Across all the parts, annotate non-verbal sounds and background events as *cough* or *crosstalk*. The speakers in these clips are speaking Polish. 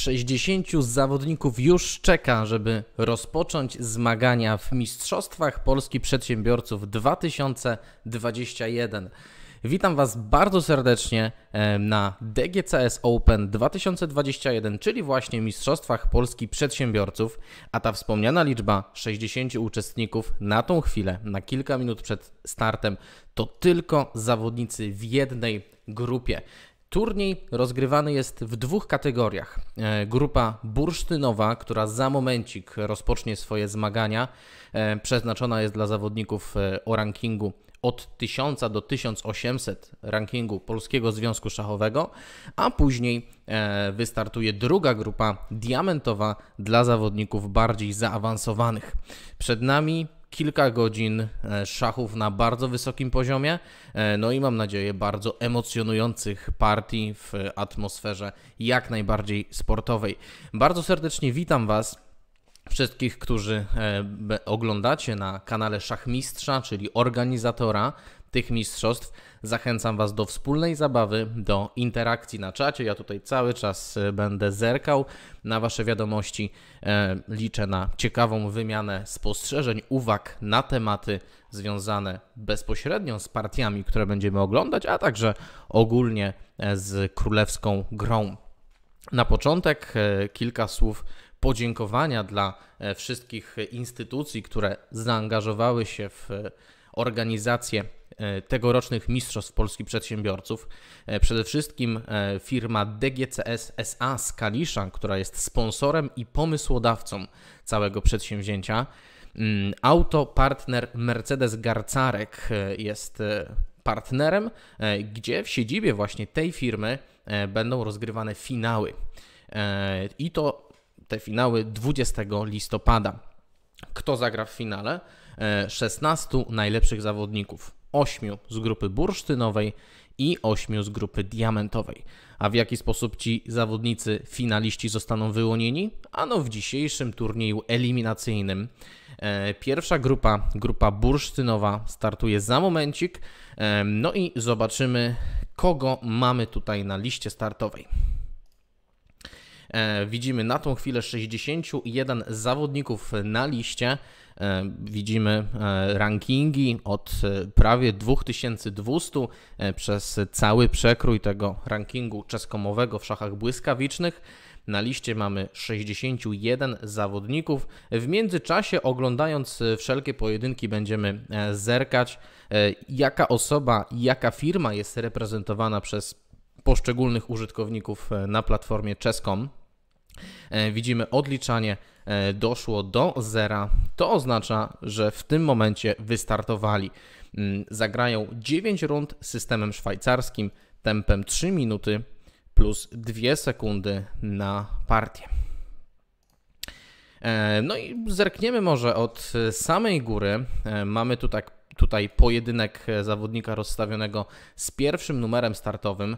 60 zawodników już czeka, żeby rozpocząć zmagania w Mistrzostwach Polski Przedsiębiorców 2021. Witam Was bardzo serdecznie e, na DGCS Open 2021, czyli właśnie Mistrzostwach Polski Przedsiębiorców, a ta wspomniana liczba 60 uczestników na tą chwilę, na kilka minut przed startem, to tylko zawodnicy w jednej grupie. Turniej rozgrywany jest w dwóch kategoriach. E, grupa bursztynowa, która za momencik rozpocznie swoje zmagania, e, przeznaczona jest dla zawodników e, o rankingu od 1000 do 1800 rankingu Polskiego Związku Szachowego, a później wystartuje druga grupa diamentowa dla zawodników bardziej zaawansowanych. Przed nami kilka godzin e, szachów na bardzo wysokim poziomie, e, no i mam nadzieję bardzo emocjonujących partii w atmosferze jak najbardziej sportowej. Bardzo serdecznie witam Was. Wszystkich, którzy e, oglądacie na kanale Szachmistrza, czyli organizatora tych mistrzostw. Zachęcam Was do wspólnej zabawy, do interakcji na czacie. Ja tutaj cały czas e, będę zerkał na Wasze wiadomości. E, liczę na ciekawą wymianę spostrzeżeń, uwag na tematy związane bezpośrednio z partiami, które będziemy oglądać, a także ogólnie z królewską grą. Na początek kilka słów podziękowania dla wszystkich instytucji, które zaangażowały się w organizację E, tegorocznych Mistrzostw Polski Przedsiębiorców. E, przede wszystkim e, firma DGCS SA z Kalisza, która jest sponsorem i pomysłodawcą całego przedsięwzięcia. Mm, Autopartner Mercedes Garcarek jest partnerem, gdzie w siedzibie właśnie tej firmy będą rozgrywane finały. I to te finały 20 listopada. Kto zagra w finale? 16 najlepszych zawodników. 8 z grupy bursztynowej i 8 z grupy diamentowej. A w jaki sposób ci zawodnicy finaliści zostaną wyłonieni? Ano w dzisiejszym turnieju eliminacyjnym. E, pierwsza grupa, grupa bursztynowa, startuje za momencik. E, no i zobaczymy, kogo mamy tutaj na liście startowej. E, widzimy na tą chwilę 61 zawodników na liście. E, widzimy e, rankingi od prawie 2200 przez cały przekrój tego rankingu czeskomowego w szachach błyskawicznych. Na liście mamy 61 zawodników. W międzyczasie, oglądając wszelkie pojedynki, będziemy zerkać, jaka osoba, jaka firma jest reprezentowana przez poszczególnych użytkowników na platformie czeską. Widzimy odliczanie E, doszło do zera, to oznacza, że w tym momencie wystartowali. Mm, zagrają 9 rund systemem szwajcarskim, tempem 3 minuty plus 2 sekundy na partię. E, no i zerkniemy może od samej góry. E, mamy tu tak, tutaj pojedynek zawodnika rozstawionego z pierwszym numerem startowym.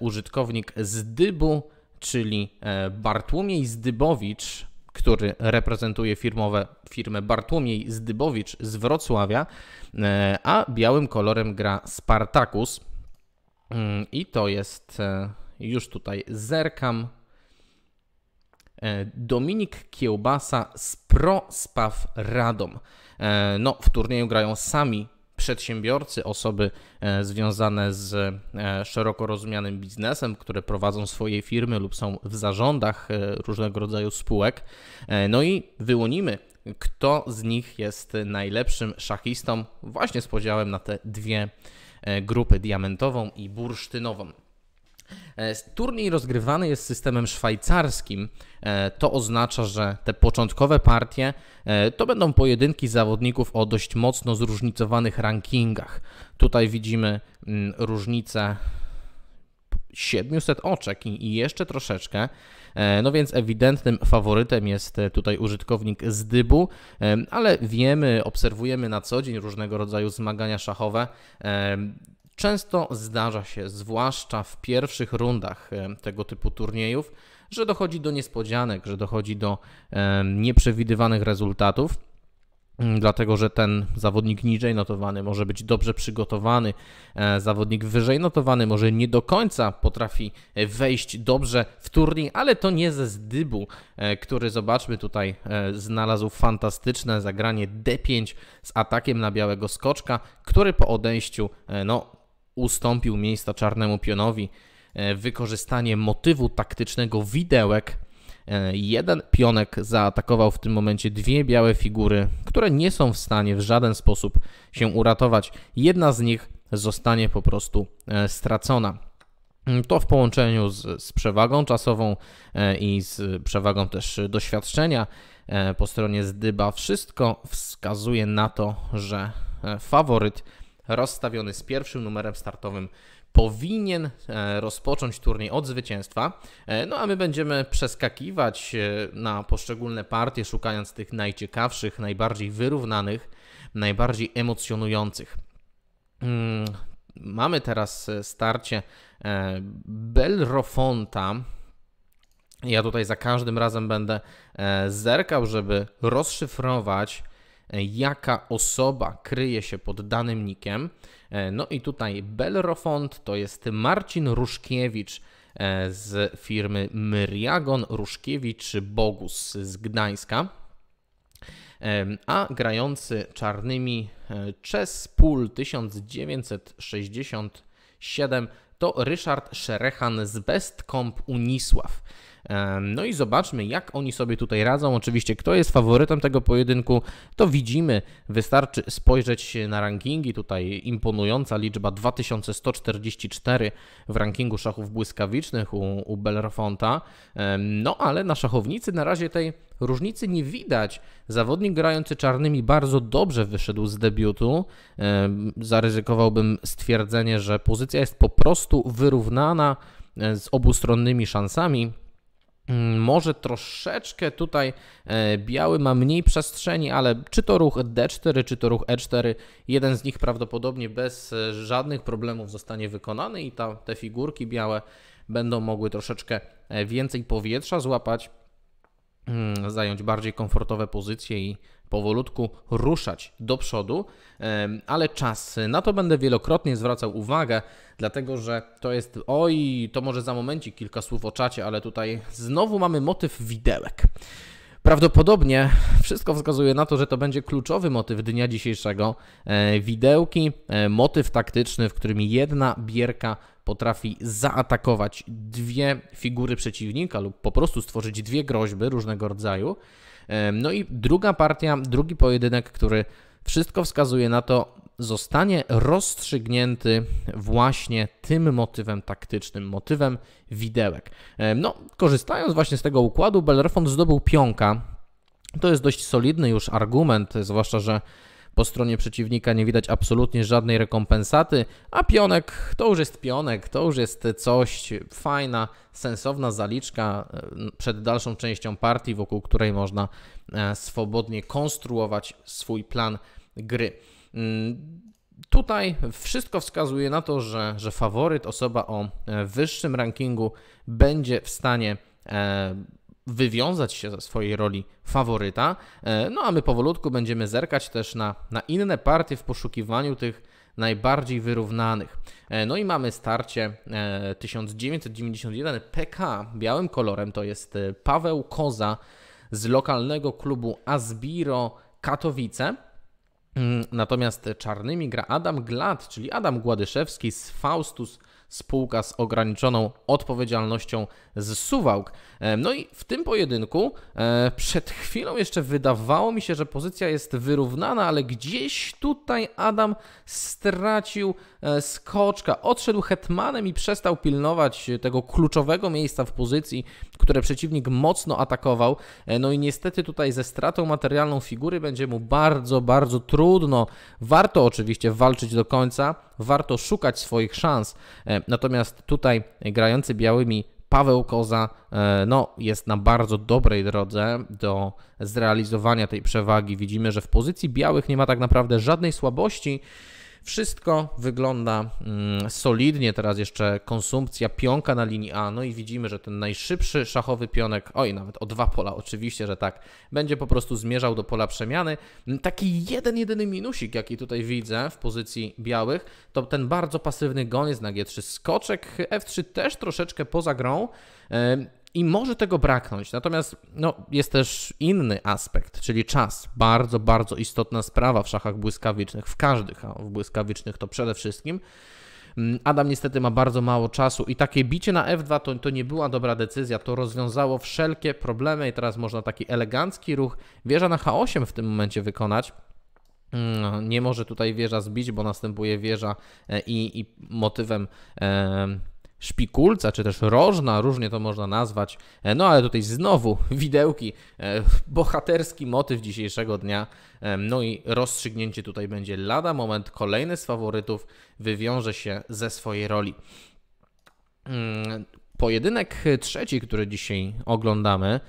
Użytkownik z Dybu, czyli Bartłomiej Zdybowicz, który reprezentuje firmowe, firmę Bartłomiej Zdybowicz z Wrocławia, e, a białym kolorem gra Spartacus. Mm, I to jest, e, już tutaj zerkam, e, Dominik Kiełbasa z ProSpaw Radom. No, w turnieju grają sami przedsiębiorcy, osoby e, związane z e, szeroko rozumianym biznesem, które prowadzą swoje firmy lub są w zarządach e, różnego rodzaju spółek. No i wyłonimy, kto z nich jest najlepszym szachistą, właśnie z podziałem na te dwie grupy, diamentową i bursztynową. E, turniej rozgrywany jest systemem szwajcarskim. E, to oznacza, że te początkowe partie e, to będą pojedynki zawodników o dość mocno zróżnicowanych rankingach. Tutaj widzimy mm, różnicę 700 oczek i jeszcze troszeczkę. No więc ewidentnym faworytem jest tutaj użytkownik z Dybu, ale wiemy, obserwujemy na co dzień różnego rodzaju zmagania szachowe. Często zdarza się, zwłaszcza w pierwszych rundach e, tego typu turniejów, że dochodzi do niespodzianek, że dochodzi do e, nieprzewidywanych rezultatów. Mm, dlatego że ten zawodnik niżej notowany może być dobrze przygotowany, e, zawodnik wyżej notowany może nie do końca potrafi wejść dobrze w turniej, ale to nie ze zdybu, który zobaczmy tutaj znalazł fantastyczne zagranie D5 z atakiem na białego skoczka, który po odejściu no, ustąpił miejsca czarnemu pionowi. Wykorzystanie motywu taktycznego widełek E, jeden pionek zaatakował w tym momencie dwie białe figury, które nie są w stanie w żaden sposób się uratować. Jedna z nich zostanie po prostu e, stracona. To w połączeniu z, z, przewagą czasową e, i z przewagą też doświadczenia po stronie Zdyba, wszystko wskazuje na to, że faworyt rozstawiony z pierwszym numerem startowym powinien e, rozpocząć turniej od zwycięstwa. E, no a my będziemy przeskakiwać e, na poszczególne partie, szukając tych najciekawszych, najbardziej wyrównanych, najbardziej emocjonujących. Mm, mamy teraz starcie Belrofonta. Ja tutaj za każdym razem będę zerkał, żeby rozszyfrować jaka osoba kryje się pod danym nikiem. E, no i tutaj Belrofont to jest Marcin Ruszkiewicz e, z firmy Myriagon Ruszkiewicz Bogus z Gdańska. E, a grający czarnymi Chess Pool 1967 to Ryszard Szerechan z Best Comp Unisław. No i zobaczmy, jak oni sobie tutaj radzą. Oczywiście, kto jest faworytem tego pojedynku, to widzimy. Wystarczy spojrzeć na rankingi. Tutaj imponująca liczba 2144 w rankingu szachów błyskawicznych u, u. No ale na szachownicy na razie tej różnicy nie widać. Zawodnik grający czarnymi bardzo dobrze wyszedł z debiutu. Zaryzykowałbym stwierdzenie, że pozycja jest po prostu wyrównana e, z obustronnymi szansami. Mm, może troszeczkę tutaj e, biały ma mniej przestrzeni, ale czy to ruch D4, czy to ruch E4, jeden z nich prawdopodobnie bez e, żadnych problemów zostanie wykonany i ta, te figurki białe będą mogły troszeczkę e, więcej powietrza złapać, mm, zająć bardziej komfortowe pozycje i powolutku ruszać do przodu, ale czas. Na to będę wielokrotnie zwracał uwagę, dlatego że to jest, oj, to może za momencik kilka słów o czacie, ale tutaj znowu mamy motyw widełek. Prawdopodobnie wszystko wskazuje na to, że to będzie kluczowy motyw dnia dzisiejszego. E, widełki, e, motyw taktyczny, w którym jedna bierka potrafi zaatakować dwie figury przeciwnika lub po prostu stworzyć dwie groźby różnego rodzaju. No i druga partia, drugi pojedynek, który wszystko wskazuje na to, zostanie rozstrzygnięty właśnie tym motywem taktycznym, motywem widełek. No, korzystając właśnie z tego układu, Bellerfond zdobył pionka. To jest dość solidny już argument, zwłaszcza, że po stronie przeciwnika nie widać absolutnie żadnej rekompensaty, a pionek to już jest pionek, to już jest coś fajna, sensowna zaliczka e, przed dalszą częścią partii, wokół której można e, swobodnie konstruować swój plan gry. Mm, tutaj wszystko wskazuje na to, że, że faworyt, osoba o e, wyższym rankingu, będzie w stanie wywiązać się ze swojej roli faworyta. E, no a my powolutku będziemy zerkać też na, na inne partie w poszukiwaniu tych najbardziej wyrównanych. E, no i mamy starcie 1991 e, PK białym kolorem, to jest Paweł Koza z lokalnego klubu Asbiro Katowice. Mm, natomiast czarnymi gra Adam Glad, czyli Adam Gładyszewski z Faustus spółka z ograniczoną odpowiedzialnością z Suwałk. E, no i w tym pojedynku e, przed chwilą jeszcze wydawało mi się, że pozycja jest wyrównana, ale gdzieś tutaj Adam stracił e, skoczka. Odszedł hetmanem i przestał pilnować tego kluczowego miejsca w pozycji, które przeciwnik mocno atakował. No i niestety tutaj ze stratą materialną figury będzie mu bardzo, bardzo trudno. Warto oczywiście walczyć do końca, warto szukać swoich szans. Natomiast tutaj grający białymi Paweł Koza e, no, jest na bardzo dobrej drodze do zrealizowania tej przewagi. Widzimy, że w pozycji białych nie ma tak naprawdę żadnej słabości. Wszystko wygląda mm, solidnie, teraz jeszcze konsumpcja pionka na linii A, no i widzimy, że ten najszybszy szachowy pionek, oj nawet o dwa pola, oczywiście, że tak, będzie po prostu zmierzał do pola przemiany. Taki jeden, jedyny minusik, jaki tutaj widzę w pozycji białych, to ten bardzo pasywny goniec na G3, skoczek F3 też troszeczkę poza grą, i może tego braknąć. Natomiast no, jest też inny aspekt, czyli czas. Bardzo, bardzo istotna sprawa w szachach błyskawicznych, w każdych, a w błyskawicznych to przede wszystkim. Mm, Adam niestety ma bardzo mało czasu i takie bicie na F2 to, to nie była dobra decyzja. To rozwiązało wszelkie problemy i teraz można taki elegancki ruch wieża na H8 w tym momencie wykonać. Mm, nie może tutaj wieża zbić, bo następuje wieża e, i, i motywem. E, szpikulca, czy też rożna, różnie to można nazwać. E, no ale tutaj znowu *laughs* widełki, e, bohaterski motyw dzisiejszego dnia. E, no i rozstrzygnięcie tutaj będzie lada moment. Kolejny z faworytów wywiąże się ze swojej roli. Mm, pojedynek trzeci, który dzisiaj oglądamy,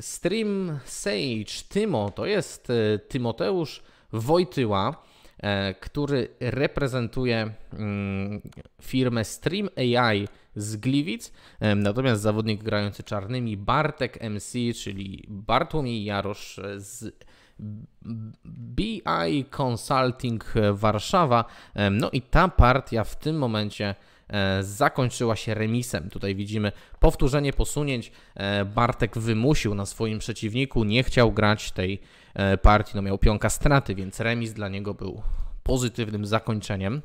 Stream Sage Tymo, to jest Tymoteusz Wojtyła. E, który reprezentuje mm, firmę Stream AI z Gliwic, e, natomiast zawodnik grający czarnymi Bartek MC, czyli Bartłomiej Jarosz z BI Consulting Warszawa. E, no i ta partia w tym momencie zakończyła się remisem. Tutaj widzimy powtórzenie posunięć. Bartek wymusił na swoim przeciwniku, nie chciał grać tej partii. No miał pionka straty, więc remis dla niego był pozytywnym zakończeniem.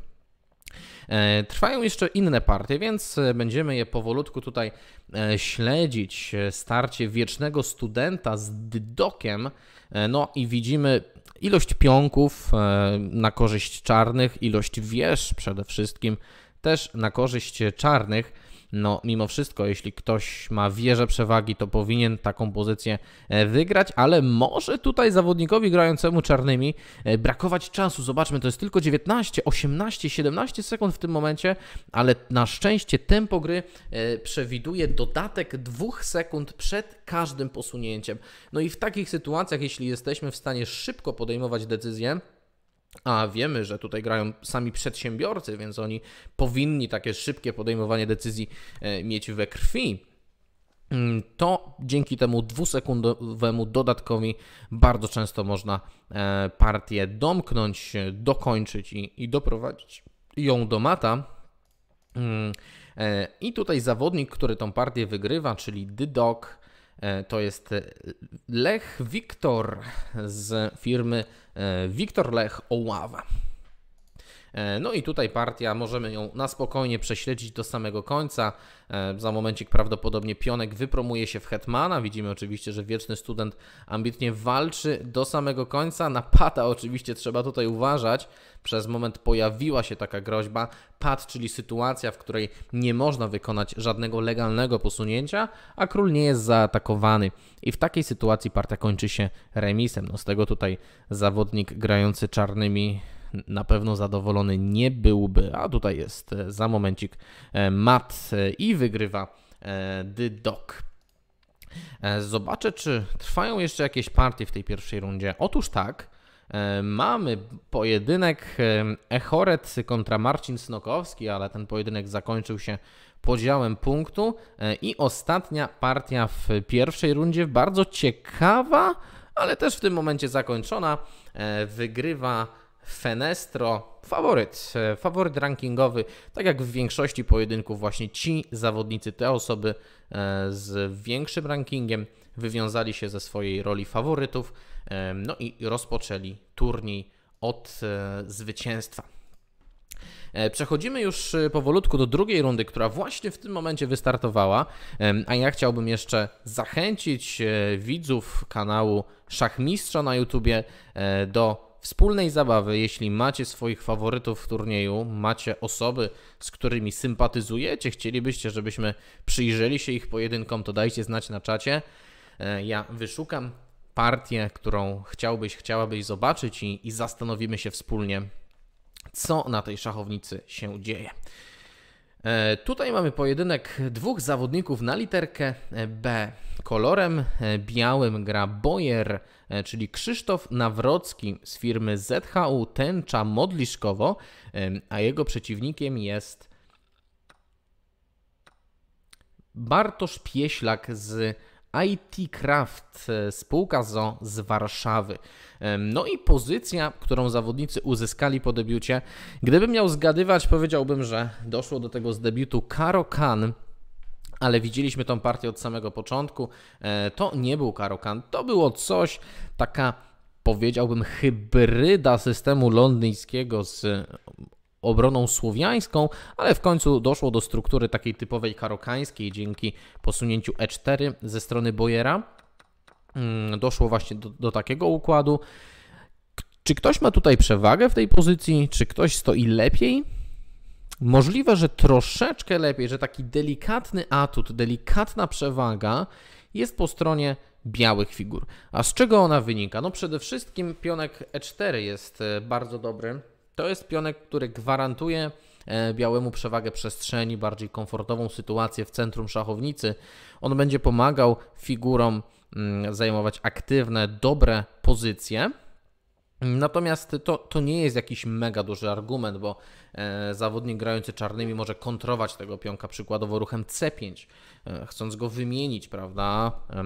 E, trwają jeszcze inne partie, więc e, będziemy je powolutku tutaj śledzić. Starcie wiecznego studenta z Dydokiem. No i widzimy ilość pionków na korzyść czarnych, ilość wież przede wszystkim też na korzyść czarnych no mimo wszystko, jeśli ktoś ma wieżę przewagi, to powinien taką pozycję e, wygrać, ale może tutaj zawodnikowi grającemu czarnymi e, brakować czasu. Zobaczmy, to jest tylko 19, 18, 17 sekund w tym momencie, ale na szczęście tempo gry e, przewiduje dodatek dwóch sekund przed każdym posunięciem. No i w takich sytuacjach, jeśli jesteśmy w stanie szybko podejmować decyzje, a wiemy, że tutaj grają sami przedsiębiorcy, więc oni powinni takie szybkie podejmowanie decyzji e, mieć we krwi. Mm, to dzięki temu dwusekundowemu dodatkowi bardzo często można e, partię domknąć, dokończyć i, i doprowadzić ją do mata. Mm, e, I tutaj zawodnik, który tą partię wygrywa, czyli Dydok, E, to jest e, Lech Wiktor z firmy e, Wiktor Lech Oława. No i tutaj partia, możemy ją na spokojnie prześledzić do samego końca. Za momencik prawdopodobnie pionek wypromuje się w Hetmana. Widzimy oczywiście, że wieczny student ambitnie walczy do samego końca. Na pata oczywiście trzeba tutaj uważać. Przez moment pojawiła się taka groźba. Pad, czyli sytuacja, w której nie można wykonać żadnego legalnego posunięcia, a król nie jest zaatakowany. I w takiej sytuacji partia kończy się remisem. No z tego tutaj zawodnik grający czarnymi na pewno zadowolony nie byłby, a tutaj jest e, za momencik e, mat e, i wygrywa The Dog. Zobaczę, czy trwają jeszcze jakieś partie w tej pierwszej rundzie. Otóż tak. Mamy pojedynek Echoret kontra Marcin Snokowski, ale ten pojedynek zakończył się podziałem punktu. I ostatnia partia w pierwszej rundzie, bardzo ciekawa, ale też w tym momencie zakończona. Wygrywa Fenestro, faworyt, e, faworyt rankingowy, tak jak w większości pojedynków właśnie ci zawodnicy, te osoby e, z większym rankingiem wywiązali się ze swojej roli faworytów, e, no i rozpoczęli turniej od zwycięstwa. Przechodzimy już powolutku do drugiej rundy, która właśnie w tym momencie wystartowała, a ja chciałbym jeszcze zachęcić widzów kanału Szachmistrza na YouTubie do wspólnej zabawy, jeśli macie swoich faworytów w turnieju, macie osoby, z którymi sympatyzujecie, chcielibyście, żebyśmy przyjrzeli się ich pojedynkom, to dajcie znać na czacie. E, ja wyszukam partię, którą chciałbyś, chciałabyś zobaczyć i, i zastanowimy się wspólnie, co na tej szachownicy się dzieje. E, tutaj mamy pojedynek dwóch zawodników na literkę B. Kolorem e, białym gra Boyer, czyli Krzysztof Nawrocki z firmy ZHU Tęcza Modliszkowo, a jego przeciwnikiem jest Bartosz Pieślak z IT Craft, spółka ZO z Warszawy. No i pozycja, którą zawodnicy uzyskali po debiucie. Gdybym miał zgadywać, powiedziałbym, że doszło do tego z debiutu Karo Khan, ale widzieliśmy tą partię od samego początku. E, to nie był Karokan, to było coś, taka powiedziałbym hybryda systemu londyńskiego z obroną słowiańską, ale w końcu doszło do struktury takiej typowej karokańskiej dzięki posunięciu E4 ze strony Bojera. Mm, doszło właśnie do, do takiego układu. Czy ktoś ma tutaj przewagę w tej pozycji? Czy ktoś stoi lepiej? Możliwe, że troszeczkę lepiej, że taki delikatny atut, delikatna przewaga jest po stronie białych figur. A z czego ona wynika? No przede wszystkim pionek E4 jest e, bardzo dobry. To jest pionek, który gwarantuje e, białemu przewagę przestrzeni, bardziej komfortową sytuację w centrum szachownicy. On będzie pomagał figurom mm, zajmować aktywne, dobre pozycje. Natomiast to, to nie jest jakiś mega duży argument, bo e, zawodnik grający czarnymi może kontrować tego pionka przykładowo ruchem C5, e, chcąc go wymienić, prawda, e,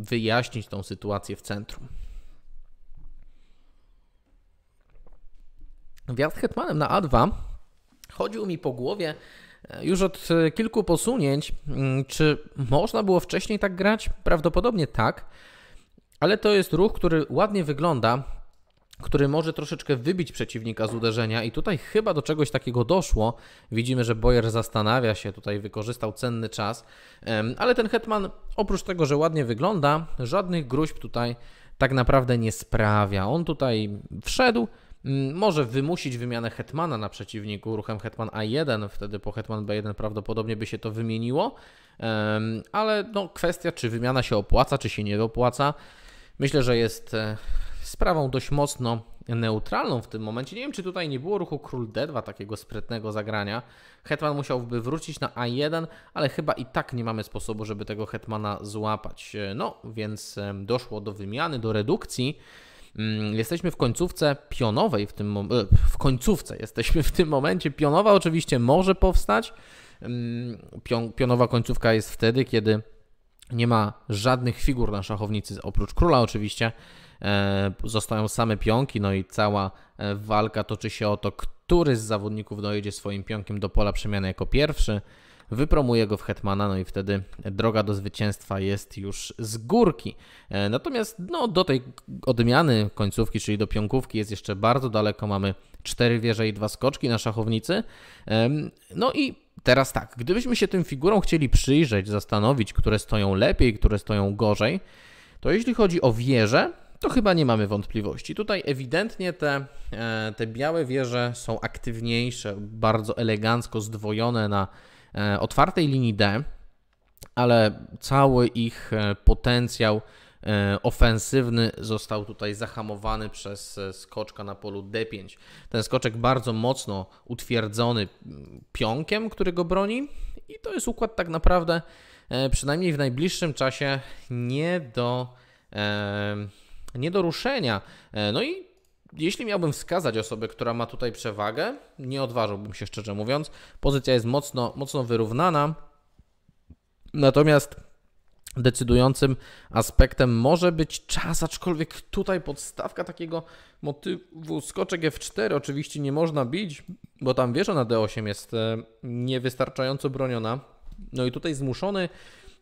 wyjaśnić tą sytuację w centrum. Wjazd hetmanem na A2 chodził mi po głowie e, już od e, kilku posunięć. Mm, czy można było wcześniej tak grać? Prawdopodobnie tak, ale to jest ruch, który ładnie wygląda, który może troszeczkę wybić przeciwnika z uderzenia i tutaj chyba do czegoś takiego doszło. Widzimy, że Boyer zastanawia się, tutaj wykorzystał cenny czas, ale ten hetman oprócz tego, że ładnie wygląda, żadnych gruźb tutaj tak naprawdę nie sprawia. On tutaj wszedł, może wymusić wymianę hetmana na przeciwniku ruchem hetman A1, wtedy po hetman B1 prawdopodobnie by się to wymieniło, ale no, kwestia czy wymiana się opłaca, czy się nie opłaca, myślę, że jest e, sprawą dość mocno neutralną w tym momencie. Nie wiem, czy tutaj nie było ruchu król D2 takiego sprytnego zagrania. Hetman musiałby wrócić na A1, ale chyba i tak nie mamy sposobu, żeby tego hetmana złapać. E, no, więc doszło do wymiany, do redukcji. Mm, jesteśmy w końcówce pionowej w tym e, w końcówce jesteśmy w tym momencie. Pionowa oczywiście może powstać. Mm, pion, pionowa końcówka jest wtedy, kiedy nie ma żadnych figur na szachownicy, oprócz króla oczywiście. E, zostają same pionki, no i cała e, walka toczy się o to, który z zawodników dojedzie swoim pionkiem do pola przemiany jako pierwszy wypromuje go w Hetmana, no i wtedy droga do zwycięstwa jest już z górki. E, natomiast no, do tej odmiany końcówki, czyli do pionkówki jest jeszcze bardzo daleko. Mamy cztery wieże i dwa skoczki na szachownicy. No i teraz tak, gdybyśmy się tym figurom chcieli przyjrzeć, zastanowić, które stoją lepiej, które stoją gorzej, to jeśli chodzi o wieże, to chyba nie mamy wątpliwości. Tutaj ewidentnie te, e, te białe wieże są aktywniejsze, bardzo elegancko zdwojone na E, otwartej linii D, ale cały ich e, potencjał ofensywny został tutaj zahamowany przez skoczka na polu D5. Ten skoczek bardzo mocno utwierdzony pionkiem, który go broni i to jest układ tak naprawdę przynajmniej w najbliższym czasie nie do, nie do ruszenia. No i jeśli miałbym wskazać osobę, która ma tutaj przewagę, nie odważyłbym się szczerze mówiąc. Pozycja jest mocno, mocno wyrównana. Natomiast decydującym aspektem może być czas, aczkolwiek tutaj podstawka takiego motywu skoczek F4 oczywiście nie można bić, bo tam wieża na D8 jest e, niewystarczająco broniona. No i tutaj zmuszony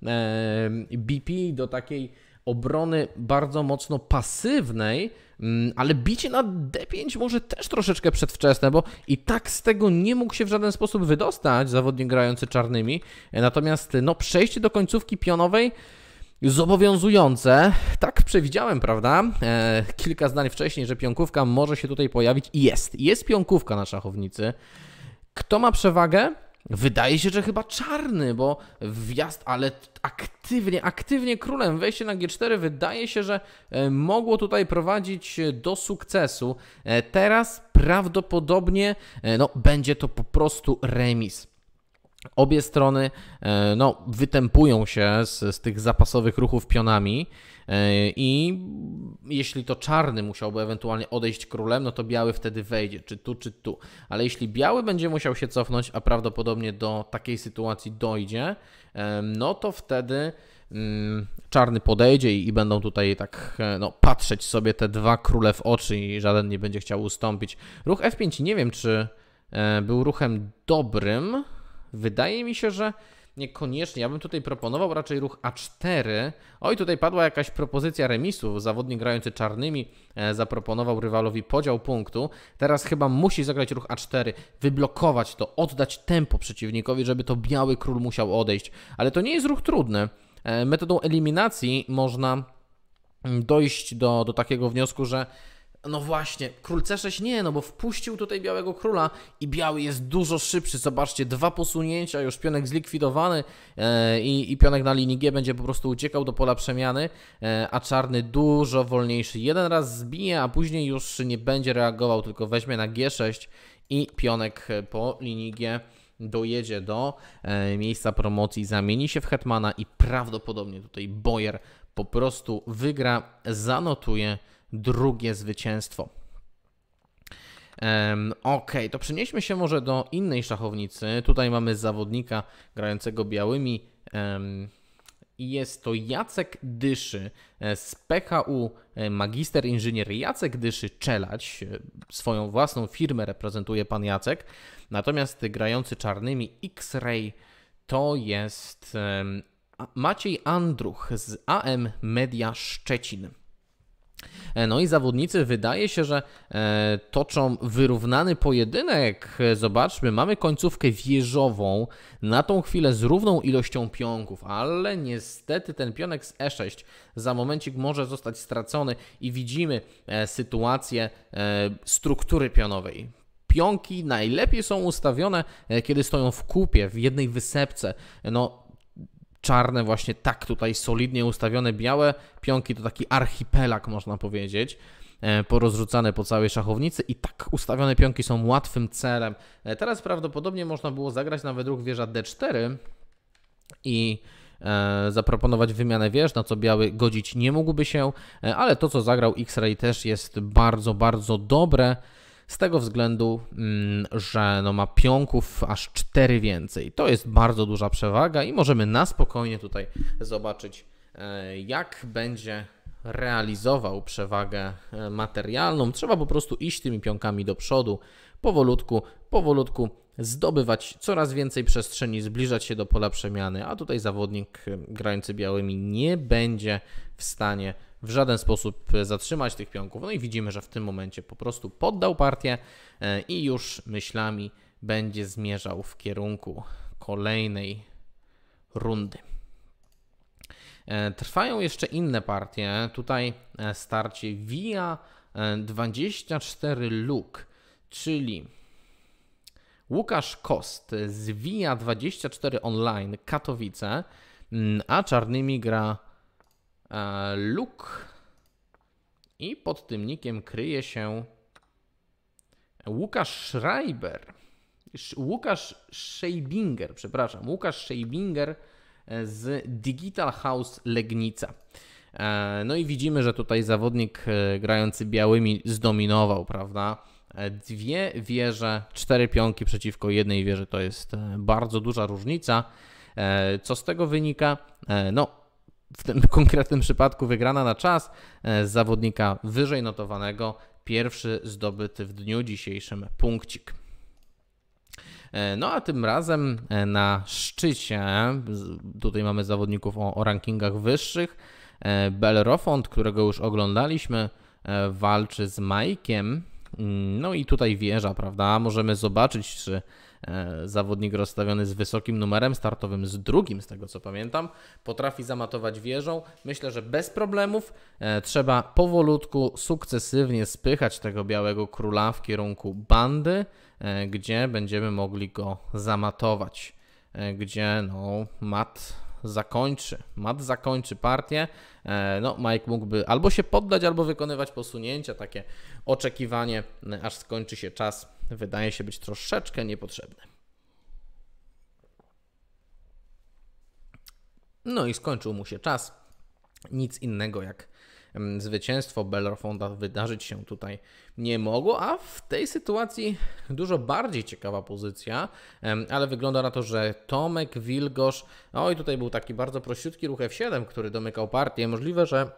e, BP do takiej obrony bardzo mocno pasywnej, mm, ale bicie na D5 może też troszeczkę przedwczesne, bo i tak z tego nie mógł się w żaden sposób wydostać zawodnik grający czarnymi. Natomiast no, przejście do końcówki pionowej zobowiązujące. Tak przewidziałem, prawda? E, kilka zdań wcześniej, że pionkówka może się tutaj pojawić i jest. Jest pionkówka na szachownicy. Kto ma przewagę? Wydaje się, że chyba czarny, bo wjazd, ale aktywnie, aktywnie królem. Wejście na G4 wydaje się, że e, mogło tutaj prowadzić do sukcesu. E, teraz prawdopodobnie no, będzie to po prostu remis. Obie strony e, no, wytępują się z, z tych zapasowych ruchów pionami e, i jeśli to czarny musiałby ewentualnie odejść królem, no to biały wtedy wejdzie, czy tu, czy tu. Ale jeśli biały będzie musiał się cofnąć, a prawdopodobnie do takiej sytuacji dojdzie, e, no to wtedy mm, czarny podejdzie i, będą tutaj tak no, patrzeć sobie te dwa króle w oczy i żaden nie będzie chciał ustąpić. Ruch F5 nie wiem, czy był ruchem dobrym, Wydaje mi się, że niekoniecznie. Ja bym tutaj proponował raczej ruch A4. Oj, tutaj padła jakaś propozycja remisu. Zawodnik grający czarnymi e, zaproponował rywalowi podział punktu. Teraz chyba musi zagrać ruch A4, wyblokować to, oddać tempo przeciwnikowi, żeby to biały król musiał odejść. Ale to nie jest ruch trudny. E, metodą eliminacji można mm, dojść do, do takiego wniosku, że no właśnie, król C6 nie, no bo wpuścił tutaj białego króla i biały jest dużo szybszy. Zobaczcie, dwa posunięcia, już pionek zlikwidowany e, i, i pionek na linii G będzie po prostu uciekał do pola przemiany, e, a czarny dużo wolniejszy. Jeden raz zbije, a później już nie będzie reagował, tylko weźmie na G6 i pionek po linii G dojedzie do e, miejsca promocji, zamieni się w hetmana i prawdopodobnie tutaj Boyer po prostu wygra, zanotuje drugie zwycięstwo. Ok, to przenieśmy się może do innej szachownicy. Tutaj mamy zawodnika grającego białymi. Jest to Jacek Dyszy e, z PKU, e, magister inżynier Jacek Dyszy Czelać. E, swoją własną firmę reprezentuje pan Jacek. Natomiast grający czarnymi X-Ray to jest Maciej Andruch z AM Media Szczecin. E, no i zawodnicy wydaje się, że e, toczą wyrównany pojedynek. Zobaczmy, mamy końcówkę wieżową na tą chwilę z równą ilością pionków, ale niestety ten pionek z E6 za momencik może zostać stracony i widzimy e, sytuację struktury pionowej. Pionki najlepiej są ustawione, kiedy stoją w kupie, w jednej wysepce. No, czarne, właśnie tak tutaj solidnie ustawione, białe pionki to taki archipelag, można powiedzieć e, porozrzucane po całej szachownicy i tak ustawione pionki są łatwym celem. E, teraz prawdopodobnie można było zagrać nawet ruch wieża D4 i e, zaproponować wymianę wież, na co biały godzić nie mógłby się, ale to co zagrał X-Ray też jest bardzo, bardzo dobre z tego względu, mm, że no ma pionków aż 4 więcej. To jest bardzo duża przewaga i możemy na spokojnie tutaj zobaczyć, e, jak będzie realizował przewagę e, materialną. Trzeba po prostu iść tymi pionkami do przodu, powolutku, powolutku zdobywać coraz więcej przestrzeni, zbliżać się do pola przemiany, a tutaj zawodnik e, grający białymi nie będzie w stanie w żaden sposób zatrzymać tych pionków. No i widzimy, że w tym momencie po prostu poddał partię e, i już myślami będzie zmierzał w kierunku kolejnej rundy. E, trwają jeszcze inne partie. Tutaj e, starcie VIA 24 Luk, czyli Łukasz Kost z VIA 24 Online Katowice, mm, a czarnymi gra E, Luke. I pod tym nikiem kryje się Łukasz Schreiber. Łukasz Scheibinger, przepraszam. Łukasz Scheibinger e, z Digital House Legnica. E, no i widzimy, że tutaj zawodnik grający białymi zdominował, prawda? Dwie wieże, cztery pionki przeciwko jednej wieży to jest bardzo duża różnica. Co z tego wynika? No, w tym *laughs* konkretnym przypadku wygrana na czas e, z zawodnika wyżej notowanego, pierwszy zdobyty w dniu dzisiejszym punkcik. E, no a tym razem e, na szczycie, tutaj mamy zawodników o, o rankingach wyższych, Belrofont, którego już oglądaliśmy, walczy z Majkiem. Mm, no i tutaj wieża, prawda? Możemy zobaczyć, czy zawodnik rozstawiony z wysokim numerem startowym, z drugim, z tego co pamiętam, potrafi zamatować wieżą. Myślę, że bez problemów e, trzeba powolutku, sukcesywnie spychać tego białego króla w kierunku bandy, e, gdzie będziemy mogli go zamatować, gdzie no, mat zakończy. Mat zakończy partię. E, no, Mike mógłby albo się poddać, albo wykonywać posunięcia. Takie oczekiwanie, e, aż skończy się czas, wydaje się być troszeczkę niepotrzebne. No i skończył mu się czas. Nic innego jak zwycięstwo Bellefonda wydarzyć się tutaj nie mogło, a w tej sytuacji dużo bardziej ciekawa pozycja, ale wygląda na to, że Tomek Wilgosz, oj tutaj był taki bardzo prościutki ruch F7, który domykał partię, możliwe, że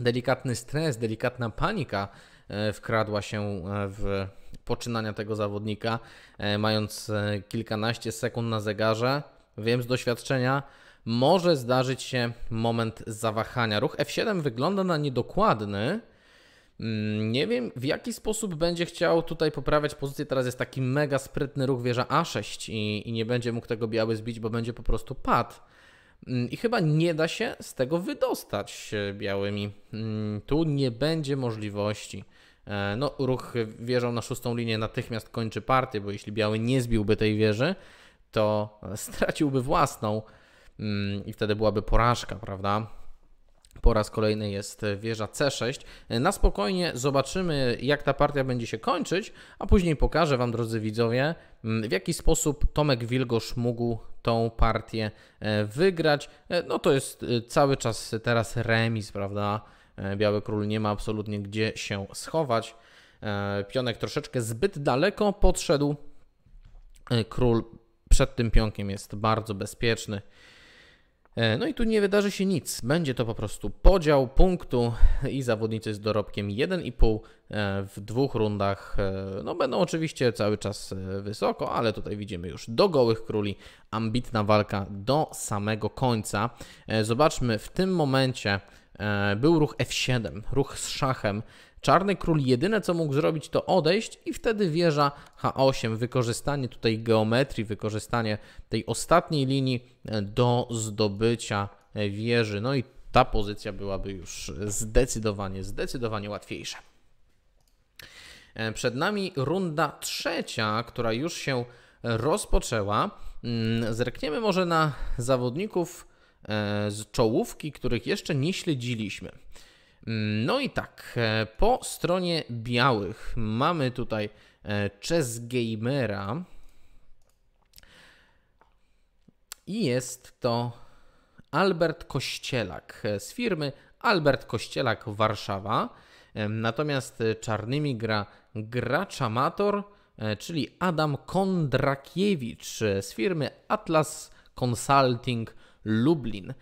delikatny stres, delikatna panika e, wkradła się e, w poczynania tego zawodnika, e, mając kilkanaście sekund na zegarze. Wiem z doświadczenia, może zdarzyć się moment zawahania. Ruch F7 wygląda na niedokładny. Mm, nie wiem, w jaki sposób będzie chciał tutaj poprawiać pozycję. Teraz jest taki mega sprytny ruch wieża A6 i, i nie będzie mógł tego biały zbić, bo będzie po prostu padł. Mm, I chyba nie da się z tego wydostać białymi. Mm, tu nie będzie możliwości. E, no, ruch wieżą na szóstą linię natychmiast kończy partię, bo jeśli biały nie zbiłby tej wieży, to *laughs* straciłby własną. Mm, i wtedy byłaby porażka, prawda? Po raz kolejny jest wieża C6. Na spokojnie zobaczymy, jak ta partia będzie się kończyć, a później pokażę Wam, drodzy widzowie, mm, w jaki sposób Tomek Wilgosz mógł tą partię e, wygrać. E, no to jest e, cały czas teraz remis, prawda? Biały Król nie ma absolutnie gdzie się schować. Pionek troszeczkę zbyt daleko podszedł. Król przed tym pionkiem jest bardzo bezpieczny. E, no i tu nie wydarzy się nic. Będzie to po prostu podział punktu i zawodnicy z dorobkiem 1,5 e, w dwóch rundach. E, no będą oczywiście cały czas wysoko, ale tutaj widzimy już do gołych króli ambitna walka do samego końca. Zobaczmy w tym momencie był ruch F7, ruch z szachem. Czarny król jedyne co mógł zrobić to odejść i wtedy wieża H8, wykorzystanie tutaj geometrii, wykorzystanie tej ostatniej linii e, do zdobycia e, wieży. No i ta pozycja byłaby już zdecydowanie, zdecydowanie łatwiejsza. E, przed nami runda trzecia, która już się rozpoczęła. Mm, zerkniemy może na zawodników z czołówki, których jeszcze nie śledziliśmy. No i tak, e, po stronie białych mamy tutaj e, Chess Gamera i jest to Albert Kościelak z firmy Albert Kościelak Warszawa. E, natomiast czarnymi gra gracz amator, czyli Adam Kondrakiewicz z firmy Atlas Consulting Lublin.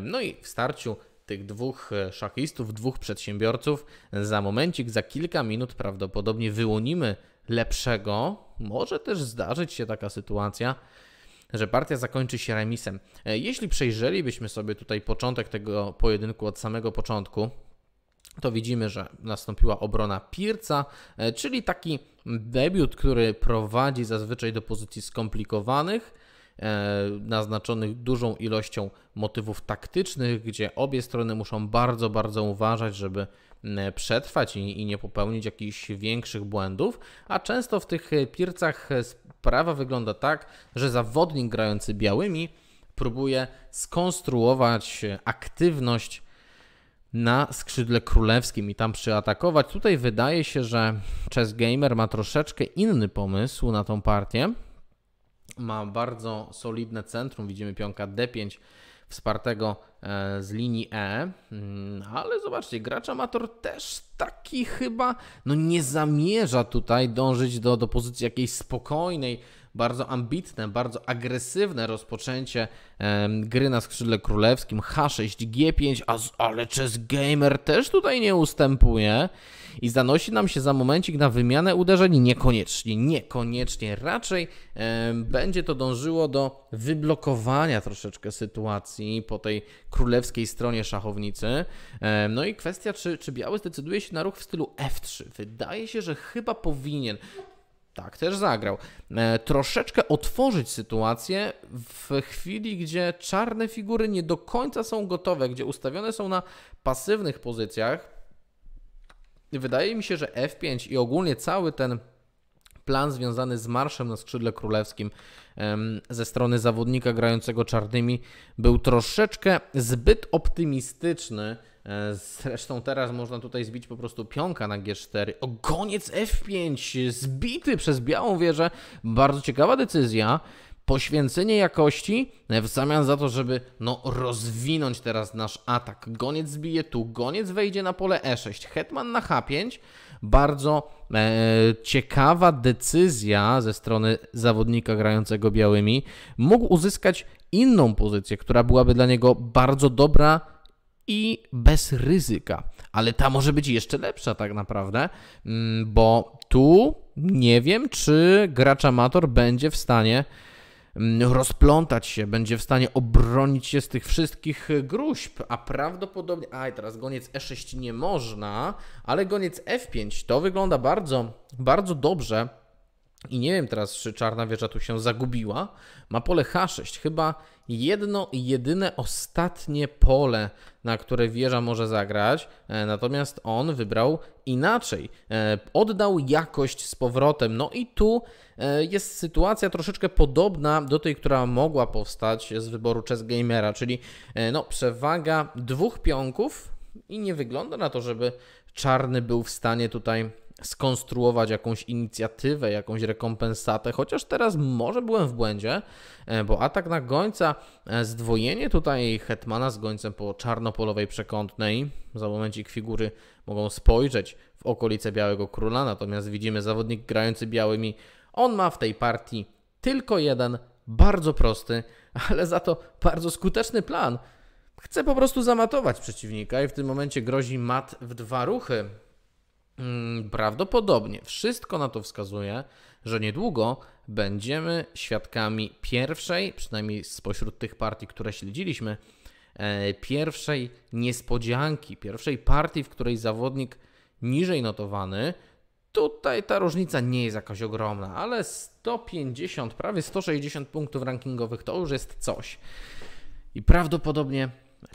No i w starciu tych dwóch e, szachistów, dwóch przedsiębiorców. Za momencik, za kilka minut prawdopodobnie wyłonimy lepszego. Może też zdarzyć się taka sytuacja, że partia zakończy się remisem. E, jeśli przejrzelibyśmy sobie tutaj początek tego pojedynku od samego początku, to widzimy, że nastąpiła obrona Pirca, e, czyli taki debiut, który prowadzi zazwyczaj do pozycji skomplikowanych naznaczonych dużą ilością motywów taktycznych, gdzie obie strony muszą bardzo, bardzo uważać, żeby przetrwać i, i nie popełnić jakichś większych błędów, a często w tych pircach sprawa wygląda tak, że zawodnik grający białymi próbuje skonstruować aktywność na skrzydle królewskim i tam przyatakować. Tutaj wydaje się, że Chess Gamer ma troszeczkę inny pomysł na tą partię ma bardzo solidne centrum. Widzimy pionka D5 wspartego e, z linii E, mm, ale zobaczcie, gracz amator też taki chyba no nie zamierza tutaj dążyć do, do pozycji jakiejś spokojnej, bardzo ambitne, bardzo agresywne rozpoczęcie gry na skrzydle królewskim H6, G5, a, ale Chess Gamer też tutaj nie ustępuje i zanosi nam się za momencik na wymianę uderzeń? Niekoniecznie, niekoniecznie. Raczej będzie to dążyło do wyblokowania troszeczkę sytuacji po tej królewskiej stronie szachownicy. No i kwestia, czy, czy biały zdecyduje się na ruch w stylu F3. Wydaje się, że chyba powinien. Tak, też zagrał. E, troszeczkę otworzyć sytuację w chwili, gdzie czarne figury nie do końca są gotowe, gdzie ustawione są na pasywnych pozycjach. Wydaje mi się, że F5 i ogólnie cały ten plan związany z marszem na skrzydle królewskim ze strony zawodnika grającego czarnymi był troszeczkę zbyt optymistyczny. E, zresztą teraz można tutaj zbić po prostu pionka na G4. O, goniec F5 zbity przez białą wieżę. Bardzo ciekawa decyzja. Poświęcenie jakości w zamian za to, żeby no, rozwinąć teraz nasz atak. Goniec zbije tu, goniec wejdzie na pole E6, hetman na H5. Bardzo e, ciekawa decyzja ze strony zawodnika grającego białymi. Mógł uzyskać inną pozycję, która byłaby dla niego bardzo dobra i bez ryzyka. Ale ta może być jeszcze lepsza tak naprawdę, mm, bo tu nie wiem, czy gracz amator będzie w stanie mm, rozplątać się, będzie w stanie obronić się z tych wszystkich gruźb, a prawdopodobnie, aj teraz goniec E6 nie można, ale goniec F5 to wygląda bardzo, bardzo dobrze. I nie wiem teraz, czy czarna wieża tu się zagubiła. Ma pole H6, chyba jedno jedyne ostatnie pole, na które wieża może zagrać. E, natomiast on wybrał inaczej. E, oddał jakość z powrotem. No i tu e, jest sytuacja troszeczkę podobna do tej, która mogła powstać z wyboru chess gamera, czyli no, przewaga dwóch pionków i nie wygląda na to, żeby czarny był w stanie tutaj skonstruować jakąś inicjatywę, jakąś rekompensatę, chociaż teraz może byłem w błędzie, e, bo atak na gońca, e, zdwojenie tutaj hetmana z gońcem po czarnopolowej przekątnej, za momencik figury mogą spojrzeć w okolice Białego Króla, natomiast widzimy zawodnik grający białymi, on ma w tej partii tylko jeden, bardzo prosty, ale za to bardzo skuteczny plan. Chce po prostu zamatować przeciwnika i w tym momencie grozi mat w dwa ruchy. Mm, prawdopodobnie wszystko na to wskazuje, że niedługo będziemy świadkami pierwszej, przynajmniej spośród tych partii, które śledziliśmy, e, pierwszej niespodzianki, pierwszej partii, w której zawodnik niżej notowany. Tutaj ta różnica nie jest jakaś ogromna, ale 150, prawie 160 punktów rankingowych to już jest coś. I prawdopodobnie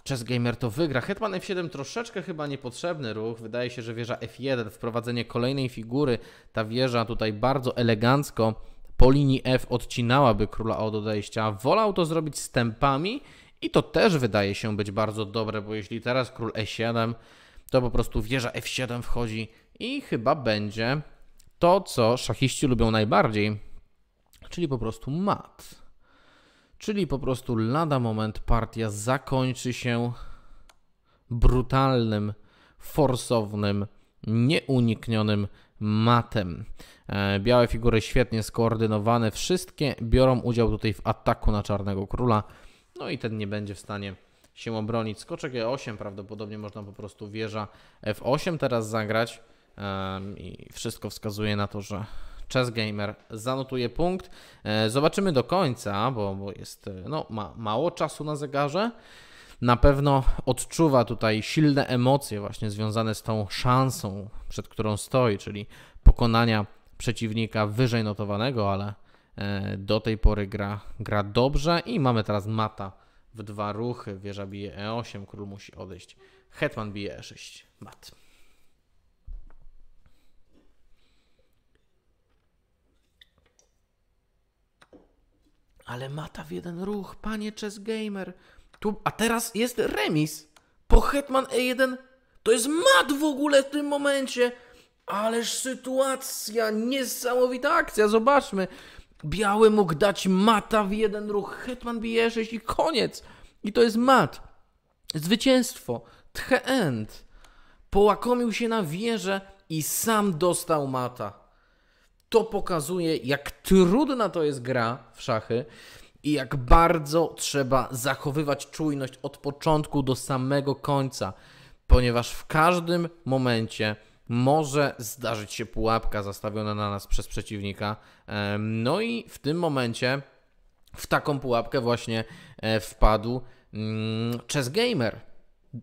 Chess Gamer to wygra. Hetman F7 troszeczkę chyba niepotrzebny ruch. Wydaje się, że wieża F1, wprowadzenie kolejnej figury. Ta wieża tutaj bardzo elegancko po linii F odcinałaby króla od odejścia. Wolał to zrobić z tempami i to też wydaje się być bardzo dobre, bo jeśli teraz król E7, to po prostu wieża F7 wchodzi i chyba będzie to, co szachiści lubią najbardziej, czyli po prostu mat. Czyli po prostu lada moment partia zakończy się brutalnym, forsownym, nieuniknionym matem. E, białe figury świetnie skoordynowane, wszystkie biorą udział tutaj w ataku na Czarnego Króla, no i ten nie będzie w stanie się obronić. Skoczek E8 prawdopodobnie można po prostu wieża F8 teraz zagrać i wszystko wskazuje na to, że Chess Gamer zanotuje punkt. E, zobaczymy do końca, bo, bo jest e, no, ma, mało czasu na zegarze. Na pewno odczuwa tutaj silne emocje właśnie związane z tą szansą, przed którą stoi, czyli pokonania przeciwnika wyżej notowanego, ale e, do tej pory gra, gra dobrze i mamy teraz mata w dwa ruchy. Wieża bije E8, król musi odejść. Hetman bije E6, mat. Ale mata w jeden ruch, panie chess gamer. Tu, a teraz jest remis. Po hetman e1 to jest mat w ogóle w tym momencie. Ależ sytuacja, niesamowita akcja, zobaczmy. Biały mógł dać mata w jeden ruch, hetman bije 6 i koniec. I to jest mat. Zwycięstwo. The end. Połakomił się na wieżę i sam dostał mata to pokazuje, jak trudna to jest gra w szachy i jak bardzo trzeba zachowywać czujność od początku do samego końca, ponieważ w każdym momencie może zdarzyć się pułapka zastawiona na nas przez przeciwnika. No i w tym momencie w taką pułapkę właśnie e, wpadł mm, Chess Gamer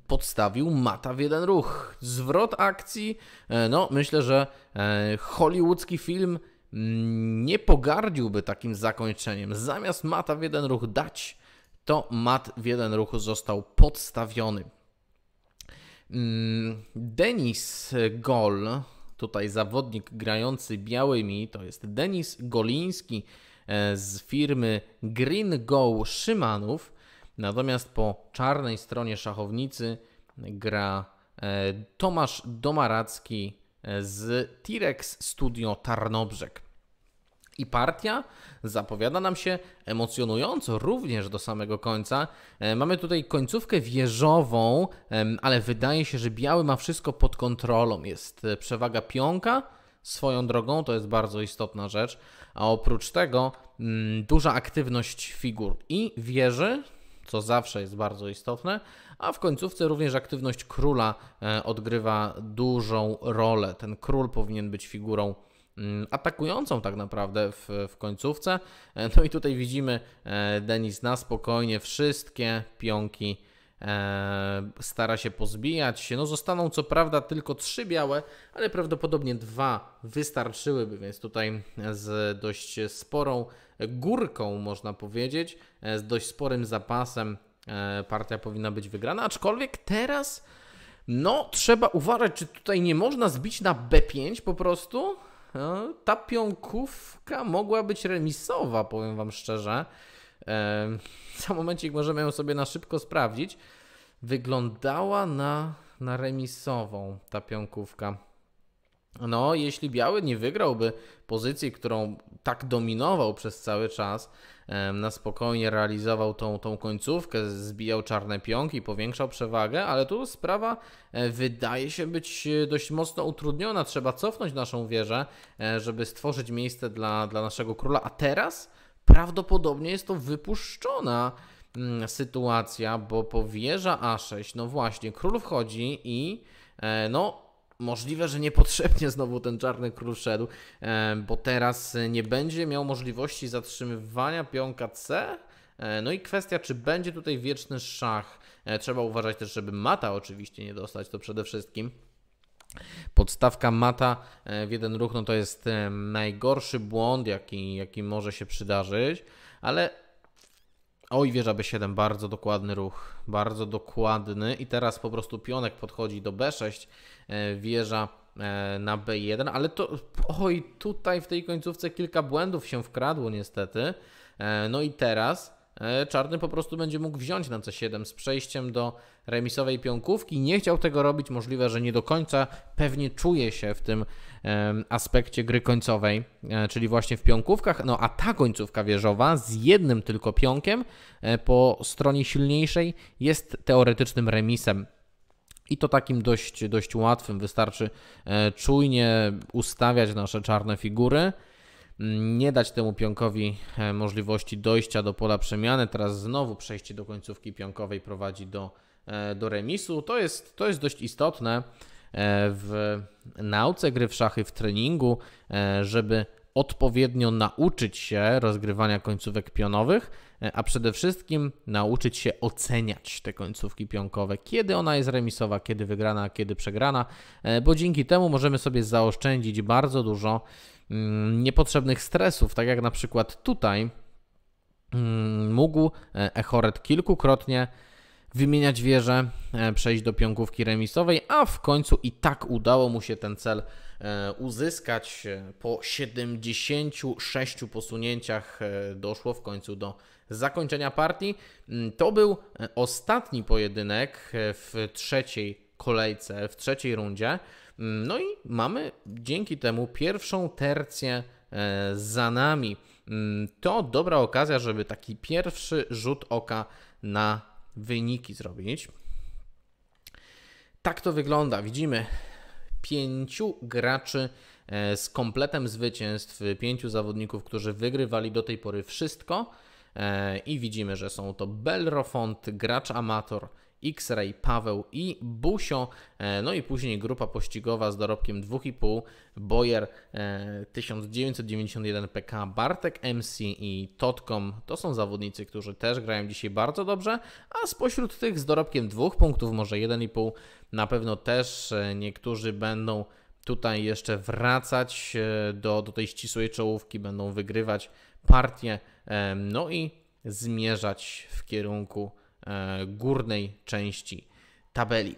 podstawił mata w jeden ruch. Zwrot akcji, e, no myślę, że e, hollywoodzki film mm, nie pogardziłby takim zakończeniem. Zamiast mata w jeden ruch dać, to mat w jeden ruch został podstawiony. Mm, Denis Gol, tutaj zawodnik grający białymi, to jest Denis Goliński e, z firmy Green Go Szymanów. Natomiast po czarnej stronie szachownicy gra e, Tomasz Domaracki e, z T-Rex Studio Tarnobrzeg. I partia zapowiada nam się emocjonująco również do samego końca. E, mamy tutaj końcówkę wieżową, ale wydaje się, że biały ma wszystko pod kontrolą. Jest przewaga pionka swoją drogą, to jest bardzo istotna rzecz. A oprócz tego mm, duża aktywność figur i wieży, co zawsze jest bardzo istotne, a w końcówce również aktywność króla e, odgrywa dużą rolę. Ten król powinien być figurą mm, atakującą tak naprawdę w, w końcówce. E, no i tutaj widzimy e, Denis na spokojnie wszystkie pionki stara się pozbijać. No zostaną co prawda tylko trzy białe, ale prawdopodobnie dwa wystarczyłyby, więc tutaj z dość sporą górką można powiedzieć, z dość sporym zapasem E, partia powinna być wygrana, aczkolwiek teraz no trzeba uważać, czy tutaj nie można zbić na B5 po prostu. E, ta pionkówka mogła być remisowa, powiem Wam szczerze. *laughs* Za momencik możemy ją sobie na szybko sprawdzić. Wyglądała na, na remisową ta pionkówka. No, jeśli biały nie wygrałby pozycji, którą tak dominował przez cały czas, na spokojnie realizował tą, tą końcówkę, zbijał czarne pionki, powiększał przewagę, ale tu sprawa e, wydaje się być e, dość mocno utrudniona. Trzeba cofnąć naszą wieżę, e, żeby stworzyć miejsce dla, dla naszego króla, a teraz prawdopodobnie jest to wypuszczona mm, sytuacja, bo po wieża A6, no właśnie, król wchodzi i no Możliwe, że niepotrzebnie znowu ten czarny król szedł, e, bo teraz nie będzie miał możliwości zatrzymywania pionka C. E, no i kwestia, czy będzie tutaj wieczny szach. E, trzeba uważać też, żeby mata oczywiście nie dostać, to przede wszystkim. Podstawka mata w jeden ruch no to jest najgorszy błąd, jaki, jaki może się przydarzyć, ale Oj, wieża B7, bardzo dokładny ruch, bardzo dokładny. I teraz po prostu pionek podchodzi do B6, e, wieża e, na B1, ale to, oj, tutaj w tej końcówce kilka błędów się wkradło niestety, e, no i teraz E, czarny po prostu będzie mógł wziąć na C7 z przejściem do remisowej pionkówki. Nie chciał tego robić, możliwe, że nie do końca pewnie czuje się w tym aspekcie gry końcowej, e, czyli właśnie w pionkówkach. No a ta końcówka wieżowa z jednym tylko pionkiem e, po stronie silniejszej jest teoretycznym remisem. I to takim dość, dość łatwym. Wystarczy czujnie ustawiać nasze czarne figury nie dać temu pionkowi e, możliwości dojścia do pola przemiany. Teraz znowu przejście do końcówki pionkowej prowadzi do, e, do remisu. To jest, to jest dość istotne e, w nauce gry w szachy, w treningu, żeby odpowiednio nauczyć się rozgrywania końcówek pionowych, a przede wszystkim nauczyć się oceniać te końcówki pionkowe, kiedy ona jest remisowa, kiedy wygrana, kiedy przegrana, bo dzięki temu możemy sobie zaoszczędzić bardzo dużo niepotrzebnych stresów, tak jak na przykład tutaj mm, mógł e, Echoret kilkukrotnie wymieniać wieżę, e, przejść do pionkówki remisowej, a w końcu i tak udało mu się ten cel e, uzyskać. Po 76 posunięciach doszło w końcu do zakończenia partii. Mm, to był ostatni pojedynek w trzeciej kolejce, w trzeciej rundzie. No i mamy dzięki temu pierwszą tercję e, za nami. Mm, to dobra okazja, żeby taki pierwszy rzut oka na wyniki zrobić. Tak to wygląda. Widzimy pięciu graczy e, z kompletem zwycięstw, pięciu zawodników, którzy wygrywali do tej pory wszystko. E, I widzimy, że są to Belrofont, gracz amator, X-Ray, Paweł i Busio. E, no i później grupa pościgowa z dorobkiem 2,5 Boyer 1991 PK, Bartek MC i Totkom. To są zawodnicy, którzy też grają dzisiaj bardzo dobrze, a spośród tych z dorobkiem 2 punktów, może 1,5, na pewno też e, niektórzy będą tutaj jeszcze wracać e, do, do tej ścisłej czołówki, będą wygrywać partie, no i zmierzać w kierunku E, górnej części tabeli.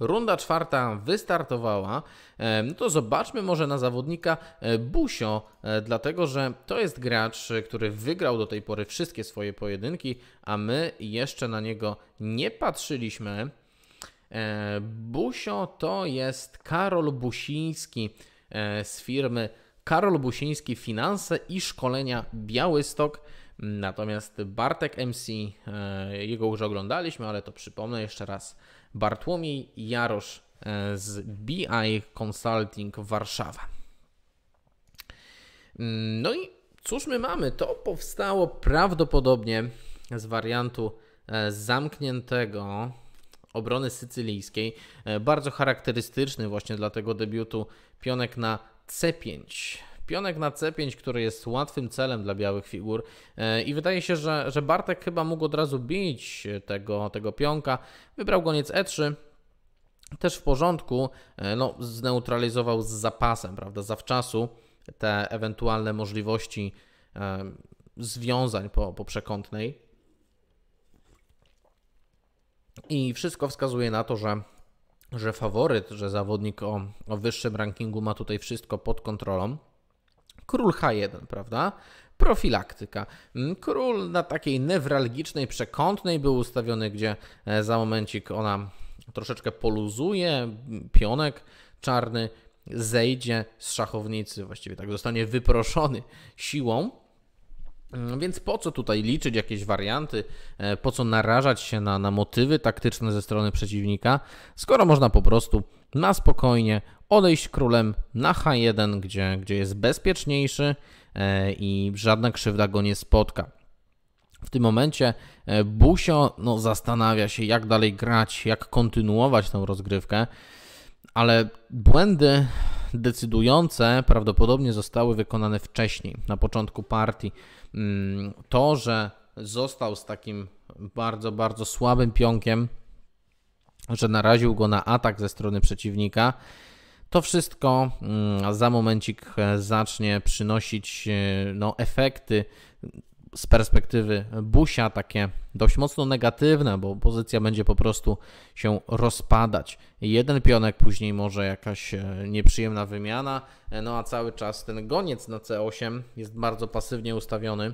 Runda czwarta wystartowała. E, no to zobaczmy może na zawodnika e, Busio, dlatego że to jest gracz, który wygrał do tej pory wszystkie swoje pojedynki, a my jeszcze na niego nie patrzyliśmy. Busio to jest Karol Busiński z firmy Karol Busiński Finanse i Szkolenia Białystok. Natomiast Bartek MC, e, jego już oglądaliśmy, ale to przypomnę jeszcze raz. Bartłomiej Jarosz e, z BI Consulting Warszawa. Mm, no i cóż my mamy? To powstało prawdopodobnie z wariantu e, zamkniętego obrony sycylijskiej. Bardzo charakterystyczny właśnie dla tego debiutu pionek na C5. Pionek na C5, który jest łatwym celem dla białych figur e, i wydaje się, że, że Bartek chyba mógł od razu bić tego, tego pionka. Wybrał goniec E3, też w porządku, e, no, zneutralizował z zapasem, prawda, zawczasu te ewentualne możliwości e, związań po, po przekątnej. I wszystko wskazuje na to, że że faworyt, że zawodnik o, o wyższym rankingu ma tutaj wszystko pod kontrolą. Król H1, prawda? Profilaktyka. Mm, król na takiej newralgicznej, przekątnej był ustawiony, gdzie e, za momencik ona troszeczkę poluzuje, pionek czarny zejdzie z szachownicy, właściwie tak zostanie wyproszony siłą Mm, więc po co tutaj liczyć jakieś warianty, e, po co narażać się na, na motywy taktyczne ze strony przeciwnika, skoro można po prostu na spokojnie odejść królem na H1, gdzie, gdzie jest bezpieczniejszy e, i żadna krzywda go nie spotka. W tym momencie e, Busio no, zastanawia się, jak dalej grać, jak kontynuować tę rozgrywkę, ale błędy decydujące prawdopodobnie zostały wykonane wcześniej, na początku partii. Mm, to, że został z takim bardzo, bardzo słabym pionkiem, że naraził go na atak ze strony przeciwnika, to wszystko mm, za momencik e, zacznie przynosić e, no, efekty z perspektywy Busia takie dość mocno negatywne, bo pozycja będzie po prostu się rozpadać. Jeden pionek, później może jakaś e, nieprzyjemna wymiana, no a cały czas ten goniec na C8 jest bardzo pasywnie ustawiony.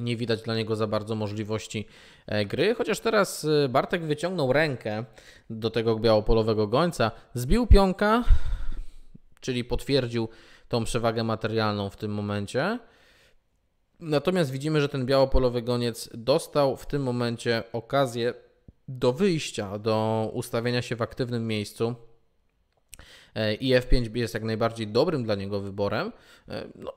Nie widać dla niego za bardzo możliwości e, gry, chociaż teraz Bartek wyciągnął rękę do tego białopolowego gońca, zbił pionka, czyli potwierdził tą przewagę materialną w tym momencie. Natomiast widzimy, że ten białopolowy goniec dostał w tym momencie okazję do wyjścia, do ustawienia się w aktywnym miejscu. E, I F5 jest jak najbardziej dobrym dla niego wyborem. E, no,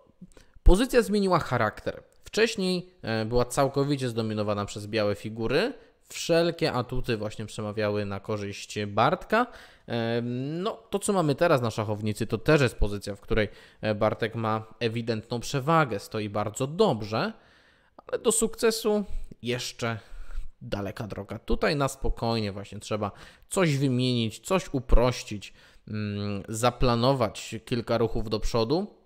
pozycja zmieniła charakter. Wcześniej e, była całkowicie zdominowana przez białe figury, wszelkie atuty właśnie przemawiały na korzyść Bartka. No, to co mamy teraz na szachownicy, to też jest pozycja, w której e, Bartek ma ewidentną przewagę, stoi bardzo dobrze, ale do sukcesu jeszcze daleka droga. Tutaj na spokojnie właśnie trzeba coś wymienić, coś uprościć, mm, zaplanować kilka ruchów do przodu,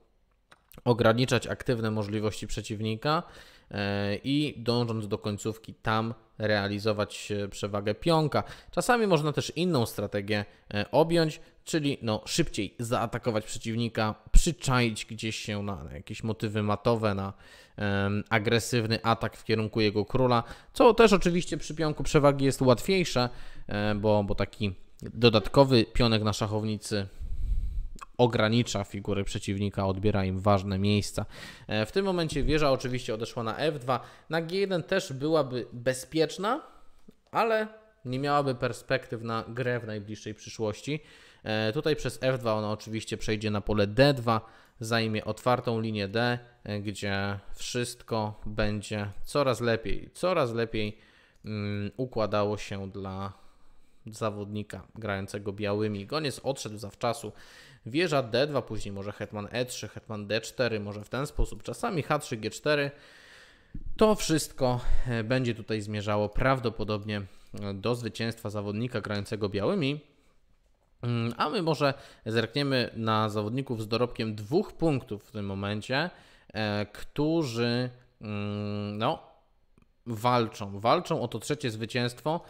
ograniczać aktywne możliwości przeciwnika e, i dążąc do końcówki tam realizować e, przewagę pionka. Czasami można też inną strategię e, objąć, czyli no, szybciej zaatakować przeciwnika, przyczaić gdzieś się na, jakieś motywy matowe, na um, agresywny atak w kierunku jego króla, co też oczywiście przy pionku przewagi jest łatwiejsze, bo, bo taki dodatkowy pionek na szachownicy ogranicza figury przeciwnika, odbiera im ważne miejsca. E, w tym momencie wieża oczywiście odeszła na F2. Na G1 też byłaby bezpieczna, ale nie miałaby perspektyw na grę w najbliższej przyszłości. E, tutaj przez F2 ona oczywiście przejdzie na pole D2, zajmie otwartą linię D, e, gdzie wszystko będzie coraz lepiej, coraz lepiej um, układało się dla zawodnika grającego białymi. Goniec odszedł zawczasu Wieża D2, później może hetman E3, hetman D4, może w ten sposób, czasami H3, G4. To wszystko e, będzie tutaj zmierzało prawdopodobnie e, do zwycięstwa zawodnika grającego białymi. Mm, a my może zerkniemy na zawodników z dorobkiem dwóch punktów w tym momencie, e, którzy mm, no, walczą. Walczą o to trzecie zwycięstwo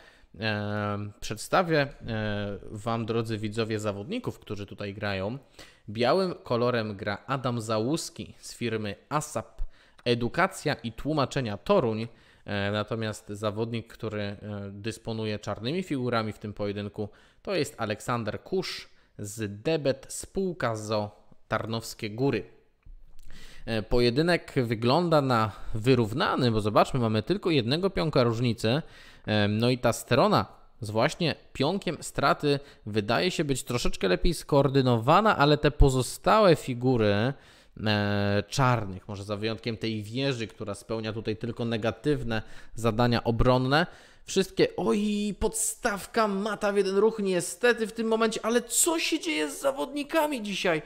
Przedstawię e, Wam, drodzy widzowie, zawodników, którzy tutaj grają. Białym kolorem gra Adam Załuski z firmy ASAP Edukacja i Tłumaczenia Toruń. E, natomiast zawodnik, który e, dysponuje czarnymi figurami w tym pojedynku, to jest Aleksander Kusz z Debet Spółka ZO Tarnowskie Góry. Pojedynek wygląda na wyrównany, bo zobaczmy, mamy tylko jednego pionka różnicy. No i ta strona z właśnie pionkiem straty wydaje się być troszeczkę lepiej skoordynowana, ale te pozostałe figury e, czarnych, może za wyjątkiem tej wieży, która spełnia tutaj tylko negatywne zadania obronne, Wszystkie, oj, podstawka mata w jeden ruch, niestety w tym momencie, ale co się dzieje z zawodnikami dzisiaj?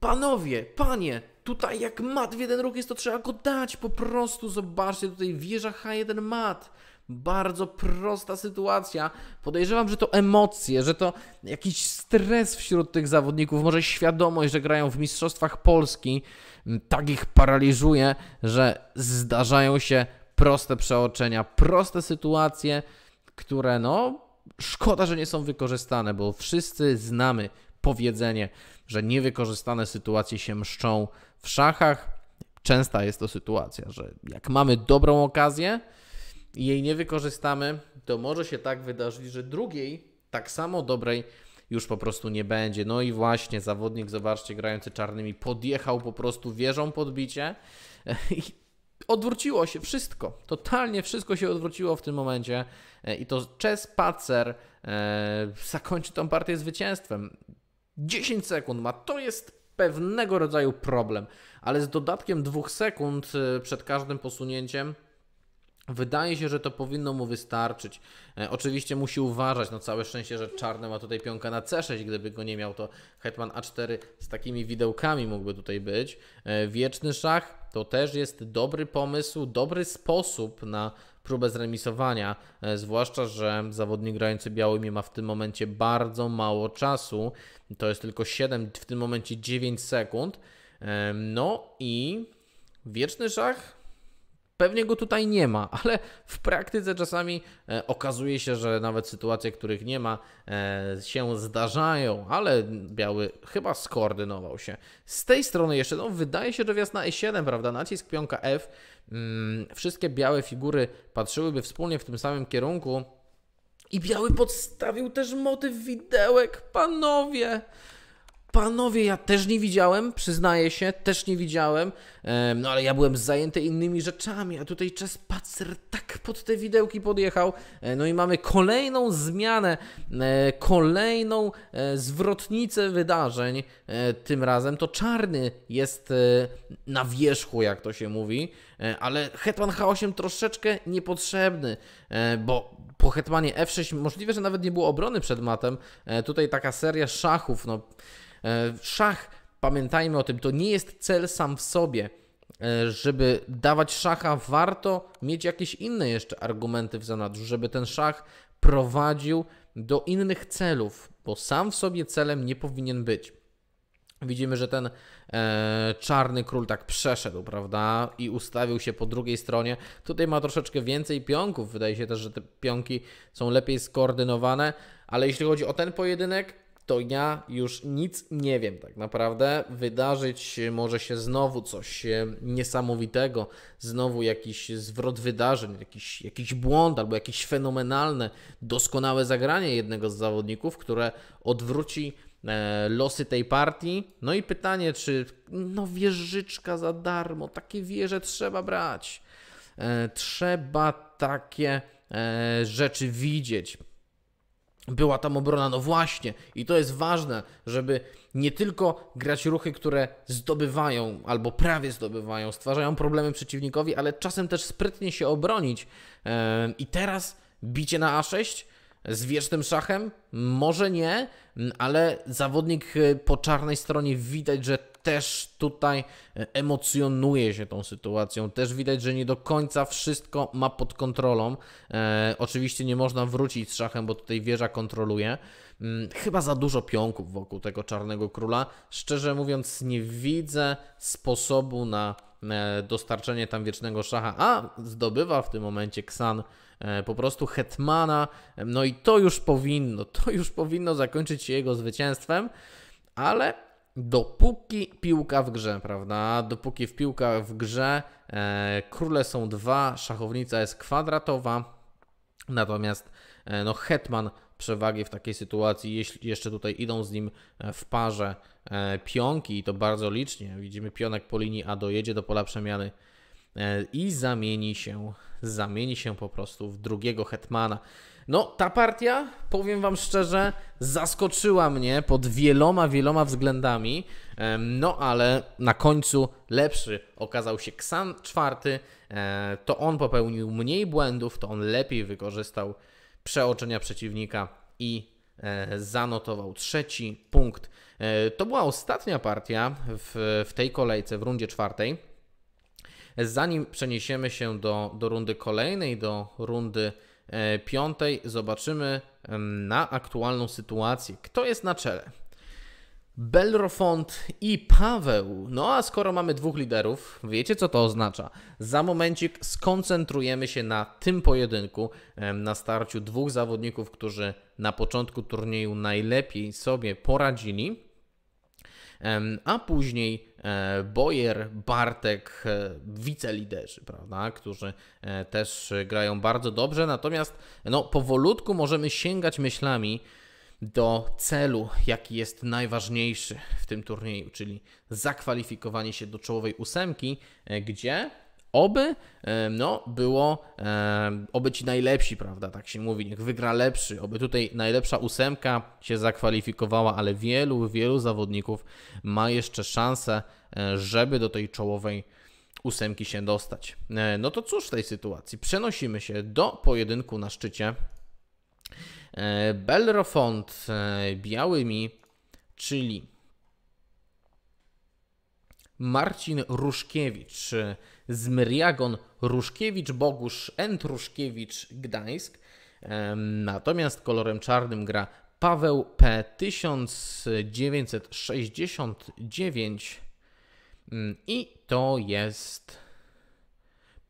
Panowie, panie, tutaj jak mat w jeden ruch jest, to trzeba go dać po prostu. Zobaczcie, tutaj wieża H1 mat. Bardzo prosta sytuacja. Podejrzewam, że to emocje, że to jakiś stres wśród tych zawodników, może świadomość, że grają w Mistrzostwach Polski, tak ich paraliżuje, że zdarzają się proste przeoczenia, proste sytuacje, które no szkoda, że nie są wykorzystane, bo wszyscy znamy powiedzenie, że niewykorzystane sytuacje się mszczą w szachach. Częsta jest to sytuacja, że jak mamy dobrą okazję i jej nie wykorzystamy, to może się tak wydarzyć, że drugiej, tak samo dobrej, już po prostu nie będzie. No i właśnie zawodnik, zobaczcie, grający czarnymi, podjechał po prostu wieżą podbicie *laughs* i odwróciło się wszystko. Totalnie wszystko się odwróciło w tym momencie e, i to Chess Pacer e, zakończy tą partię zwycięstwem. 10 sekund ma, to jest pewnego rodzaju problem, ale z dodatkiem dwóch sekund e, przed każdym posunięciem Wydaje się, że to powinno mu wystarczyć. E, oczywiście musi uważać, no całe szczęście, że czarny ma tutaj pionka na C6, gdyby go nie miał, to hetman A4 z takimi widełkami mógłby tutaj być. E, wieczny szach to też jest dobry pomysł, dobry sposób na próbę zremisowania, e, zwłaszcza, że zawodnik grający białymi ma w tym momencie bardzo mało czasu, to jest tylko 7, w tym momencie 9 sekund. E, no i wieczny szach Pewnie go tutaj nie ma, *laughs* ale w praktyce czasami e, okazuje się, że nawet sytuacje, których nie ma, e, się zdarzają, ale biały chyba skoordynował się. Z tej strony jeszcze, no wydaje się, że wjazd na E7, prawda, nacisk pionka F, mm, wszystkie białe figury patrzyłyby wspólnie w tym samym kierunku i biały podstawił też motyw widełek, panowie! Panowie, ja też nie widziałem, przyznaję się, też nie widziałem, no ale ja byłem zajęty innymi rzeczami, a tutaj czas Pacer tak pod te widełki podjechał. E, no i mamy kolejną zmianę, e, kolejną e, zwrotnicę wydarzeń. Tym razem to czarny jest na wierzchu, jak to się mówi, ale Hetman H8 troszeczkę niepotrzebny, bo po hetmanie F6 możliwe, że nawet nie było obrony przed matem. Tutaj taka seria szachów, no szach, pamiętajmy o tym, to nie jest cel sam w sobie. E, żeby dawać szacha, warto mieć jakieś inne jeszcze argumenty w zanadrzu, żeby ten szach prowadził do innych celów, bo sam w sobie celem nie powinien być. Widzimy, że ten e, czarny król tak przeszedł, prawda? I ustawił się po drugiej stronie. Tutaj ma troszeczkę więcej pionków. Wydaje się też, że te pionki są lepiej skoordynowane, ale jeśli chodzi o ten pojedynek, to ja już nic nie wiem tak naprawdę. Wydarzyć może się znowu coś niesamowitego, znowu jakiś zwrot wydarzeń, jakiś, jakiś błąd albo jakieś fenomenalne, doskonałe zagranie jednego z zawodników, które odwróci e, losy tej partii. No i pytanie, czy no wieżyczka za darmo, takie wieże trzeba brać. E, trzeba takie e, rzeczy widzieć była tam obrona. No właśnie, i to jest ważne, żeby nie tylko grać ruchy, które zdobywają albo prawie zdobywają, stwarzają problemy przeciwnikowi, ale czasem też sprytnie się obronić. I teraz bicie na A6 z wiecznym szachem? Może nie, ale zawodnik y, po czarnej stronie widać, że też tutaj e, emocjonuje się tą sytuacją. Też widać, że nie do końca wszystko ma pod kontrolą. E, oczywiście nie można wrócić z szachem, bo tutaj wieża kontroluje. Hmm, chyba za dużo pionków wokół tego czarnego króla. Szczerze mówiąc, nie widzę sposobu na e, dostarczenie tam wiecznego szacha, a zdobywa w tym momencie Ksan e, po prostu hetmana. No i to już powinno, to już powinno zakończyć się jego zwycięstwem, ale dopóki piłka w grze, prawda? Dopóki w piłka w grze, e, króle są dwa, szachownica jest kwadratowa, natomiast e, no, hetman przewagi w takiej sytuacji, jeśli jeszcze tutaj idą z nim w parze pionki i to bardzo licznie. Widzimy pionek po linii A dojedzie do pola przemiany i zamieni się, zamieni się po prostu w drugiego hetmana. No, ta partia, powiem Wam szczerze, zaskoczyła mnie pod wieloma, wieloma względami. No, ale na końcu lepszy okazał się Ksan czwarty. E, to on popełnił mniej błędów, to on lepiej wykorzystał przeoczenia przeciwnika i e, zanotował trzeci punkt. E, to była ostatnia partia w, w tej kolejce, w rundzie czwartej. Zanim przeniesiemy się do, do rundy kolejnej, do rundy piątej zobaczymy na aktualną sytuację. Kto jest na czele? Belrofont i Paweł. No a skoro mamy dwóch liderów, wiecie co to oznacza? Za momencik skoncentrujemy się na tym pojedynku, na starciu dwóch zawodników, którzy na początku turnieju najlepiej sobie poradzili a później e, Boyer, Bartek, e, wiceliderzy, prawda, którzy e, też grają bardzo dobrze, natomiast no, powolutku możemy sięgać myślami do celu, jaki jest najważniejszy w tym turnieju, czyli zakwalifikowanie się do czołowej ósemki, gdzie Oby no, było, oby ci najlepsi, prawda? Tak się mówi, niech wygra lepszy. Oby tutaj najlepsza ósemka się zakwalifikowała, ale wielu, wielu zawodników ma jeszcze szansę, e, żeby do tej czołowej ósemki się dostać. E, no to cóż w tej sytuacji? Przenosimy się do pojedynku na szczycie. E, Belrofont białymi, czyli Marcin Ruszkiewicz, Zmyriagon Ruszkiewicz, Bogusz End Ruszkiewicz, Gdańsk. Natomiast kolorem czarnym gra Paweł P. 1969 mm, i to jest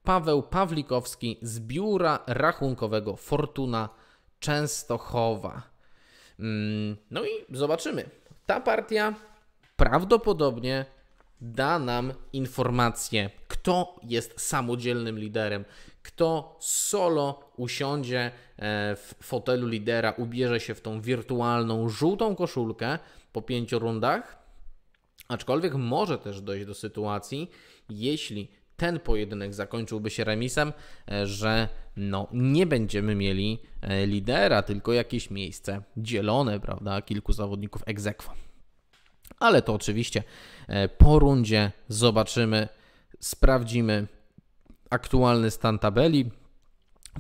Paweł Pawlikowski z biura rachunkowego Fortuna Częstochowa. Mm, no i zobaczymy. Ta partia prawdopodobnie da nam informację, kto jest samodzielnym liderem, kto solo usiądzie e, w fotelu lidera, ubierze się w tą wirtualną żółtą koszulkę po pięciu rundach. Aczkolwiek może też dojść do sytuacji, jeśli ten pojedynek zakończyłby się remisem, e, że no, nie będziemy mieli e, lidera, tylko jakieś miejsce dzielone, prawda, kilku zawodników egzekwo ale to oczywiście e, po rundzie zobaczymy, sprawdzimy aktualny stan tabeli.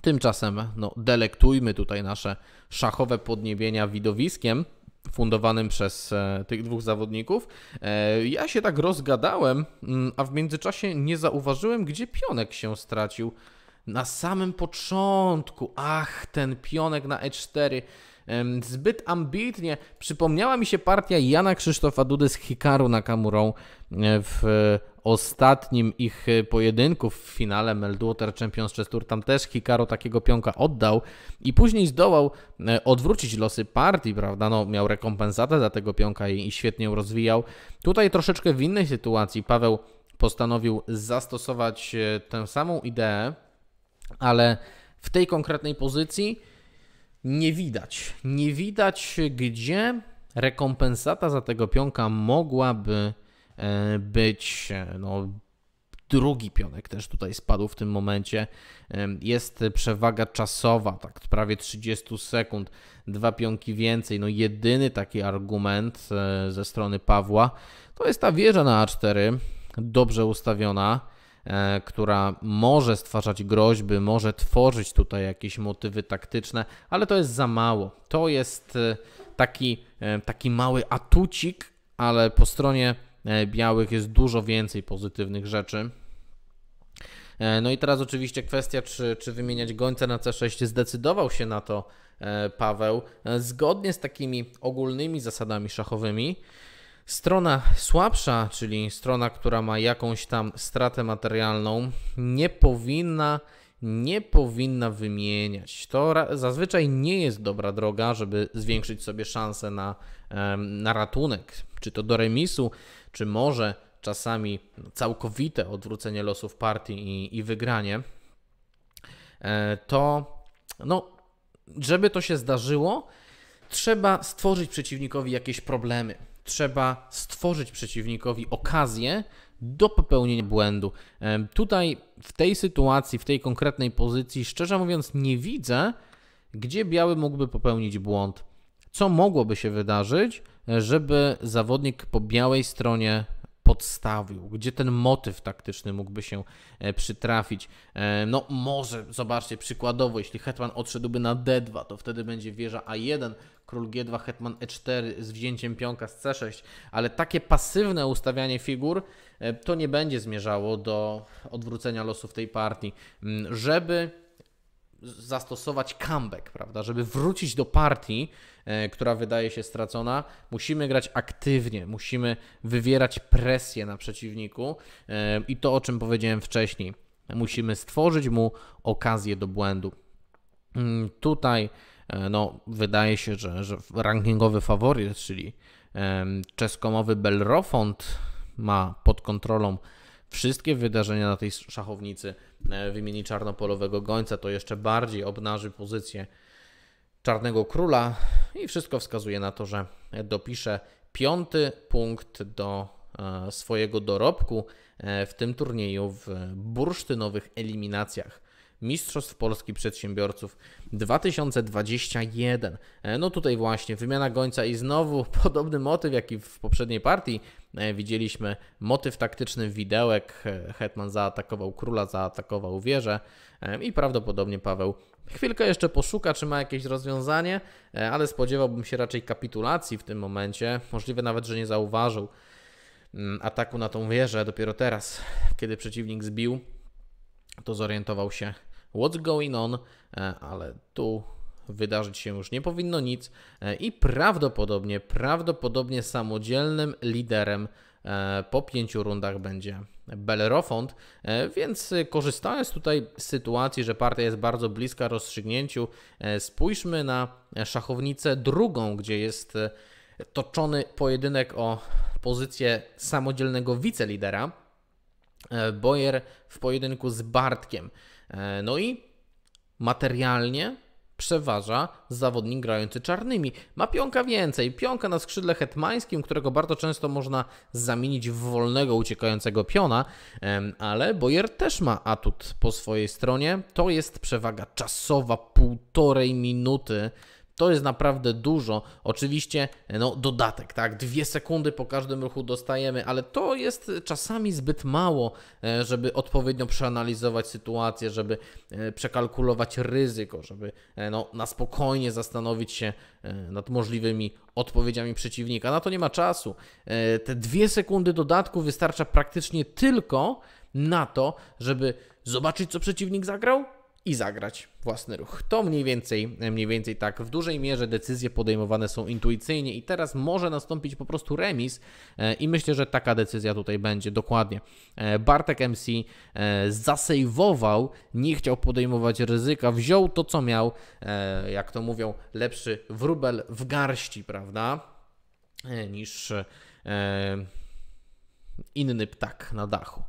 Tymczasem no, delektujmy tutaj nasze szachowe podniebienia widowiskiem fundowanym przez e, tych dwóch zawodników. E, ja się tak rozgadałem, mm, a w międzyczasie nie zauważyłem, gdzie pionek się stracił. Na samym początku, ach, ten pionek na E4 zbyt ambitnie. Przypomniała mi się partia Jana Krzysztofa Dudy z Hikaru Nakamurą e, w ostatnim ich pojedynku w finale Meltwater Champions Chess Tour. Tam też Hikaru takiego pionka oddał i później zdołał e, odwrócić losy partii, prawda? No, miał rekompensatę za tego pionka i, i świetnie ją rozwijał. Tutaj troszeczkę w innej sytuacji Paweł postanowił zastosować e, tę samą ideę, ale w tej konkretnej pozycji nie widać. Nie widać, gdzie rekompensata za tego pionka mogłaby e, być. E, no, drugi pionek też tutaj spadł w tym momencie. E, jest przewaga czasowa, tak prawie 30 sekund, dwa pionki więcej. No jedyny taki argument ze strony Pawła to jest ta wieża na A4, dobrze ustawiona. E, która może stwarzać groźby, może tworzyć tutaj jakieś motywy taktyczne, ale to jest za mało. To jest e, taki, e, taki mały atucik, ale po stronie białych jest dużo więcej pozytywnych rzeczy. No i teraz oczywiście kwestia, czy, czy wymieniać gońca na C6. Zdecydował się na to Paweł, zgodnie z takimi ogólnymi zasadami szachowymi. Strona słabsza, czyli strona, która ma jakąś tam stratę materialną, nie powinna nie powinna wymieniać. To zazwyczaj nie jest dobra droga, żeby zwiększyć sobie szanse na, na ratunek, czy to do remisu, czy może czasami całkowite odwrócenie losów partii i, i wygranie. E, to, no, żeby to się zdarzyło, Trzeba stworzyć przeciwnikowi jakieś problemy. Trzeba stworzyć przeciwnikowi okazję do popełnienia błędu. Tutaj w tej sytuacji, w tej konkretnej pozycji, szczerze mówiąc, nie widzę, gdzie biały mógłby popełnić błąd. Co mogłoby się wydarzyć, żeby zawodnik po białej stronie podstawił, gdzie ten motyw taktyczny mógłby się e, przytrafić. No może, zobaczcie, przykładowo, jeśli hetman odszedłby na d2, to wtedy będzie wieża a1, król g2, hetman e4 z wzięciem pionka z c6, ale takie pasywne ustawianie figur to nie będzie zmierzało do odwrócenia losów tej partii. Mm, żeby zastosować comeback, prawda? Żeby wrócić do partii, e, która wydaje się stracona, musimy grać aktywnie, musimy wywierać presję na przeciwniku e, i to, o czym powiedziałem wcześniej. Musimy stworzyć mu okazję do błędu. Mm, tutaj e, no, wydaje się, że, że rankingowy faworyt, czyli czeskomowy Belrofont ma pod kontrolą wszystkie wydarzenia na tej szachownicy e, wymieni czarnopolowego gońca, to jeszcze bardziej obnaży pozycję czarnego króla i wszystko wskazuje na to, że dopisze piąty punkt do e, swojego dorobku e, w tym turnieju w bursztynowych eliminacjach. Mistrzostw Polski Przedsiębiorców 2021. E, no tutaj właśnie wymiana gońca i znowu *laughs* podobny motyw, jaki w poprzedniej partii e, widzieliśmy. Motyw taktyczny widełek. E, Hetman zaatakował króla, zaatakował wieżę i prawdopodobnie Paweł chwilkę jeszcze poszuka, czy ma jakieś rozwiązanie, ale spodziewałbym się raczej kapitulacji w tym momencie. Możliwe nawet, że nie zauważył mm, ataku na tą wieżę dopiero teraz, kiedy przeciwnik zbił to zorientował się what's going on, e, ale tu wydarzyć się już nie powinno nic e, i prawdopodobnie, prawdopodobnie samodzielnym liderem e, po pięciu rundach będzie Bellerofont, więc korzystając tutaj z sytuacji, że partia jest bardzo bliska rozstrzygnięciu, spójrzmy na szachownicę drugą, gdzie jest toczony pojedynek o pozycję samodzielnego wicelidera. Boyer w pojedynku z Bartkiem. E, no i materialnie przeważa zawodnik grający czarnymi. Ma pionka więcej. Pionka na skrzydle hetmańskim, którego bardzo często można zamienić w wolnego uciekającego piona, ale Boyer też ma atut po swojej stronie. To jest przewaga czasowa półtorej minuty to jest naprawdę dużo. Oczywiście, no, dodatek, tak? Dwie sekundy po każdym ruchu dostajemy, ale to jest czasami zbyt mało, e, żeby odpowiednio przeanalizować sytuację, żeby e, przekalkulować ryzyko, żeby e, no, na spokojnie zastanowić się nad możliwymi odpowiedziami przeciwnika. Na to nie ma czasu. Te dwie sekundy dodatku wystarcza praktycznie tylko na to, żeby zobaczyć, co przeciwnik zagrał, i zagrać własny ruch. To mniej więcej, mniej więcej tak. W dużej mierze decyzje podejmowane są intuicyjnie i teraz może nastąpić po prostu remis e, i myślę, że taka decyzja tutaj będzie dokładnie. E, Bartek MC e, zasejwował, nie chciał podejmować ryzyka, wziął to co miał, jak to mówią, lepszy wróbel w garści, prawda? Niż inny ptak na dachu.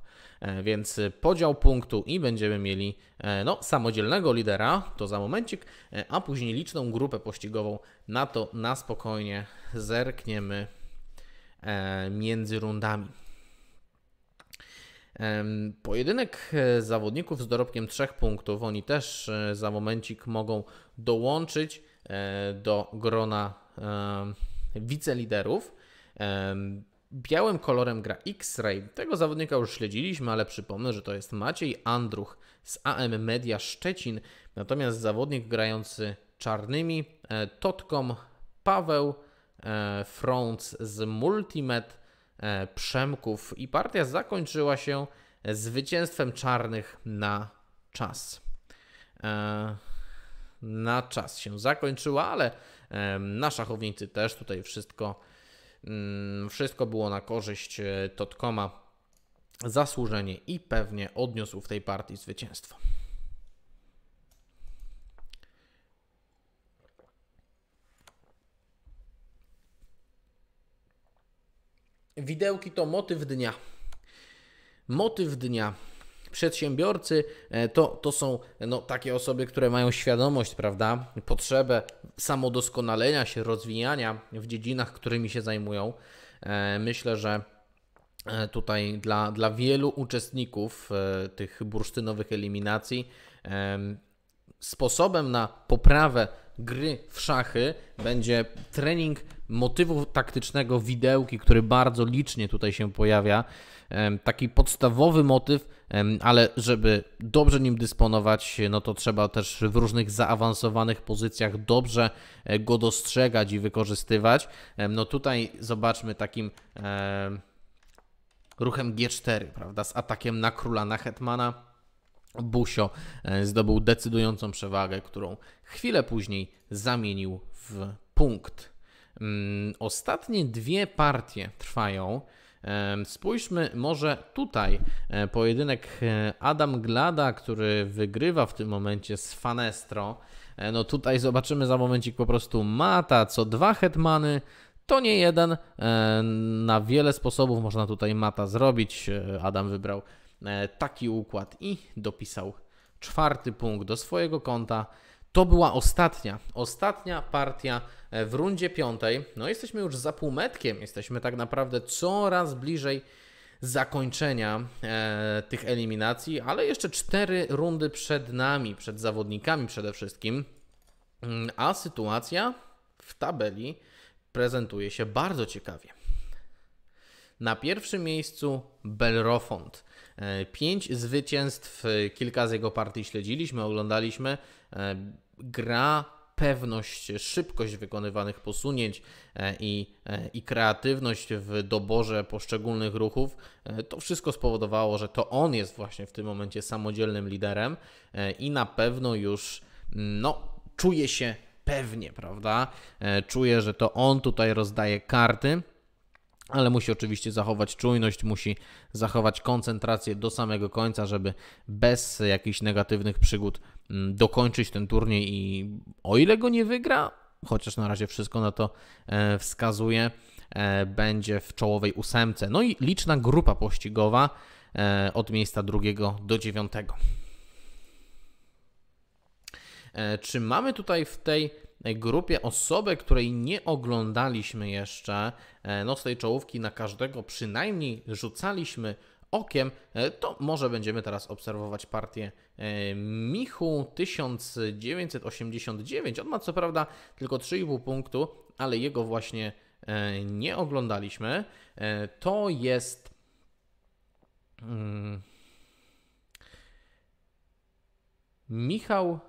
E, więc podział punktu i będziemy mieli e, no, samodzielnego lidera, to za momencik, e, a później liczną grupę pościgową. Na to na spokojnie zerkniemy między rundami. Pojedynek zawodników z dorobkiem 3 punktów, oni też za momencik mogą dołączyć do grona wiceliderów. Białym kolorem gra X-Ray. Tego zawodnika już śledziliśmy, ale przypomnę, że to jest Maciej Andruch z AM Media Szczecin. Natomiast zawodnik grający czarnymi e, Totkom Paweł e, Frąc z Multimet e, Przemków. I partia zakończyła się zwycięstwem czarnych na czas. Na czas się zakończyła, ale na szachownicy też tutaj wszystko wszystko było na korzyść e, Totkoma. Zasłużenie i pewnie odniósł w tej partii zwycięstwo. Widełki to motyw dnia. Motyw dnia. Przedsiębiorcy to, to są no, takie osoby, które mają świadomość, prawda, potrzebę samodoskonalenia się, rozwijania w dziedzinach, którymi się zajmują. Myślę, że tutaj dla, dla wielu uczestników tych bursztynowych eliminacji sposobem na poprawę gry w szachy będzie trening motywu taktycznego widełki, który bardzo licznie tutaj się pojawia. Taki podstawowy motyw, ale żeby dobrze nim dysponować, no to trzeba też w różnych zaawansowanych pozycjach dobrze e, go dostrzegać i wykorzystywać. No tutaj zobaczmy takim ruchem G4, prawda, z atakiem na króla, na hetmana Busio e, zdobył decydującą przewagę, którą chwilę później zamienił w punkt. Ostatnie dwie partie trwają. Spójrzmy może tutaj. E, pojedynek e, Adam Glada, który wygrywa w tym momencie z Fanestro. No tutaj zobaczymy za momencik po prostu mata, co dwa hetmany. To nie jeden. Na wiele sposobów można tutaj mata zrobić. Adam wybrał E, taki układ i dopisał czwarty punkt do swojego konta. To była ostatnia, ostatnia partia e, w rundzie piątej. No jesteśmy już za półmetkiem, jesteśmy tak naprawdę coraz bliżej zakończenia e, tych eliminacji, ale jeszcze cztery rundy przed nami, przed zawodnikami przede wszystkim. Mm, a sytuacja w tabeli prezentuje się bardzo ciekawie. Na pierwszym miejscu Belrofont. E, pięć zwycięstw, e, kilka z jego partii śledziliśmy, oglądaliśmy. E, gra, pewność, szybkość wykonywanych posunięć i, i kreatywność w doborze poszczególnych ruchów, to wszystko spowodowało, że to on jest właśnie w tym momencie samodzielnym liderem i na pewno już no, czuje się pewnie, prawda? Czuje, że to on tutaj rozdaje karty ale musi oczywiście zachować czujność, musi zachować koncentrację do samego końca, żeby bez jakichś negatywnych przygód mm, dokończyć ten turniej i o ile go nie wygra, chociaż na razie wszystko na to e, wskazuje, e, będzie w czołowej ósemce. No i liczna grupa pościgowa e, od miejsca drugiego do dziewiątego. Czy mamy tutaj w tej grupie osobę, której nie oglądaliśmy jeszcze, no z tej czołówki na każdego przynajmniej rzucaliśmy okiem, e, to może będziemy teraz obserwować partię e, Michu 1989. On ma co prawda tylko 3,5 punktu, ale jego właśnie nie oglądaliśmy. To jest. Hmm, Michał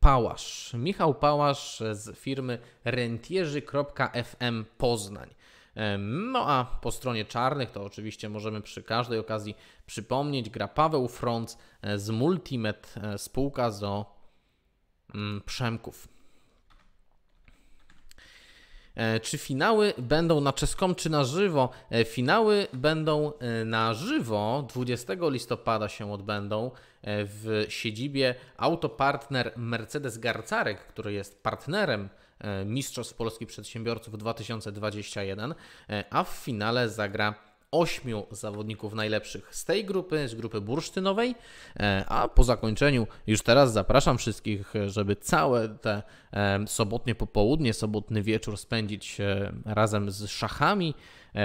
Pałasz. Michał Pałasz z firmy rentierzy.fm Poznań. No a po stronie czarnych to oczywiście możemy przy każdej okazji przypomnieć gra Paweł Frąc z Multimet e, spółka zo mm, Przemków. E, czy finały będą na czeskom, czy na żywo? E, finały będą e, na żywo. 20 listopada się odbędą w siedzibie Autopartner Mercedes Garcarek, który jest partnerem Mistrzostw Polski Przedsiębiorców 2021, a w finale zagra ośmiu zawodników najlepszych z tej grupy, z grupy bursztynowej, e, a po zakończeniu już teraz zapraszam wszystkich, żeby całe te e, sobotnie popołudnie, sobotny wieczór spędzić e, razem z szachami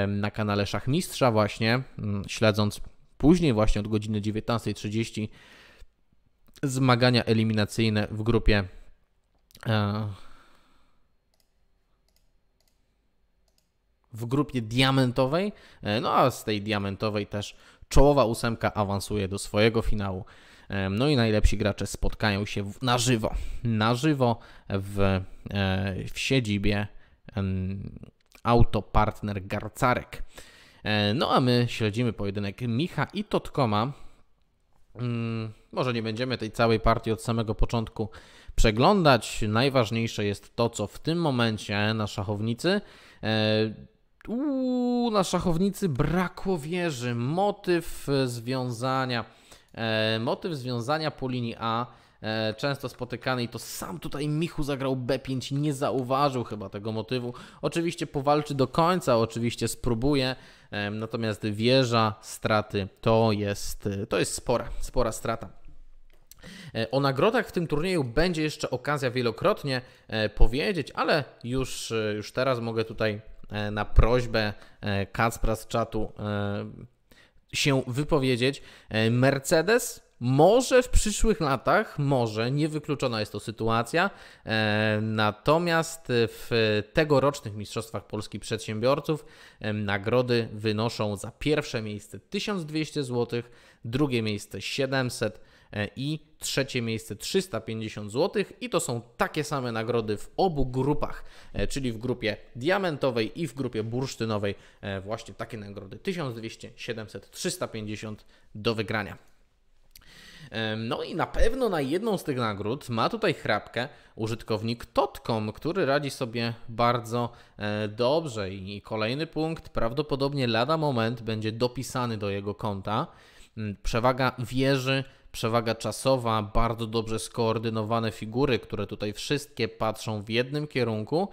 na kanale Szachmistrza właśnie, śledząc później właśnie od godziny 19.30 zmagania eliminacyjne w grupie w grupie diamentowej, e, no a z tej diamentowej też czołowa ósemka awansuje do swojego finału. E, no i najlepsi gracze spotkają się na żywo, na żywo w, e, w siedzibie Autopartner Garcarek. No a my śledzimy pojedynek Micha i Totkoma. Mm, może nie będziemy tej całej partii od samego początku przeglądać. Najważniejsze jest to, co w tym momencie na szachownicy Uuu, na szachownicy brakło wieży. Motyw związania. E, motyw związania po linii A e, często spotykany i to sam tutaj Michu zagrał B5, nie zauważył chyba tego motywu. Oczywiście powalczy do końca, oczywiście spróbuje, e, natomiast wieża straty to jest, to jest spora, spora strata. E, o nagrodach w tym turnieju będzie jeszcze okazja wielokrotnie e, powiedzieć, ale już, e, już teraz mogę tutaj na prośbę Kacpra z czatu się wypowiedzieć. Mercedes może w przyszłych latach, może, niewykluczona jest to sytuacja, natomiast w tegorocznych Mistrzostwach Polski Przedsiębiorców nagrody wynoszą za pierwsze miejsce 1200 zł, drugie miejsce 700 E, i trzecie miejsce 350 zł i to są takie same nagrody w obu grupach, e, czyli w grupie diamentowej i w grupie bursztynowej. E, właśnie takie nagrody. 1200, 700, 350 do wygrania. No i na pewno na jedną z tych nagród ma tutaj chrapkę użytkownik Totcom, który radzi sobie bardzo dobrze. I kolejny punkt. Prawdopodobnie lada moment będzie dopisany do jego konta. Mm, przewaga wieży przewaga czasowa, bardzo dobrze skoordynowane figury, które tutaj wszystkie patrzą w jednym kierunku,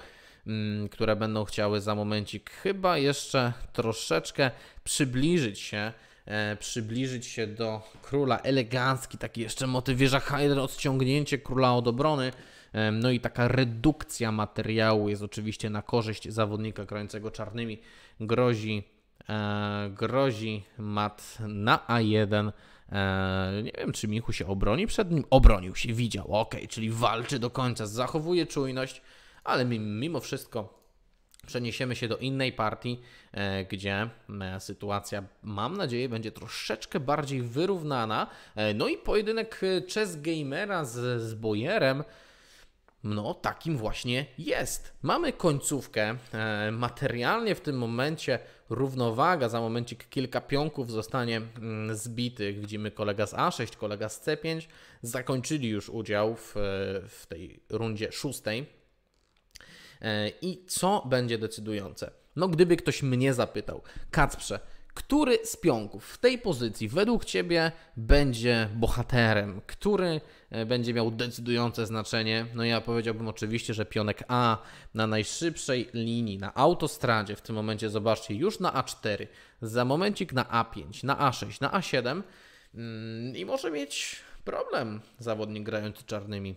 mm, które będą chciały za momencik chyba jeszcze troszeczkę przybliżyć się e, przybliżyć się do króla. Elegancki, taki jeszcze motyw wieża Hydra, odciągnięcie króla od obrony, e, no i taka redukcja materiału jest oczywiście na korzyść zawodnika grającego czarnymi, grozi, e, grozi mat na A1, Eee, nie wiem, czy Michu się obroni przed nim. Obronił się, widział, ok, czyli walczy do końca, zachowuje czujność, ale mimo wszystko przeniesiemy się do innej partii, e, gdzie e, sytuacja, mam nadzieję, będzie troszeczkę bardziej wyrównana. E, no i pojedynek Chess Gamera z, z Bojerem. No, takim właśnie jest. Mamy końcówkę. Materialnie w tym momencie równowaga, za momencik kilka pionków zostanie mm, zbitych. Widzimy kolega z A6, kolega z C5 zakończyli już udział w, w tej rundzie szóstej. E, I co będzie decydujące? No, gdyby ktoś mnie zapytał, Kacprze, który z pionków w tej pozycji według Ciebie będzie bohaterem? Który e, będzie miał decydujące znaczenie? No ja powiedziałbym oczywiście, że pionek A na najszybszej linii, na autostradzie, w tym momencie zobaczcie, już na A4, za momencik na A5, na A6, na A7 mm, i może mieć problem zawodnik grający czarnymi.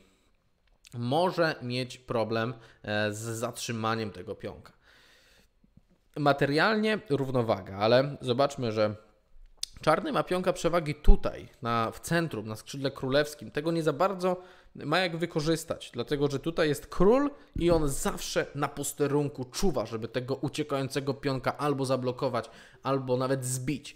Może mieć problem e, z zatrzymaniem tego pionka materialnie równowaga, ale zobaczmy, że czarny ma pionka przewagi tutaj, na, w centrum, na skrzydle królewskim. Tego nie za bardzo ma jak wykorzystać, dlatego że tutaj jest król i on zawsze na posterunku czuwa, żeby tego uciekającego pionka albo zablokować, albo nawet zbić.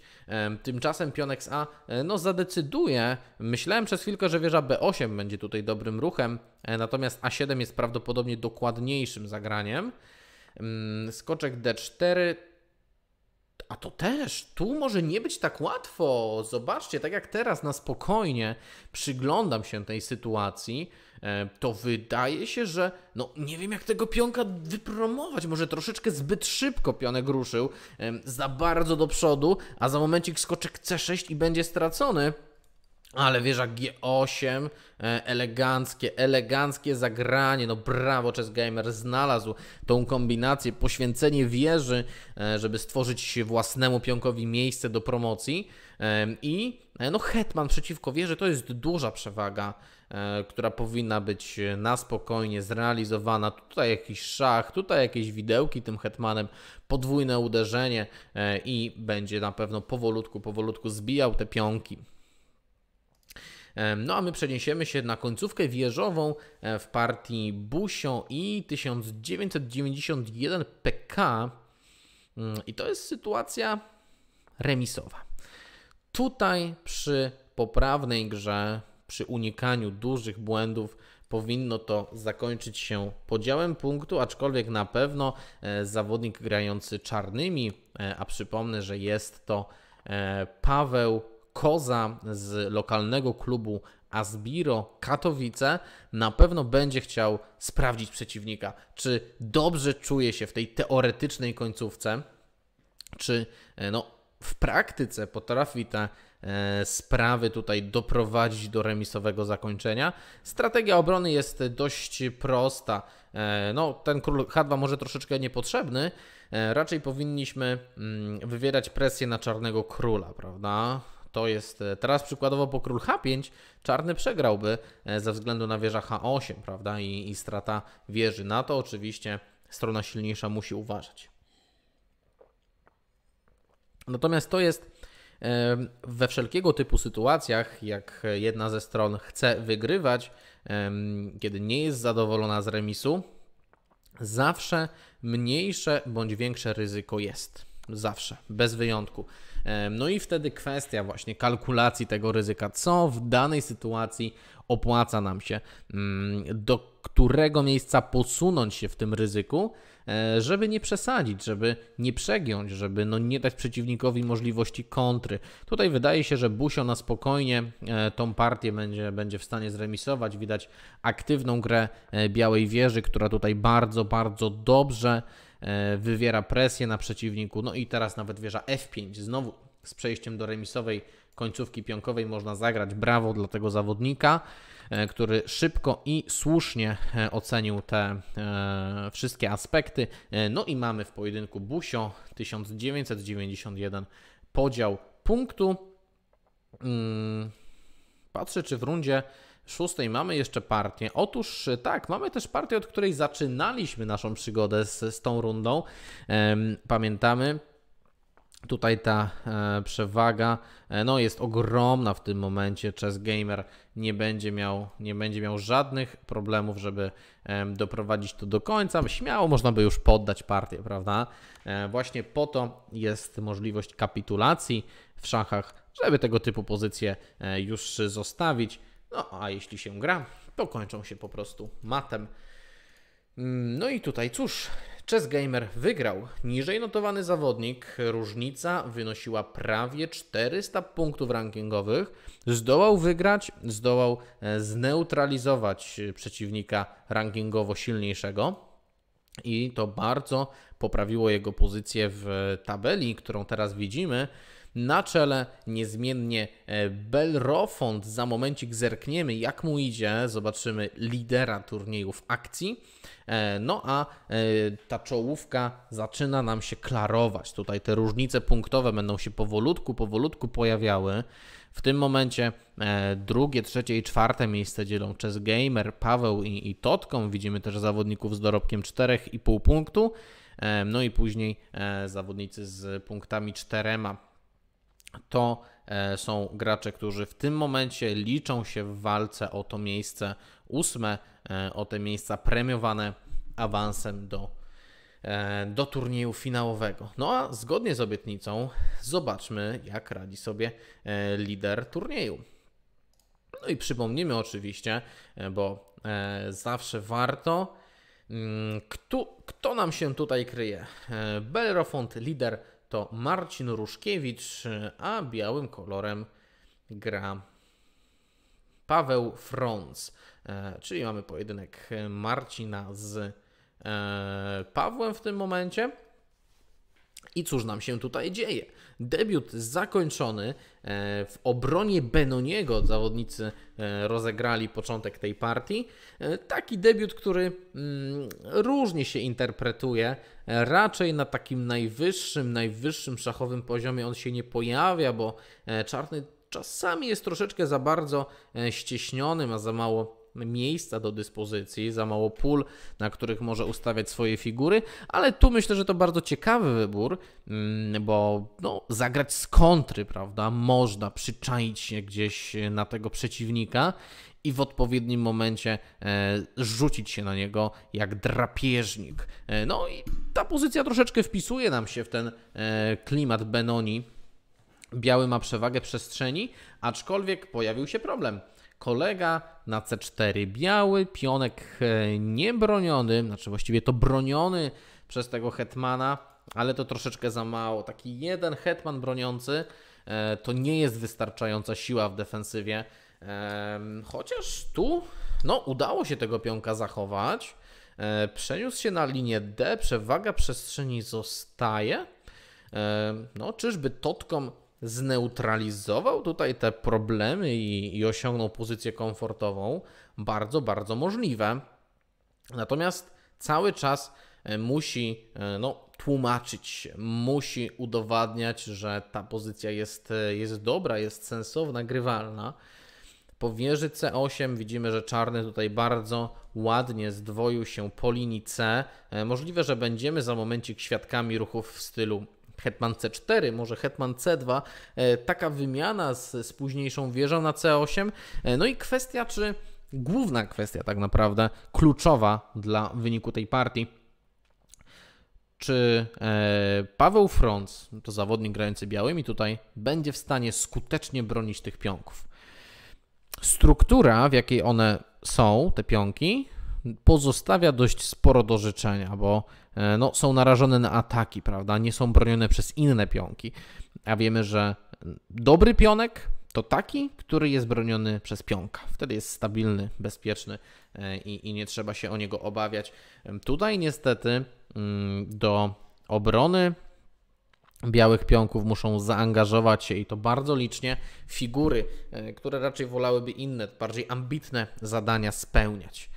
Tymczasem pionek z A e, no, zadecyduje. Myślałem przez chwilkę, że wieża B8 będzie tutaj dobrym ruchem, e, natomiast A7 jest prawdopodobnie dokładniejszym zagraniem. Mm, skoczek D4. A to też, tu może nie być tak łatwo. Zobaczcie, tak jak teraz na spokojnie przyglądam się tej sytuacji, e, to wydaje się, że no nie wiem jak tego pionka wypromować. Może troszeczkę zbyt szybko pionek ruszył, za bardzo do przodu, a za momencik skoczek C6 i będzie stracony. Ale wieża G8, e, eleganckie, eleganckie zagranie, no brawo, Chess Gamer znalazł tą kombinację, poświęcenie wieży, e, żeby stworzyć własnemu pionkowi miejsce do promocji e, i no hetman przeciwko wieży to jest duża przewaga, która powinna być na spokojnie zrealizowana. Tutaj jakiś szach, tutaj jakieś widełki tym hetmanem, podwójne uderzenie i będzie na pewno powolutku, powolutku zbijał te pionki. No a my przeniesiemy się na końcówkę wieżową e, w partii Busio i 1991 PK. Mm, I to jest sytuacja remisowa. Tutaj przy poprawnej grze, przy unikaniu dużych błędów, powinno to zakończyć się podziałem punktu, aczkolwiek na pewno e, zawodnik grający czarnymi, e, a przypomnę, że jest to Paweł Koza z lokalnego klubu Asbiro Katowice na pewno będzie chciał sprawdzić przeciwnika, czy dobrze czuje się w tej teoretycznej końcówce, czy e, no, w praktyce potrafi te e, sprawy tutaj doprowadzić do remisowego zakończenia. Strategia obrony jest dość prosta. E, no, ten król H2 może troszeczkę niepotrzebny. Raczej powinniśmy mm, wywierać presję na czarnego króla, prawda? To jest teraz przykładowo po król H5 czarny przegrałby ze względu na wieża H8, prawda? I, i strata wieży. Na to oczywiście strona silniejsza musi uważać. Natomiast to jest we wszelkiego typu sytuacjach, jak jedna ze stron chce wygrywać, kiedy nie jest zadowolona z remisu, zawsze mniejsze bądź większe ryzyko jest. Zawsze, bez wyjątku. No i wtedy kwestia właśnie kalkulacji tego ryzyka, co w danej sytuacji opłaca nam się, mm, do którego miejsca posunąć się w tym ryzyku, e, żeby nie przesadzić, żeby nie przegiąć, żeby no nie dać przeciwnikowi możliwości kontry. Tutaj wydaje się, że Busio na spokojnie e, tą partię będzie, będzie w stanie zremisować. Widać aktywną grę e, Białej Wieży, która tutaj bardzo, bardzo dobrze wywiera presję na przeciwniku. No i teraz nawet wieża F5 znowu z przejściem do remisowej końcówki pionkowej można zagrać. Brawo dla tego zawodnika, e, który szybko i słusznie e, ocenił te e, wszystkie aspekty. No i mamy w pojedynku Busio 1991 podział punktu. Mm, patrzę, czy w rundzie szóstej mamy jeszcze partię. Otóż tak, mamy też partię, od której zaczynaliśmy naszą przygodę z, z tą rundą. Pamiętamy, Tutaj ta e, przewaga e, no, jest ogromna w tym momencie. Chess Gamer nie będzie miał, nie będzie miał żadnych problemów, żeby e, doprowadzić to do końca. Śmiało można by już poddać partię, prawda? E, właśnie po to jest możliwość kapitulacji w szachach, żeby tego typu pozycje e, już zostawić. No a jeśli się gra, to kończą się po prostu matem. Mm, no i tutaj cóż, Chess Gamer wygrał. Niżej notowany zawodnik, różnica wynosiła prawie 400 punktów rankingowych. Zdołał wygrać, zdołał e, zneutralizować przeciwnika rankingowo silniejszego. I to bardzo poprawiło jego pozycję w tabeli, którą teraz widzimy. Na czele niezmiennie e, Belrofont. Za momencik zerkniemy, jak mu idzie. Zobaczymy lidera turnieju w akcji. E, no a e, ta czołówka zaczyna nam się klarować. Tutaj te różnice punktowe będą się powolutku, powolutku pojawiały. W tym momencie drugie, trzecie i czwarte miejsce dzielą Chess Gamer, Paweł i, i Totką. Widzimy też zawodników z dorobkiem 4,5 punktu. No i później zawodnicy z punktami czterema to e, są gracze, którzy w tym momencie liczą się w walce o to miejsce ósme, e, o te miejsca premiowane awansem do, e, do turnieju finałowego. No a zgodnie z obietnicą zobaczmy, jak radzi sobie lider turnieju. No i przypomnijmy oczywiście, bo zawsze warto, mm, kto, kto nam się tutaj kryje. Belrofont, lider to Marcin Ruszkiewicz, a białym kolorem gra Paweł Frąc. E, czyli mamy pojedynek Marcina z e, Pawłem w tym momencie. I cóż nam się tutaj dzieje? Debiut zakończony e, w obronie Benoniego. Zawodnicy e, rozegrali początek tej partii. E, taki debiut, który mm, różnie się interpretuje. Raczej na takim najwyższym, najwyższym szachowym poziomie on się nie pojawia, bo czarny czasami jest troszeczkę za bardzo ścieśniony, ma za mało miejsca do dyspozycji, za mało pól, na których może ustawiać swoje figury, ale tu myślę, że to bardzo ciekawy wybór, mm, bo no, zagrać z kontry, prawda, można przyczaić się gdzieś na tego przeciwnika i w odpowiednim momencie e, rzucić się na niego jak drapieżnik. E, no i ta pozycja troszeczkę wpisuje nam się w ten e, klimat Benoni. Biały ma przewagę przestrzeni, aczkolwiek pojawił się problem kolega na C4 biały, pionek e, niebroniony, znaczy właściwie to broniony przez tego hetmana, ale to troszeczkę za mało. Taki jeden hetman broniący e, to nie jest wystarczająca siła w defensywie. Chociaż tu no, udało się tego pionka zachować. E, przeniósł się na linię D, przewaga przestrzeni zostaje. No, czyżby Totkom zneutralizował tutaj te problemy i, i osiągnął pozycję komfortową? Bardzo, bardzo możliwe. Natomiast cały czas musi no, tłumaczyć się, musi udowadniać, że ta pozycja jest, jest dobra, jest sensowna, grywalna. Po wieży C8 widzimy, że czarny tutaj bardzo ładnie zdwoił się po linii C. E, możliwe, że będziemy za momencik świadkami ruchów w stylu Hetman C4, może Hetman C2, e, taka wymiana z, z późniejszą wieżą na C8. E, no i kwestia, czy główna kwestia tak naprawdę, kluczowa dla wyniku tej partii, czy Paweł Frąc, to zawodnik grający białymi tutaj, będzie w stanie skutecznie bronić tych pionków struktura, w jakiej one są, te pionki, pozostawia dość sporo do życzenia, bo e, no, są narażone na ataki, prawda? Nie są bronione przez inne pionki. A wiemy, że dobry pionek to taki, który jest broniony przez pionka. Wtedy jest stabilny, bezpieczny e, i, i nie trzeba się o niego obawiać. Tutaj niestety mm, do obrony białych pionków muszą zaangażować się i to bardzo licznie figury, e, które raczej wolałyby inne, bardziej ambitne zadania spełniać.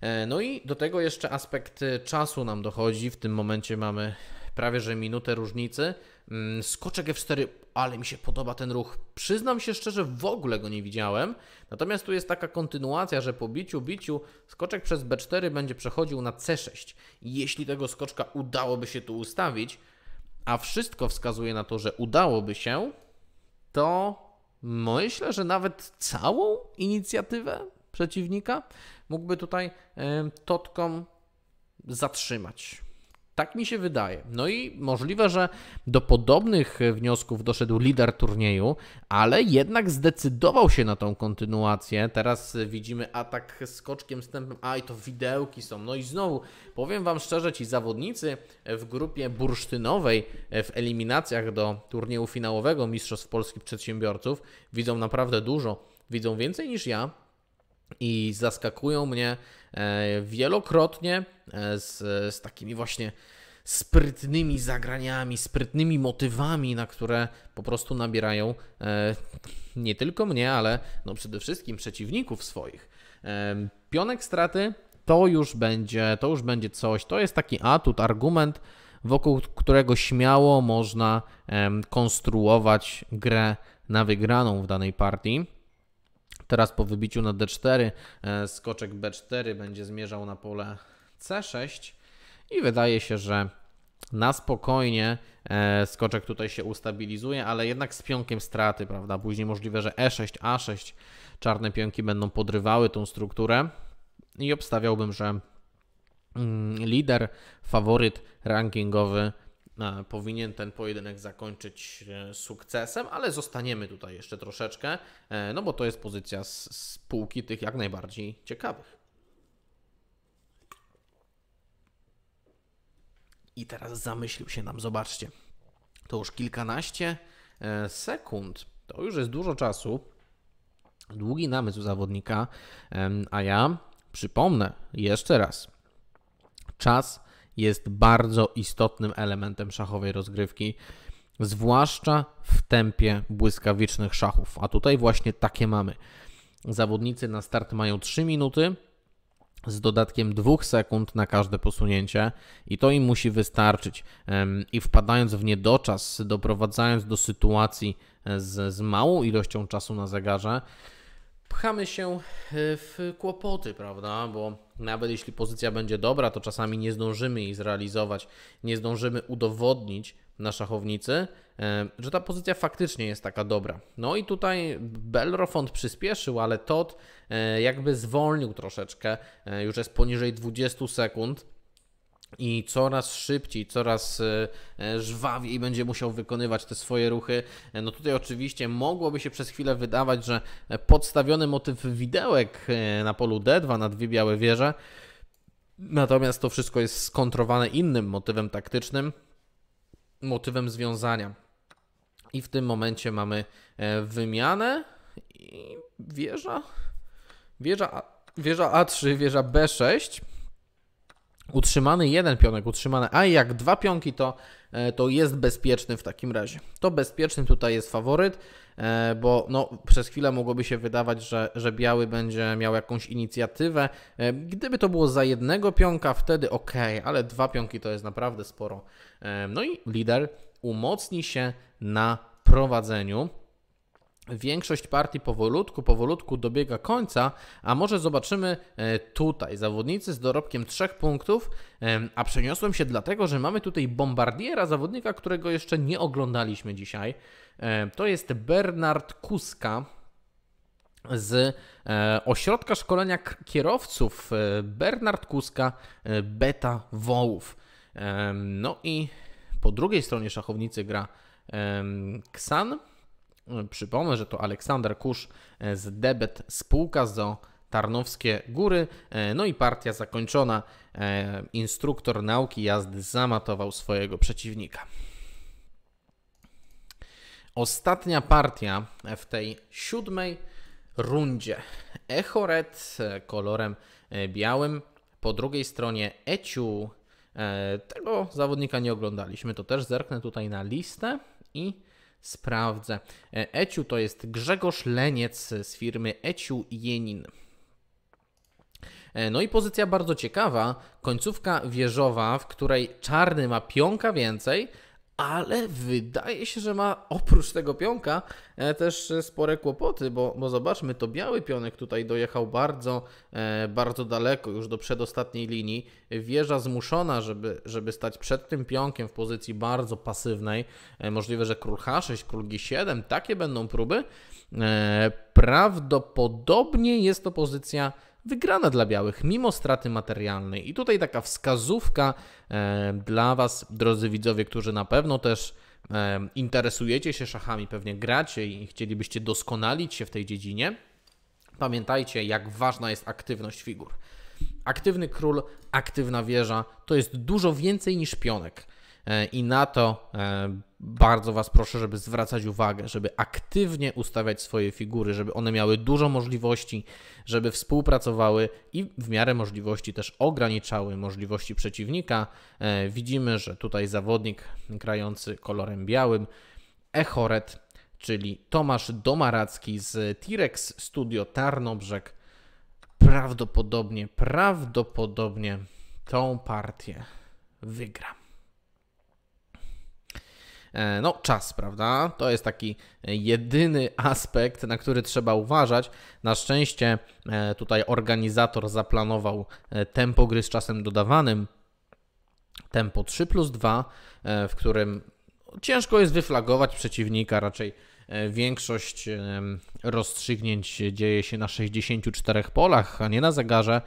E, no i do tego jeszcze aspekt e, czasu nam dochodzi. W tym momencie mamy prawie że minutę różnicy. Mm, skoczek F4, ale mi się podoba ten ruch. Przyznam się szczerze, w ogóle go nie widziałem. Natomiast tu jest taka kontynuacja, że po biciu, biciu skoczek przez B4 będzie przechodził na C6. Jeśli tego skoczka udałoby się tu ustawić, a wszystko wskazuje na to, że udałoby się, to myślę, że nawet całą inicjatywę przeciwnika mógłby tutaj Totkom zatrzymać. Tak mi się wydaje. No i możliwe, że do podobnych wniosków doszedł lider turnieju, ale jednak zdecydował się na tą kontynuację. Teraz widzimy atak skoczkiem tempem, a i to widełki są. No i znowu, powiem Wam szczerze, ci zawodnicy w grupie bursztynowej w eliminacjach do turnieju finałowego Mistrzostw Polskich Przedsiębiorców widzą naprawdę dużo. Widzą więcej niż ja, i zaskakują mnie e, wielokrotnie e, z, z takimi właśnie sprytnymi zagraniami, sprytnymi motywami, na które po prostu nabierają e, nie tylko mnie, ale no przede wszystkim przeciwników swoich. Pionek straty to już będzie, to już będzie coś, to jest taki atut, argument, wokół którego śmiało można konstruować grę na wygraną w danej partii. Teraz po wybiciu na D4 e, skoczek B4 będzie zmierzał na pole C6 i wydaje się, że na spokojnie e, skoczek tutaj się ustabilizuje, ale jednak z pionkiem straty, prawda? Później możliwe, że E6, A6 czarne pionki będą podrywały tą strukturę i obstawiałbym, że mm, lider, faworyt rankingowy powinien ten pojedynek zakończyć e, sukcesem, ale zostaniemy tutaj jeszcze troszeczkę, e, no bo to jest pozycja z, z półki tych jak najbardziej ciekawych. I teraz zamyślił się nam, zobaczcie. To już kilkanaście sekund, to już jest dużo czasu. Długi namysł zawodnika, a ja przypomnę jeszcze raz. Czas jest bardzo istotnym elementem szachowej rozgrywki, zwłaszcza w tempie błyskawicznych szachów. A tutaj właśnie takie mamy. Zawodnicy na start mają 3 minuty z dodatkiem 2 sekund na każde posunięcie i to im musi wystarczyć. I wpadając w niedoczas, doprowadzając do sytuacji z, z małą ilością czasu na zegarze, pchamy się e, w kłopoty, prawda? Bo nawet jeśli pozycja będzie dobra, to czasami nie zdążymy jej zrealizować, nie zdążymy udowodnić na szachownicy, e, że ta pozycja faktycznie jest taka dobra. No i tutaj Belrofont przyspieszył, ale Todd e, jakby zwolnił troszeczkę, już jest poniżej 20 sekund i coraz szybciej, coraz e, e, żwawiej będzie musiał wykonywać te swoje ruchy. E, no tutaj oczywiście mogłoby się przez chwilę wydawać, że podstawiony motyw widełek na polu D2 na dwie białe wieże, natomiast to wszystko jest skontrowane innym motywem taktycznym, motywem związania. I w tym momencie mamy wymianę i wieża, wieża, wieża A3, wieża B6 utrzymany jeden pionek, utrzymany, a jak dwa pionki, to, e, to jest bezpieczny w takim razie. To bezpieczny tutaj jest faworyt, e, bo no, przez chwilę mogłoby się wydawać, że, że biały będzie miał jakąś inicjatywę. E, gdyby to było za jednego pionka, wtedy ok, ale dwa pionki to jest naprawdę sporo. No i lider umocni się na prowadzeniu. Większość partii powolutku, powolutku dobiega końca, a może zobaczymy e, tutaj zawodnicy z dorobkiem 3 punktów, a przeniosłem się dlatego, że mamy tutaj bombardiera, zawodnika, którego jeszcze nie oglądaliśmy dzisiaj. To jest Bernard Kuska z e, ośrodka szkolenia kierowców e, Bernard Kuska Beta Wołów. No i po drugiej stronie szachownicy gra Ksan Przypomnę, że to Aleksander Kusz e, z Debet Spółka zo Tarnowskie Góry. E, no i partia zakończona. E, instruktor nauki jazdy zamatował swojego przeciwnika. Ostatnia partia w tej siódmej rundzie. Echoret kolorem białym. Po drugiej stronie Eciu. Tego zawodnika nie oglądaliśmy. To też zerknę tutaj na listę i sprawdzę. E, Eciu to jest Grzegorz Leniec z firmy Eciu Jenin. E, no i pozycja bardzo ciekawa, końcówka wieżowa, w której czarny ma pionka więcej, ale wydaje się, że ma oprócz tego pionka e, też spore kłopoty, bo, bo zobaczmy, to biały pionek tutaj dojechał bardzo, e, bardzo daleko, już do przedostatniej linii. Wieża zmuszona, żeby, żeby stać przed tym pionkiem w pozycji bardzo pasywnej. E, możliwe, że król H6, król G7, takie będą próby. Prawdopodobnie jest to pozycja wygrana dla białych, mimo straty materialnej. I tutaj taka wskazówka e, dla Was, drodzy widzowie, którzy na pewno też e, interesujecie się szachami, pewnie gracie i chcielibyście doskonalić się w tej dziedzinie. Pamiętajcie, jak ważna jest aktywność figur. Aktywny król, aktywna wieża to jest dużo więcej niż pionek. E, I na to e, bardzo Was proszę, żeby zwracać uwagę, żeby aktywnie ustawiać swoje figury, żeby one miały dużo możliwości, żeby współpracowały i w miarę możliwości też ograniczały możliwości przeciwnika. E, widzimy, że tutaj zawodnik grający kolorem białym, Echoret, czyli Tomasz Domaracki z T-Rex Studio Tarnobrzeg, prawdopodobnie, prawdopodobnie tą partię wygra. E, no, czas, prawda? To jest taki jedyny aspekt, na który trzeba uważać. Na szczęście e, tutaj organizator zaplanował e, tempo gry z czasem dodawanym, tempo 3 plus 2, w którym ciężko jest wyflagować przeciwnika, raczej większość rozstrzygnięć dzieje się na 64 polach, a nie na zegarze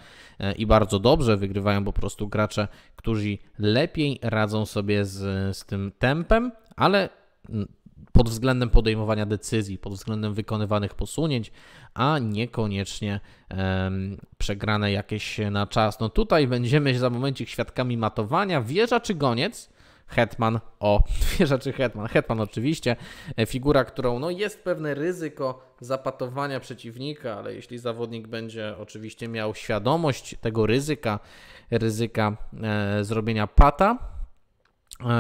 i bardzo dobrze wygrywają po prostu gracze, którzy lepiej radzą sobie z, z tym tempem, ale pod względem podejmowania decyzji, pod względem wykonywanych posunięć, a niekoniecznie um, przegrane jakieś na czas. No tutaj będziemy za momencik świadkami matowania. Wieża czy goniec? Hetman, o, *laughs* wieża czy Hetman? Hetman oczywiście, e, figura, którą no jest pewne ryzyko zapatowania przeciwnika, ale jeśli zawodnik będzie oczywiście miał świadomość tego ryzyka, ryzyka e, zrobienia pata,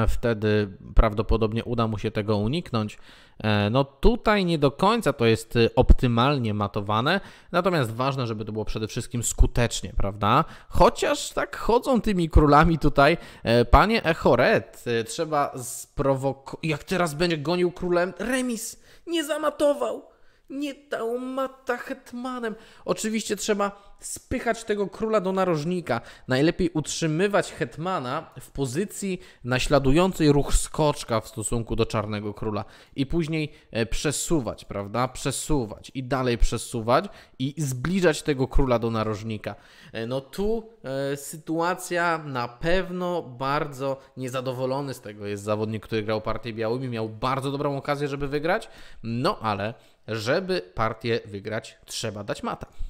wtedy prawdopodobnie uda mu się tego uniknąć. E, no tutaj nie do końca to jest y, optymalnie matowane, natomiast ważne, żeby to było przede wszystkim skutecznie, prawda? Chociaż tak chodzą tymi królami tutaj, e, panie Echoret, trzeba sprowokować. Jak teraz będzie gonił królem, remis nie zamatował nie dał mata hetmanem. Oczywiście trzeba spychać tego króla do narożnika. Najlepiej utrzymywać hetmana w pozycji naśladującej ruch skoczka w stosunku do czarnego króla i później e, przesuwać, prawda? Przesuwać i dalej przesuwać i zbliżać tego króla do narożnika. E, no tu e, sytuacja na pewno bardzo niezadowolony z tego jest zawodnik, który grał partię białymi, miał bardzo dobrą okazję, żeby wygrać, no ale żeby partię wygrać, trzeba dać mata.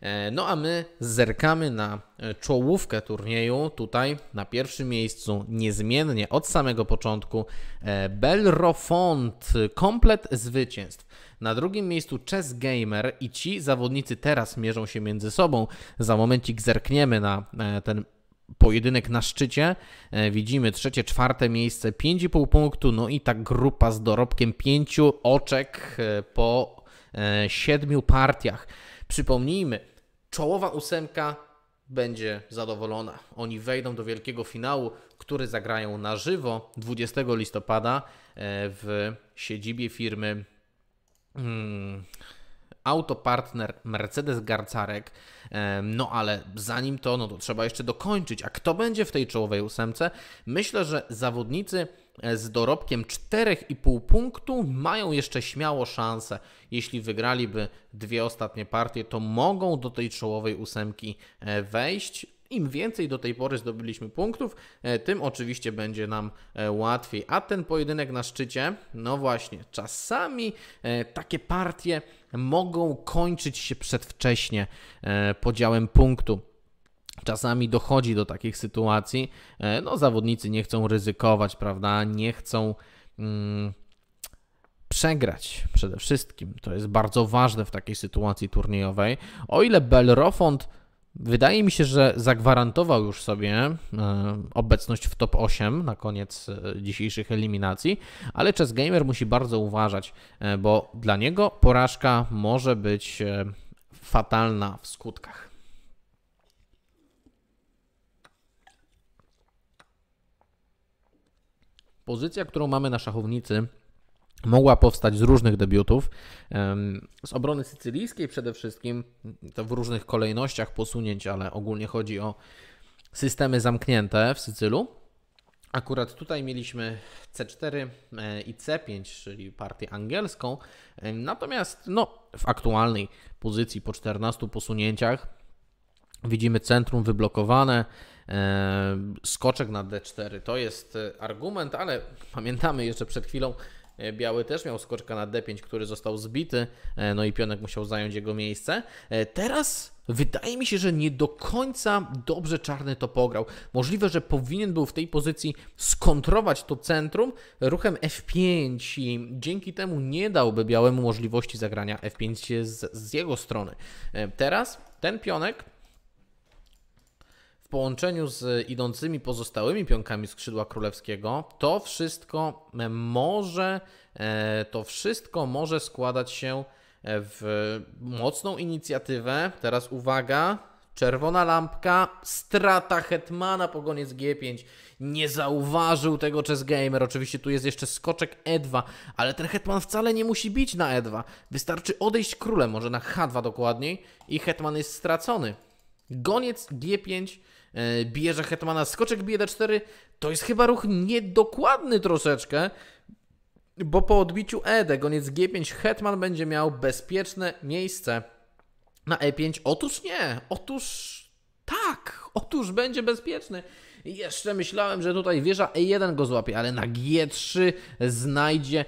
E, no a my zerkamy na e, czołówkę turnieju. Tutaj na pierwszym miejscu niezmiennie od samego początku e, Belrofont, komplet zwycięstw. Na drugim miejscu Chess Gamer i ci zawodnicy teraz mierzą się między sobą. Za momencik zerkniemy na ten pojedynek na szczycie. Widzimy trzecie, czwarte miejsce, 5,5 punktu, no i ta grupa z dorobkiem pięciu oczek po siedmiu partiach. Przypomnijmy, czołowa ósemka będzie zadowolona. Oni wejdą do wielkiego finału, który zagrają na żywo 20 listopada w siedzibie firmy hmm, autopartner Mercedes Garcarek. No ale zanim to, no to trzeba jeszcze dokończyć. A kto będzie w tej czołowej ósemce? Myślę, że zawodnicy e, z dorobkiem 4,5 punktu mają jeszcze śmiało szansę. Jeśli wygraliby dwie ostatnie partie, to mogą do tej czołowej ósemki e, wejść. Im więcej do tej pory zdobyliśmy punktów, e, tym oczywiście będzie nam e, łatwiej. A ten pojedynek na szczycie, no właśnie, czasami e, takie partie mogą kończyć się przedwcześnie podziałem punktu. Czasami dochodzi do takich sytuacji. No, zawodnicy nie chcą ryzykować, prawda? Nie chcą. Mm, przegrać przede wszystkim. To jest bardzo ważne w takiej sytuacji turniejowej. O ile Belrofont Wydaje mi się, że zagwarantował już sobie e, obecność w top 8 na koniec e, dzisiejszych eliminacji, ale Chess Gamer musi bardzo uważać, e, bo dla niego porażka może być fatalna w skutkach. Pozycja, którą mamy na szachownicy, mogła powstać z różnych debiutów. Z obrony sycylijskiej przede wszystkim, to w różnych kolejnościach posunięć, ale ogólnie chodzi o systemy zamknięte w Sycylu. Akurat tutaj mieliśmy C4 e, i C5, czyli partię angielską. Natomiast no, w aktualnej pozycji po 14 posunięciach widzimy centrum wyblokowane, skoczek na D4 to jest e, argument, ale pamiętamy jeszcze przed chwilą E, biały też miał skoczka na D5, który został zbity, e, no i pionek musiał zająć jego miejsce. E, teraz Wydaje mi się, że nie do końca dobrze czarny to pograł. Możliwe, że powinien był w tej pozycji skontrować to centrum ruchem F5 i dzięki temu nie dałby białemu możliwości zagrania F5 z, z jego strony. Teraz ten pionek w połączeniu z idącymi pozostałymi pionkami skrzydła królewskiego, to wszystko może, e, to wszystko może składać się w mocną inicjatywę. Teraz uwaga, czerwona lampka, strata hetmana po koniec G5. Nie zauważył tego chess gamer. Oczywiście tu jest jeszcze skoczek E2, ale ten hetman wcale nie musi bić na E2. Wystarczy odejść królem, może na H2 dokładniej i hetman jest stracony. Goniec G5 E, bierze hetmana, skoczek bije d4, to jest chyba ruch niedokładny troszeczkę, bo po odbiciu ED, goniec G5, hetman będzie miał bezpieczne miejsce na E5. Otóż nie, otóż tak, otóż będzie bezpieczny. Jeszcze myślałem, że tutaj wieża E1 go złapie, ale na G3 znajdzie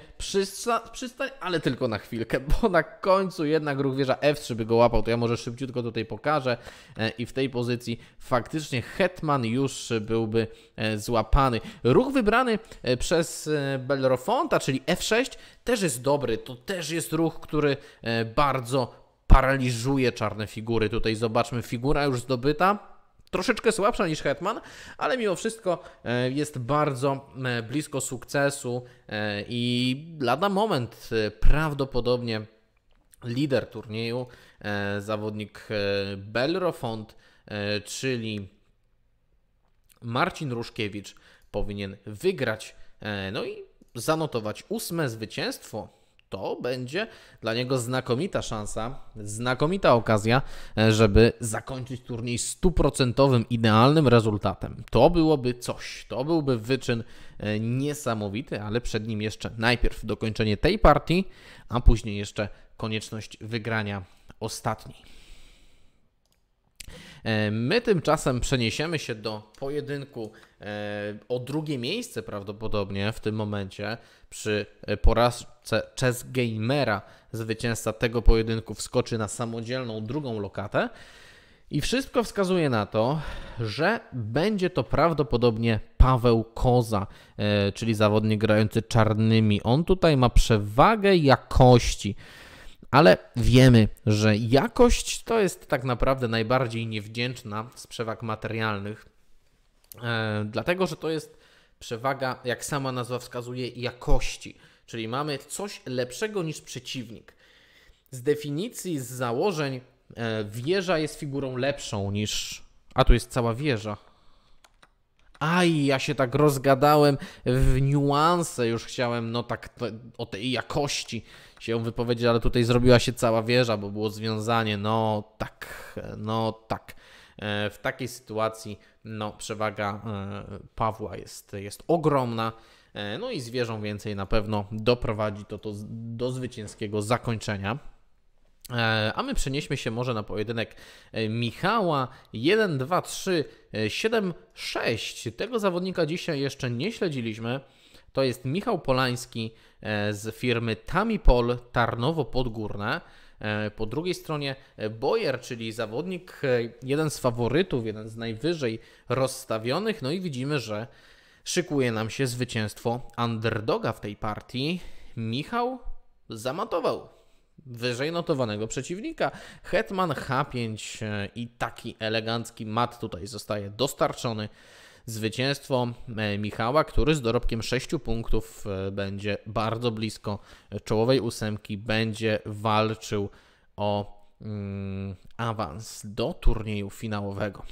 przystań, ale tylko na chwilkę, *laughs* bo na końcu jednak ruch wieża F3 by go łapał. To ja może szybciutko tutaj pokażę e, i w tej pozycji faktycznie Hetman już byłby e, złapany. Ruch wybrany e, przez Belrofonta, czyli F6 też jest dobry. To też jest ruch, który bardzo paraliżuje czarne figury. Tutaj zobaczmy, figura już zdobyta troszeczkę słabsza niż Hetman, ale mimo wszystko e, jest bardzo e, blisko sukcesu e, i lada moment prawdopodobnie lider turnieju, zawodnik Belrofont, czyli Marcin Ruszkiewicz powinien wygrać, no i zanotować ósme zwycięstwo to będzie dla niego znakomita szansa, znakomita okazja, e, żeby zakończyć turniej stuprocentowym, idealnym rezultatem. To byłoby coś, to byłby wyczyn e, niesamowity, ale przed nim jeszcze najpierw dokończenie tej partii, a później jeszcze konieczność wygrania ostatniej. E, my tymczasem przeniesiemy się do pojedynku e, o drugie miejsce prawdopodobnie w tym momencie przy e, porażce Chess Gamera. Zwycięzca tego pojedynku wskoczy na samodzielną drugą lokatę. I wszystko wskazuje na to, że będzie to prawdopodobnie Paweł Koza, czyli zawodnik grający czarnymi. On tutaj ma przewagę jakości ale wiemy, że jakość to jest tak naprawdę najbardziej niewdzięczna z przewag materialnych. E, dlatego, że to jest przewaga, jak sama nazwa wskazuje, jakości. Czyli mamy coś lepszego niż przeciwnik. Z definicji, z założeń, e, wieża jest figurą lepszą niż. A tu jest cała wieża. Aj, ja się tak rozgadałem w niuanse, już chciałem, no tak o tej jakości się wypowiedzieć, ale tutaj zrobiła się cała wieża, bo było związanie, no tak, no tak. E, w takiej sytuacji, no przewaga e, Pawła jest, jest ogromna, e, no i z wieżą więcej na pewno doprowadzi to, to do zwycięskiego zakończenia. A my przenieśmy się może na pojedynek Michała 1, 2, 3, 7, 6. Tego zawodnika dzisiaj jeszcze nie śledziliśmy. To jest Michał Polański z firmy Tamipol Tarnowo Podgórne. Po drugiej stronie Boyer, czyli zawodnik, jeden z faworytów, jeden z najwyżej rozstawionych. No i widzimy, że szykuje nam się zwycięstwo underdoga w tej partii. Michał zamatował wyżej notowanego przeciwnika. Hetman H5 e, i taki elegancki mat tutaj zostaje dostarczony. Zwycięstwo e, Michała, który z dorobkiem 6 punktów e, będzie bardzo blisko czołowej ósemki, będzie walczył o mm, awans do turnieju finałowego.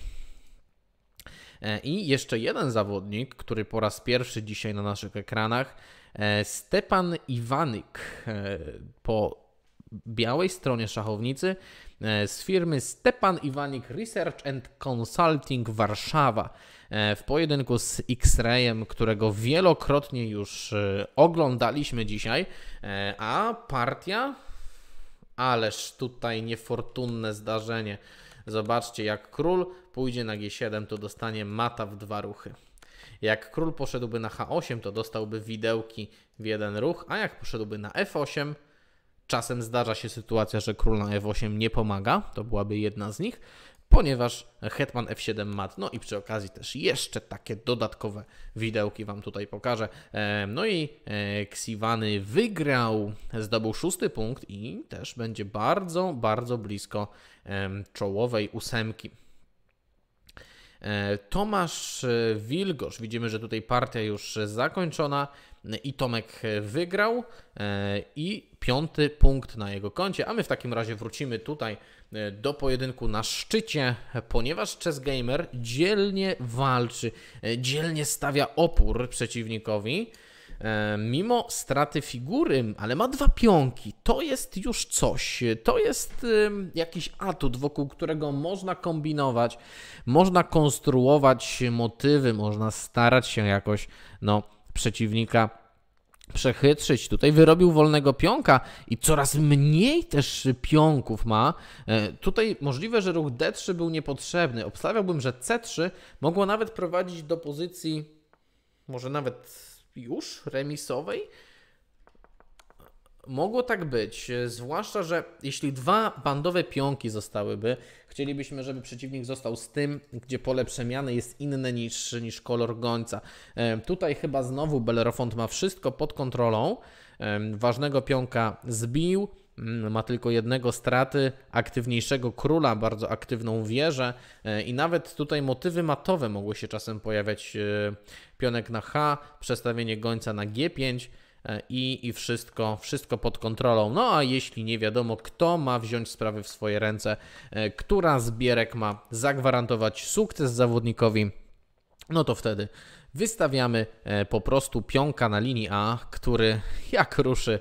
I jeszcze jeden zawodnik, który po raz pierwszy dzisiaj na naszych ekranach, Stepan Iwanyk po białej stronie szachownicy e, z firmy Stepan Iwanik Research and Consulting Warszawa e, w pojedynku z X-Rayem, którego wielokrotnie już e, oglądaliśmy dzisiaj, a partia, ależ tutaj niefortunne zdarzenie. Zobaczcie, jak król pójdzie na G7, to dostanie mata w dwa ruchy. Jak król poszedłby na H8, to dostałby widełki w jeden ruch, a jak poszedłby na F8, Czasem zdarza się sytuacja, że król na f8 nie pomaga, to byłaby jedna z nich, ponieważ hetman f7 mat, no i przy okazji też jeszcze takie dodatkowe widełki Wam tutaj pokażę. No i e, Ksiwany wygrał, zdobył szósty punkt i też będzie bardzo, bardzo blisko czołowej ósemki. E, Tomasz e, Wilgosz, widzimy, że tutaj partia już zakończona i Tomek wygrał i piąty punkt na jego koncie, a my w takim razie wrócimy tutaj e, do pojedynku na szczycie, ponieważ Chess Gamer dzielnie walczy, e, dzielnie stawia opór przeciwnikowi. E, mimo straty figury, ale ma dwa pionki, to jest już coś. To jest jakiś atut, wokół którego można kombinować, można konstruować motywy, można starać się jakoś no, przeciwnika przechytrzyć. Tutaj wyrobił wolnego pionka i coraz mniej też pionków ma. E, tutaj możliwe, że ruch D3 był niepotrzebny. Obstawiałbym, że C3 mogło nawet prowadzić do pozycji może nawet już remisowej. Mogło tak być, zwłaszcza, że jeśli dwa bandowe pionki zostałyby, chcielibyśmy, żeby przeciwnik został z tym, gdzie pole przemiany jest inne niż, niż kolor gońca. E, tutaj chyba znowu Bellerofont ma wszystko pod kontrolą. E, ważnego pionka zbił, mm, ma tylko jednego straty, aktywniejszego króla, bardzo aktywną wieżę e, i nawet tutaj motywy matowe mogły się czasem pojawiać. Pionek na H, przestawienie gońca na G5, E, i, i wszystko, wszystko pod kontrolą. No a jeśli nie wiadomo, kto ma wziąć sprawy w swoje ręce, e, która z bierek ma zagwarantować sukces zawodnikowi, no to wtedy wystawiamy e, po prostu pionka na linii A, który jak ruszy,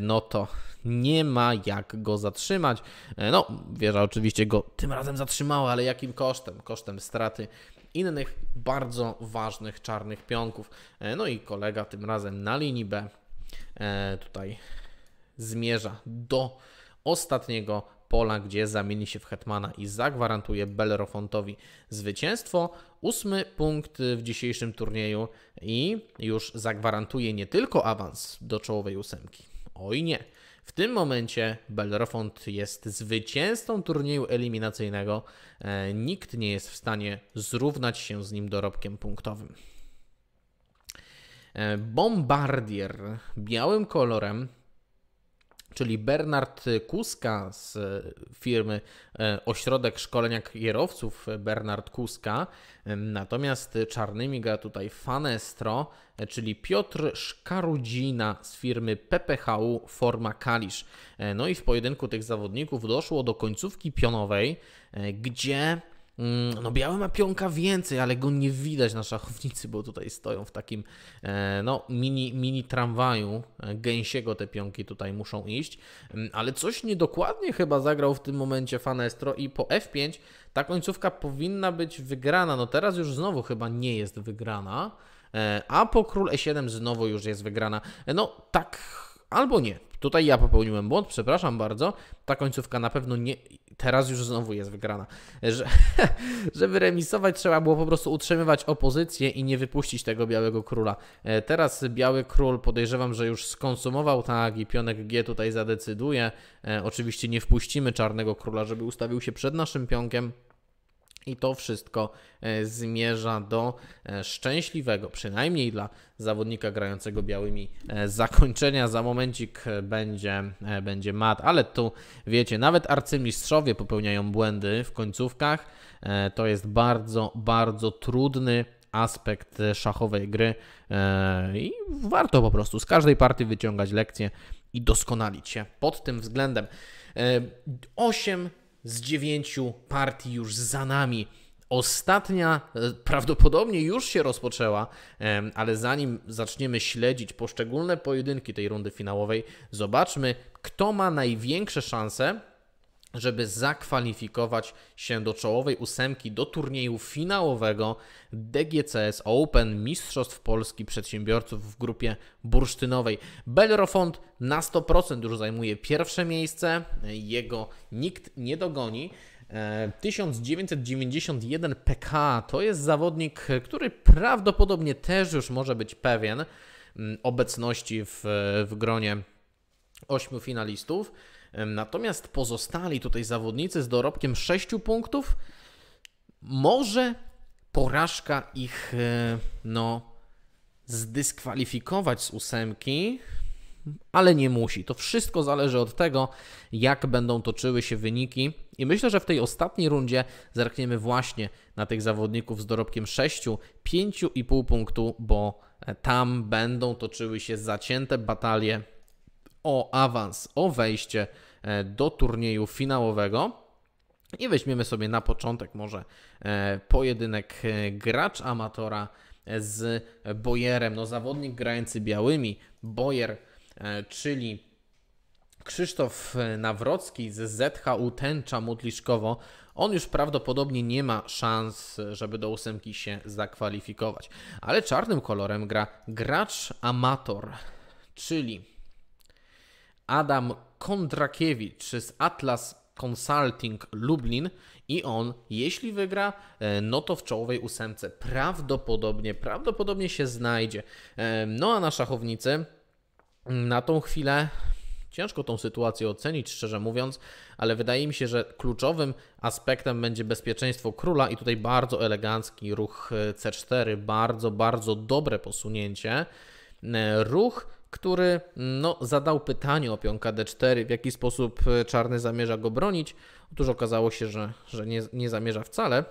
no to nie ma jak go zatrzymać. No, wieża oczywiście go tym razem zatrzymała, ale jakim kosztem? Kosztem straty innych bardzo ważnych czarnych pionków. E, no i kolega tym razem na linii B e, tutaj zmierza do ostatniego pola, gdzie zamieni się w Hetmana i zagwarantuje Bellerofontowi zwycięstwo. Ósmy punkt w dzisiejszym turnieju i już zagwarantuje nie tylko awans do czołowej ósemki. Oj nie. W tym momencie Belrofont jest zwycięzcą turnieju eliminacyjnego. E, nikt nie jest w stanie zrównać się z nim dorobkiem punktowym. E, Bombardier białym kolorem czyli Bernard Kuska z firmy Ośrodek Szkolenia Kierowców Bernard Kuska. Natomiast czarnymi gra tutaj Fanestro, czyli Piotr Szkarudzina z firmy PPHU Forma Kalisz. No i w pojedynku tych zawodników doszło do końcówki pionowej, gdzie no biały ma pionka więcej, ale go nie widać na szachownicy, bo tutaj stoją w takim e, no, mini, mini tramwaju e, gęsiego te pionki tutaj muszą iść, mm, ale coś niedokładnie chyba zagrał w tym momencie Fanestro i po F5 ta końcówka powinna być wygrana, no teraz już znowu chyba nie jest wygrana, e, a po król E7 znowu już jest wygrana. No tak albo nie. Tutaj ja popełniłem błąd, przepraszam bardzo. Ta końcówka na pewno nie. Teraz już znowu jest wygrana. Że, *laughs* żeby remisować, trzeba było po prostu utrzymywać opozycję i nie wypuścić tego białego króla. E, teraz biały król podejrzewam, że już skonsumował tak i pionek G tutaj zadecyduje. E, oczywiście nie wpuścimy czarnego króla, żeby ustawił się przed naszym pionkiem. I to wszystko e, zmierza do e, szczęśliwego, przynajmniej dla zawodnika grającego białymi, e, zakończenia. Za momencik będzie, będzie mat, ale tu wiecie, nawet arcymistrzowie popełniają błędy w końcówkach. To jest bardzo, bardzo trudny aspekt szachowej gry i warto po prostu z każdej partii wyciągać lekcje i doskonalić się pod tym względem. 8 z dziewięciu partii już za nami. Ostatnia e, prawdopodobnie już się rozpoczęła, ale zanim zaczniemy śledzić poszczególne pojedynki tej rundy finałowej, zobaczmy, kto ma największe szanse żeby zakwalifikować się do czołowej ósemki do turnieju finałowego DGCS Open Mistrzostw Polski Przedsiębiorców w grupie bursztynowej. Belrofont na 100% już zajmuje pierwsze miejsce, jego nikt nie dogoni. 1991 e, PK to jest zawodnik, który prawdopodobnie też już może być pewien mm, obecności w, w gronie ośmiu finalistów. Natomiast pozostali tutaj zawodnicy z dorobkiem 6 punktów, może porażka ich e, no, zdyskwalifikować z ósemki, ale nie musi. To wszystko zależy od tego, jak będą toczyły się wyniki. I myślę, że w tej ostatniej rundzie zerkniemy właśnie na tych zawodników z dorobkiem 6, 5,5 punktu, bo e, tam będą toczyły się zacięte batalie o awans, o wejście do turnieju finałowego. I weźmiemy sobie na początek może e, pojedynek e, gracz amatora z Bojerem. No zawodnik grający białymi, Bojer, czyli Krzysztof Nawrocki z ZHU Tęcza Mutliszkowo, on już prawdopodobnie nie ma szans, żeby do ósemki się zakwalifikować. Ale czarnym kolorem gra gracz amator, czyli Adam Kondrakiewicz z Atlas Consulting Lublin i on, jeśli wygra, e, no to w czołowej ósemce prawdopodobnie, prawdopodobnie się znajdzie. E, no a na szachownicy na tą chwilę ciężko tą sytuację ocenić, szczerze mówiąc, ale wydaje mi się, że kluczowym aspektem będzie bezpieczeństwo króla i tutaj bardzo elegancki ruch e, C4, bardzo, bardzo dobre posunięcie. Ruch który no, zadał pytanie o pionka D4, w jaki sposób e, czarny zamierza go bronić. Otóż okazało się, że, że nie, nie zamierza wcale.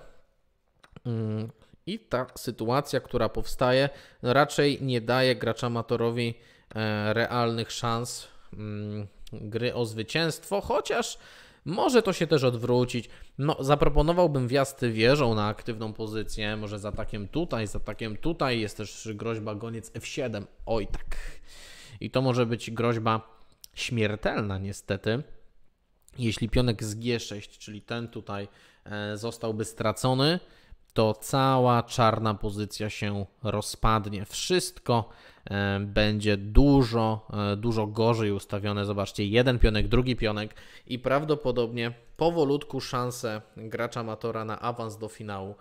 Mm, I ta sytuacja, która powstaje, raczej nie daje gracza amatorowi e, realnych szans mm, gry o zwycięstwo, chociaż może to się też odwrócić. No, zaproponowałbym wjazd wieżą na aktywną pozycję, może za takiem tutaj, za takiem tutaj. Jest też groźba goniec F7. Oj, tak. I to może być groźba śmiertelna niestety. Jeśli pionek z G6, czyli ten tutaj e, zostałby stracony, to cała czarna pozycja się rozpadnie. Wszystko e, będzie dużo, e, dużo gorzej ustawione. Zobaczcie, jeden pionek, drugi pionek i prawdopodobnie powolutku szanse gracza amatora na awans do finału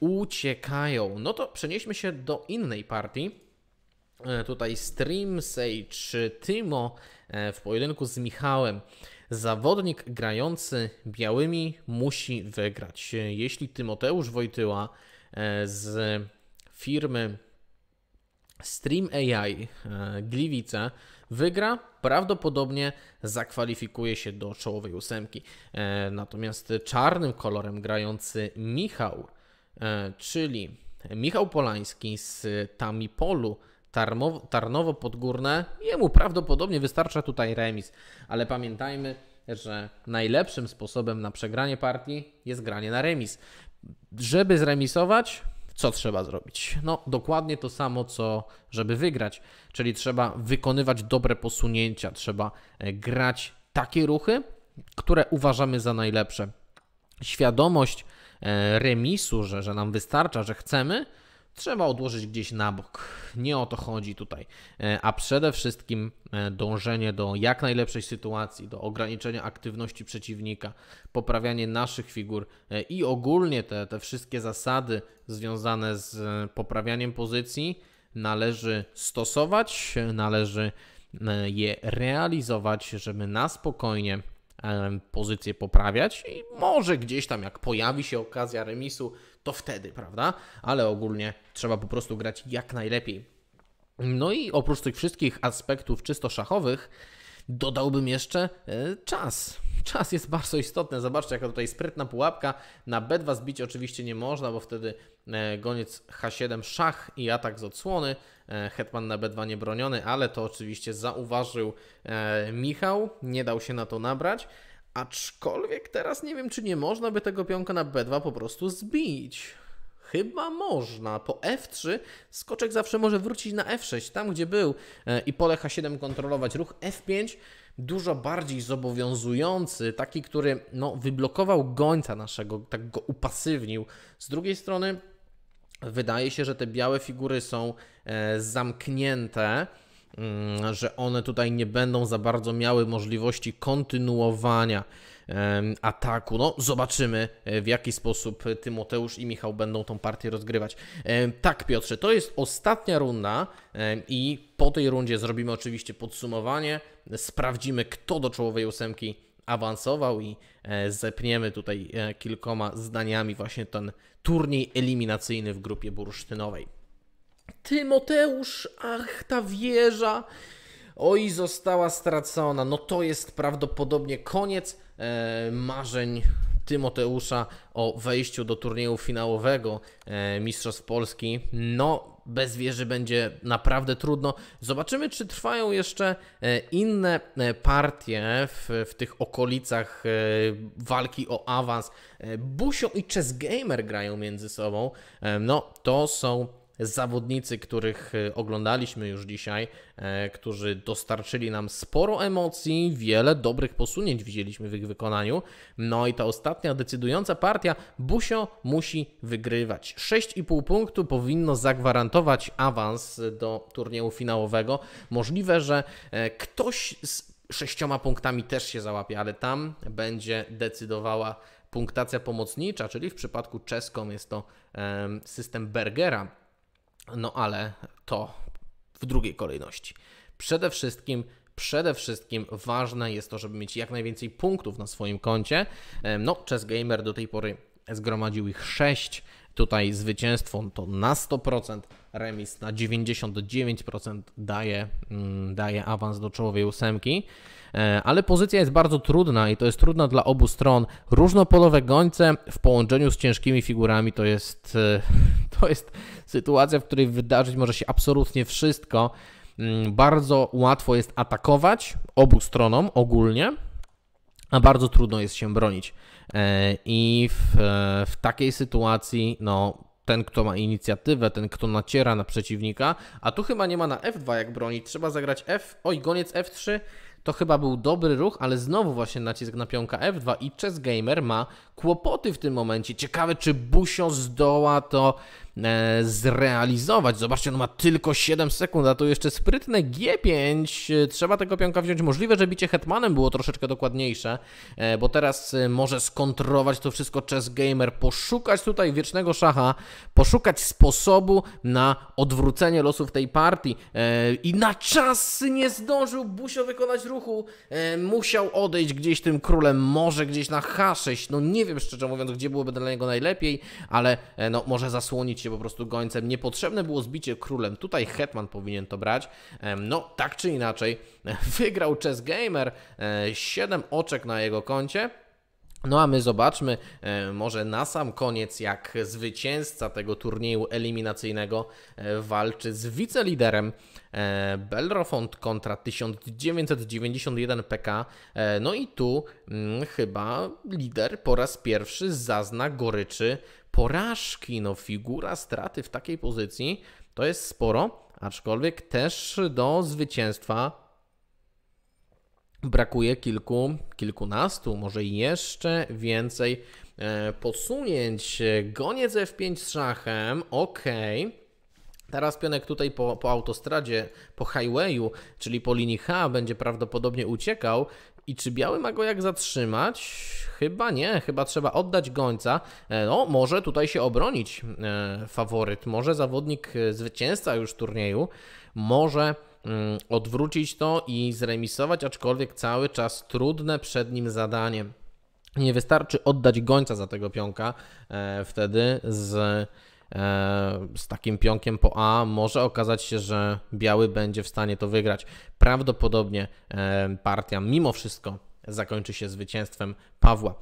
uciekają. No to przenieśmy się do innej partii tutaj Stream Sage Tymo e, w pojedynku z Michałem. Zawodnik grający białymi musi wygrać. Jeśli Tymoteusz Wojtyła e, z firmy Stream AI Gliwice wygra, prawdopodobnie zakwalifikuje się do czołowej ósemki. E, natomiast czarnym kolorem grający Michał, e, czyli Michał Polański z Tamipolu, Tarnowo, Podgórne, jemu prawdopodobnie wystarcza tutaj remis, ale pamiętajmy, że najlepszym sposobem na przegranie partii jest granie na remis. Żeby zremisować, co trzeba zrobić? No, dokładnie to samo, co żeby wygrać, czyli trzeba wykonywać dobre posunięcia, trzeba e, grać takie ruchy, które uważamy za najlepsze. Świadomość e, remisu, że, że nam wystarcza, że chcemy, trzeba odłożyć gdzieś na bok. Nie o to chodzi tutaj, e, a przede wszystkim e, dążenie do jak najlepszej sytuacji, do ograniczenia aktywności przeciwnika, poprawianie naszych figur e, i ogólnie te, te wszystkie zasady związane z poprawianiem pozycji należy stosować, należy je realizować, żeby na spokojnie pozycję poprawiać i może gdzieś tam jak pojawi się okazja remisu, to wtedy, prawda? Ale ogólnie trzeba po prostu grać jak najlepiej. No i oprócz tych wszystkich aspektów czysto szachowych, dodałbym jeszcze e, czas. Czas jest bardzo istotny. Zobaczcie, jaka tutaj sprytna pułapka. Na B2 zbić oczywiście nie można, bo wtedy e, goniec H7 szach i atak z odsłony. E, hetman na B2 niebroniony, ale to oczywiście zauważył Michał. Nie dał się na to nabrać. Aczkolwiek teraz nie wiem, czy nie można by tego pionka na B2 po prostu zbić. Chyba można. Po F3 skoczek zawsze może wrócić na F6, tam gdzie był e, i pole H7 kontrolować. Ruch F5 dużo bardziej zobowiązujący, taki, który no, wyblokował gońca naszego, tak go upasywnił. Z drugiej strony wydaje się, że te białe figury są e, zamknięte że one tutaj nie będą za bardzo miały możliwości kontynuowania ataku. No, zobaczymy e, w jaki sposób Tymoteusz i Michał będą tą partię rozgrywać. Tak, Piotrze, to jest ostatnia runda i po tej rundzie zrobimy oczywiście podsumowanie, sprawdzimy kto do czołowej ósemki awansował i e, zepniemy tutaj e, kilkoma zdaniami właśnie ten turniej eliminacyjny w grupie bursztynowej. Tymoteusz, ach, ta wieża. Oj, została stracona. No to jest prawdopodobnie koniec e, marzeń Tymoteusza o wejściu do turnieju finałowego e, Mistrzostw Polski. No, bez wieży będzie naprawdę trudno. Zobaczymy, czy trwają jeszcze e, inne e, partie w, w tych okolicach e, walki o awans. Busio i Chess Gamer grają między sobą. No, to są zawodnicy, których e, oglądaliśmy już dzisiaj, e, którzy dostarczyli nam sporo emocji, wiele dobrych posunięć widzieliśmy w ich wykonaniu. No i ta ostatnia decydująca partia, Busio musi wygrywać. 6,5 punktu powinno zagwarantować awans do turnieju finałowego. Możliwe, że e, ktoś z sześcioma punktami też się załapie, ale tam będzie decydowała punktacja pomocnicza, czyli w przypadku czeską jest to system Bergera no ale to w drugiej kolejności. Przede wszystkim Przede wszystkim ważne jest to, żeby mieć jak najwięcej punktów na swoim koncie. No, Chess Gamer do tej pory zgromadził ich 6. Tutaj zwycięstwo to na 100%, remis na 99% daje, mm, daje awans do czołowej ósemki. E, ale pozycja jest bardzo trudna i to jest trudna dla obu stron. Różnopolowe gońce w połączeniu z ciężkimi figurami to jest, e, *laughs* to jest sytuacja, w której wydarzyć może się absolutnie wszystko. Mm, bardzo łatwo jest atakować obu stronom ogólnie, a bardzo trudno jest się bronić. E, I w, w takiej sytuacji, no, ten, kto ma inicjatywę, ten, kto naciera na przeciwnika, a tu chyba nie ma na F2 jak bronić, trzeba zagrać F, oj, goniec F3, to chyba był dobry ruch, ale znowu właśnie nacisk na pionka F2 i Chess Gamer ma kłopoty w tym momencie. Ciekawe, czy Busio zdoła to E, zrealizować. Zobaczcie, on ma tylko 7 sekund, a tu jeszcze sprytne G5. Trzeba tego pionka wziąć. Możliwe, że bicie hetmanem było troszeczkę dokładniejsze, e, bo teraz e, może skontrolować to wszystko chess gamer, poszukać tutaj wiecznego szacha, poszukać sposobu na odwrócenie losów tej partii i na czas nie zdążył Busio wykonać ruchu. Musiał odejść gdzieś tym królem, może gdzieś na H6. No nie wiem szczerze mówiąc, gdzie byłoby dla niego najlepiej, ale no może zasłonić oczywiście po prostu gońcem. Niepotrzebne było zbicie królem. Tutaj hetman powinien to brać. No, tak czy inaczej, *laughs* wygrał Chess Gamer. 7 oczek na jego koncie. No a my zobaczmy e, może na sam koniec, jak zwycięzca tego turnieju eliminacyjnego e, walczy z wiceliderem e, Belrofont kontra 1991 PK. No i tu hmm, chyba lider po raz pierwszy zazna goryczy porażki. No figura straty w takiej pozycji to jest sporo, aczkolwiek też do zwycięstwa brakuje kilku, kilkunastu, może jeszcze więcej e, posunięć. Goniec F5 z szachem, ok. Teraz pionek tutaj po, po autostradzie, po highwayu, czyli po linii H, będzie prawdopodobnie uciekał. I czy biały ma go jak zatrzymać? Chyba nie, chyba trzeba oddać gońca. E, no, może tutaj się obronić e, faworyt, może zawodnik, zwycięzca już turnieju, może Mm, odwrócić to i zremisować, aczkolwiek cały czas trudne przed nim zadanie. Nie wystarczy oddać gońca za tego pionka, e, wtedy z, e, z takim pionkiem po A może okazać się, że biały będzie w stanie to wygrać. Prawdopodobnie e, partia mimo wszystko zakończy się zwycięstwem Pawła.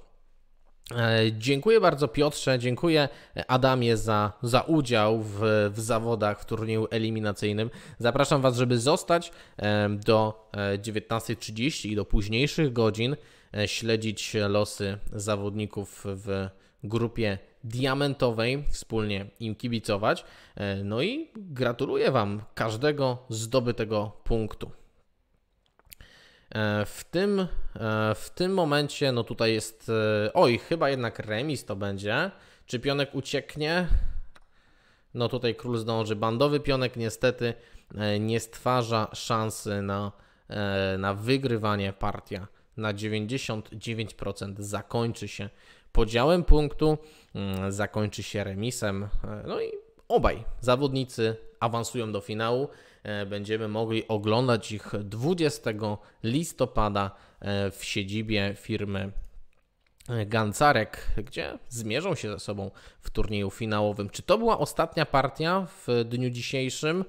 E, dziękuję bardzo Piotrze, dziękuję Adamie za, za udział w, w zawodach w turnieju eliminacyjnym. Zapraszam Was, żeby zostać e, do 19.30 e, i do późniejszych godzin, śledzić losy zawodników w grupie diamentowej, wspólnie im kibicować. No i gratuluję Wam każdego zdobytego punktu. E, w tym, e, w tym momencie, no tutaj jest, e, oj, chyba jednak remis to będzie. Czy pionek ucieknie? No tutaj król zdąży. Bandowy pionek niestety nie stwarza szansy na, na wygrywanie partia. Na 99% zakończy się podziałem punktu, mm, zakończy się remisem. No i obaj zawodnicy awansują do finału. E, będziemy mogli oglądać ich 20 listopada e, w siedzibie firmy e, Gancarek, gdzie zmierzą się ze sobą w turnieju finałowym. Czy to była ostatnia partia w dniu dzisiejszym?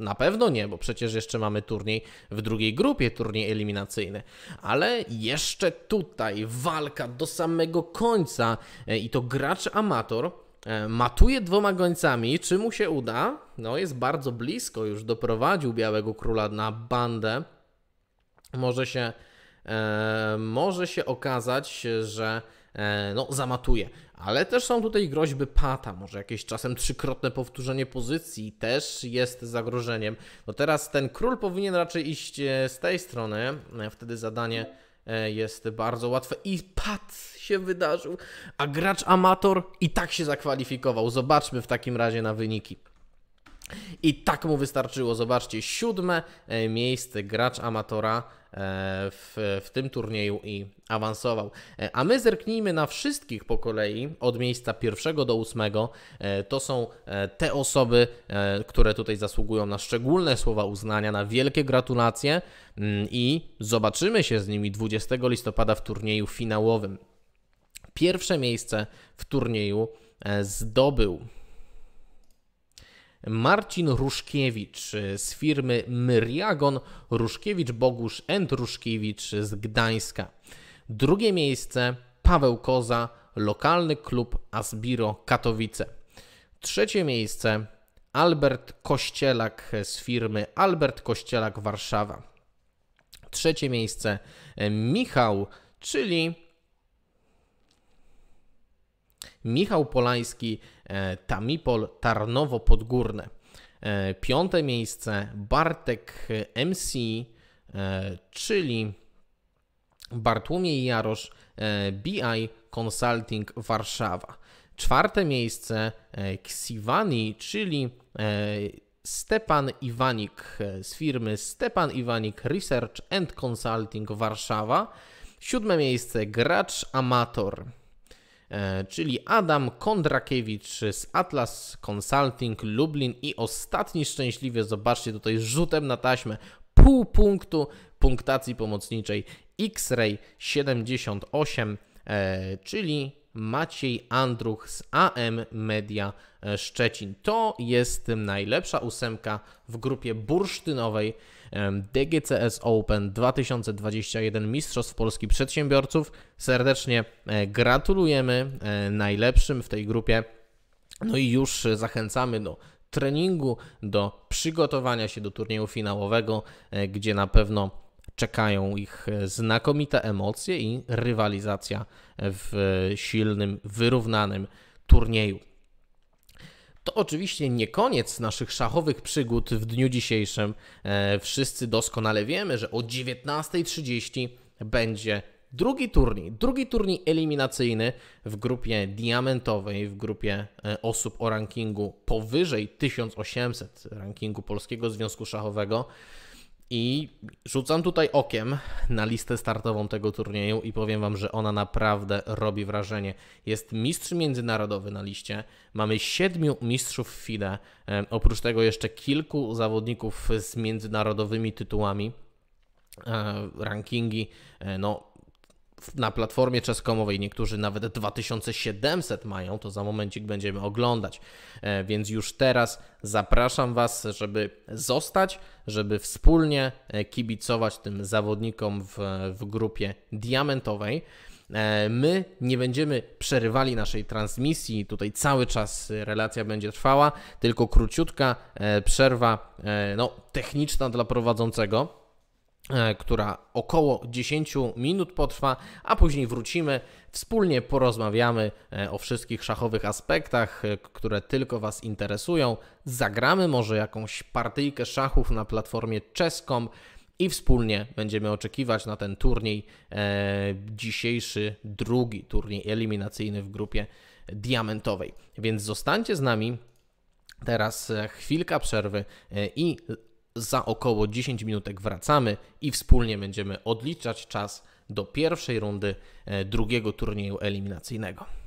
Na pewno nie, bo przecież jeszcze mamy turniej w drugiej grupie, turniej eliminacyjny. Ale jeszcze tutaj walka do samego końca i to gracz amator E, matuje dwoma gońcami. Czy mu się uda? No, jest bardzo blisko, już doprowadził Białego Króla na bandę. Może się, e, może się okazać, że e, no, zamatuje. Ale też są tutaj groźby pata, może jakieś czasem trzykrotne powtórzenie pozycji też jest zagrożeniem. No teraz ten król powinien raczej iść e, z tej strony, e, wtedy zadanie E, jest bardzo łatwe i pad się wydarzył, a gracz amator i tak się zakwalifikował. Zobaczmy w takim razie na wyniki. I tak mu wystarczyło. Zobaczcie, siódme e, miejsce gracz amatora e, w, w tym turnieju i awansował. E, a my zerknijmy na wszystkich po kolei, od miejsca pierwszego do ósmego. To są te osoby, które tutaj zasługują na szczególne słowa uznania, na wielkie gratulacje mm, i zobaczymy się z nimi 20 listopada w turnieju finałowym. Pierwsze miejsce w turnieju zdobył Marcin Ruszkiewicz z firmy Myriagon, Ruszkiewicz Bogusz and Ruszkiewicz z Gdańska. Drugie miejsce Paweł Koza, lokalny klub Asbiro Katowice. Trzecie miejsce Albert Kościelak z firmy Albert Kościelak Warszawa. Trzecie miejsce Michał, czyli Michał Polański, Tamipol, Tarnowo Podgórne. E, piąte miejsce Bartek MC, e, czyli Bartłomiej Jarosz, BI Consulting Warszawa. Czwarte miejsce Ksiwani, czyli Stepan Iwanik z firmy Stepan Iwanik Research and Consulting Warszawa. Siódme miejsce Gracz Amator E, czyli Adam Kondrakiewicz z Atlas Consulting Lublin i ostatni szczęśliwie, zobaczcie tutaj rzutem na taśmę, pół punktu punktacji pomocniczej X-Ray 78, e, czyli Maciej Andruch z AM Media e, Szczecin. To jest najlepsza ósemka w grupie bursztynowej DGCS Open 2021 Mistrzostw Polski Przedsiębiorców. Serdecznie e, gratulujemy e, najlepszym w tej grupie. No i już zachęcamy do treningu, do przygotowania się do turnieju finałowego, gdzie na pewno czekają ich znakomite emocje i rywalizacja w silnym, wyrównanym turnieju. To oczywiście nie koniec naszych szachowych przygód w dniu dzisiejszym. E, wszyscy doskonale wiemy, że o 19.30 będzie drugi turniej, drugi turniej eliminacyjny w grupie diamentowej, w grupie e, osób o rankingu powyżej 1800 rankingu Polskiego Związku Szachowego. I rzucam tutaj okiem na listę startową tego turnieju i powiem Wam, że ona naprawdę robi wrażenie. Jest mistrz międzynarodowy na liście, mamy siedmiu mistrzów FIDE, e, oprócz tego jeszcze kilku zawodników z międzynarodowymi tytułami. E, rankingi, e, no na platformie czeskomowej niektórzy nawet 2700 mają, to za momencik będziemy oglądać. E, więc już teraz zapraszam Was, żeby zostać, żeby wspólnie e, kibicować tym zawodnikom w, w grupie diamentowej. E, my nie będziemy przerywali naszej transmisji, tutaj cały czas relacja będzie trwała, tylko króciutka przerwa no, techniczna dla prowadzącego która około 10 minut potrwa, a później wrócimy, wspólnie porozmawiamy e, o wszystkich szachowych aspektach, e, które tylko Was interesują. Zagramy może jakąś partyjkę szachów na platformie czeską i wspólnie będziemy oczekiwać na ten turniej, dzisiejszy drugi turniej eliminacyjny w grupie diamentowej. Więc zostańcie z nami. Teraz chwilka przerwy i za około 10 minutek wracamy i wspólnie będziemy odliczać czas do pierwszej rundy e, drugiego turnieju eliminacyjnego.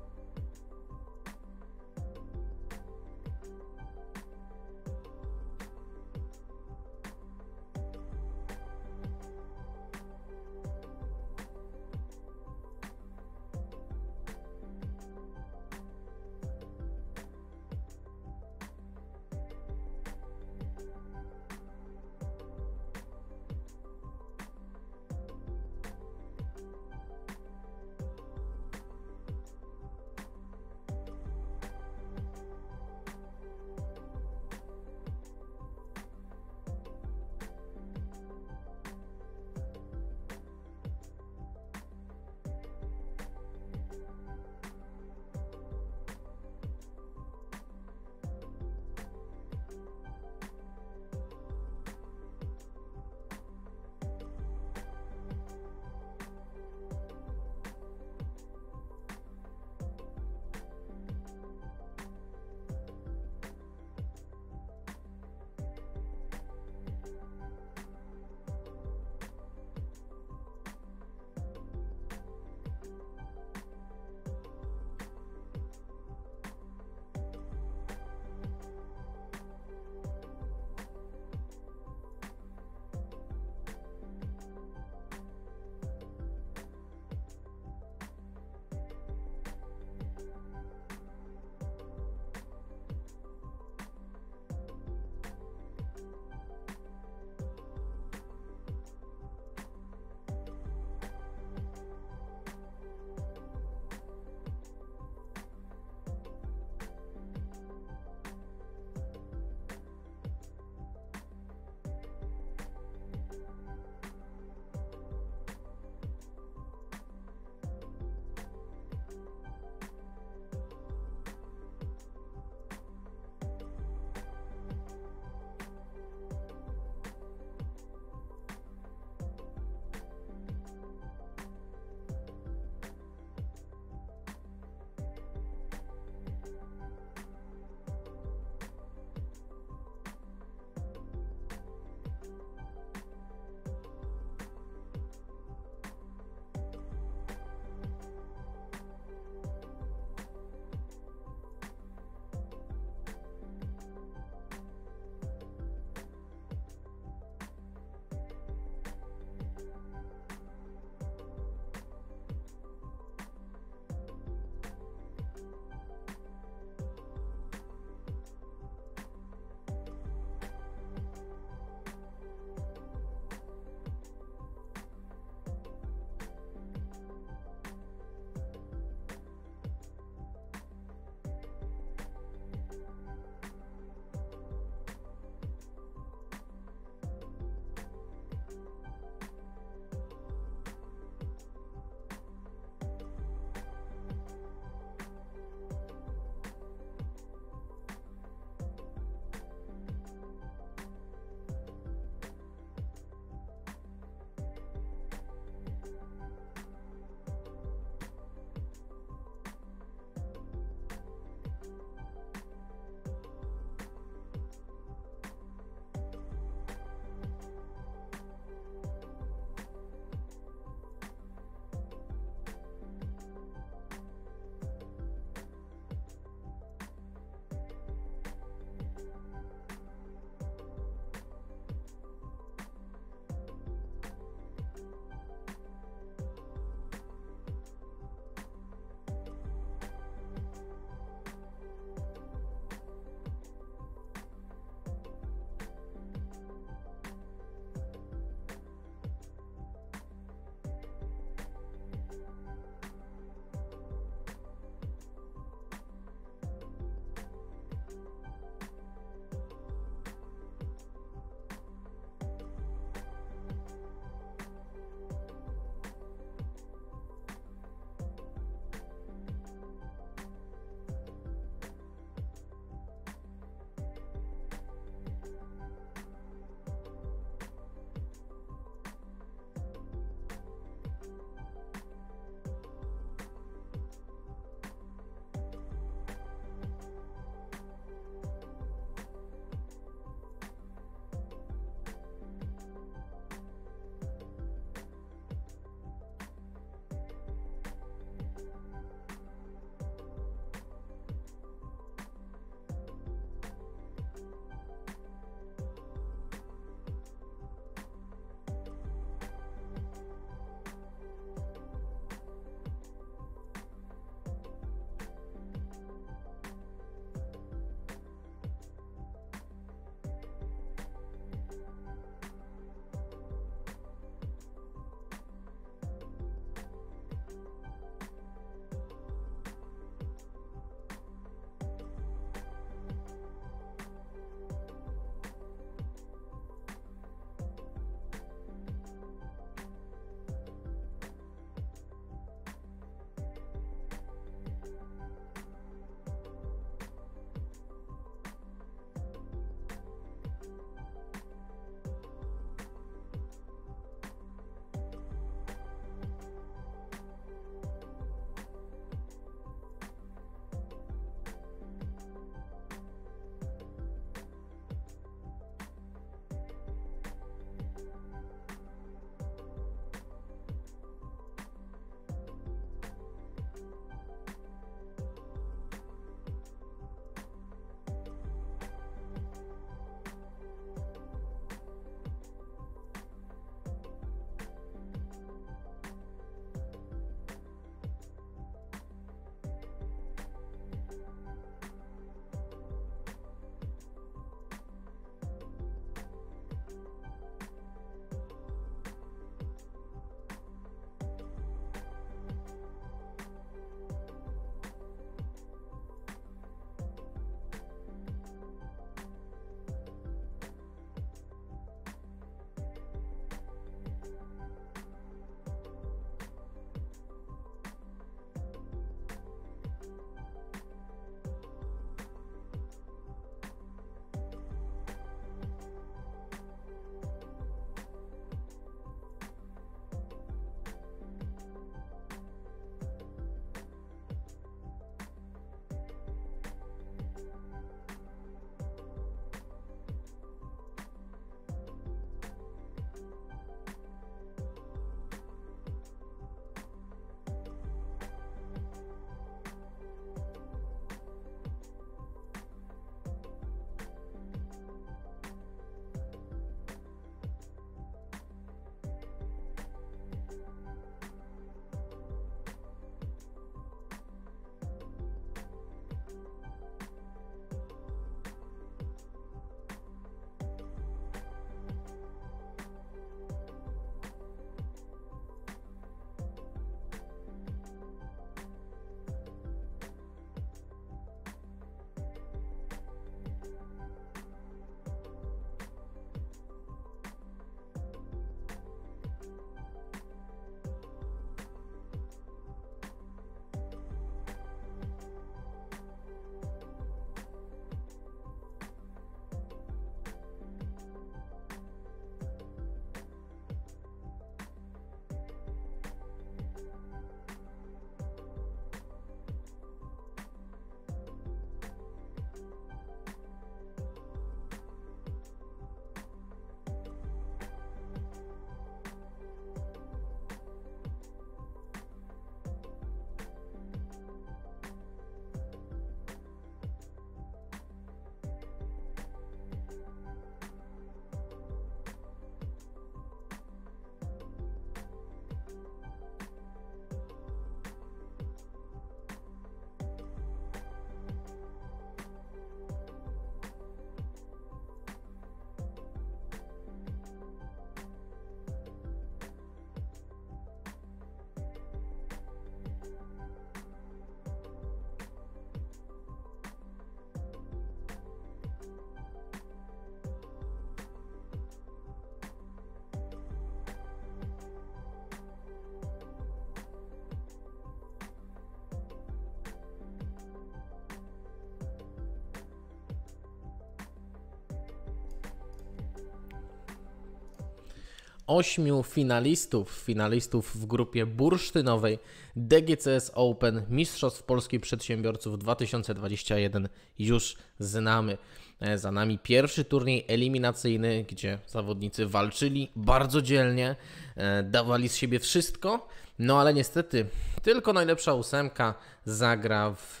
Ośmiu finalistów, finalistów w grupie bursztynowej DGCS Open Mistrzostw Polskich Przedsiębiorców 2021 już znamy. E, za nami pierwszy turniej eliminacyjny, gdzie zawodnicy walczyli bardzo dzielnie, e, dawali z siebie wszystko, no ale niestety tylko najlepsza ósemka zagra w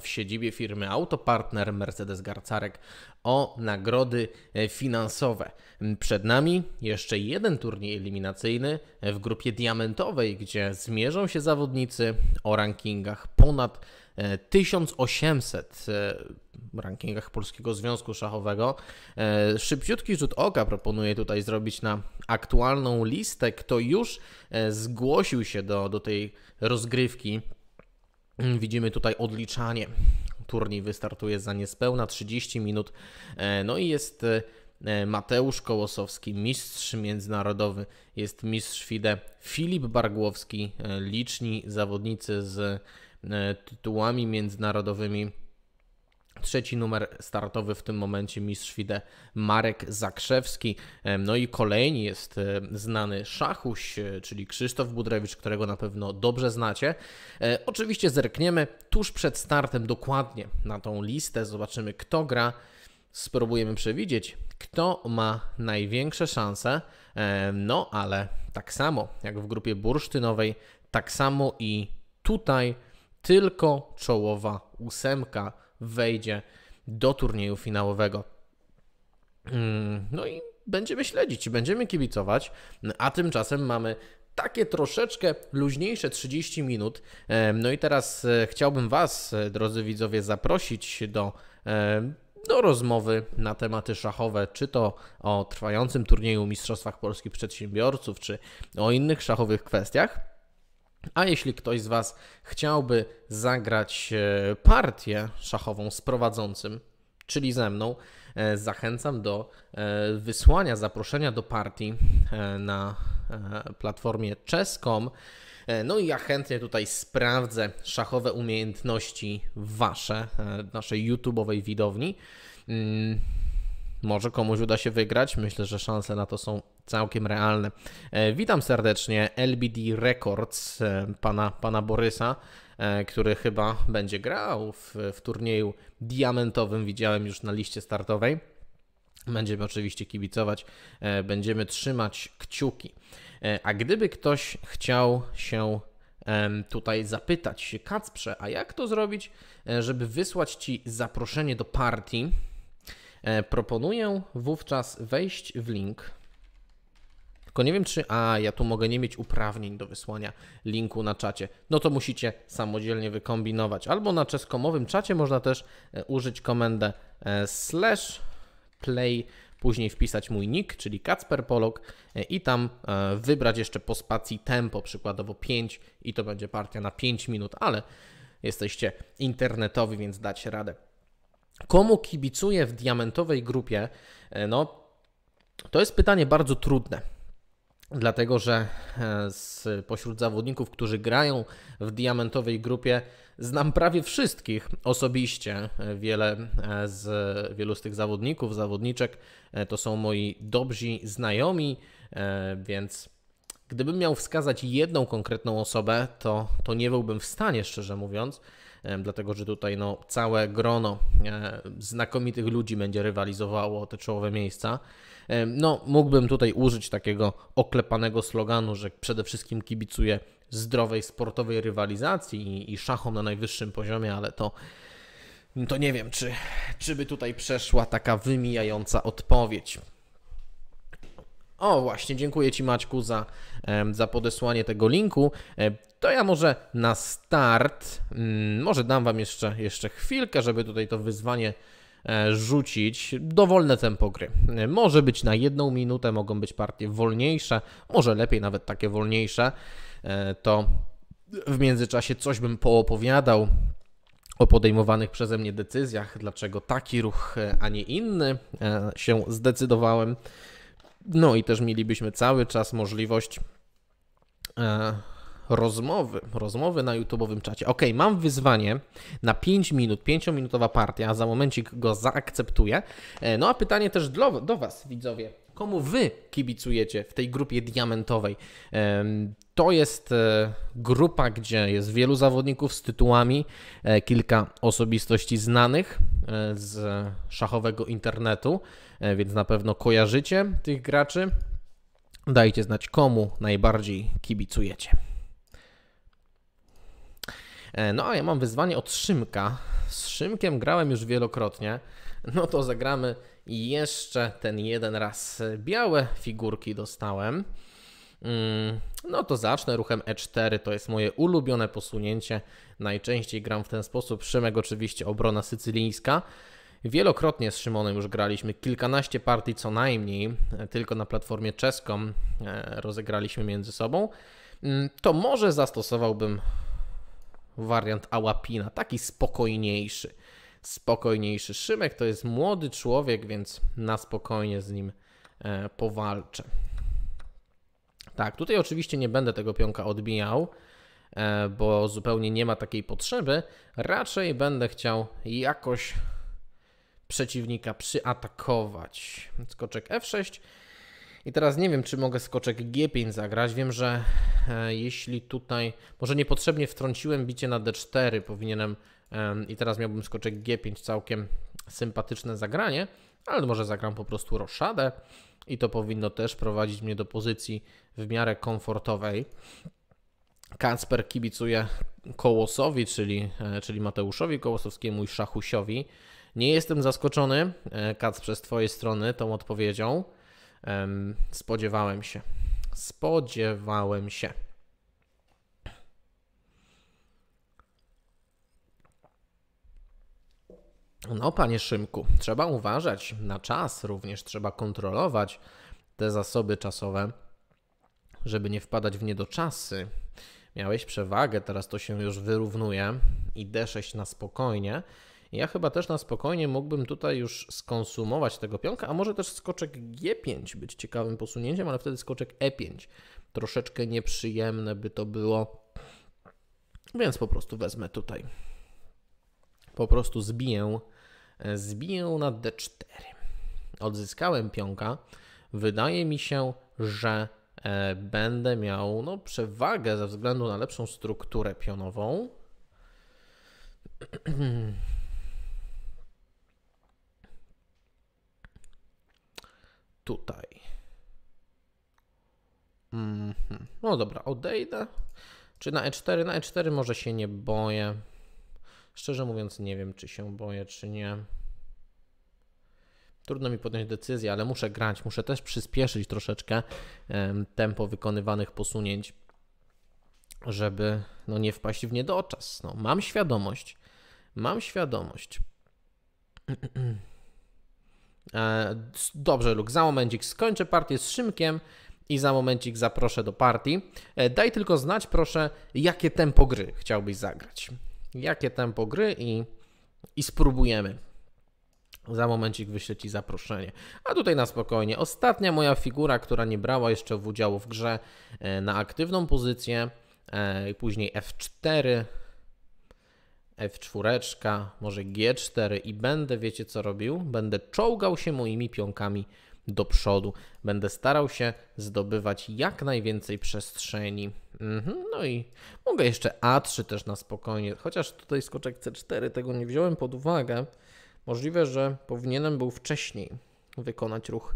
w siedzibie firmy Autopartner Mercedes Garcarek o nagrody e, finansowe. Przed nami jeszcze jeden turniej eliminacyjny w grupie diamentowej, gdzie zmierzą się zawodnicy o rankingach ponad 1800 e, e, rankingach Polskiego Związku Szachowego. Szybciutki rzut oka proponuję tutaj zrobić na aktualną listę, kto już zgłosił się do, do tej rozgrywki Widzimy tutaj odliczanie. Turniej wystartuje za niespełna 30 minut. E, no i jest e, Mateusz Kołosowski, mistrz międzynarodowy, jest mistrz FIDE Filip Bargłowski, e, liczni zawodnicy z tytułami międzynarodowymi Trzeci numer startowy w tym momencie mistrz FIDE Marek Zakrzewski. No i kolejny jest e, znany szachuś, e, czyli Krzysztof Budrewicz, którego na pewno dobrze znacie. E, oczywiście zerkniemy tuż przed startem dokładnie na tą listę, zobaczymy kto gra, spróbujemy przewidzieć, kto ma największe szanse. No ale tak samo jak w grupie bursztynowej, tak samo i tutaj tylko czołowa ósemka wejdzie do turnieju finałowego. Mm, no i będziemy śledzić, będziemy kibicować, a tymczasem mamy takie troszeczkę luźniejsze 30 minut. No i teraz e, chciałbym Was, e, drodzy widzowie, zaprosić do, e, do rozmowy na tematy szachowe, czy to o trwającym turnieju Mistrzostwach Polskich Przedsiębiorców, czy o innych szachowych kwestiach. A jeśli ktoś z Was chciałby zagrać e, partię szachową z prowadzącym, czyli ze mną, e, zachęcam do e, wysłania zaproszenia do partii na platformie chess.com. No i ja chętnie tutaj sprawdzę szachowe umiejętności Wasze, naszej YouTube'owej widowni. Może komuś uda się wygrać. Myślę, że szanse na to są całkiem realne. E, witam serdecznie LBD Records e, pana, pana Borysa, e, który chyba będzie grał w, w turnieju diamentowym. Widziałem już na liście startowej. Będziemy oczywiście kibicować, będziemy trzymać kciuki. A gdyby ktoś chciał się tutaj zapytać Kacprze, a jak to zrobić, żeby wysłać Ci zaproszenie do partii? Proponuję wówczas wejść w link tylko nie wiem, czy. A, ja tu mogę nie mieć uprawnień do wysłania linku na czacie. No to musicie samodzielnie wykombinować. Albo na czeskomowym czacie można też e, użyć komendę e, slash play, później wpisać mój nick, czyli Kacperpolog e, i tam wybrać jeszcze po spacji tempo, przykładowo 5 i to będzie partia na 5 minut, ale jesteście internetowi, więc dać radę. Komu kibicuję w diamentowej grupie? No, to jest pytanie bardzo trudne dlatego że e, z pośród zawodników, którzy grają w diamentowej grupie, znam prawie wszystkich osobiście. Wiele e, z wielu z tych zawodników, zawodniczek e, to są moi dobrzy znajomi, więc gdybym miał wskazać jedną konkretną osobę, to, to nie byłbym w stanie, szczerze mówiąc dlatego że tutaj no, całe grono znakomitych ludzi będzie rywalizowało o te czołowe miejsca. No, mógłbym tutaj użyć takiego oklepanego sloganu, że przede wszystkim kibicuję zdrowej sportowej rywalizacji i, i szachom na najwyższym poziomie, ale to, to nie wiem, czy, czy by tutaj przeszła taka wymijająca odpowiedź. O, właśnie, dziękuję Ci Maćku za, za podesłanie tego linku. To ja może na start, mm, może dam Wam jeszcze, jeszcze chwilkę, żeby tutaj to wyzwanie E, rzucić dowolne tempo gry. Może być na jedną minutę, mogą być partie wolniejsze, może lepiej nawet takie wolniejsze. E, to w międzyczasie coś bym poopowiadał o podejmowanych przeze mnie decyzjach, dlaczego taki ruch, e, a nie inny się zdecydowałem. No i też mielibyśmy cały czas możliwość rozmowy, rozmowy na YouTube'owym czacie. Ok, mam wyzwanie na 5 minut, 5-minutowa partia, za momencik go zaakceptuję. E, no a pytanie też do, do Was, widzowie. komu wy kibicujecie w tej grupie diamentowej. To jest e, grupa, gdzie jest wielu zawodników z tytułami, e, kilka osobistości znanych e, z szachowego internetu, więc na pewno kojarzycie tych graczy. Dajcie znać, komu najbardziej kibicujecie. No a ja mam wyzwanie od Szymka. Z Szymkiem grałem już wielokrotnie. No to zagramy jeszcze ten jeden raz. Białe figurki dostałem. Mm, no to zacznę ruchem E4, to jest moje ulubione posunięcie. Najczęściej gram w ten sposób. Szymek oczywiście obrona sycylijska. Wielokrotnie z Szymonem już graliśmy, kilkanaście partii co najmniej, tylko na platformie czeską e, rozegraliśmy między sobą. Mm, to może zastosowałbym wariant Ałapina, taki spokojniejszy. Spokojniejszy. Szymek to jest młody człowiek, więc na spokojnie z nim e, powalczę. Tak, tutaj oczywiście nie będę tego pionka odbijał, e, bo zupełnie nie ma takiej potrzeby. Raczej będę chciał jakoś przeciwnika przyatakować. Skoczek F6. I teraz nie wiem, czy mogę skoczek G5 zagrać. Wiem, że e, jeśli tutaj może niepotrzebnie wtrąciłem bicie na D4, powinienem e, i teraz miałbym skoczek G5 całkiem sympatyczne zagranie, ale może zagram po prostu roszadę i to powinno też prowadzić mnie do pozycji w miarę komfortowej. Kacper kibicuje Kołosowi, czyli, e, czyli Mateuszowi Kołosowskiemu i Szachusiowi. Nie jestem zaskoczony, e, Kac, przez Twojej strony tą odpowiedzią. Spodziewałem się. Spodziewałem się. No, panie Szymku, trzeba uważać na czas, również trzeba kontrolować te zasoby czasowe, żeby nie wpadać w niedoczasy. Miałeś przewagę, teraz to się już wyrównuje i D6 na spokojnie. Ja chyba też na spokojnie mógłbym tutaj już skonsumować tego pionka, a może też skoczek G5 być ciekawym posunięciem, ale wtedy skoczek E5. Troszeczkę nieprzyjemne by to było, więc po prostu wezmę tutaj. Po prostu zbiję, zbiję na D4. Odzyskałem pionka. Wydaje mi się, że e, będę miał no, przewagę ze względu na lepszą strukturę pionową. *clears throat* tutaj. -hmm. No dobra, odejdę. Czy na E4? Na E4 może się nie boję. Szczerze mówiąc, nie wiem, czy się boję, czy nie. Trudno mi podjąć decyzję, ale muszę grać. Muszę też przyspieszyć troszeczkę tempo wykonywanych posunięć, żeby no, nie wpaść w niedoczas. No, mam świadomość. Mam świadomość. *clears throat* E, dobrze, Luk, za momencik skończę partię z Szymkiem i za momencik zaproszę do partii. E, daj tylko znać, proszę, jakie tempo gry chciałbyś zagrać. Jakie tempo gry i, i spróbujemy. Za momencik wyślę Ci zaproszenie. A tutaj na spokojnie. Ostatnia moja figura, która nie brała jeszcze w udziału w grze e, na aktywną pozycję. Później F4, F4, może G4 i będę, wiecie co robił? Będę czołgał się moimi pionkami do przodu. Będę starał się zdobywać jak najwięcej przestrzeni. Mhm, no i mogę jeszcze A3 też na spokojnie, chociaż tutaj skoczek C4 tego nie wziąłem pod uwagę. Możliwe, że powinienem był wcześniej wykonać ruch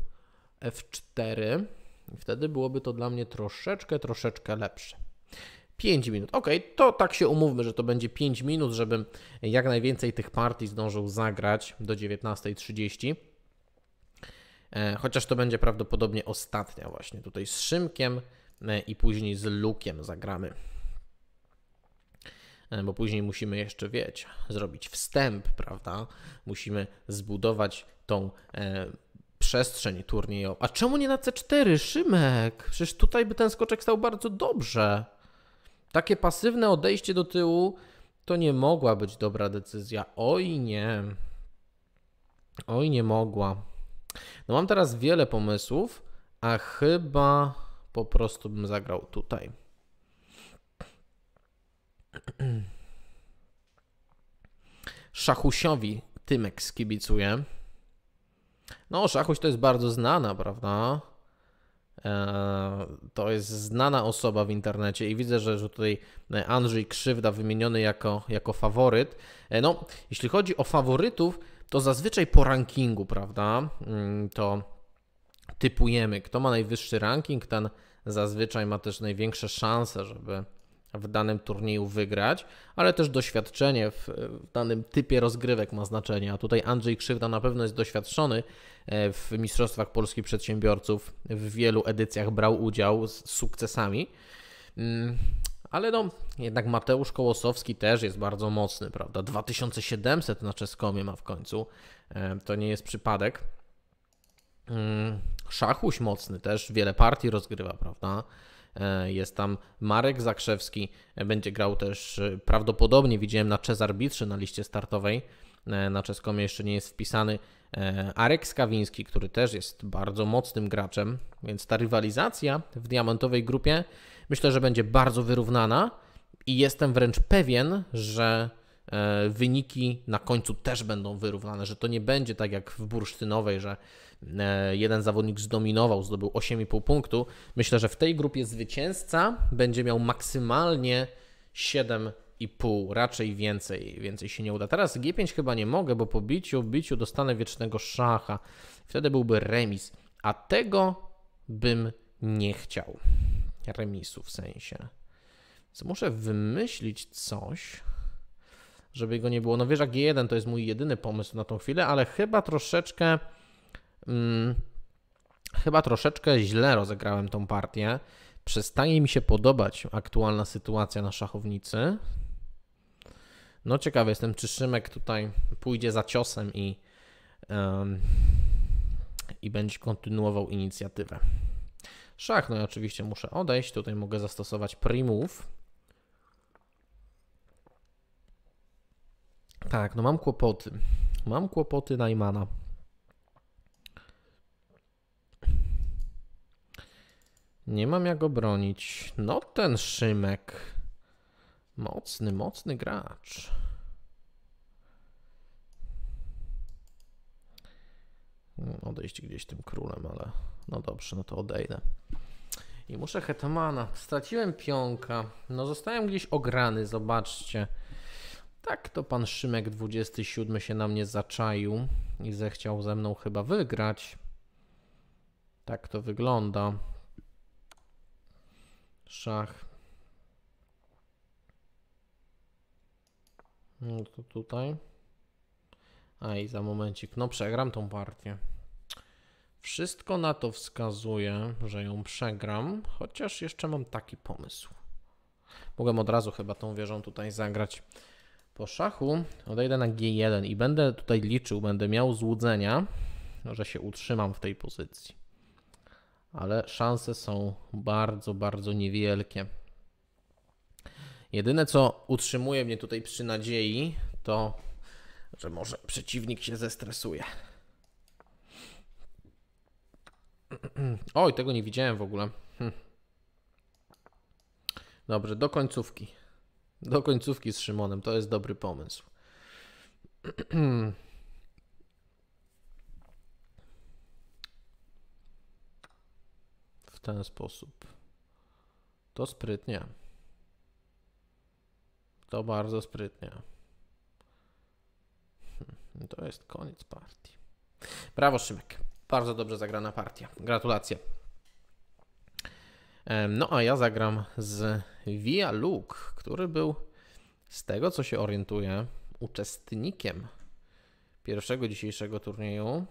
F4 i wtedy byłoby to dla mnie troszeczkę, troszeczkę lepsze. 5 minut. Ok, to tak się umówmy, że to będzie 5 minut, żebym jak najwięcej tych partii zdążył zagrać do 19.30. E, chociaż to będzie prawdopodobnie ostatnia właśnie tutaj z Szymkiem e, i później z Lukiem zagramy. E, bo później musimy jeszcze, wiecie, zrobić wstęp, prawda? Musimy zbudować tą przestrzeń turniejową. A czemu nie na C4, Szymek? Przecież tutaj by ten skoczek stał bardzo dobrze. Takie pasywne odejście do tyłu to nie mogła być dobra decyzja. Oj nie. Oj nie mogła. No mam teraz wiele pomysłów, a chyba po prostu bym zagrał tutaj. *clears throat* Szachusiowi Tymek skibicuje. No, Szachuś to jest bardzo znana, prawda? To jest znana osoba w internecie i widzę, że, tutaj Andrzej Krzywda wymieniony jako, jako faworyt. No, jeśli chodzi o faworytów, to zazwyczaj po rankingu, prawda? Mm, to typujemy, kto ma najwyższy ranking, ten zazwyczaj ma też największe szanse, żeby w danym turnieju wygrać, ale też doświadczenie w, w, danym typie rozgrywek ma znaczenie. A tutaj Andrzej Krzywda na pewno jest doświadczony e, w Mistrzostwach Polskich Przedsiębiorców. W wielu edycjach brał udział z sukcesami. Mm, ale no, jednak Mateusz Kołosowski też jest bardzo mocny, prawda? 2700 na czeskomie ma w końcu. E, to nie jest przypadek. Mm, Szachuś mocny też, wiele partii rozgrywa, prawda? E, jest tam Marek Zakrzewski, e, będzie grał też prawdopodobnie, widziałem na Czez Arbitrze na liście startowej. Na czeskomie jeszcze nie jest wpisany Arek Skawiński, który też jest bardzo mocnym graczem, więc ta rywalizacja w diamentowej grupie myślę, że będzie bardzo wyrównana i jestem wręcz pewien, że e, wyniki na końcu też będą wyrównane, że to nie będzie tak jak w bursztynowej, że e, jeden zawodnik zdominował, zdobył 8,5 punktu. Myślę, że w tej grupie zwycięzca będzie miał maksymalnie 7,5, raczej więcej, więcej się nie uda. Teraz G5 chyba nie mogę, bo po biciu, biciu dostanę wiecznego szacha. Wtedy byłby remis, a tego bym nie chciał remisu w sensie. Więc muszę wymyślić coś, żeby go nie było. No wieża G1 to jest mój jedyny pomysł na tą chwilę, ale chyba troszeczkę hmm, chyba troszeczkę źle rozegrałem tą partię. Przestaje mi się podobać aktualna sytuacja na szachownicy. No ciekawy jestem, czy Szymek tutaj pójdzie za ciosem i, um, i będzie kontynuował inicjatywę. Szach, no i oczywiście muszę odejść. Tutaj mogę zastosować primów. Tak, no mam kłopoty. Mam kłopoty Najmana. Nie mam jak go bronić. No ten Szymek. Mocny, mocny gracz. Odejść gdzieś tym królem, ale no dobrze, no to odejdę. I muszę hetmana. Straciłem pionka. No zostałem gdzieś ograny, zobaczcie. Tak to pan Szymek 27 się na mnie zaczaił i zechciał ze mną chyba wygrać. Tak to wygląda. Szach. No to tutaj. A i za momencik. No przegram tą partię. Wszystko na to wskazuje, że ją przegram, chociaż jeszcze mam taki pomysł. Mogłem od razu chyba tą wieżą tutaj zagrać. Po szachu odejdę na G1 i będę tutaj liczył, będę miał złudzenia, że się utrzymam w tej pozycji. Ale szanse są bardzo, bardzo niewielkie. Jedyne co utrzymuje mnie tutaj przy nadziei, to że może przeciwnik się zestresuje. Oj, tego nie widziałem w ogóle. Hm. Dobrze, do końcówki. Do końcówki z Szymonem. To jest dobry pomysł. W ten sposób. To sprytnie. To bardzo sprytnie. Hm, to jest koniec partii. Brawo, Szymek. Bardzo dobrze zagrana partia. Gratulacje. No a ja zagram z Via Luke, który był z tego co się orientuję uczestnikiem pierwszego dzisiejszego turnieju.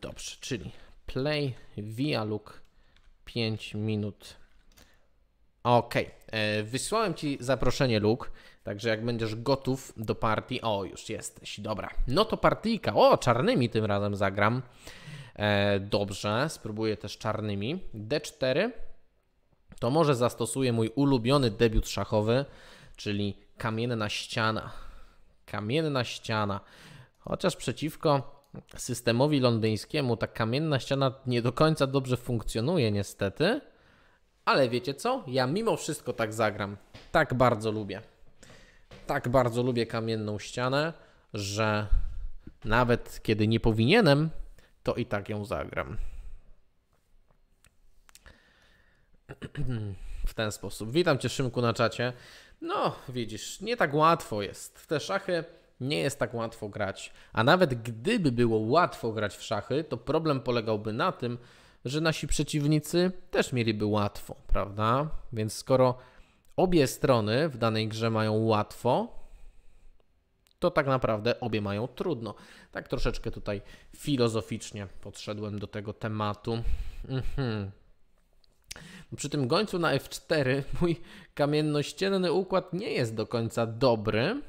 Dobrze, czyli play Via Luke 5 minut. Ok, e, wysłałem Ci zaproszenie Luke. Także jak będziesz gotów do partii, o już jesteś, dobra. No to partyjka, o czarnymi tym razem zagram. E, dobrze, spróbuję też czarnymi. D4 to może zastosuję mój ulubiony debiut szachowy, czyli kamienna ściana. Kamienna ściana. Chociaż przeciwko systemowi londyńskiemu ta kamienna ściana nie do końca dobrze funkcjonuje niestety. Ale wiecie co? Ja mimo wszystko tak zagram. Tak bardzo lubię. Tak bardzo lubię kamienną ścianę, że nawet kiedy nie powinienem, to i tak ją zagram. W ten sposób. Witam Cię, Szymku, na czacie. No, widzisz, nie tak łatwo jest. Te szachy nie jest tak łatwo grać. A nawet gdyby było łatwo grać w szachy, to problem polegałby na tym, że nasi przeciwnicy też mieliby łatwo, prawda? Więc skoro obie strony w danej grze mają łatwo, to tak naprawdę obie mają trudno. Tak troszeczkę tutaj filozoficznie podszedłem do tego tematu. Mhm. Przy tym gońcu na F4 mój kamiennościenny układ nie jest do końca dobry,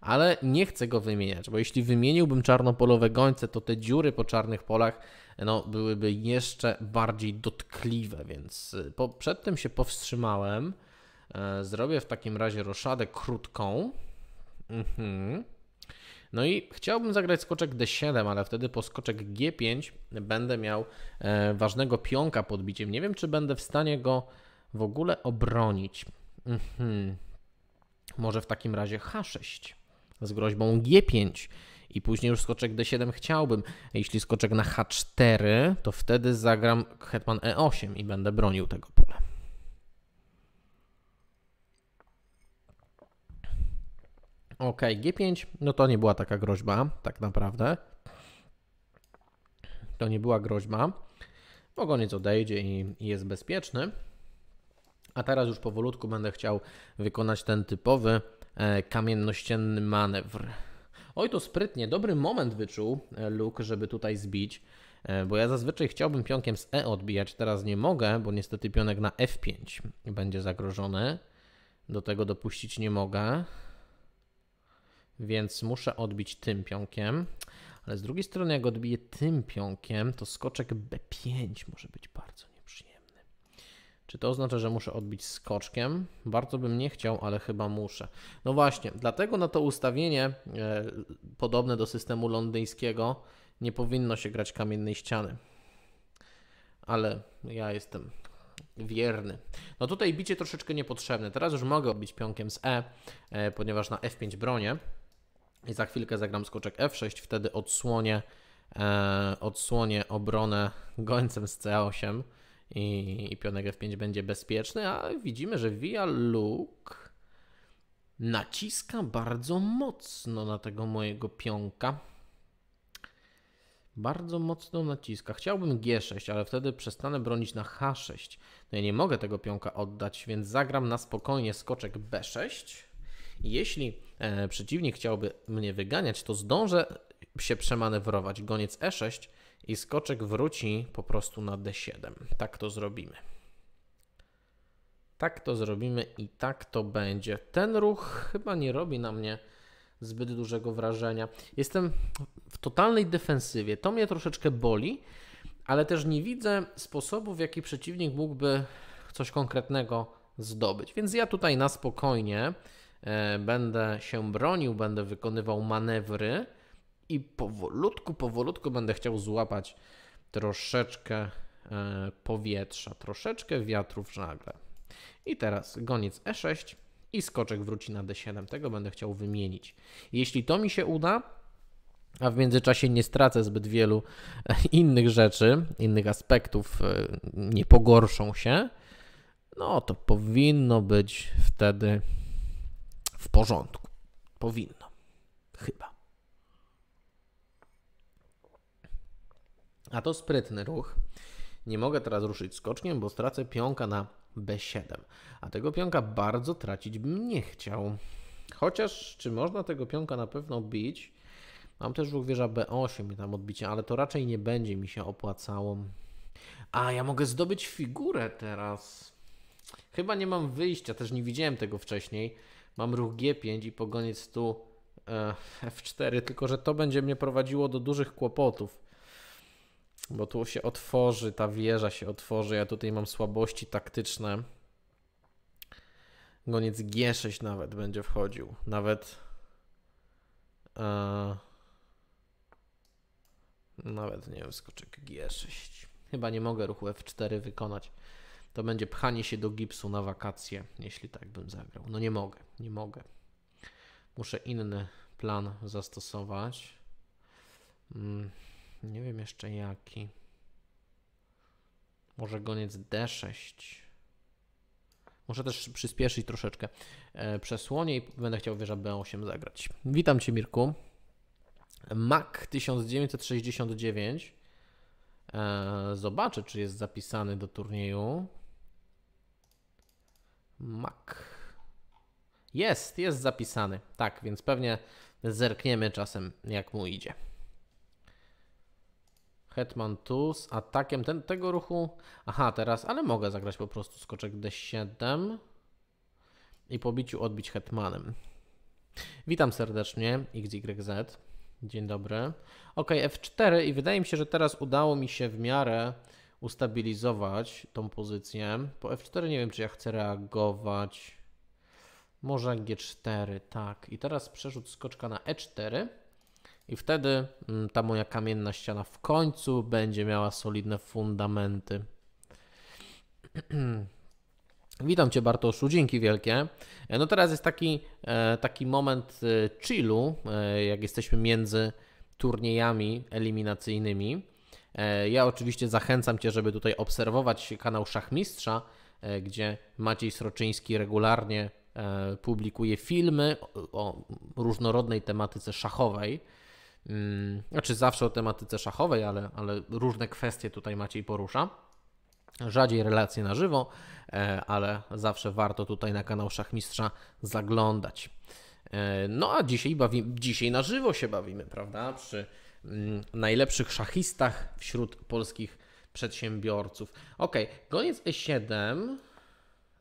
ale nie chcę go wymieniać, bo jeśli wymieniłbym czarnopolowe gońce, to te dziury po czarnych polach no, byłyby jeszcze bardziej dotkliwe, więc y, po, przed tym się powstrzymałem. E, zrobię w takim razie roszadę krótką. Mhm. No i chciałbym zagrać skoczek D7, ale wtedy po skoczek G5 będę miał e, ważnego pionka pod biciem. Nie wiem, czy będę w stanie go w ogóle obronić. Mhm. Może w takim razie H6 z groźbą G5 i później już skoczek D7 chciałbym. Jeśli skoczek na H4, to wtedy zagram hetman E8 i będę bronił tego pola. Ok, G5, no to nie była taka groźba, tak naprawdę. To nie była groźba. Ogoniec odejdzie i, jest bezpieczny. A teraz już powolutku będę chciał wykonać ten typowy kamiennościenny manewr. Oj, to sprytnie, dobry moment wyczuł e, Luke, żeby tutaj zbić, e, bo ja zazwyczaj chciałbym pionkiem z E odbijać, teraz nie mogę, bo niestety pionek na F5 będzie zagrożony. Do tego dopuścić nie mogę, więc muszę odbić tym pionkiem. Ale z drugiej strony, jak odbiję tym pionkiem, to skoczek B5 może być bardzo czy to oznacza, że muszę odbić skoczkiem? Bardzo bym nie chciał, ale chyba muszę. No właśnie, dlatego na to ustawienie e, podobne do systemu londyńskiego nie powinno się grać kamiennej ściany. Ale ja jestem wierny. No tutaj bicie troszeczkę niepotrzebne. Teraz już mogę odbić pionkiem z E, e ponieważ na F5 bronię. I za chwilkę zagram skoczek F6, wtedy odsłonię, e, odsłonię obronę gońcem z C8 i, i pionek F5 będzie bezpieczny, a widzimy, że Via Luke naciska bardzo mocno na tego mojego pionka. Bardzo mocno naciska. Chciałbym G6, ale wtedy przestanę bronić na H6. No ja nie mogę tego pionka oddać, więc zagram na spokojnie skoczek B6. Jeśli e, przeciwnik chciałby mnie wyganiać, to zdążę się przemanewrować. Goniec E6 i skoczek wróci po prostu na D7. Tak to zrobimy. Tak to zrobimy i tak to będzie. Ten ruch chyba nie robi na mnie zbyt dużego wrażenia. Jestem w totalnej defensywie. To mnie troszeczkę boli, ale też nie widzę sposobu, w jaki przeciwnik mógłby coś konkretnego zdobyć. Więc ja tutaj na spokojnie e, będę się bronił, będę wykonywał manewry i powolutku, powolutku będę chciał złapać troszeczkę e, powietrza, troszeczkę wiatru w żagle. I teraz goniec E6 i skoczek wróci na D7. Tego będę chciał wymienić. Jeśli to mi się uda, a w międzyczasie nie stracę zbyt wielu e, innych rzeczy, innych aspektów e, nie pogorszą się, no to powinno być wtedy w porządku. Powinno. Chyba. A to sprytny ruch. Nie mogę teraz ruszyć skoczkiem, bo stracę pionka na B7. A tego pionka bardzo tracić bym nie chciał. Chociaż, czy można tego pionka na pewno bić? Mam też ruch wieża B8 i tam odbicie, ale to raczej nie będzie mi się opłacało. A, ja mogę zdobyć figurę teraz. Chyba nie mam wyjścia, też nie widziałem tego wcześniej. Mam ruch G5 i pogoniec tu e, F4, tylko że to będzie mnie prowadziło do dużych kłopotów. Bo tu się otworzy, ta wieża się otworzy. Ja tutaj mam słabości taktyczne. Goniec G6 nawet będzie wchodził. Nawet. E, nawet nie wiem, skoczek G6. Chyba nie mogę ruchu F4 wykonać. To będzie pchanie się do gipsu na wakacje, jeśli tak bym zagrał. No nie mogę, nie mogę. Muszę inny plan zastosować. Mm, nie wiem jeszcze jaki. Może goniec D6. Muszę też przyspieszyć troszeczkę e, przesłonie i będę chciał wieża B8 zagrać. Witam Cię Mirku. Mac 1969. E, zobaczę, czy jest zapisany do turnieju. Mac. Jest, jest zapisany. Tak, więc pewnie zerkniemy czasem, jak mu idzie. Hetman tu z atakiem ten, tego ruchu. Aha, teraz, ale mogę zagrać po prostu skoczek D7 i po biciu odbić hetmanem. Witam serdecznie, XYZ. Dzień dobry. Ok, F4 i wydaje mi się, że teraz udało mi się w miarę ustabilizować tą pozycję. Po F4 nie wiem, czy ja chcę reagować. Może G4, tak. I teraz przerzut skoczka na E4. I wtedy mm, ta moja kamienna ściana w końcu będzie miała solidne fundamenty. *clears throat* Witam Cię Bartoszu, dzięki wielkie. E, no teraz jest taki, e, taki moment e, chillu, jak jesteśmy między turniejami eliminacyjnymi. Ja oczywiście zachęcam Cię, żeby tutaj obserwować kanał Szachmistrza, gdzie Maciej Sroczyński regularnie publikuje filmy o różnorodnej tematyce szachowej. Mm, znaczy zawsze o tematyce szachowej, ale, ale różne kwestie tutaj Maciej porusza. Rzadziej relacje na żywo, e, ale zawsze warto tutaj na kanał Szachmistrza zaglądać. E, no a dzisiaj, bawi, dzisiaj na żywo się bawimy, prawda? Przy mm, najlepszych szachistach wśród polskich przedsiębiorców. Ok, goniec E7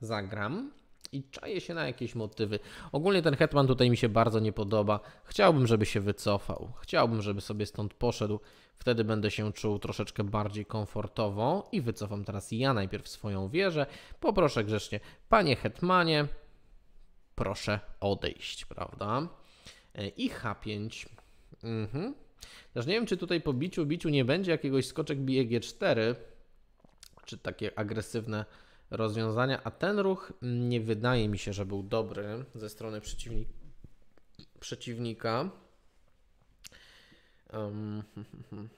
zagram i czaję się na jakieś motywy. Ogólnie ten hetman tutaj mi się bardzo nie podoba. Chciałbym, żeby się wycofał. Chciałbym, żeby sobie stąd poszedł. Wtedy będę się czuł troszeczkę bardziej komfortowo i wycofam teraz ja najpierw swoją wieżę. Poproszę grzecznie, panie hetmanie, proszę odejść, prawda? E, I H5. Mhm. Też nie wiem, czy tutaj po biciu, biciu nie będzie jakiegoś skoczek bije G4, czy takie agresywne rozwiązania, a ten ruch nie wydaje mi się, że był dobry ze strony przeciwnik przeciwnika. Um, *laughs*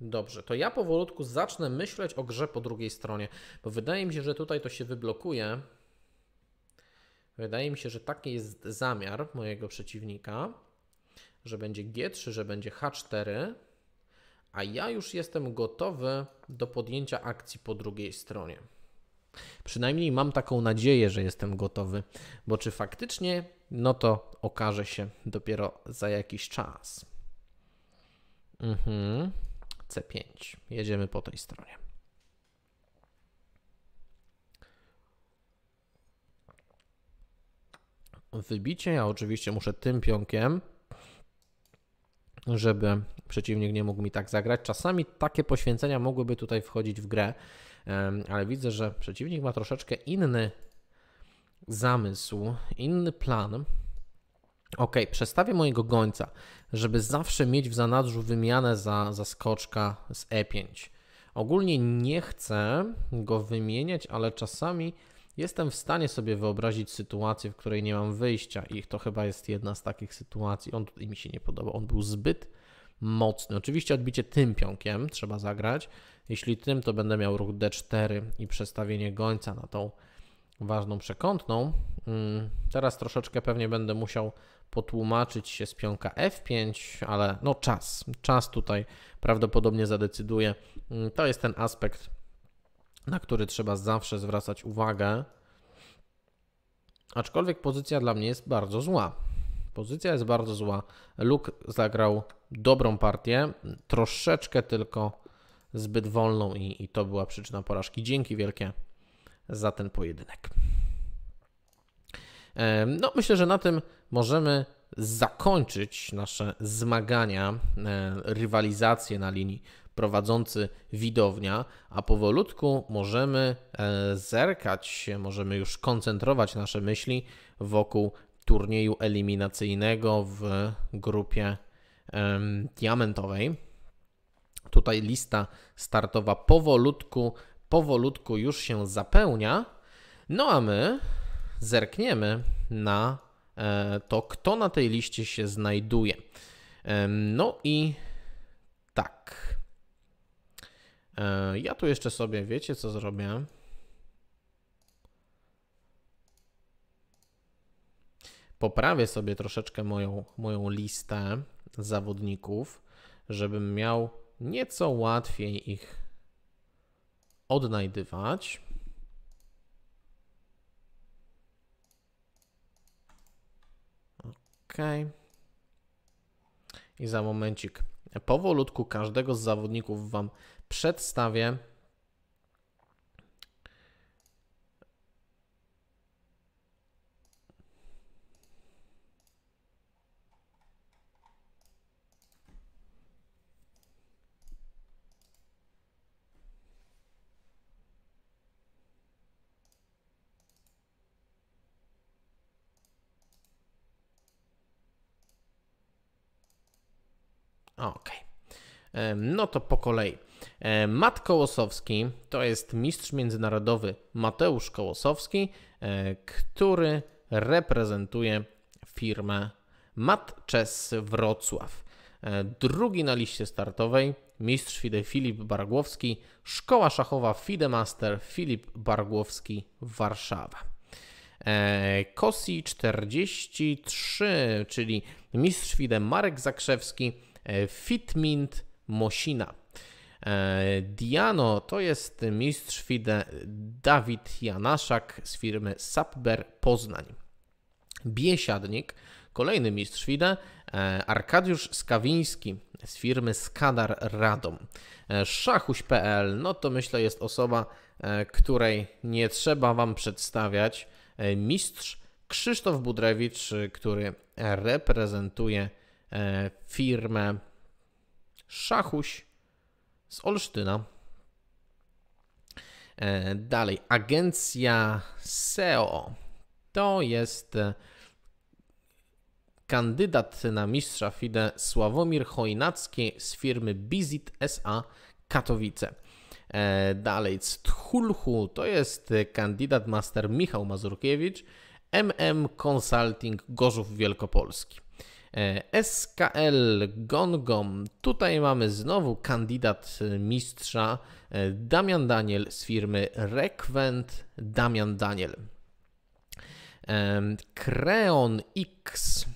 Dobrze, to ja powolutku zacznę myśleć o grze po drugiej stronie, bo wydaje mi się, że tutaj to się wyblokuje. Wydaje mi się, że taki jest zamiar mojego przeciwnika, że będzie G3, że będzie H4 a ja już jestem gotowy do podjęcia akcji po drugiej stronie. Przynajmniej mam taką nadzieję, że jestem gotowy, bo czy faktycznie, no to okaże się dopiero za jakiś czas. Mhm. C5. Jedziemy po tej stronie. Wybicie, ja oczywiście muszę tym pionkiem żeby przeciwnik nie mógł mi tak zagrać. Czasami takie poświęcenia mogłyby tutaj wchodzić w grę, ale widzę, że przeciwnik ma troszeczkę inny zamysł, inny plan. Ok, przestawię mojego gońca, żeby zawsze mieć w zanadrzu wymianę za, za skoczka z E5. Ogólnie nie chcę go wymieniać, ale czasami jestem w stanie sobie wyobrazić sytuację, w której nie mam wyjścia i to chyba jest jedna z takich sytuacji. On tutaj mi się nie podobał. On był zbyt mocny. Oczywiście odbicie tym pionkiem trzeba zagrać. Jeśli tym, to będę miał ruch D4 i przestawienie gońca na tą ważną przekątną. Mm, teraz troszeczkę pewnie będę musiał potłumaczyć się z pionka F5, ale no czas. Czas tutaj prawdopodobnie zadecyduje. Mm, to jest ten aspekt na który trzeba zawsze zwracać uwagę. Aczkolwiek pozycja dla mnie jest bardzo zła. Pozycja jest bardzo zła. Luke zagrał dobrą partię, troszeczkę tylko zbyt wolną i, i to była przyczyna porażki. Dzięki wielkie za ten pojedynek. No, myślę, że na tym możemy zakończyć nasze zmagania, e, rywalizację na linii prowadzący widownia, a powolutku możemy e, zerkać się, możemy już koncentrować nasze myśli wokół turnieju eliminacyjnego w grupie diamentowej. Tutaj lista startowa powolutku, powolutku już się zapełnia. No a my zerkniemy na e, to, kto na tej liście się znajduje. No i tak. Ja tu jeszcze sobie, wiecie co zrobię? Poprawię sobie troszeczkę moją, moją listę zawodników, żebym miał nieco łatwiej ich odnajdywać. OK. I za momencik powolutku każdego z zawodników Wam przedstawię Ok. No to po kolei. Mat Kołosowski to jest mistrz międzynarodowy Mateusz Kołosowski, e, który reprezentuje firmę Mat Chess Wrocław. E, drugi na liście startowej mistrz FIDE Filip Bargłowski, szkoła szachowa FIDE Master Filip Bargłowski Warszawa. E, Kosi 43, czyli mistrz FIDE Marek Zakrzewski, E, Fitmint Mosina. E, Diano to jest mistrz FIDE Dawid Janaszak z firmy Sapber Poznań. Biesiadnik, kolejny mistrz FIDE, e, Arkadiusz Skawiński z firmy Skadar Radom. Szachuś.pl, no to myślę jest osoba, której nie trzeba Wam przedstawiać. Mistrz Krzysztof Budrewicz, który reprezentuje E, firmę Szachuś z Olsztyna. E, dalej, agencja SEO to jest e, kandydat na mistrza FIDE Sławomir Chojnacki z firmy Bizit SA Katowice. Dalej, Tchulchu to jest kandydat master Michał Mazurkiewicz, MM Consulting Gorzów Wielkopolski. E, SKL Gongom. Tutaj mamy znowu kandydat mistrza e, Damian Daniel z firmy Requent Damian Daniel. Kreon X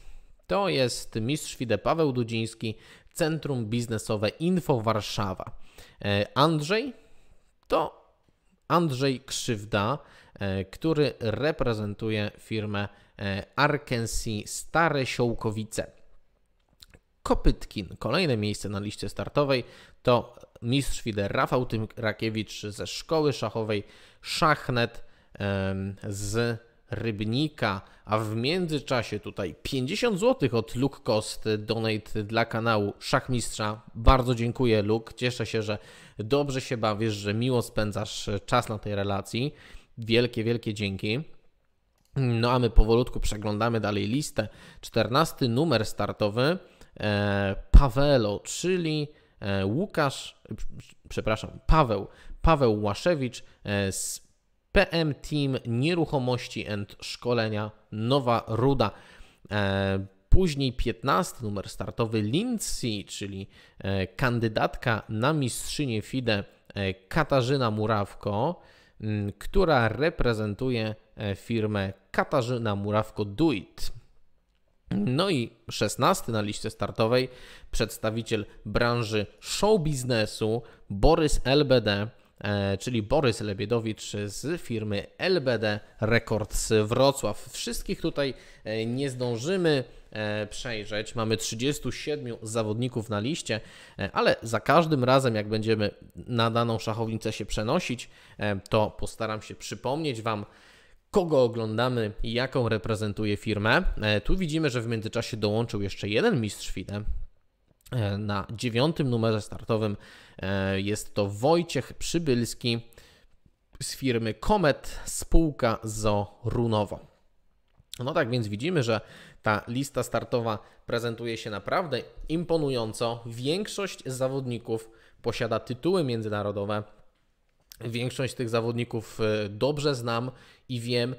to jest mistrz FIDE Paweł Dudziński, Centrum Biznesowe Info Warszawa. E, Andrzej to Andrzej Krzywda, który reprezentuje firmę E, Arkansas Stare Siołkowice. Kopytkin, kolejne miejsce na liście startowej, to mistrz FIDE Rafał Tyrakiewicz ze szkoły szachowej Szachnet z Rybnika, a w międzyczasie tutaj 50 zł od Luke Cost donate dla kanału Szachmistrza. Bardzo dziękuję Luke, cieszę się, że dobrze się bawisz, że miło spędzasz czas na tej relacji. Wielkie, wielkie dzięki. No a my powolutku przeglądamy dalej listę. 14 numer startowy e, Pawelo, czyli e, Łukasz, przepraszam, Paweł, Paweł Łaszewicz e, z PM Team Nieruchomości and Szkolenia Nowa Ruda. Później 15 numer startowy Lindsay, czyli kandydatka na mistrzynię FIDE Katarzyna Murawko, która reprezentuje firmę Katarzyna Murawko-Duit. No i 16 na liście startowej przedstawiciel branży show biznesu Borys LBD, e, czyli Borys Lebiedowicz z firmy LBD Records Wrocław. Wszystkich tutaj e, nie zdążymy e, przejrzeć. Mamy 37 zawodników na liście, ale za każdym razem, jak będziemy na daną szachownicę się przenosić, to postaram się przypomnieć Wam kogo oglądamy i jaką reprezentuje firmę. E, tu widzimy, że w międzyczasie dołączył jeszcze jeden mistrz FIDE. E, na dziewiątym numerze startowym e, jest to Wojciech Przybylski z firmy Komet, spółka ZO Runowo. No tak więc widzimy, że ta lista startowa prezentuje się naprawdę imponująco. Większość zawodników posiada tytuły międzynarodowe. Większość tych zawodników dobrze znam i wiem,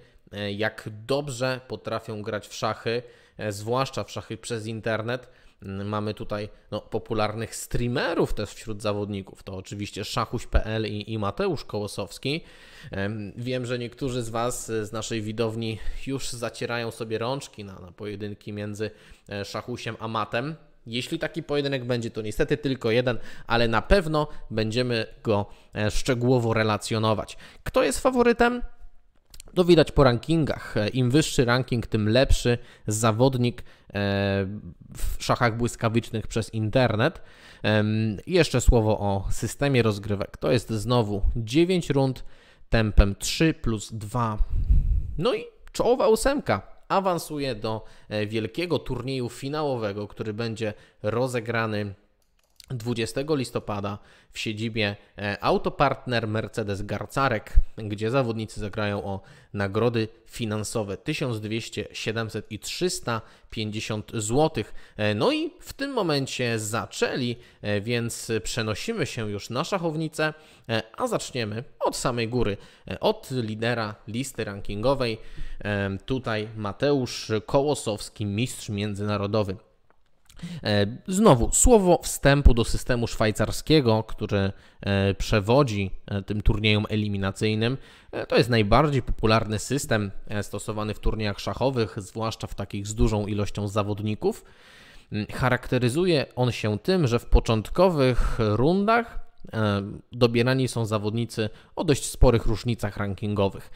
jak dobrze potrafią grać w szachy, zwłaszcza w szachy przez internet. Mamy tutaj no, popularnych streamerów też wśród zawodników. To oczywiście szachuś.pl i, i Mateusz Kołosowski. Wiem, że niektórzy z Was z naszej widowni już zacierają sobie rączki na, na pojedynki między e, szachusiem a matem. Jeśli taki pojedynek będzie, to niestety tylko jeden, ale na pewno będziemy go e, szczegółowo relacjonować. Kto jest faworytem? To widać po rankingach. Im wyższy ranking, tym lepszy zawodnik e, w szachach błyskawicznych przez internet. Jeszcze słowo o systemie rozgrywek. To jest znowu 9 rund tempem 3 plus 2. No i czołowa ósemka awansuje do e, wielkiego turnieju finałowego, który będzie rozegrany 20 listopada w siedzibie e, Autopartner Mercedes Garcarek, gdzie zawodnicy zagrają o nagrody finansowe 1200, 700 i 350 zł. E, no i w tym momencie zaczęli, e, więc przenosimy się już na szachownicę, a zaczniemy od samej góry, od lidera listy rankingowej. Tutaj Mateusz Kołosowski, mistrz międzynarodowy. E, znowu, słowo wstępu do systemu szwajcarskiego, który e, przewodzi e, tym turniejom eliminacyjnym. To jest najbardziej popularny system stosowany w turniejach szachowych, zwłaszcza w takich z dużą ilością zawodników. Mm, charakteryzuje on się tym, że w początkowych rundach dobierani są zawodnicy o dość sporych różnicach rankingowych.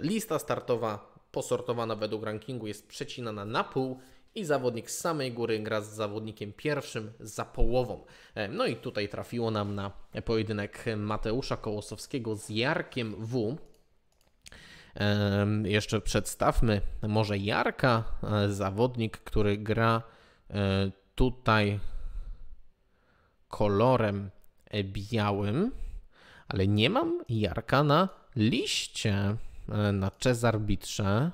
Lista startowa posortowana według rankingu jest przecinana na pół i zawodnik z samej góry gra z zawodnikiem pierwszym za połową. E, no i tutaj trafiło nam na pojedynek Mateusza Kołosowskiego z Jarkiem W. E, jeszcze przedstawmy może Jarka, e, zawodnik, który gra tutaj kolorem białym, ale nie mam Jarka na liście na Czezarbitrze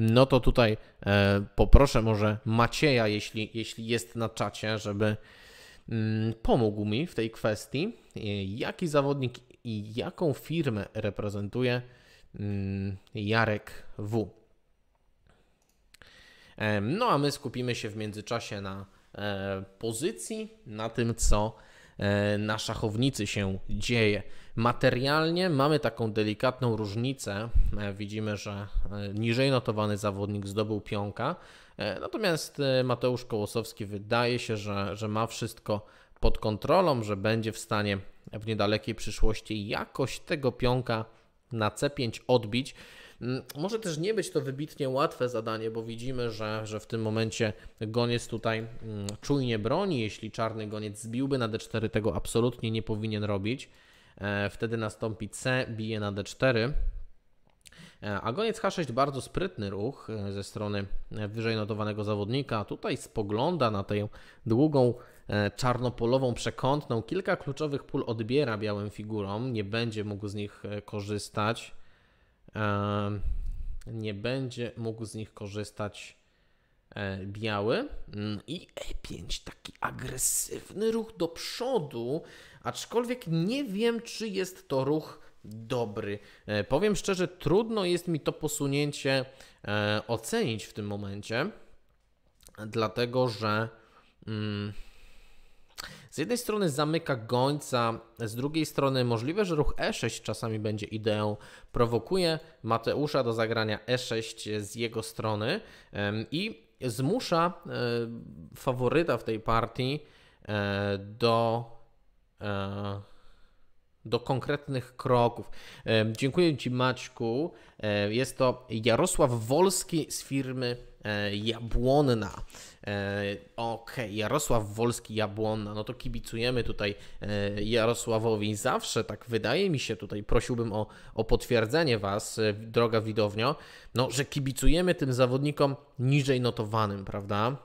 no to tutaj e, poproszę może Macieja, jeśli, jeśli jest na czacie, żeby mm, pomógł mi w tej kwestii. E, jaki zawodnik i jaką firmę reprezentuje mm, Jarek W. E, no a my skupimy się w międzyczasie na pozycji, na tym, co na szachownicy się dzieje. Materialnie mamy taką delikatną różnicę. E, widzimy, że e, niżej notowany zawodnik zdobył pionka, e, natomiast Mateusz Kołosowski wydaje się, że, że ma wszystko pod kontrolą, że będzie w stanie w niedalekiej przyszłości jakoś tego pionka na C5 odbić. Mm, może też nie być to wybitnie łatwe zadanie, bo widzimy, że, że w tym momencie goniec tutaj mm, czujnie broni. Jeśli czarny goniec zbiłby na D4, tego absolutnie nie powinien robić. E, wtedy nastąpi C, bije na D4. E, a goniec H6 bardzo sprytny ruch e, ze strony wyżej notowanego zawodnika. Tutaj spogląda na tę długą czarnopolową przekątną. Kilka kluczowych pól odbiera białym figurom. Nie będzie mógł z nich korzystać. Nie będzie mógł z nich korzystać biały. Mm, I E5, taki agresywny ruch do przodu aczkolwiek nie wiem, czy jest to ruch dobry. E, powiem szczerze, trudno jest mi to posunięcie e, ocenić w tym momencie, dlatego że. Mm, jednej strony zamyka gońca, z drugiej strony możliwe, że ruch E6 czasami będzie ideą. Prowokuje Mateusza do zagrania E6 z jego strony i zmusza e, faworyta w tej partii do E, do konkretnych kroków. E, dziękuję Ci Maćku. E, jest to Jarosław Wolski z firmy Jabłonna. Ok, Jarosław Wolski Jabłonna. No to kibicujemy tutaj Jarosławowi. Zawsze tak wydaje mi się tutaj, prosiłbym o, o potwierdzenie Was, droga widownio, no, że kibicujemy tym zawodnikom niżej notowanym, prawda?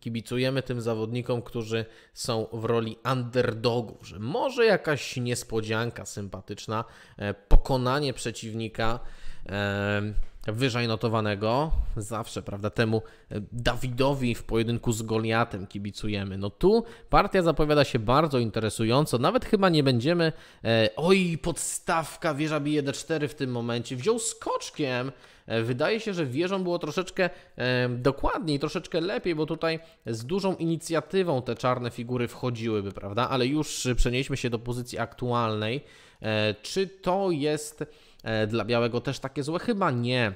kibicujemy tym zawodnikom, którzy są w roli underdogów, że może jakaś niespodzianka sympatyczna, e, pokonanie przeciwnika, e, wyżej notowanego, zawsze, prawda, temu e, Dawidowi w pojedynku z Goliatem kibicujemy. No tu partia zapowiada się bardzo interesująco, nawet chyba nie będziemy, e, oj, podstawka, wieża bije D4 w tym momencie, wziął skoczkiem, e, Wydaje się, że wieżą było troszeczkę e, dokładniej, troszeczkę lepiej, bo tutaj z dużą inicjatywą te czarne figury wchodziłyby, prawda? Ale już przenieśmy się do pozycji aktualnej. E, czy to jest dla białego też takie złe? Chyba nie,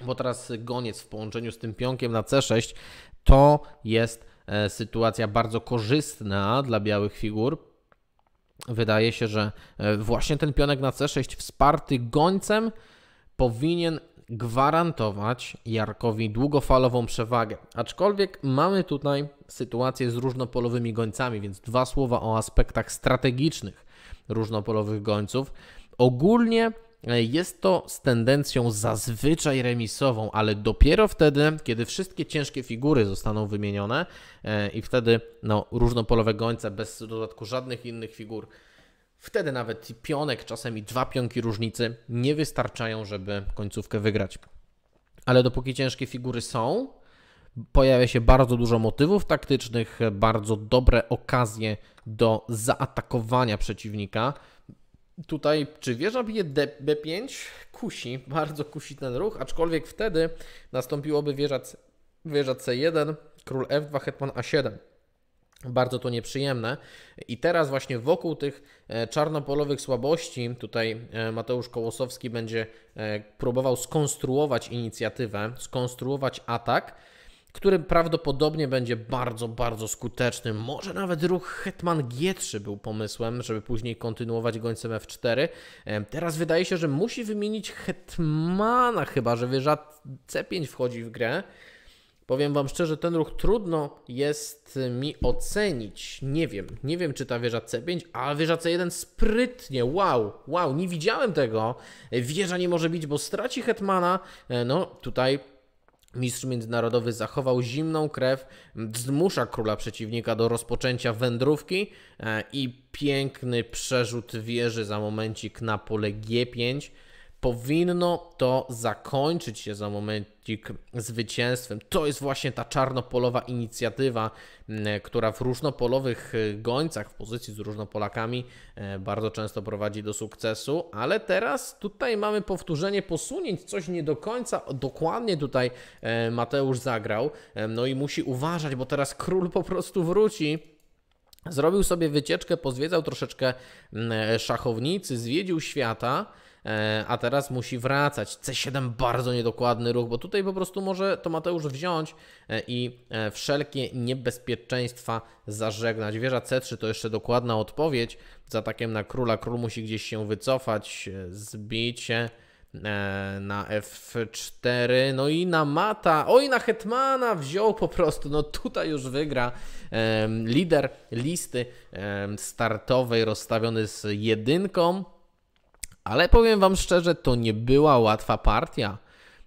bo teraz goniec w połączeniu z tym pionkiem na C6 to jest e, sytuacja bardzo korzystna dla białych figur. Wydaje się, że e, właśnie ten pionek na C6 wsparty gońcem powinien gwarantować Jarkowi długofalową przewagę. Aczkolwiek mamy tutaj sytuację z różnopolowymi gońcami, więc dwa słowa o aspektach strategicznych różnopolowych gońców. Ogólnie jest to z tendencją zazwyczaj remisową, ale dopiero wtedy, kiedy wszystkie ciężkie figury zostaną wymienione e, i wtedy no, różnopolowe gońce bez dodatku żadnych innych figur, wtedy nawet pionek, czasem i dwa pionki różnicy nie wystarczają, żeby końcówkę wygrać. Ale dopóki ciężkie figury są, pojawia się bardzo dużo motywów taktycznych, bardzo dobre okazje do zaatakowania przeciwnika. Tutaj, czy wieża bije D, B5? Kusi, bardzo kusi ten ruch, aczkolwiek wtedy nastąpiłoby wieża, C, wieża C1, król F2, hetman A7. Bardzo to nieprzyjemne. I teraz właśnie wokół tych e, czarnopolowych słabości tutaj e, Mateusz Kołosowski będzie e, próbował skonstruować inicjatywę, skonstruować atak, który prawdopodobnie będzie bardzo, bardzo skuteczny. Może nawet ruch Hetman G3 był pomysłem, żeby później kontynuować gońcem F4. Teraz wydaje się, że musi wymienić Hetmana, chyba że wieża C5 wchodzi w grę. Powiem Wam szczerze, ten ruch trudno jest mi ocenić. Nie wiem, nie wiem czy ta wieża C5, a wieża C1 sprytnie, wow, wow, nie widziałem tego. Wieża nie może bić, bo straci Hetmana. E, no tutaj Mistrz międzynarodowy zachował zimną krew, zmusza króla przeciwnika do rozpoczęcia wędrówki e, i piękny przerzut wieży za momencik na pole G5 powinno to zakończyć się za momencik zwycięstwem. To jest właśnie ta czarnopolowa inicjatywa, która w różnopolowych y, gońcach, w pozycji z różnopolakami, e, bardzo często prowadzi do sukcesu, ale teraz tutaj mamy powtórzenie posunięć, coś nie do końca dokładnie tutaj e, Mateusz zagrał, e, no i musi uważać, bo teraz król po prostu wróci. Zrobił sobie wycieczkę, pozwiedzał troszeczkę szachownicy, zwiedził świata, a teraz musi wracać. C7 bardzo niedokładny ruch, bo tutaj po prostu może to Mateusz wziąć e, i e, wszelkie niebezpieczeństwa zażegnać. Wieża C3 to jeszcze dokładna odpowiedź. Z atakiem na króla król musi gdzieś się wycofać, zbicie na F4, no i na mata, oj na hetmana wziął po prostu, no tutaj już wygra lider listy startowej rozstawiony z jedynką, ale powiem Wam szczerze, to nie była łatwa partia.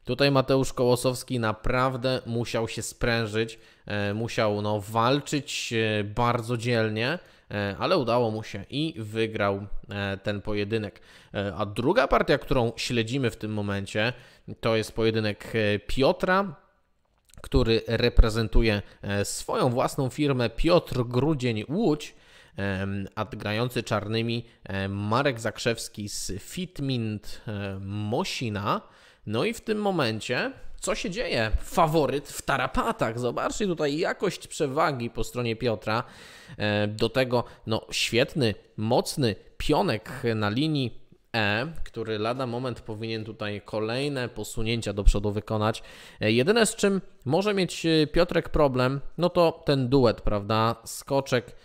Tutaj Mateusz Kołosowski naprawdę musiał się sprężyć, e, musiał no, walczyć e, bardzo dzielnie, e, ale udało mu się i wygrał ten pojedynek. A druga partia, którą śledzimy w tym momencie, to jest pojedynek Piotra, który reprezentuje swoją własną firmę Piotr Grudzień Łódź a grający czarnymi Marek Zakrzewski z Fitmint Mosina. No i w tym momencie co się dzieje? Faworyt w tarapatach. Zobaczcie tutaj jakość przewagi po stronie Piotra. Do tego no, świetny, mocny pionek na linii E, który lada moment powinien tutaj kolejne posunięcia do przodu wykonać. E, jedyne z czym może mieć e, Piotrek problem, no to ten duet, prawda? Skoczek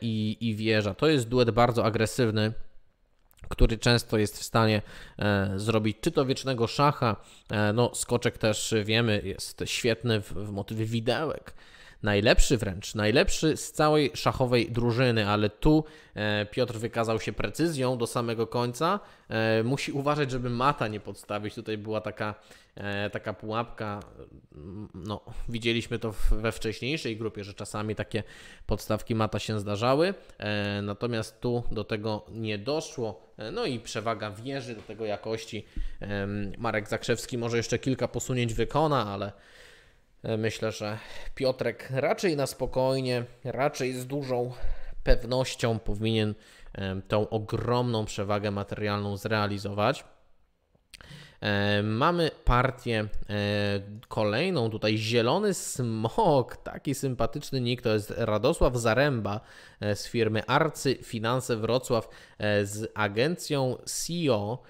i, i wieża. To jest duet bardzo agresywny który często jest w stanie e, zrobić czy to wiecznego szacha, e, no skoczek też wiemy jest świetny w, w motywie widełek, najlepszy wręcz, najlepszy z całej szachowej drużyny, ale tu e, Piotr wykazał się precyzją do samego końca. E, musi uważać, żeby mata nie podstawić. Tutaj była taka, e, taka pułapka. No, widzieliśmy to we wcześniejszej grupie, że czasami takie podstawki mata się zdarzały. Natomiast tu do tego nie doszło. No i przewaga wieży do tego jakości. Marek Zakrzewski może jeszcze kilka posunięć wykona, ale myślę, że Piotrek raczej na spokojnie, raczej z dużą pewnością powinien e, tą ogromną przewagę materialną zrealizować. E, mamy partię kolejną, tutaj Zielony Smok, taki sympatyczny nick, to jest Radosław Zaręba z firmy Arcy Finanse Wrocław z agencją CEO.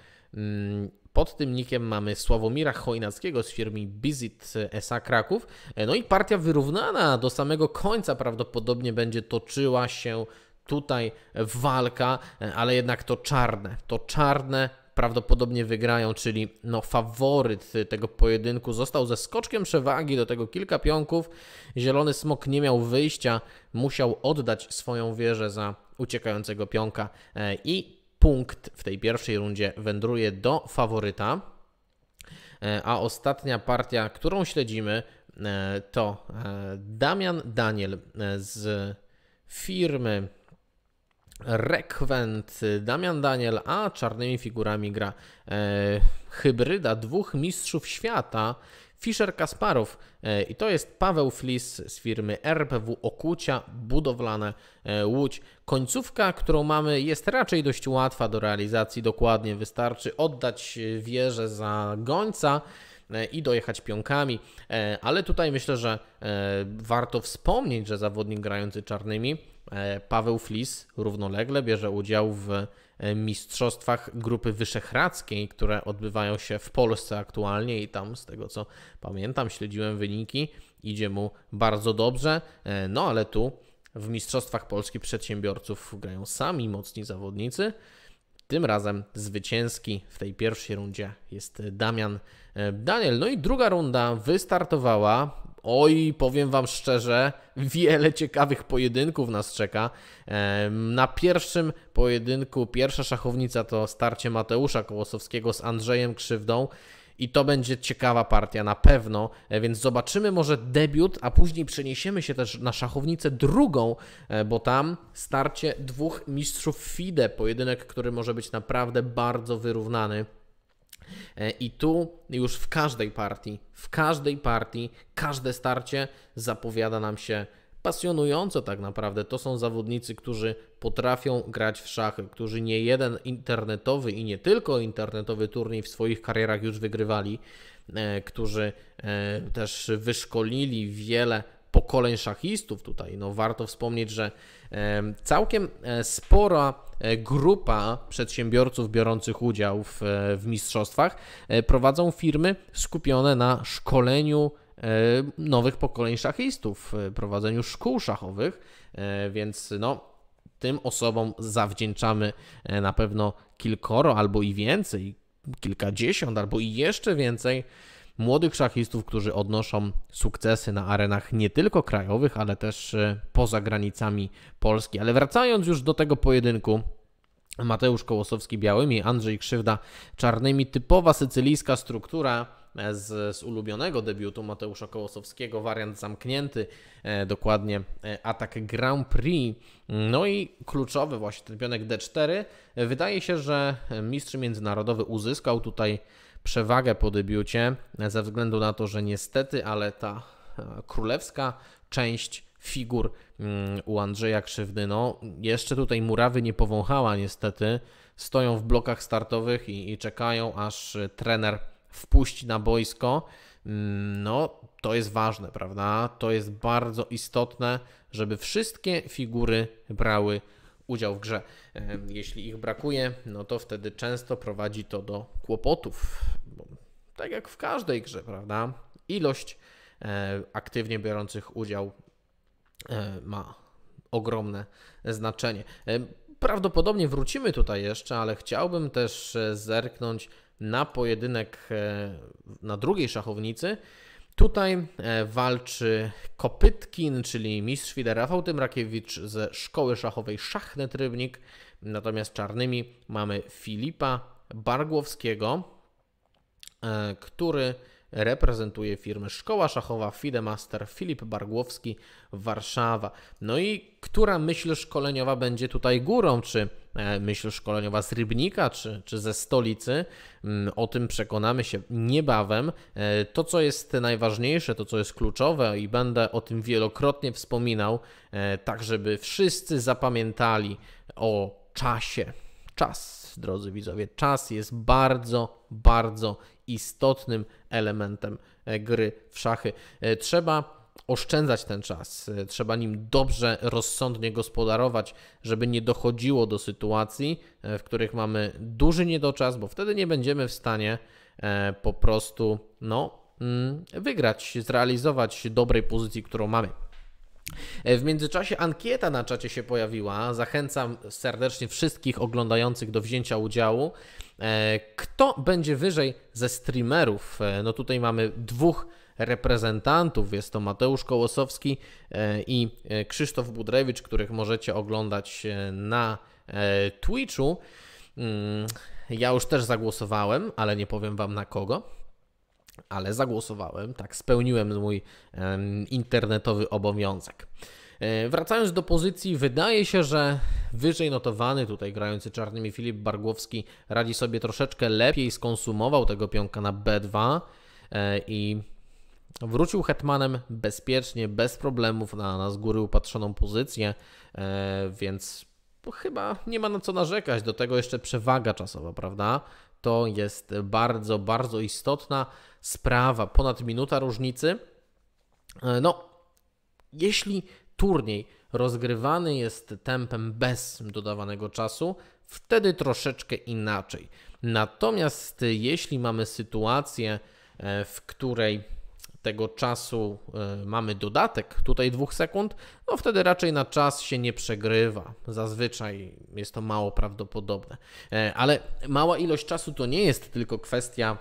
Pod tym nikiem mamy Sławomira Chojnackiego z firmy Bizit SA Kraków. No i partia wyrównana do samego końca prawdopodobnie będzie toczyła się tutaj walka, ale jednak to czarne, to czarne prawdopodobnie wygrają, czyli no faworyt tego pojedynku został ze skoczkiem przewagi, do tego kilka pionków. Zielony Smok nie miał wyjścia, musiał oddać swoją wieżę za uciekającego pionka i punkt w tej pierwszej rundzie wędruje do faworyta. E, a ostatnia partia, którą śledzimy, e, to e, Damian Daniel z firmy Rekwent. Damian Daniel, a czarnymi figurami gra hybryda dwóch mistrzów świata Fischer Kasparow e, i to jest Paweł Flis z firmy RPW Okucia Budowlane e, Łódź. Końcówka, którą mamy jest raczej dość łatwa do realizacji, dokładnie wystarczy oddać wieżę za gońca e, i dojechać pionkami, ale tutaj myślę, że warto wspomnieć, że zawodnik grający czarnymi Paweł Flis równolegle bierze udział w E, mistrzostwach Grupy Wyszehradzkiej, które odbywają się w Polsce aktualnie i tam z tego co pamiętam, śledziłem wyniki, idzie mu bardzo dobrze. E, no ale tu w Mistrzostwach Polski Przedsiębiorców grają sami mocni zawodnicy. Tym razem zwycięski w tej pierwszej rundzie jest Damian e, Daniel. No i druga runda wystartowała. Oj, powiem Wam szczerze, wiele ciekawych pojedynków nas czeka. Na pierwszym pojedynku, pierwsza szachownica to starcie Mateusza Kołosowskiego z Andrzejem Krzywdą. I to będzie ciekawa partia na pewno, e, więc zobaczymy może debiut, a później przeniesiemy się też na szachownicę drugą, e, bo tam starcie dwóch mistrzów FIDE, pojedynek, który może być naprawdę bardzo wyrównany. E, I tu już w każdej partii, w każdej partii, każde starcie zapowiada nam się pasjonująco tak naprawdę. To są zawodnicy, którzy potrafią grać w szachy, którzy nie jeden internetowy i nie tylko internetowy turniej w swoich karierach już wygrywali, e, którzy e, też wyszkolili wiele pokoleń szachistów tutaj. No, warto wspomnieć, że całkiem e, spora e, grupa przedsiębiorców biorących udział w, w mistrzostwach e, prowadzą firmy skupione na szkoleniu nowych pokoleń szachistów, prowadzeniu szkół szachowych, więc no, tym osobom zawdzięczamy na pewno kilkoro albo i więcej, kilkadziesiąt albo i jeszcze więcej młodych szachistów, którzy odnoszą sukcesy na arenach nie tylko krajowych, ale też e, poza granicami Polski. Ale wracając już do tego pojedynku, Mateusz Kołosowski białymi, Andrzej Krzywda czarnymi, typowa sycylijska struktura e, z, z, ulubionego debiutu Mateusza Kołosowskiego, wariant zamknięty, e, dokładnie e, atak Grand Prix. No i kluczowy właśnie ten pionek D4. Wydaje się, że mistrz międzynarodowy uzyskał tutaj przewagę po debiucie, ze względu na to, że niestety, ale ta e, królewska część figur mm, u Andrzeja Krzywdy, no jeszcze tutaj murawy nie powąchała niestety, stoją w blokach startowych i, i czekają aż trener wpuści na boisko. Mm, no, to jest ważne, prawda? To jest bardzo istotne, żeby wszystkie figury brały udział w grze. Jeśli ich brakuje, no to wtedy często prowadzi to do kłopotów. Tak jak w każdej grze, prawda? Ilość e, aktywnie biorących udział e, ma ogromne znaczenie. E, prawdopodobnie wrócimy tutaj jeszcze, ale chciałbym też zerknąć na pojedynek na drugiej szachownicy, Tutaj e, walczy Kopytkin, czyli mistrz FIDE Rafał Tymrakiewicz ze szkoły szachowej Szachnet Rybnik. Natomiast czarnymi mamy Filipa Bargłowskiego, e, który reprezentuje firmę Szkoła Szachowa FIDE Master Filip Bargłowski Warszawa. No i która myśl szkoleniowa będzie tutaj górą? Czy e, myśl szkoleniowa z Rybnika, czy, czy ze stolicy? Mm, o tym przekonamy się niebawem. E, to, co jest najważniejsze, to, co jest kluczowe, i będę o tym wielokrotnie wspominał, e, tak żeby wszyscy zapamiętali o czasie. Czas, drodzy widzowie, czas jest bardzo, bardzo istotnym elementem e, gry w szachy. E, trzeba oszczędzać ten czas, e, trzeba nim dobrze, rozsądnie gospodarować, żeby nie dochodziło do sytuacji, w których mamy duży niedoczas, bo wtedy nie będziemy w stanie po prostu no, mm, wygrać, zrealizować dobrej pozycji, którą mamy. W międzyczasie ankieta na czacie się pojawiła. Zachęcam serdecznie wszystkich oglądających do wzięcia udziału. E, kto będzie wyżej ze streamerów? E, no tutaj mamy dwóch reprezentantów. Jest to Mateusz Kołosowski e, i Krzysztof Budrewicz, których możecie oglądać na Twitchu. Mm, ja już też zagłosowałem, ale nie powiem Wam na kogo. Ale zagłosowałem, tak, spełniłem mój internetowy obowiązek. E, wracając do pozycji, wydaje się, że wyżej notowany tutaj grający czarnymi Filip Bargłowski radzi sobie troszeczkę lepiej, skonsumował tego pionka na B2 e, i wrócił hetmanem bezpiecznie, bez problemów na, na z góry upatrzoną pozycję, e, więc chyba nie ma na co narzekać. Do tego jeszcze przewaga czasowa, prawda? To jest bardzo, bardzo istotna sprawa. Ponad minuta różnicy. No, jeśli turniej rozgrywany jest tempem bez dodawanego czasu, wtedy troszeczkę inaczej. Natomiast jeśli mamy sytuację, e, w której tego czasu e, mamy dodatek, tutaj dwóch sekund, no wtedy raczej na czas się nie przegrywa. Zazwyczaj jest to mało prawdopodobne. E, ale mała ilość czasu to nie jest tylko kwestia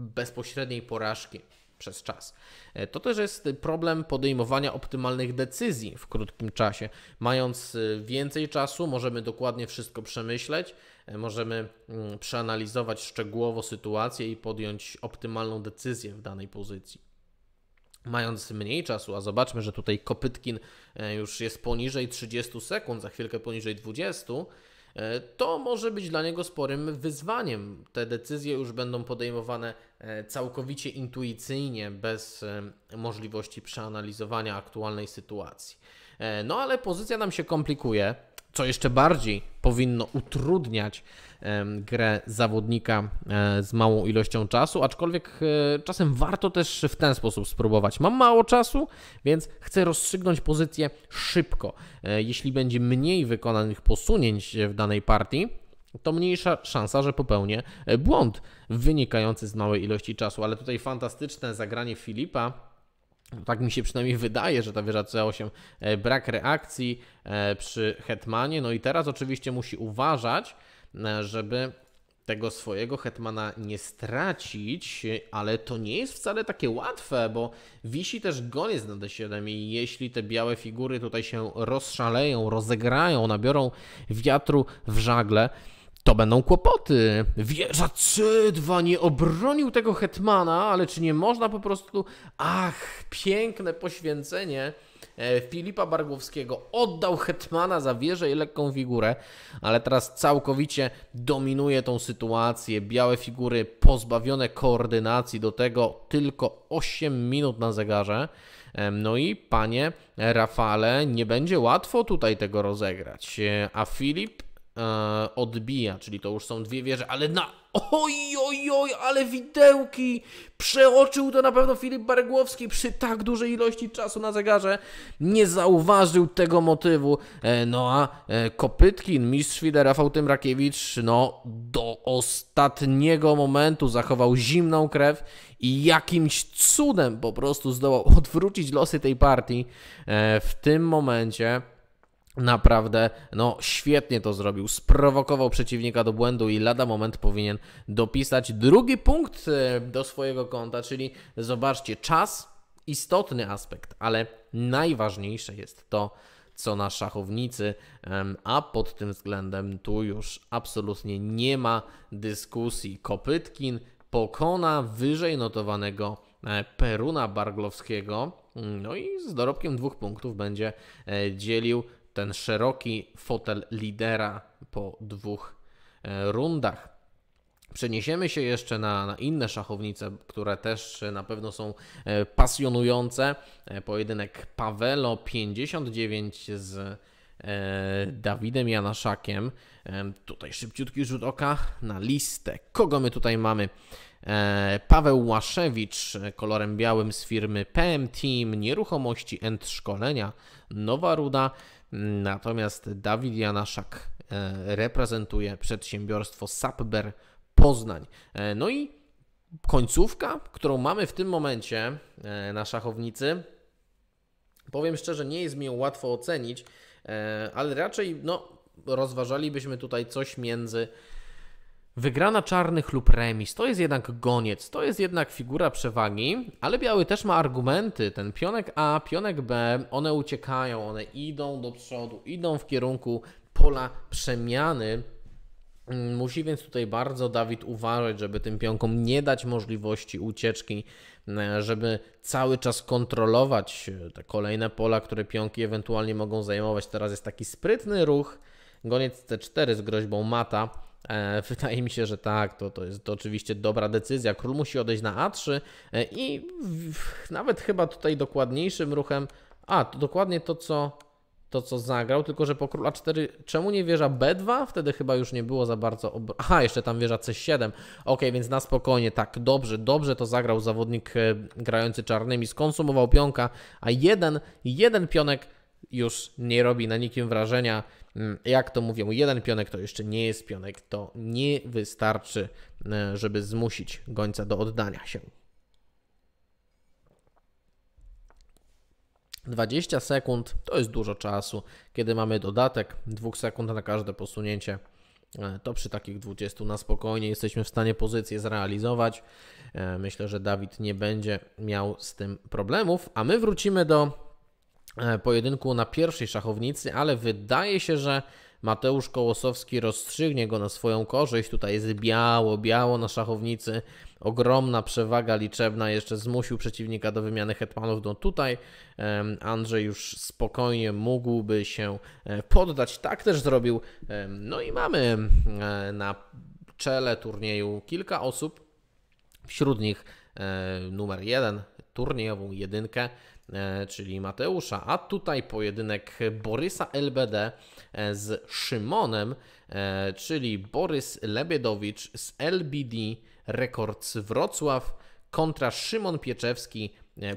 bezpośredniej porażki przez czas. E, to też jest problem podejmowania optymalnych decyzji w krótkim czasie. Mając e, więcej czasu, możemy dokładnie wszystko przemyśleć, e, możemy mm, przeanalizować szczegółowo sytuację i podjąć optymalną decyzję w danej pozycji. Mając mniej czasu, a zobaczmy, że tutaj Kopytkin już jest poniżej 30 sekund, za chwilkę poniżej 20, E, to może być dla niego sporym wyzwaniem. Te decyzje już będą podejmowane całkowicie intuicyjnie, bez e, możliwości przeanalizowania aktualnej sytuacji. No ale pozycja nam się komplikuje co jeszcze bardziej powinno utrudniać grę zawodnika e, z małą ilością czasu, aczkolwiek e, czasem warto też w ten sposób spróbować. Mam mało czasu, więc chcę rozstrzygnąć pozycję szybko. E, jeśli będzie mniej wykonanych posunięć w danej partii, to mniejsza szansa, że popełnię błąd wynikający z małej ilości czasu. Ale tutaj fantastyczne zagranie Filipa tak mi się przynajmniej wydaje, że ta wieża C8 e, brak reakcji e, przy hetmanie. No i teraz oczywiście musi uważać, e, żeby tego swojego hetmana nie stracić, ale to nie jest wcale takie łatwe, bo wisi też goniec na D7 i jeśli te białe figury tutaj się rozszaleją, rozegrają, nabiorą wiatru w żagle, to będą kłopoty. Wieża C2 nie obronił tego hetmana, ale czy nie można po prostu. Ach, piękne poświęcenie e, Filipa Bargłowskiego. Oddał hetmana za wieżę i lekką figurę, ale teraz całkowicie dominuje tą sytuację. Białe figury pozbawione koordynacji, do tego tylko 8 minut na zegarze. No i panie Rafale, nie będzie łatwo tutaj tego rozegrać. E, a Filip odbija, czyli to już są dwie wieże, ale na oj, oj, oj, ale widełki! Przeoczył to na pewno Filip Baregłowski przy tak dużej ilości czasu na zegarze. Nie zauważył tego motywu. E, no a e, Kopytkin, mistrz FIDE Rafał Tymrakiewicz, no do ostatniego momentu zachował zimną krew i jakimś cudem po prostu zdołał *laughs* odwrócić losy tej partii. W tym momencie Naprawdę, no świetnie to zrobił. Sprowokował przeciwnika do błędu i lada moment powinien dopisać drugi punkt e, do swojego konta, czyli zobaczcie, czas istotny aspekt, ale najważniejsze jest to, co na szachownicy, a pod tym względem tu już absolutnie nie ma dyskusji. Kopytkin pokona wyżej notowanego e, Peruna Barglowskiego, no i z dorobkiem dwóch punktów będzie e, dzielił ten szeroki fotel lidera po dwóch e, rundach. Przeniesiemy się jeszcze na, na, inne szachownice, które też na pewno są e, pasjonujące. E, pojedynek Pawelo 59 z Dawidem Janaszakiem. Tutaj szybciutki rzut oka na listę. Kogo my tutaj mamy? Paweł Łaszewicz kolorem białym z firmy PM Team Nieruchomości End Szkolenia Nowa Ruda. Natomiast Dawid Janaszak e, reprezentuje przedsiębiorstwo Sapber Poznań. E, no i końcówka, którą mamy w tym momencie e, na szachownicy, powiem szczerze, nie jest mi ją łatwo ocenić, ale raczej no, rozważalibyśmy tutaj coś między Wygrana czarnych lub remis to jest jednak goniec, to jest jednak figura przewagi, ale biały też ma argumenty. Ten pionek A, pionek B, one uciekają, one idą do przodu, idą w kierunku pola przemiany. Mm, musi więc tutaj bardzo Dawid uważać, żeby tym pionkom nie dać możliwości ucieczki, mm, żeby cały czas kontrolować te kolejne pola, które pionki ewentualnie mogą zajmować. Teraz jest taki sprytny ruch, goniec C4 z groźbą mata E, *laughs* wydaje mi się, że tak, to, to jest to oczywiście dobra decyzja. Król musi odejść na A3 e, i nawet chyba tutaj dokładniejszym ruchem, a to dokładnie to co, to, co zagrał, tylko że po król A4, czemu nie wieża B2? Wtedy chyba już nie było za bardzo. Aha, jeszcze tam wieża C7. Ok, więc na spokojnie, tak, dobrze, dobrze to zagrał zawodnik e, grający czarnymi, skonsumował pionka, a jeden, jeden pionek już nie robi na nikim wrażenia. Mm, jak to mówią, jeden pionek to jeszcze nie jest pionek, to nie wystarczy, e, żeby zmusić gońca do oddania się. 20 sekund to jest dużo czasu. Kiedy mamy dodatek 2 sekund na każde posunięcie, e, to przy takich 20 na spokojnie jesteśmy w stanie pozycję zrealizować. E, myślę, że Dawid nie będzie miał z tym problemów, a my wrócimy do pojedynku na pierwszej szachownicy, ale wydaje się, że Mateusz Kołosowski rozstrzygnie go na swoją korzyść. Tutaj jest biało, biało na szachownicy. Ogromna przewaga liczebna jeszcze zmusił przeciwnika do wymiany hetmanów. No tutaj Andrzej już spokojnie mógłby się e, poddać. Tak też zrobił. No i mamy e, na czele turnieju kilka osób. Wśród nich numer jeden, turniejową jedynkę E, czyli Mateusza, a tutaj pojedynek Borysa LBD e, z Szymonem, e, czyli Borys Lebiedowicz z LBD Records Wrocław kontra Szymon Pieczewski,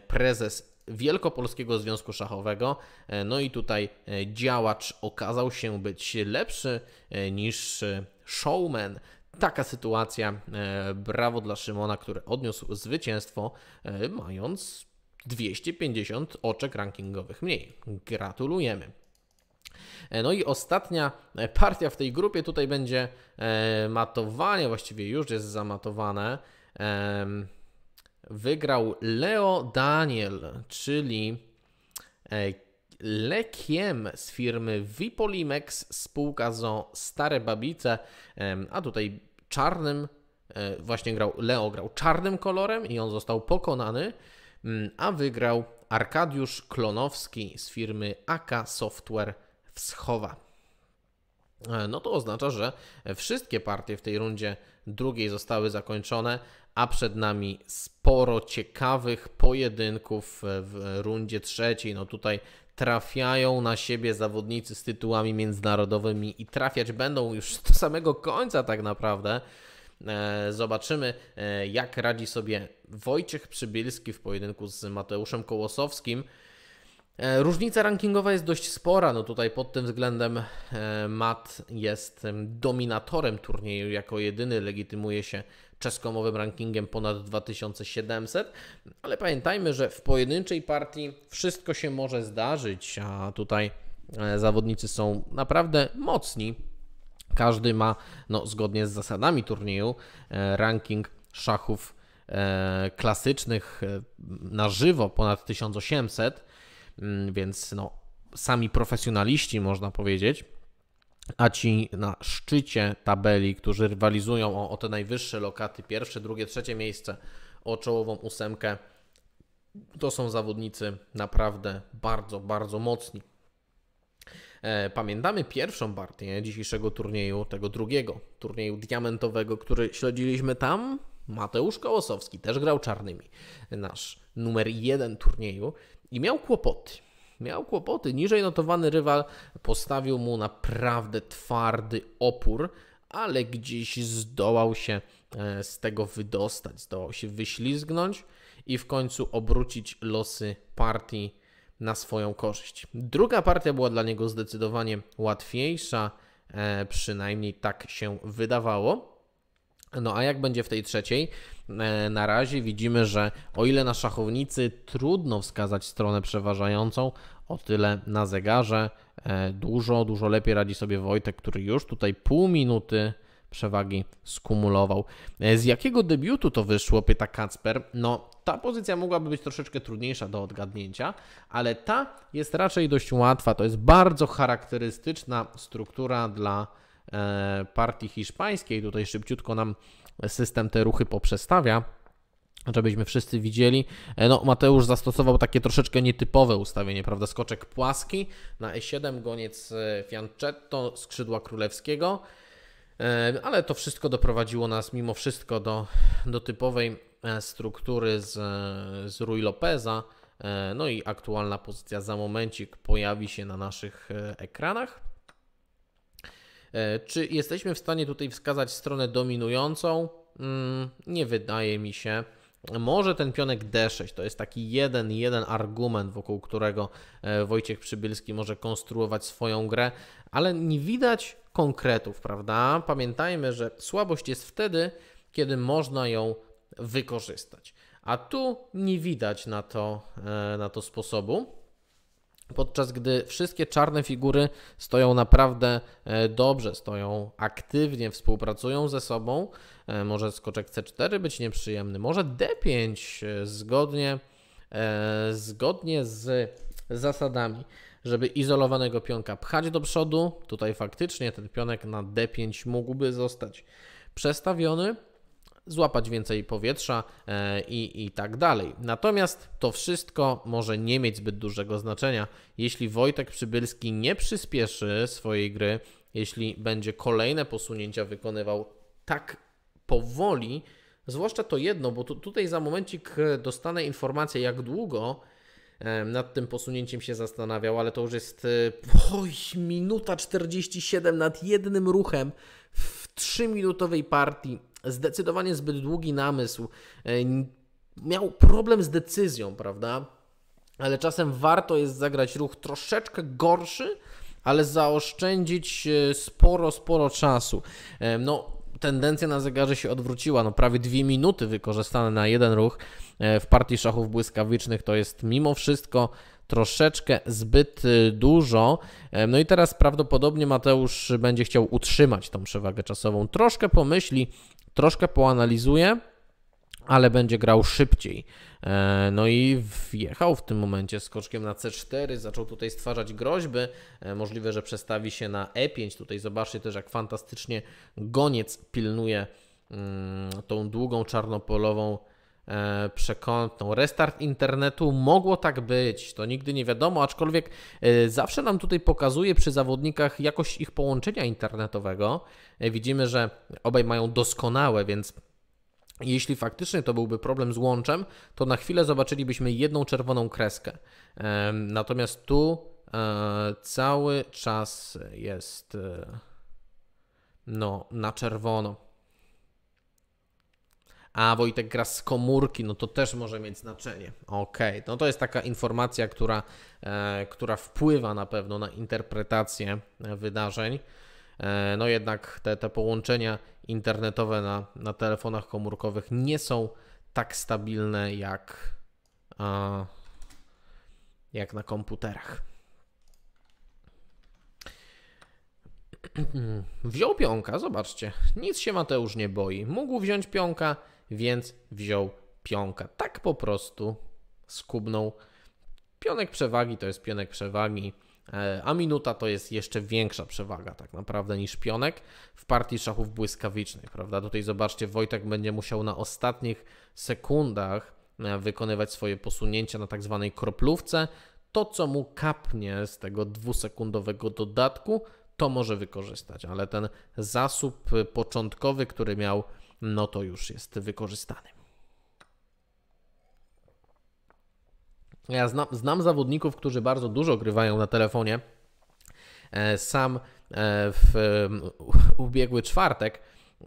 prezes Wielkopolskiego Związku Szachowego. No i tutaj działacz okazał się być lepszy niż showman. Taka sytuacja. Brawo dla Szymona, który odniósł zwycięstwo, mając 250 oczek rankingowych mniej. Gratulujemy. E, no i ostatnia e, partia w tej grupie tutaj będzie e, matowanie, właściwie już jest zamatowane. Wygrał Leo Daniel, czyli Lekiem z firmy Vipolimex, spółka zo Stare Babice, a tutaj czarnym, właśnie grał, Leo grał czarnym kolorem i on został pokonany. Mm, a wygrał Arkadiusz Klonowski z firmy AK Software Wschowa. E, no to oznacza, że wszystkie partie w tej rundzie drugiej zostały zakończone, a przed nami sporo ciekawych pojedynków w rundzie trzeciej. No tutaj trafiają na siebie zawodnicy z tytułami międzynarodowymi i trafiać będą już do samego końca tak naprawdę. E, zobaczymy, e, jak radzi sobie Wojciech Przybielski w pojedynku z Mateuszem Kołosowskim. E, różnica rankingowa jest dość spora. No tutaj pod tym względem Mat jest dominatorem turnieju. Jako jedyny legitymuje się czeskomowym rankingiem ponad 2700. Ale pamiętajmy, że w pojedynczej partii wszystko się może zdarzyć, a tutaj zawodnicy są naprawdę mocni. Każdy ma, no, zgodnie z zasadami turnieju, e, ranking szachów e, klasycznych na żywo ponad 1800, mm, więc no, sami profesjonaliści, można powiedzieć. A ci na szczycie tabeli, którzy rywalizują o, o te najwyższe lokaty, pierwsze, drugie, trzecie miejsce, o czołową ósemkę, to są zawodnicy naprawdę bardzo, bardzo mocni. E, pamiętamy pierwszą partię dzisiejszego turnieju, tego drugiego turnieju diamentowego, który śledziliśmy tam. Mateusz Kołosowski też grał czarnymi, nasz numer jeden turnieju i miał kłopoty. Miał kłopoty. Niżej notowany rywal postawił mu naprawdę twardy opór, ale gdzieś zdołał się e, z tego wydostać, zdołał się wyślizgnąć i w końcu obrócić losy partii na swoją korzyść. Druga partia była dla niego zdecydowanie łatwiejsza, e, przynajmniej tak się wydawało. No a jak będzie w tej trzeciej? E, na razie widzimy, że o ile na szachownicy trudno wskazać stronę przeważającą, o tyle na zegarze e, dużo, dużo lepiej radzi sobie Wojtek, który już tutaj pół minuty przewagi skumulował. E, z jakiego debiutu to wyszło, pyta Kacper. No, ta pozycja mogłaby być troszeczkę trudniejsza do odgadnięcia, ale ta jest raczej dość łatwa. To jest bardzo charakterystyczna struktura dla e, partii hiszpańskiej. Tutaj szybciutko nam system te ruchy poprzestawia żebyśmy wszyscy widzieli. E, no, Mateusz zastosował takie troszeczkę nietypowe ustawienie, prawda? Skoczek płaski na E7, goniec Fianchetto, skrzydła królewskiego. E, ale to wszystko doprowadziło nas mimo wszystko do, do typowej e, struktury z, z Rui Lopeza. E, no i aktualna pozycja za momencik pojawi się na naszych ekranach. Czy jesteśmy w stanie tutaj wskazać stronę dominującą? Mm, nie wydaje mi się. Może ten pionek D6 to jest taki jeden, jeden argument, wokół którego Wojciech Przybylski może konstruować swoją grę, ale nie widać konkretów, prawda? Pamiętajmy, że słabość jest wtedy, kiedy można ją wykorzystać. A tu nie widać na to, e, na to sposobu. Podczas gdy wszystkie czarne figury stoją naprawdę e, dobrze, stoją aktywnie, współpracują ze sobą. E, może skoczek C4 być nieprzyjemny, może D5 zgodnie, zgodnie z zasadami żeby izolowanego pionka pchać do przodu. Tutaj faktycznie ten pionek na D5 mógłby zostać przestawiony, złapać więcej powietrza e, i, i tak dalej. Natomiast to wszystko może nie mieć zbyt dużego znaczenia, jeśli Wojtek Przybylski nie przyspieszy swojej gry, jeśli będzie kolejne posunięcia wykonywał tak powoli, zwłaszcza to jedno, bo tu, tutaj za momencik dostanę informację, jak długo nad tym posunięciem się zastanawiał, ale to już jest e, *laughs* oj, minuta 47 nad jednym ruchem w 3-minutowej partii. Zdecydowanie zbyt długi namysł. Miał problem z decyzją, prawda? Ale czasem warto jest zagrać ruch troszeczkę gorszy, ale zaoszczędzić e, sporo, sporo czasu. No, tendencja na zegarze się odwróciła. No, prawie dwie minuty wykorzystane na jeden ruch e, w partii szachów błyskawicznych to jest mimo wszystko troszeczkę zbyt e, dużo. E, no i teraz prawdopodobnie Mateusz będzie chciał utrzymać tą przewagę czasową. Troszkę pomyśli, troszkę poanalizuje ale będzie grał szybciej. E, no i wjechał w tym momencie skoczkiem na C4, zaczął tutaj stwarzać groźby. E, możliwe, że przestawi się na E5. Tutaj zobaczcie też, jak fantastycznie goniec pilnuje mm, tą długą czarnopolową e, przekątną. Restart internetu mogło tak być, to nigdy nie wiadomo, aczkolwiek zawsze nam tutaj pokazuje przy zawodnikach jakość ich połączenia internetowego. Widzimy, że obaj mają doskonałe, więc jeśli faktycznie to byłby problem z łączem, to na chwilę zobaczylibyśmy jedną czerwoną kreskę. Natomiast tu e, cały czas jest e, no, na czerwono. A Wojtek gra z komórki, no to też może mieć znaczenie. Ok, no to jest taka informacja, która, e, która wpływa na pewno na interpretację wydarzeń. No jednak te, te połączenia internetowe na, na telefonach komórkowych nie są tak stabilne jak, jak na komputerach. *clears throat* wziął pionka, zobaczcie, nic się Mateusz nie boi. Mógł wziąć pionka, więc wziął pionka. Tak po prostu skubnął. Pionek przewagi to jest pionek przewagi, a minuta to jest jeszcze większa przewaga tak naprawdę niż pionek w partii szachów błyskawicznych, prawda? Tutaj zobaczcie, Wojtek będzie musiał na ostatnich sekundach e, wykonywać swoje posunięcia na tak zwanej kroplówce. To, co mu kapnie z tego dwusekundowego dodatku, to może wykorzystać, ale ten zasób początkowy, który miał, no to już jest wykorzystany. Ja znam, znam zawodników, którzy bardzo dużo grywają na telefonie. E, sam e, w ubiegły czwartek,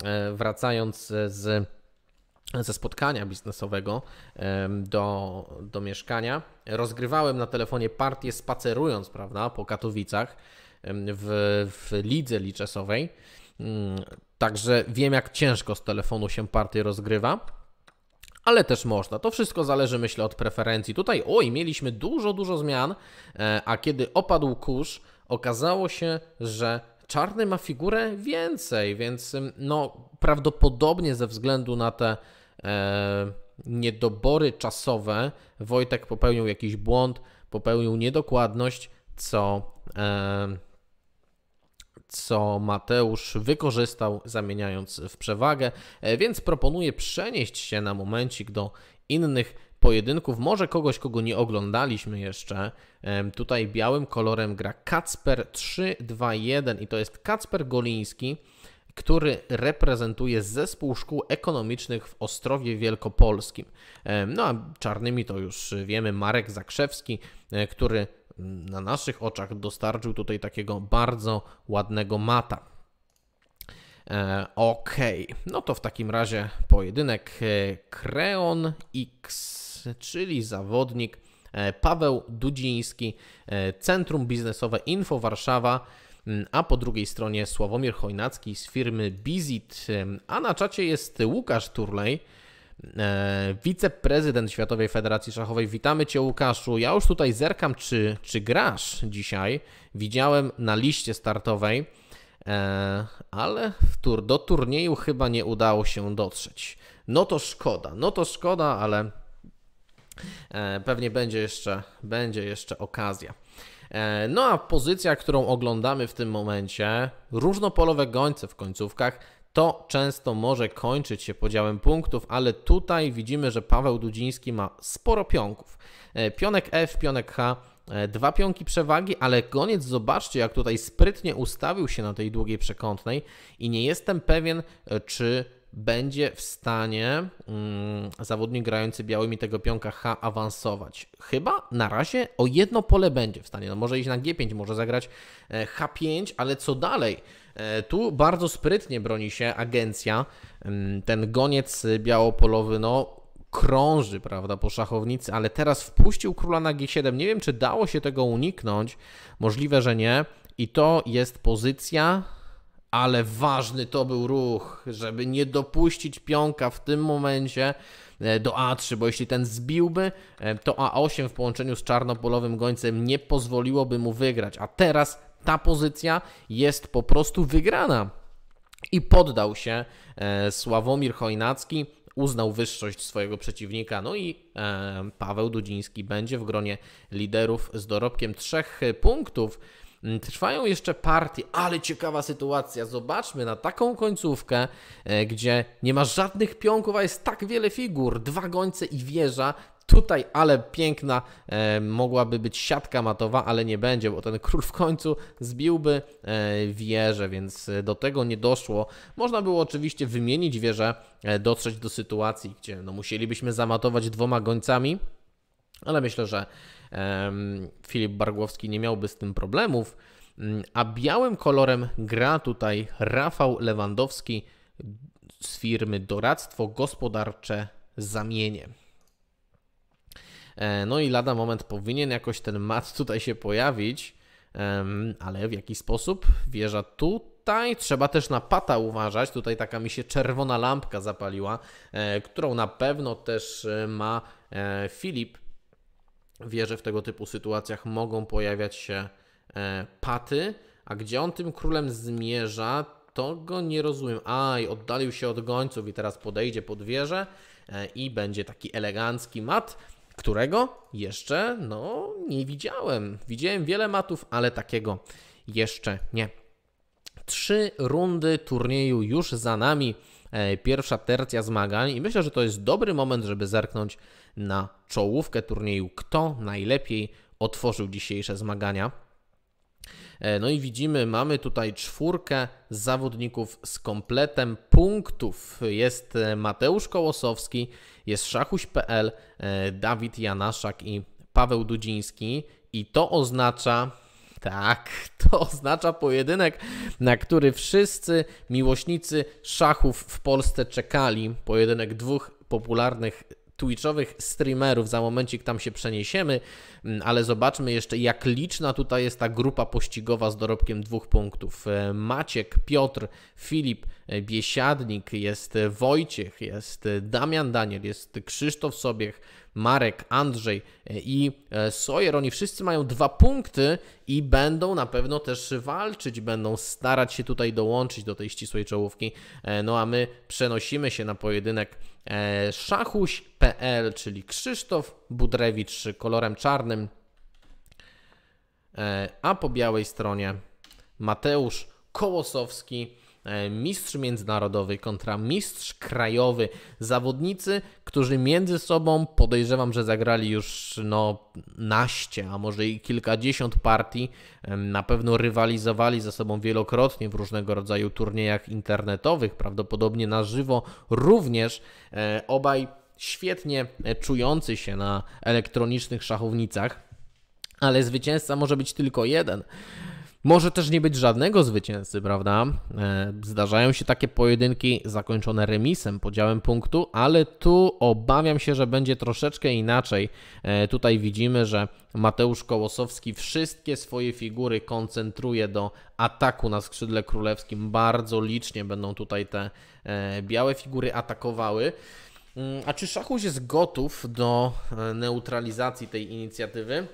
e, wracając z, ze spotkania biznesowego do, do mieszkania, rozgrywałem na telefonie partię spacerując, prawda, po Katowicach w, w lidze liczesowej. Mm, także wiem, jak ciężko z telefonu się partię rozgrywa ale też można. To wszystko zależy, myślę, od preferencji. Tutaj, oj, mieliśmy dużo, dużo zmian, e, a kiedy opadł kurz, okazało się, że czarny ma figurę więcej, więc no, prawdopodobnie ze względu na te e, niedobory czasowe Wojtek popełnił jakiś błąd, popełnił niedokładność, co e, co Mateusz wykorzystał, zamieniając w przewagę, e, więc proponuję przenieść się na momencik do innych pojedynków, może kogoś, kogo nie oglądaliśmy jeszcze. E, tutaj białym kolorem gra Kacper 3-2-1 i to jest Kacper Goliński, który reprezentuje zespół szkół ekonomicznych w Ostrowie Wielkopolskim. E, no a czarnymi to już wiemy Marek Zakrzewski, który na naszych oczach dostarczył tutaj takiego bardzo ładnego mata. E, ok, no to w takim razie pojedynek e, Kreon X, czyli zawodnik e, Paweł Dudziński, Centrum Biznesowe Info Warszawa, a po drugiej stronie Sławomir Chojnacki z firmy Bizit, a na czacie jest Łukasz Turlej, wiceprezydent Światowej Federacji Szachowej. Witamy Cię, Łukaszu. Ja już tutaj zerkam, czy, czy grasz dzisiaj. Widziałem na liście startowej, e, ale tur, do turnieju chyba nie udało się dotrzeć. No to szkoda, no to szkoda, ale e, pewnie będzie jeszcze, będzie jeszcze okazja. No a pozycja, którą oglądamy w tym momencie, różnopolowe gońce w końcówkach, to często może kończyć się podziałem punktów, ale tutaj widzimy, że Paweł Dudziński ma sporo pionków. E, pionek F, pionek H, e, dwa pionki przewagi, ale goniec, zobaczcie, jak tutaj sprytnie ustawił się na tej długiej przekątnej i nie jestem pewien, e, czy będzie w stanie mm, zawodnik grający białymi tego pionka H awansować. Chyba na razie o jedno pole będzie w stanie. No może iść na G5, może zagrać H5, ale co dalej? E, tu bardzo sprytnie broni się agencja. Mm, ten goniec białopolowy, no krąży, prawda, po szachownicy, ale teraz wpuścił króla na G7. Nie wiem, czy dało się tego uniknąć. Możliwe, że nie. I to jest pozycja, ale ważny to był ruch, żeby nie dopuścić pionka w tym momencie e, do A3, bo jeśli ten zbiłby, e, to A8 w połączeniu z czarnopolowym gońcem nie pozwoliłoby mu wygrać. A teraz ta pozycja jest po prostu wygrana. I poddał się e, Sławomir Chojnacki, uznał wyższość swojego przeciwnika, no i e, Paweł Dudziński będzie w gronie liderów z dorobkiem trzech punktów. Mm, trwają jeszcze partie, ale ciekawa sytuacja. Zobaczmy na taką końcówkę, e, gdzie nie ma żadnych pionków, a jest tak wiele figur. Dwa gońce i wieża. Tutaj, ale piękna, e, mogłaby być siatka matowa, ale nie będzie, bo ten król w końcu zbiłby e, wieżę, więc do tego nie doszło. Można było oczywiście wymienić wieżę, e, dotrzeć do sytuacji, gdzie no, musielibyśmy zamatować dwoma gońcami, ale myślę, że e, Filip Bargłowski nie miałby z tym problemów. Mm, a białym kolorem gra tutaj Rafał Lewandowski z firmy Doradztwo Gospodarcze Zamienie. E, no i lada moment powinien jakoś ten mat tutaj się pojawić, ale w jaki sposób? Wieża tutaj. Trzeba też na pata uważać. Tutaj taka mi się czerwona lampka zapaliła, e, którą na pewno też e, ma Filip. Wierzę w tego typu sytuacjach mogą pojawiać się paty, A gdzie on tym królem zmierza, to go nie rozumiem. Aj, oddalił się od gońców i teraz podejdzie pod wieżę i będzie taki elegancki mat, którego jeszcze no nie widziałem. Widziałem wiele matów, ale takiego jeszcze nie. Trzy rundy turnieju już za nami. E, pierwsza tercja zmagań i myślę, że to jest dobry moment, żeby zerknąć na czołówkę turnieju. Kto najlepiej otworzył dzisiejsze zmagania? E, no i widzimy, mamy tutaj czwórkę zawodników z kompletem punktów. Jest e, Mateusz Kołosowski, jest Szachuś.pl, Dawid Janaszak i Paweł Dudziński. I to oznacza, tak, *laughs* to oznacza pojedynek, na który wszyscy miłośnicy szachów w Polsce czekali. Pojedynek dwóch popularnych Twitchowych streamerów. Za momencik tam się przeniesiemy, mm, ale zobaczmy jeszcze, jak liczna tutaj jest ta grupa pościgowa z dorobkiem dwóch punktów. E, Maciek, Piotr, Filip, e, Biesiadnik, jest Wojciech, jest Damian Daniel, jest Krzysztof Sobiech, Marek, Andrzej e, i e, Sawyer, oni wszyscy mają dwa punkty i będą na pewno też walczyć, będą starać się tutaj dołączyć do tej ścisłej czołówki. E, no a my przenosimy się na pojedynek szachuś.pl, czyli Krzysztof Budrewicz kolorem czarnym, a po białej stronie Mateusz Kołosowski mistrz międzynarodowy kontra mistrz krajowy. Zawodnicy, którzy między sobą podejrzewam, że zagrali już no naście, a może i kilkadziesiąt partii. Na pewno rywalizowali ze sobą wielokrotnie w różnego rodzaju turniejach internetowych, prawdopodobnie na żywo również. E, obaj świetnie e, czujący się na elektronicznych szachownicach, ale zwycięzca może być tylko jeden. Może też nie być żadnego zwycięzcy, prawda? E, zdarzają się takie pojedynki zakończone remisem, podziałem punktu, ale tu obawiam się, że będzie troszeczkę inaczej. E, tutaj widzimy, że Mateusz Kołosowski wszystkie swoje figury koncentruje do ataku na skrzydle królewskim. Bardzo licznie będą tutaj te e, białe figury atakowały. Mm, a czy Szachuś jest gotów do neutralizacji tej inicjatywy?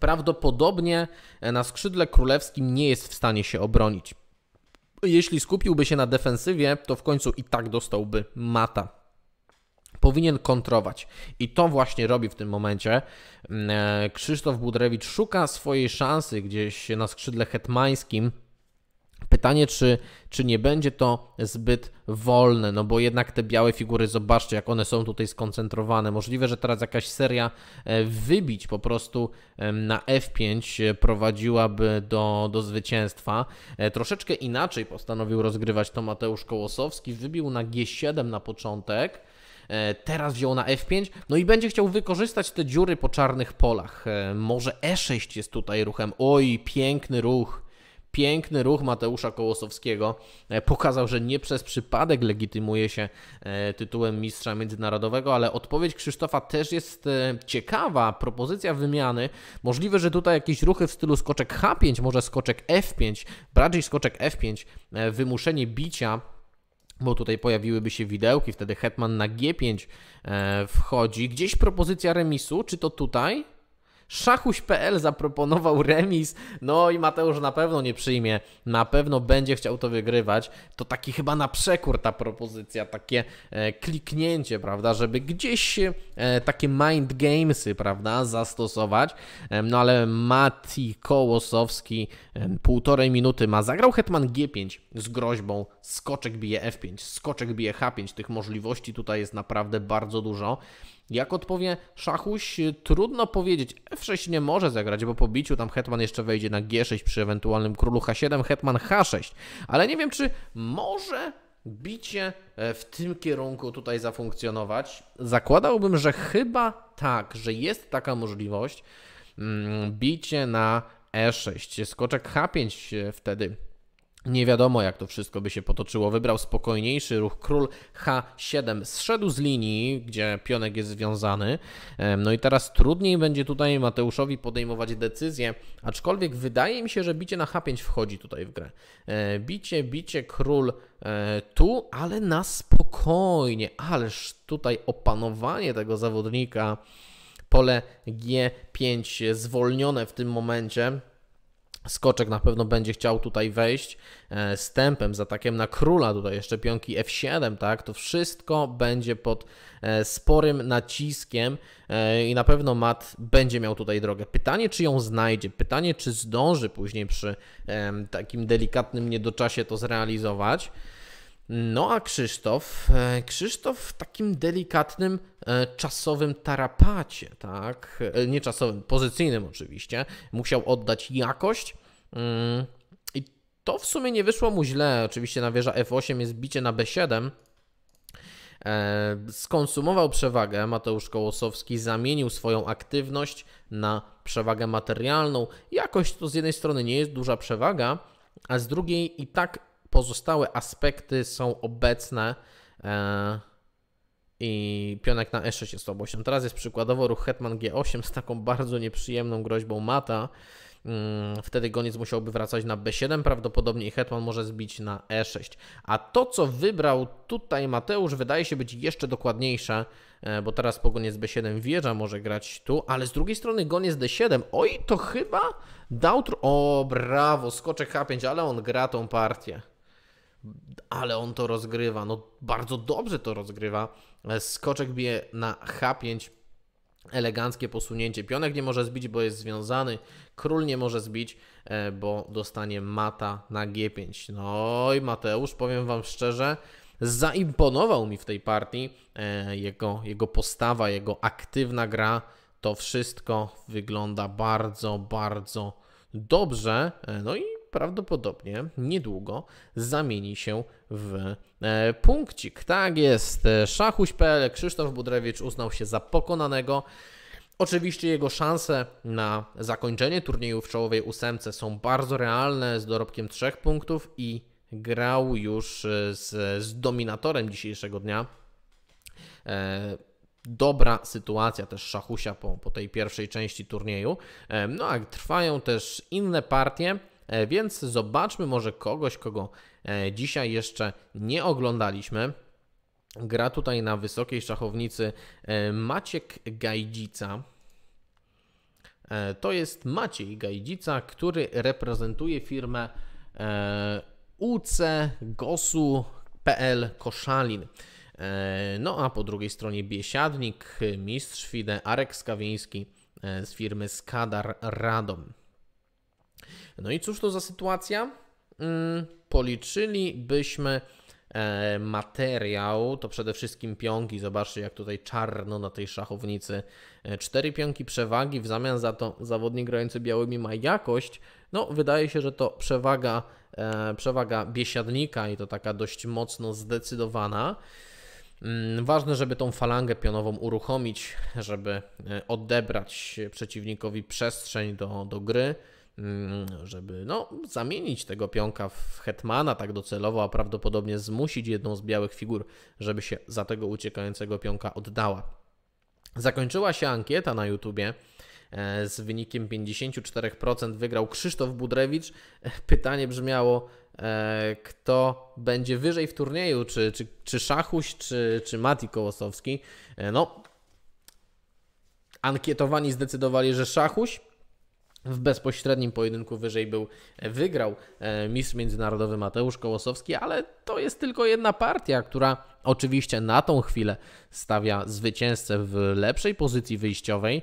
Prawdopodobnie na skrzydle królewskim nie jest w stanie się obronić. Jeśli skupiłby się na defensywie, to w końcu i tak dostałby mata. Powinien kontrować. I to właśnie robi w tym momencie. E, Krzysztof Budrewicz szuka swojej szansy gdzieś na skrzydle hetmańskim Pytanie, czy, czy nie będzie to zbyt wolne, no bo jednak te białe figury, zobaczcie, jak one są tutaj skoncentrowane. Możliwe, że teraz jakaś seria e, wybić po prostu na F5 e, prowadziłaby do, do zwycięstwa. E, troszeczkę inaczej postanowił rozgrywać to Mateusz Kołosowski. Wybił na G7 na początek teraz wziął na F5, no i będzie chciał wykorzystać te dziury po czarnych polach. Może E6 jest tutaj ruchem. Oj, piękny ruch. Piękny ruch Mateusza Kołosowskiego e, pokazał, że nie przez przypadek legitymuje się e, tytułem mistrza międzynarodowego, ale odpowiedź Krzysztofa też jest e, ciekawa. Propozycja wymiany. Możliwe, że tutaj jakieś ruchy w stylu skoczek H5, może skoczek F5, bardziej skoczek F5, wymuszenie bicia bo tutaj pojawiłyby się widełki, wtedy hetman na G5 wchodzi. Gdzieś propozycja remisu, czy to tutaj? Szachuś.pl zaproponował remis, no i Mateusz na pewno nie przyjmie, na pewno będzie chciał to wygrywać. To taki chyba na przekór ta propozycja, takie e, kliknięcie, prawda, żeby gdzieś e, takie mind gamesy, prawda, zastosować. E, no ale Mati Kołosowski półtorej minuty ma, zagrał hetman G5 z groźbą, skoczek bije F5, skoczek bije H5, tych możliwości tutaj jest naprawdę bardzo dużo. Jak odpowie Szachuś, trudno powiedzieć. F6 nie może zagrać, bo po biciu tam hetman jeszcze wejdzie na G6 przy ewentualnym królu H7, hetman H6. Ale nie wiem, czy może bicie e, w tym kierunku tutaj zafunkcjonować. Zakładałbym, że chyba tak, że jest taka możliwość. Mm, bicie na E6, skoczek H5 wtedy nie wiadomo, jak to wszystko by się potoczyło. Wybrał spokojniejszy ruch. Król H7 zszedł z linii, gdzie pionek jest związany. No i teraz trudniej będzie tutaj Mateuszowi podejmować decyzję, aczkolwiek wydaje mi się, że bicie na H5 wchodzi tutaj w grę. E, bicie, bicie, król e, tu, ale na spokojnie. Ależ tutaj opanowanie tego zawodnika. Pole G5 zwolnione w tym momencie Skoczek na pewno będzie chciał tutaj wejść e, z tempem, z atakiem na króla, tutaj jeszcze pionki F7, tak? To wszystko będzie pod e, sporym naciskiem e, i na pewno mat będzie miał tutaj drogę. Pytanie, czy ją znajdzie, pytanie, czy zdąży później przy takim delikatnym niedoczasie to zrealizować. No a Krzysztof, Krzysztof w takim delikatnym czasowym tarapacie, tak? Nie czasowym, pozycyjnym oczywiście. Musiał oddać jakość. Mm, I to w sumie nie wyszło mu źle. Oczywiście na wieża F8 jest bicie na B7. E, skonsumował przewagę Mateusz Kołosowski, zamienił swoją aktywność na przewagę materialną. Jakoś to z jednej strony nie jest duża przewaga, a z drugiej i tak pozostałe aspekty są obecne. I pionek na E6 jest słabością. Teraz jest przykładowo ruch Hetman G8 z taką bardzo nieprzyjemną groźbą mata. Mm, wtedy goniec musiałby wracać na B7 prawdopodobnie i hetman może zbić na E6. A to, co wybrał tutaj Mateusz, wydaje się być jeszcze dokładniejsze, e, bo teraz po goniec B7 wieża może grać tu, ale z drugiej strony goniec D7. Oj, to chyba dał... O, brawo, skoczek H5, ale on gra tą partię. Ale on to rozgrywa, no bardzo dobrze to rozgrywa. E, skoczek bije na H5 eleganckie posunięcie. Pionek nie może zbić, bo jest związany. Król nie może zbić, e, bo dostanie mata na G5. No i Mateusz, powiem Wam szczerze, zaimponował mi w tej partii e, jego, jego postawa, jego aktywna gra. To wszystko wygląda bardzo, bardzo dobrze. No i prawdopodobnie niedługo zamieni się w e, punkcik. Tak jest, szachuś.pl Krzysztof Budrewicz uznał się za pokonanego. Oczywiście jego szanse na zakończenie turnieju w czołowej ósemce są bardzo realne, z dorobkiem trzech punktów i grał już e, z, z dominatorem dzisiejszego dnia. E, dobra sytuacja też Szachusia po, po tej pierwszej części turnieju. E, no a trwają też inne partie. E, więc zobaczmy może kogoś, kogo e, dzisiaj jeszcze nie oglądaliśmy. Gra tutaj na wysokiej szachownicy e, Maciek Gajdzica. To jest Maciej Gajdzica, który reprezentuje firmę UC Gosu.pl Koszalin. No a po drugiej stronie Biesiadnik, mistrz FIDE Arek Skawiński z firmy Skadar Radom. No i cóż to za sytuacja? Hmm, policzylibyśmy e, materiał, to przede wszystkim pionki. Zobaczcie, jak tutaj czarno na tej szachownicy. E, cztery pionki przewagi, w zamian za to zawodnik grający białymi ma jakość. No, wydaje się, że to przewaga, e, przewaga biesiadnika i to taka dość mocno zdecydowana. Mm, ważne, żeby tą falangę pionową uruchomić, żeby odebrać przeciwnikowi przestrzeń do, do gry. Mm, żeby no, zamienić tego pionka w hetmana tak docelowo, a prawdopodobnie zmusić jedną z białych figur, żeby się za tego uciekającego pionka oddała. Zakończyła się ankieta na YouTubie e, z wynikiem 54% wygrał Krzysztof Budrewicz. Pytanie brzmiało, e, kto będzie wyżej w turnieju, czy, czy, czy Szachuś, czy, czy Mati Kołosowski. E, no, ankietowani zdecydowali, że Szachuś, w bezpośrednim pojedynku wyżej był, e, wygrał e, mistrz międzynarodowy Mateusz Kołosowski, ale to jest tylko jedna partia, która oczywiście na tą chwilę stawia zwycięzcę w lepszej pozycji wyjściowej,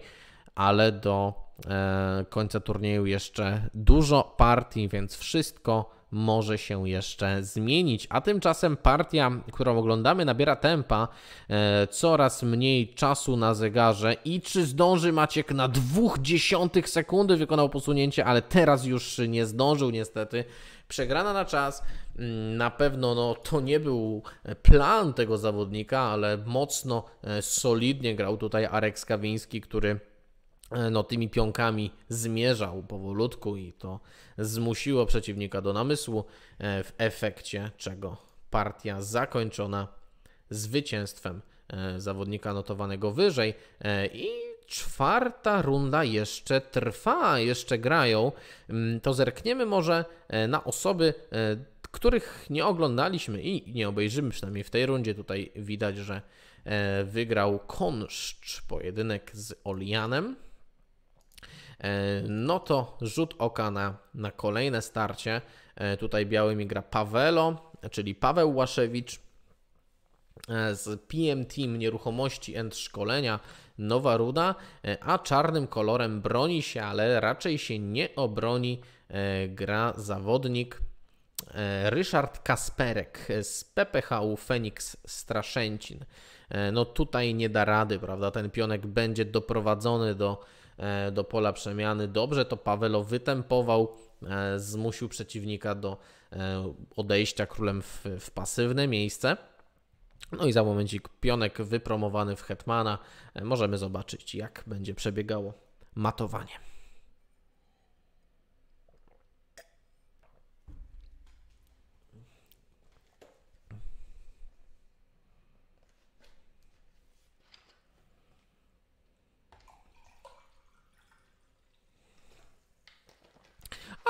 ale do e, końca turnieju jeszcze dużo partii, więc wszystko może się jeszcze zmienić. A tymczasem partia, którą oglądamy, nabiera tempa, e, coraz mniej czasu na zegarze. I czy zdąży Maciek na dwóch dziesiątych sekundy wykonał posunięcie, ale teraz już nie zdążył niestety. Przegrana na czas. Mm, na pewno no, to nie był plan tego zawodnika, ale mocno, e, solidnie grał tutaj Arek Skawiński, który no, tymi pionkami zmierzał powolutku i to zmusiło przeciwnika do namysłu, e, w efekcie czego partia zakończona zwycięstwem e, zawodnika notowanego wyżej i czwarta runda jeszcze trwa, jeszcze grają. Mm, to zerkniemy może na osoby, których nie oglądaliśmy i nie obejrzymy przynajmniej w tej rundzie. Tutaj widać, że wygrał Konszcz pojedynek z Olianem. No to rzut oka na, na kolejne starcie. Tutaj białymi gra Pawelo, czyli Paweł Łaszewicz z PM Team Nieruchomości and Szkolenia Nowa Ruda, a czarnym kolorem broni się, ale raczej się nie obroni gra zawodnik E, Ryszard Kasperek z PPHU Feniks Straszęcin. E, no tutaj nie da rady, prawda? Ten pionek będzie doprowadzony do, e, do pola przemiany. Dobrze to Pawelo wytempował, zmusił przeciwnika do odejścia królem w, w pasywne miejsce. No i za momencik pionek wypromowany w Hetmana. Możemy zobaczyć, jak będzie przebiegało matowanie.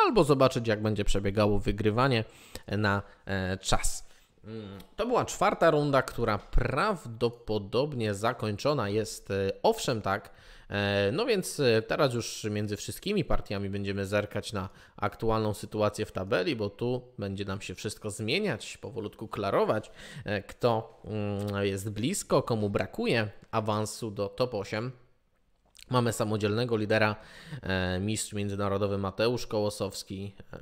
Albo zobaczyć, jak będzie przebiegało wygrywanie na e, czas. Mm, to była czwarta runda, która prawdopodobnie zakończona jest. E, owszem, tak. E, no więc teraz już między wszystkimi partiami będziemy zerkać na aktualną sytuację w tabeli, bo tu będzie nam się wszystko zmieniać, powolutku klarować, kto mm, jest blisko, komu brakuje awansu do top 8. Mamy samodzielnego lidera, e, mistrz międzynarodowy Mateusz Kołosowski, e,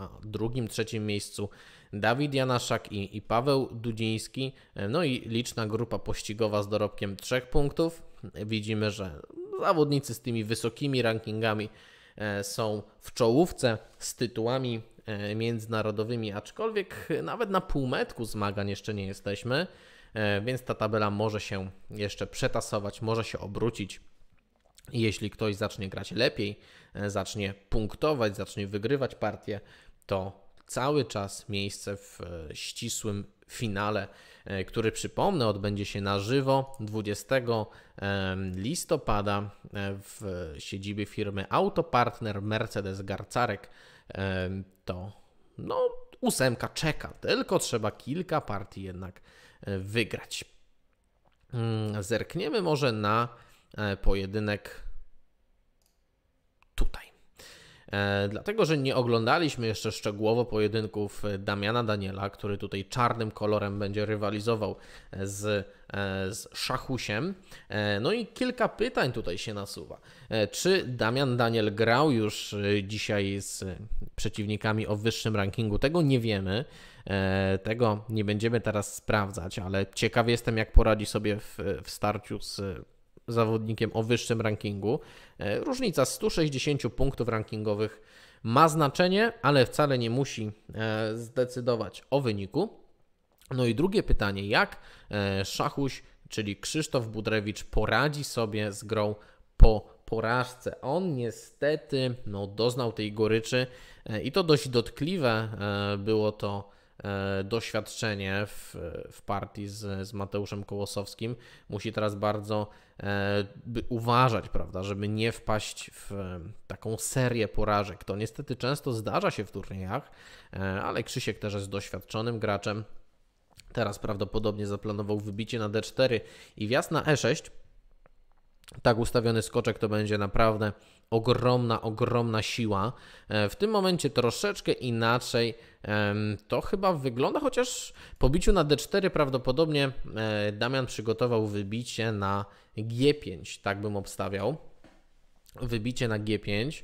na drugim, trzecim miejscu Dawid Janaszak i, i Paweł Dudziński, e, no i liczna grupa pościgowa z dorobkiem trzech punktów. Widzimy, że zawodnicy z tymi wysokimi rankingami są w czołówce z tytułami międzynarodowymi, aczkolwiek nawet na półmetku zmagań jeszcze nie jesteśmy, więc ta tabela może się jeszcze przetasować, może się obrócić. Jeśli ktoś zacznie grać lepiej, e, zacznie punktować, zacznie wygrywać partię, to cały czas miejsce w e, ścisłym finale, e, który przypomnę odbędzie się na żywo 20 listopada w siedzibie firmy Autopartner Mercedes Garcarek. To no, ósemka czeka, tylko trzeba kilka partii jednak wygrać. Mm, zerkniemy może na pojedynek tutaj. E, dlatego, że nie oglądaliśmy jeszcze szczegółowo pojedynków Damiana Daniela, który tutaj czarnym kolorem będzie rywalizował z, e, z Szachusiem. No i kilka pytań tutaj się nasuwa. Czy Damian Daniel grał już dzisiaj z przeciwnikami o wyższym rankingu? Tego nie wiemy. Tego nie będziemy teraz sprawdzać, ale ciekaw jestem, jak poradzi sobie w, w starciu z zawodnikiem o wyższym rankingu. E, różnica 160 punktów rankingowych ma znaczenie, ale wcale nie musi e, zdecydować o wyniku. No i drugie pytanie, jak e, Szachuś, czyli Krzysztof Budrewicz poradzi sobie z grą po porażce. On niestety no, doznał tej goryczy i to dość dotkliwe było to doświadczenie w, w partii z, z Mateuszem Kołosowskim. Musi teraz bardzo e, uważać, prawda, żeby nie wpaść w taką serię porażek. To niestety często zdarza się w turniejach, e, ale Krzysiek też jest doświadczonym graczem. Teraz prawdopodobnie zaplanował wybicie na D4 i wjazd na E6 tak ustawiony skoczek to będzie naprawdę ogromna, ogromna siła. E, w tym momencie troszeczkę inaczej to chyba wygląda, chociaż po biciu na D4 prawdopodobnie e, Damian przygotował wybicie na G5, tak bym obstawiał. Wybicie na G5.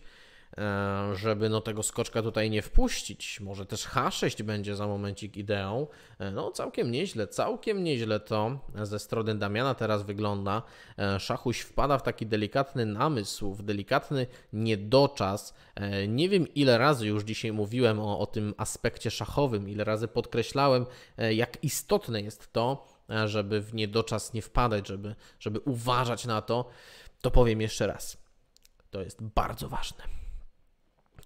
E, żeby no tego skoczka tutaj nie wpuścić. Może też H6 będzie za momencik ideą. E, no całkiem nieźle, całkiem nieźle to ze strony Damiana teraz wygląda. E, Szachuś wpada w taki delikatny namysł, w delikatny niedoczas. Nie wiem ile razy już dzisiaj mówiłem o, o tym aspekcie szachowym, ile razy podkreślałem jak istotne jest to, żeby w niedoczas nie wpadać, żeby, żeby uważać na to, to powiem jeszcze raz. To jest bardzo ważne.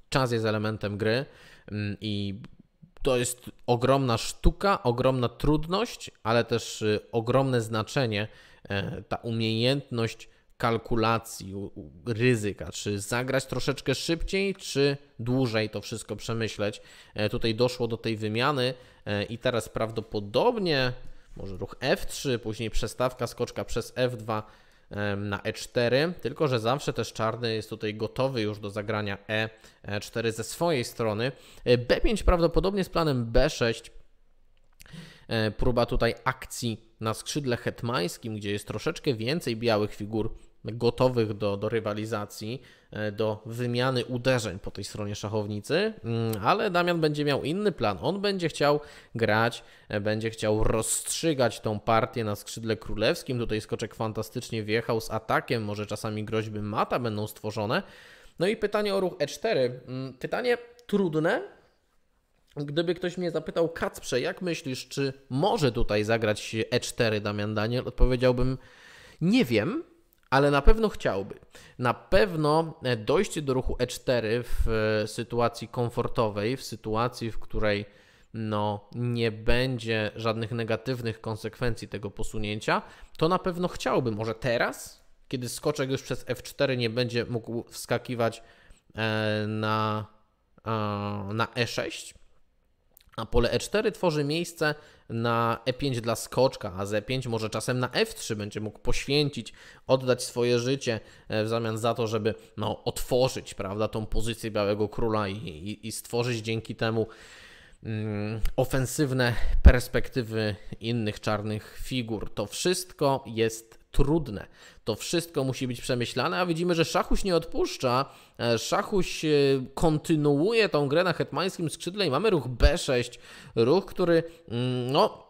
Czas jest elementem gry mm, i to jest ogromna sztuka, ogromna trudność, ale też y, ogromne znaczenie, e, ta umiejętność kalkulacji, ryzyka, czy zagrać troszeczkę szybciej, czy dłużej to wszystko przemyśleć. E, tutaj doszło do tej wymiany e, i teraz prawdopodobnie może ruch F3, później przestawka skoczka przez F2 na E4, tylko że zawsze też czarny jest tutaj gotowy już do zagrania E4 ze swojej strony. B5 prawdopodobnie z planem B6. Próba tutaj akcji na skrzydle hetmańskim, gdzie jest troszeczkę więcej białych figur gotowych do, do rywalizacji, e, do wymiany uderzeń po tej stronie szachownicy, mm, ale Damian będzie miał inny plan. On będzie chciał grać, e, będzie chciał rozstrzygać tą partię na skrzydle królewskim. Tutaj skoczek fantastycznie wjechał z atakiem, może czasami groźby mata będą stworzone. No i pytanie o ruch E4. Mm, pytanie trudne, Gdyby ktoś mnie zapytał, Kacprze, jak myślisz, czy może tutaj zagrać E4 Damian Daniel, odpowiedziałbym, nie wiem, ale na pewno chciałby. Na pewno e, dojście do ruchu E4 w e, sytuacji komfortowej, w sytuacji, w której no, nie będzie żadnych negatywnych konsekwencji tego posunięcia, to na pewno chciałby. Może teraz, kiedy skoczek już przez F4 nie będzie mógł wskakiwać e, na, na E6, a pole E4 tworzy miejsce na E5 dla skoczka, a z E5 może czasem na F3 będzie mógł poświęcić, oddać swoje życie e, w zamian za to, żeby no, otworzyć prawda, tą pozycję Białego Króla i, i, i stworzyć dzięki temu mm, ofensywne perspektywy innych czarnych figur. To wszystko jest trudne. To wszystko musi być przemyślane, a widzimy, że Szachuś nie odpuszcza. E, Szachuś e, kontynuuje tą grę na hetmańskim skrzydle i mamy ruch B6, ruch, który mm, no,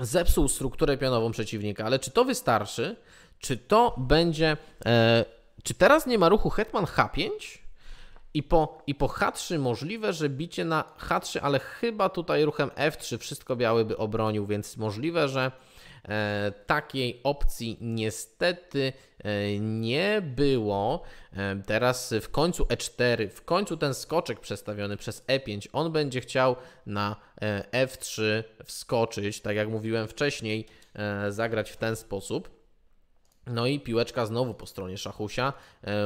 zepsuł strukturę pionową przeciwnika, ale czy to wystarczy? Czy to będzie... E, czy teraz nie ma ruchu hetman H5? I po, I po H3 możliwe, że bicie na H3, ale chyba tutaj ruchem F3 wszystko biały by obronił, więc możliwe, że takiej opcji niestety e, nie było. E, teraz w końcu E4, w końcu ten skoczek przestawiony przez E5, on będzie chciał na F3 wskoczyć, tak jak mówiłem wcześniej, zagrać w ten sposób. No i piłeczka znowu po stronie szachusia.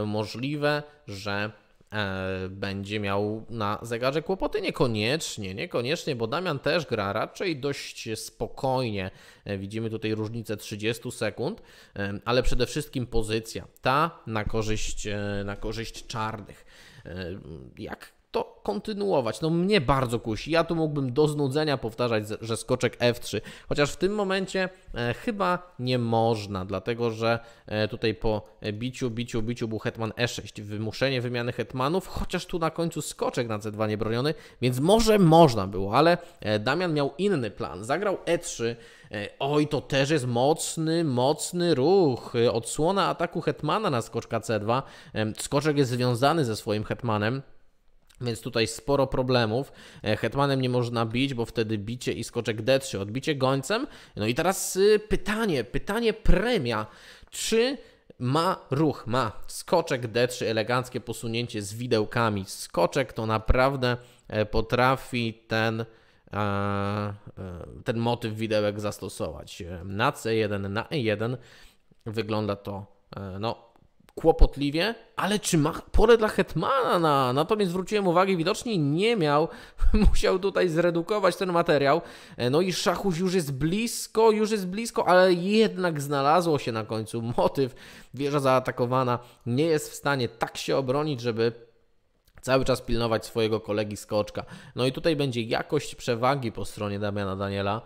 Możliwe, że E, będzie miał na zegarze kłopoty? Niekoniecznie, niekoniecznie, bo Damian też gra raczej dość spokojnie. E, widzimy tutaj różnicę 30 sekund, e, ale przede wszystkim pozycja ta na korzyść, na korzyść czarnych. Jak to kontynuować. No mnie bardzo kusi. Ja tu mógłbym do znudzenia powtarzać, że skoczek F3, chociaż w tym momencie e, chyba nie można, dlatego że e, tutaj po biciu, biciu, biciu był hetman E6, wymuszenie wymiany hetmanów, chociaż tu na końcu skoczek na C2 niebroniony, więc może można było, ale e, Damian miał inny plan. Zagrał E3, e, Oj, to też jest mocny, mocny ruch. E, odsłona ataku hetmana na skoczka C2. Skoczek jest związany ze swoim hetmanem. Więc tutaj sporo problemów. E, hetmanem nie można bić, bo wtedy bicie i skoczek D3, odbicie gońcem. No i teraz y, pytanie, pytanie premia. Czy ma ruch, ma skoczek D3, eleganckie posunięcie z widełkami. Skoczek to naprawdę e, potrafi ten, e, ten motyw widełek zastosować. Na C1, na E1 wygląda to no, kłopotliwie, ale czy ma pole dla Hetmana? Na, na to nie zwróciłem uwagi, widocznie nie miał, *laughs* musiał tutaj zredukować ten materiał, e, no i Szachuś już jest blisko, już jest blisko, ale jednak znalazło się na końcu. Motyw, wieża zaatakowana, nie jest w stanie tak się obronić, żeby cały czas pilnować swojego kolegi skoczka. No i tutaj będzie jakość przewagi po stronie Damiana Daniela,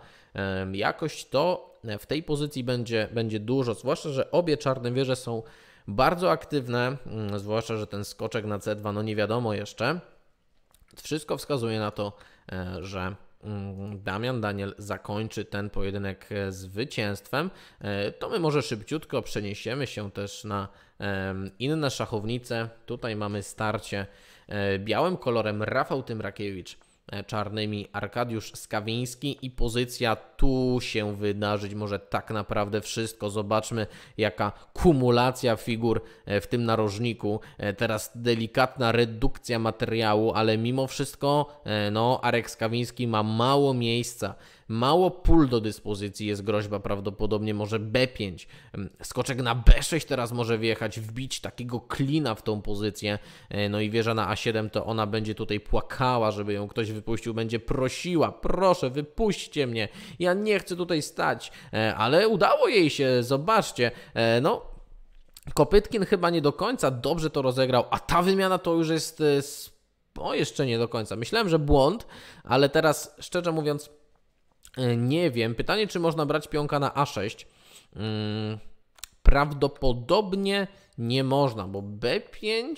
jakość to w tej pozycji będzie, będzie dużo, zwłaszcza, że obie czarne wieże są bardzo aktywne, mm, zwłaszcza, że ten skoczek na C2, no nie wiadomo jeszcze. Wszystko wskazuje na to, e, że mm, Damian Daniel zakończy ten pojedynek e, zwycięstwem, e, to my może szybciutko przeniesiemy się też na inne szachownice. Tutaj mamy starcie białym kolorem Rafał Tymrakiewicz czarnymi Arkadiusz Skawiński i pozycja tu się wydarzyć może tak naprawdę wszystko. Zobaczmy jaka kumulacja figur e, w tym narożniku. E, teraz delikatna redukcja materiału, ale mimo wszystko no Arek Skawiński ma mało miejsca Mało pól do dyspozycji, jest groźba prawdopodobnie może B5. Skoczek na B6 teraz może wjechać, wbić takiego klina w tą pozycję. E, no i wieża na A7 to ona będzie tutaj płakała, żeby ją ktoś wypuścił, będzie prosiła, proszę wypuśćcie mnie, ja nie chcę tutaj stać, e, ale udało jej się, zobaczcie, e, no Kopytkin chyba nie do końca dobrze to rozegrał, a ta wymiana to już jest. O, jeszcze nie do końca. Myślałem, że błąd, ale teraz szczerze mówiąc, nie wiem. Pytanie, czy można brać pionka na A6. Hmm, prawdopodobnie nie można, bo B5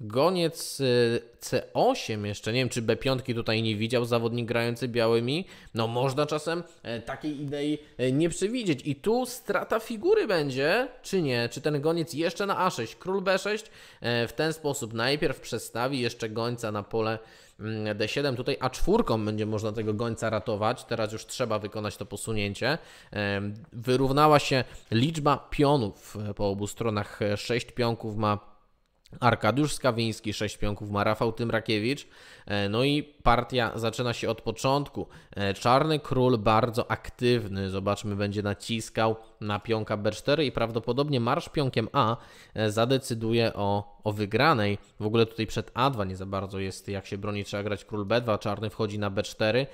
Goniec y, C8 jeszcze, nie wiem czy B5 tutaj nie widział zawodnik grający białymi. No można czasem e, takiej idei e, nie przewidzieć. I tu strata figury będzie, czy nie? Czy ten goniec jeszcze na A6, król B6 e, w ten sposób najpierw przestawi jeszcze gońca na pole mm, D7. Tutaj A4 będzie można tego gońca ratować. Teraz już trzeba wykonać to posunięcie. Wyrównała się liczba pionów po obu stronach. 6 pionków ma Arkadiusz Skawiński, 6 pionków ma Rafał Tymrakiewicz. E, no i partia zaczyna się od początku. E, Czarny Król bardzo aktywny, zobaczmy, będzie naciskał na pionka B4 i prawdopodobnie marsz pionkiem A e, zadecyduje o, o wygranej. W ogóle tutaj przed A2 nie za bardzo jest jak się broni, trzeba grać Król B2, Czarny wchodzi na B4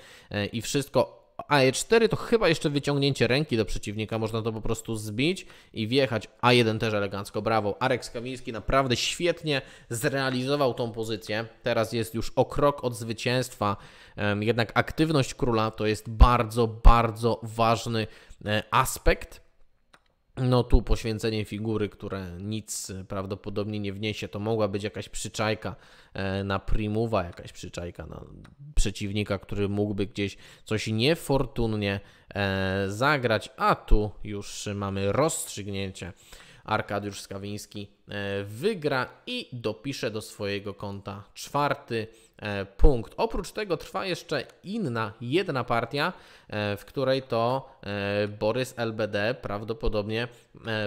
i wszystko AE4 to chyba jeszcze wyciągnięcie ręki do przeciwnika, można to po prostu zbić i wjechać. A1 też elegancko, brawo. Arek Skawiński naprawdę świetnie zrealizował tą pozycję. Teraz jest już o krok od zwycięstwa. Jednak aktywność króla to jest bardzo, bardzo ważny e, aspekt no tu poświęcenie figury, które nic prawdopodobnie nie wniesie, to mogła być jakaś przyczajka e, na primuwa, jakaś przyczajka na przeciwnika, który mógłby gdzieś coś niefortunnie e, zagrać, a tu już mamy rozstrzygnięcie. Arkadiusz Skawiński e, wygra i dopisze do swojego konta czwarty punkt. Oprócz tego trwa jeszcze inna, jedna partia, e, w której to e, Borys LBD prawdopodobnie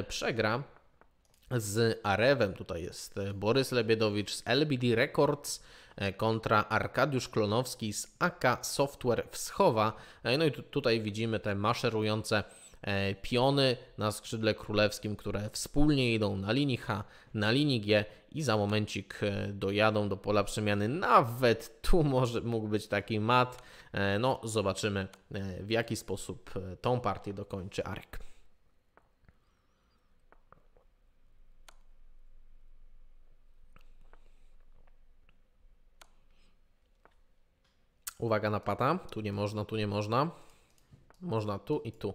przegra z Arewem. Tutaj jest Borys Lebiedowicz z LBD Records kontra Arkadiusz Klonowski z AK Software Wschowa. No i tutaj widzimy te maszerujące E, piony na skrzydle królewskim, które wspólnie idą na linii H, na linii G i za momencik e, dojadą do pola przemiany. Nawet tu *laughs* może mógł być taki mat. E, no, zobaczymy w jaki sposób tą partię dokończy Arek. Uwaga na pata. Tu nie można, tu nie można. Można tu i tu.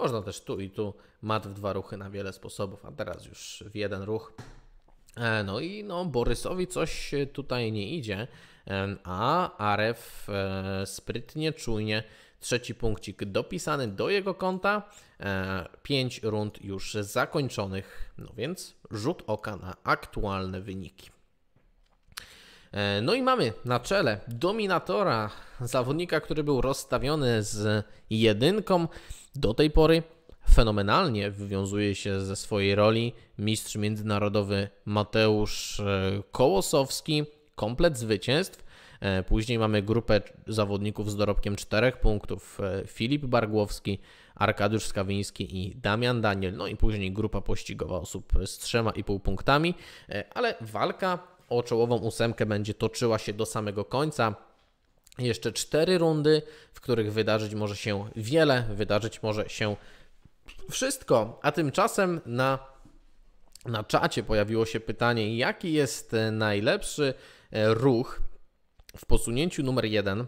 Można też tu i tu mat w dwa ruchy na wiele sposobów, a teraz już w jeden ruch. E, no i no, Borysowi coś tutaj nie idzie, e, a Aref e, sprytnie, czujnie trzeci punkcik dopisany do jego konta. Pięć rund już zakończonych, no więc rzut oka na aktualne wyniki. No i mamy na czele dominatora, zawodnika, który był rozstawiony z jedynką. Do tej pory fenomenalnie wywiązuje się ze swojej roli mistrz międzynarodowy Mateusz e, Kołosowski, komplet zwycięstw. E, później mamy grupę zawodników z dorobkiem 4 punktów: e, Filip Bargłowski, Arkadiusz Skawiński i Damian Daniel. No i później grupa pościgowa osób z 3,5 punktami, ale walka o czołową ósemkę będzie toczyła się do samego końca. Jeszcze cztery rundy, w których wydarzyć może się wiele, wydarzyć może się wszystko. A tymczasem na, na czacie pojawiło się pytanie, jaki jest najlepszy e, ruch w posunięciu numer jeden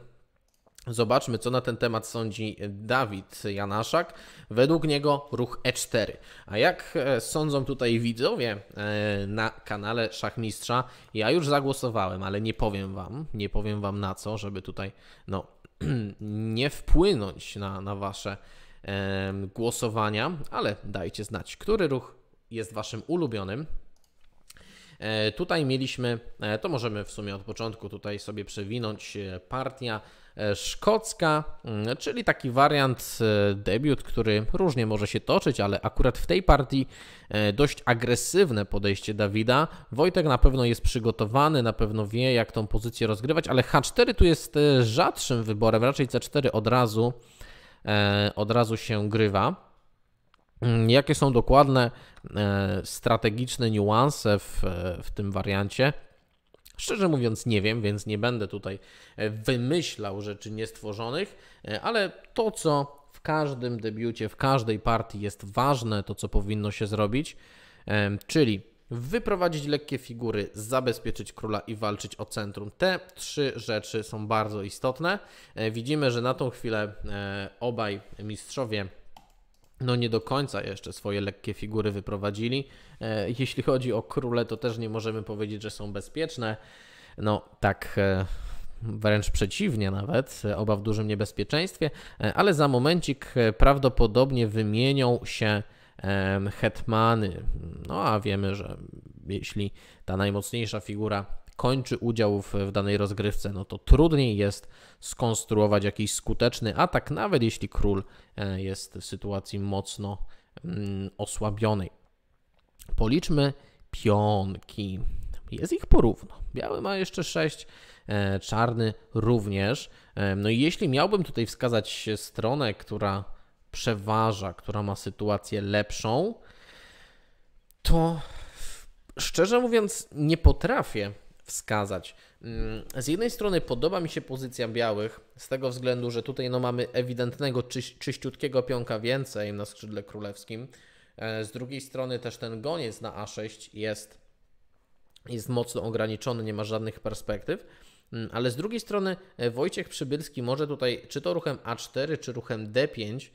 Zobaczmy, co na ten temat sądzi Dawid Janaszak. Według niego ruch E4. A jak e, sądzą tutaj widzowie e, na kanale Szachmistrza, ja już zagłosowałem, ale nie powiem Wam, nie powiem Wam na co, żeby tutaj no, *clears throat* nie wpłynąć na, na Wasze e, głosowania, ale dajcie znać, który ruch jest Waszym ulubionym. E, tutaj mieliśmy, e, to możemy w sumie od początku tutaj sobie przewinąć, partia E, szkocka, mm, czyli taki wariant debiut, który różnie może się toczyć, ale akurat w tej partii dość agresywne podejście Dawida. Wojtek na pewno jest przygotowany, na pewno wie jak tą pozycję rozgrywać, ale H4 tu jest rzadszym wyborem, raczej C4 od razu od razu się grywa. Mm, jakie są dokładne strategiczne niuanse w, w tym wariancie? Szczerze mówiąc, nie wiem, więc nie będę tutaj e, wymyślał rzeczy niestworzonych, e, ale to, co w każdym debiucie, w każdej partii jest ważne, to co powinno się zrobić, Czyli wyprowadzić lekkie figury, zabezpieczyć króla i walczyć o centrum. Te trzy rzeczy są bardzo istotne. E, widzimy, że na tą chwilę e, obaj mistrzowie no nie do końca jeszcze swoje lekkie figury wyprowadzili. E, jeśli chodzi o króle, to też nie możemy powiedzieć, że są bezpieczne. No tak wręcz przeciwnie nawet, oba w dużym niebezpieczeństwie, ale za momencik prawdopodobnie wymienią się hetmany. No a wiemy, że jeśli ta najmocniejsza figura kończy udział w, w, danej rozgrywce, no to trudniej jest skonstruować jakiś skuteczny atak, nawet jeśli król e, jest w sytuacji mocno mm, osłabionej. Policzmy pionki. Jest ich porówno. Biały ma jeszcze 6, e, czarny również. E, no i jeśli miałbym tutaj wskazać stronę, która przeważa, która ma sytuację lepszą, to szczerze mówiąc nie potrafię wskazać. Mm, z jednej strony podoba mi się pozycja białych, z tego względu, że tutaj no mamy ewidentnego czyś, czyściutkiego pionka więcej na skrzydle królewskim. E, z drugiej strony też ten goniec na A6 jest, jest mocno ograniczony, nie ma żadnych perspektyw. Mm, ale z drugiej strony e, Wojciech Przybylski może tutaj, czy to ruchem A4, czy ruchem D5,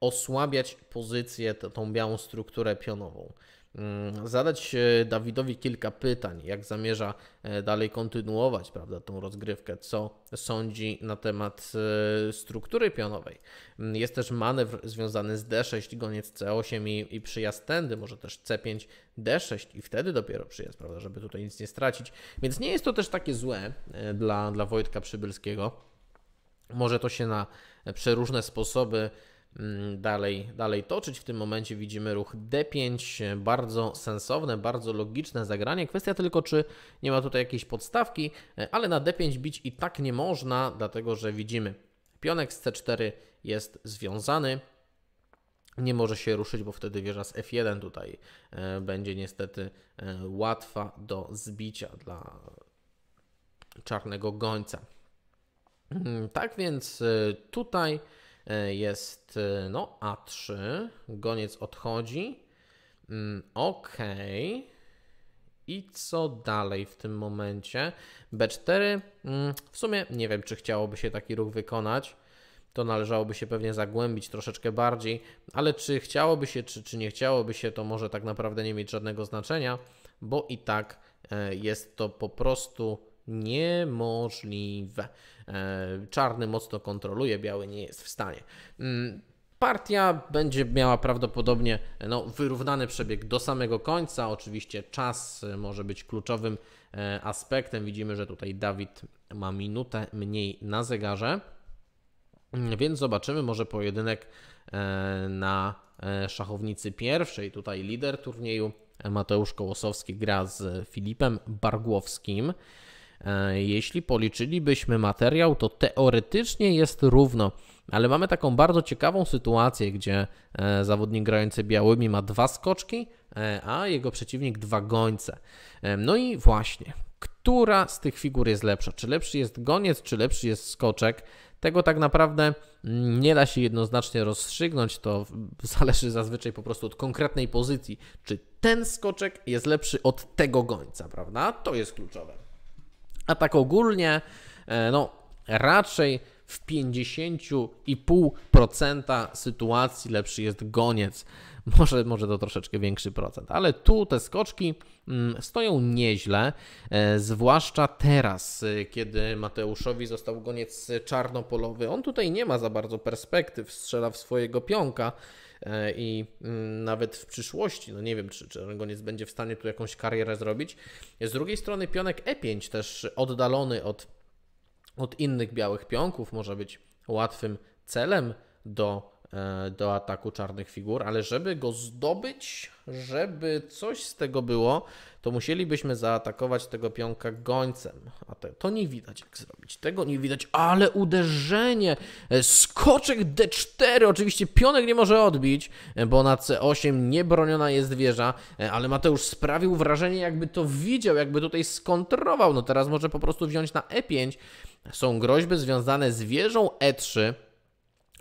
osłabiać pozycję, tą białą strukturę pionową. Mm, zadać Dawidowi kilka pytań, jak zamierza e, dalej kontynuować prawda, tą rozgrywkę, co sądzi na temat e, struktury pionowej. Mm, jest też manewr związany z D6, goniec C8 i, i przyjazd tędy, może też C5, D6 i wtedy dopiero przyjazd, prawda, żeby tutaj nic nie stracić. Więc nie jest to też takie złe e, dla, dla Wojtka Przybylskiego. Może to się na przeróżne sposoby dalej, dalej toczyć. W tym momencie widzimy ruch D5, bardzo sensowne, bardzo logiczne zagranie. Kwestia tylko, czy nie ma tutaj jakiejś podstawki, ale na D5 bić i tak nie można, dlatego że widzimy pionek z C4 jest związany. Nie może się ruszyć, bo wtedy wieża z F1 tutaj e, będzie niestety e, łatwa do zbicia dla czarnego gońca. Mm, tak więc e, tutaj E, jest e, no A3, goniec odchodzi. Mm, ok. I co dalej w tym momencie? B4. Mm, w sumie nie wiem, czy chciałoby się taki ruch wykonać. To należałoby się pewnie zagłębić troszeczkę bardziej, ale czy chciałoby się, czy, czy nie chciałoby się, to może tak naprawdę nie mieć żadnego znaczenia, bo i tak e, jest to po prostu niemożliwe. E, czarny mocno kontroluje, biały nie jest w stanie. Mm, partia będzie miała prawdopodobnie no, wyrównany przebieg do samego końca. Oczywiście czas może być kluczowym e, aspektem. Widzimy, że tutaj Dawid ma minutę mniej na zegarze. Mm, więc zobaczymy może pojedynek e, na szachownicy pierwszej. Tutaj lider turnieju Mateusz Kołosowski gra z Filipem Bargłowskim. E, jeśli policzylibyśmy materiał, to teoretycznie jest równo, ale mamy taką bardzo ciekawą sytuację, gdzie e, zawodnik grający białymi ma dwa skoczki, e, a jego przeciwnik dwa gońce. No i właśnie, która z tych figur jest lepsza? Czy lepszy jest goniec, czy lepszy jest skoczek? Tego tak naprawdę nie da się jednoznacznie rozstrzygnąć, to *laughs* zależy zazwyczaj po prostu od konkretnej pozycji. Czy ten skoczek jest lepszy od tego gońca, prawda? To jest kluczowe. A tak ogólnie, e, no raczej w 50,5% sytuacji lepszy jest goniec. Może, może to troszeczkę większy procent, ale tu te skoczki mm, stoją nieźle, e, zwłaszcza teraz, e, kiedy Mateuszowi został goniec czarnopolowy. On tutaj nie ma za bardzo perspektyw, strzela w swojego pionka i mm, nawet w przyszłości, no nie wiem, czy, czy Rangoniec będzie w stanie tu jakąś karierę zrobić. Z drugiej strony pionek E5 też oddalony od, od innych białych pionków może być łatwym celem do E, do ataku czarnych figur, ale żeby go zdobyć, żeby coś z tego było, to musielibyśmy zaatakować tego pionka gońcem. A to nie widać jak zrobić. Tego nie widać, ale uderzenie! E, skoczek D4, oczywiście pionek nie może odbić, e, bo na C8 niebroniona jest wieża, ale Mateusz sprawił wrażenie jakby to widział, jakby tutaj skontrował. No teraz może po prostu wziąć na E5. Są groźby związane z wieżą E3,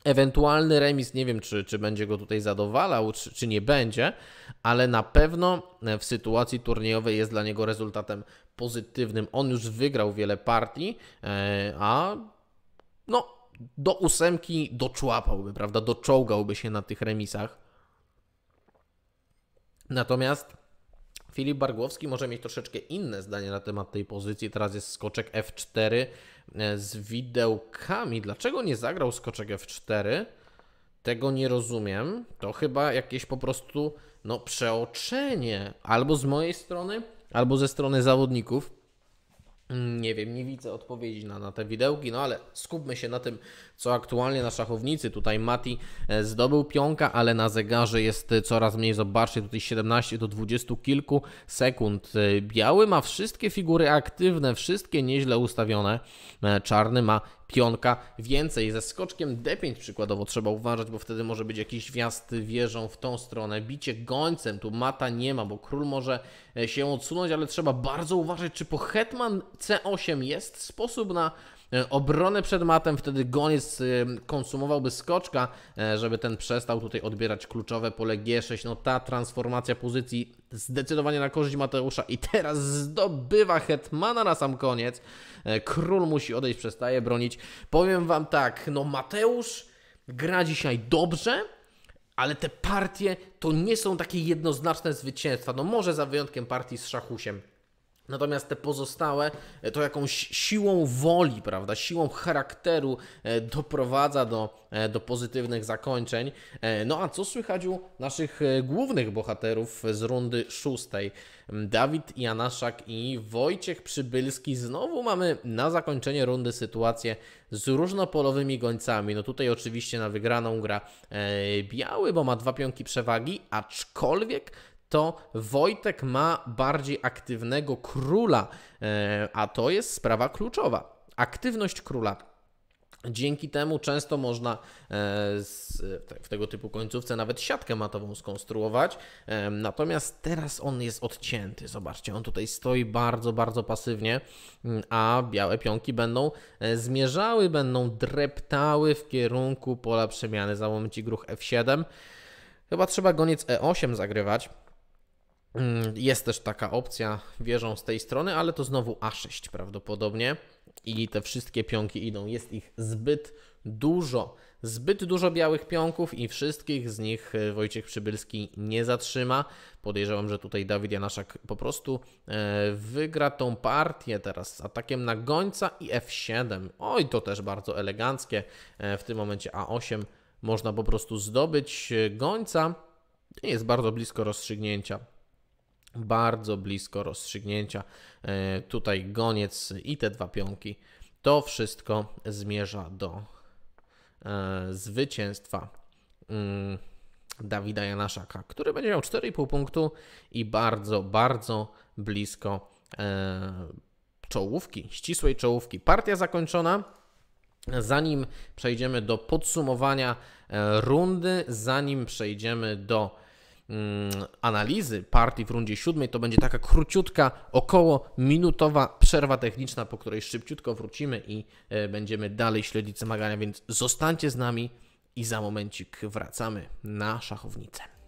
Ewentualny remis, nie wiem, czy, czy będzie go tutaj zadowalał, czy, czy nie będzie, ale na pewno w sytuacji turniejowej jest dla niego rezultatem pozytywnym. On już wygrał wiele partii, e, a no, do ósemki doczłapałby, prawda? Doczołgałby się na tych remisach. Natomiast Filip Bargłowski może mieć troszeczkę inne zdanie na temat tej pozycji. Teraz jest skoczek F4 e, z widełkami. Dlaczego nie zagrał skoczek F4? Tego nie rozumiem. To chyba jakieś po prostu no, przeoczenie albo z mojej strony, albo ze strony zawodników. Mm, nie wiem, nie widzę odpowiedzi na, na te widełki, no ale skupmy się na tym, co aktualnie na szachownicy. Tutaj Mati e, zdobył pionka, ale na zegarze jest e, coraz mniej. Zobaczcie, tutaj 17 do 20 kilku sekund. E, biały ma wszystkie figury aktywne, wszystkie nieźle ustawione. Czarny ma pionka więcej. Ze skoczkiem D5 przykładowo trzeba uważać, bo wtedy może być jakiś wjazd wieżą w tą stronę. Bicie gońcem, tu mata nie ma, bo król może się odsunąć, ale trzeba bardzo uważać, czy po hetman C8 jest sposób na obronę przed matem, wtedy goniec e, konsumowałby skoczka, e, żeby ten przestał tutaj odbierać kluczowe pole G6. No ta transformacja pozycji zdecydowanie na korzyść Mateusza i teraz zdobywa hetmana na sam koniec. Król musi odejść, przestaje bronić. Powiem Wam tak, no Mateusz gra dzisiaj dobrze, ale te partie to nie są takie jednoznaczne zwycięstwa. No może za wyjątkiem partii z Szachusiem. Natomiast te pozostałe e, to jakąś siłą woli, prawda, siłą charakteru e, doprowadza do, e, do pozytywnych zakończeń. No a co słychać u naszych głównych bohaterów z rundy szóstej? Dawid Janaszak i Wojciech Przybylski. Znowu mamy na zakończenie rundy sytuację z różnopolowymi gońcami. No tutaj oczywiście na wygraną gra biały, bo ma dwa pionki przewagi, aczkolwiek to Wojtek ma bardziej aktywnego króla, e, a to jest sprawa kluczowa. Aktywność króla. Dzięki temu często można e, w tego typu końcówce nawet siatkę matową skonstruować. E, natomiast teraz on jest odcięty. Zobaczcie, on tutaj stoi bardzo, bardzo pasywnie, a białe pionki będą zmierzały, będą dreptały w kierunku pola przemiany. Za gruch F7. Chyba trzeba goniec E8 zagrywać. Mm, jest też taka opcja wieżą z tej strony, ale to znowu A6 prawdopodobnie i te wszystkie pionki idą. Jest ich zbyt dużo. Zbyt dużo białych pionków i wszystkich z nich e, Wojciech Przybylski nie zatrzyma. Podejrzewam, że tutaj Dawid Janaszak po prostu e, wygra tą partię teraz z atakiem na gońca i F7. Oj, to też bardzo eleganckie. E, w tym momencie A8 można po prostu zdobyć gońca. Jest bardzo blisko rozstrzygnięcia bardzo blisko rozstrzygnięcia. E, tutaj goniec i te dwa pionki. To wszystko zmierza do e, zwycięstwa mm, Dawida Janaszaka, który będzie miał 4,5 punktu i bardzo, bardzo blisko e, czołówki, ścisłej czołówki. Partia zakończona. Zanim przejdziemy do podsumowania rundy, zanim przejdziemy do analizy partii w rundzie siódmej to będzie taka króciutka, około minutowa przerwa techniczna, po której szybciutko wrócimy i e, będziemy dalej śledzić zmagania, więc zostańcie z nami i za momencik wracamy na szachownicę.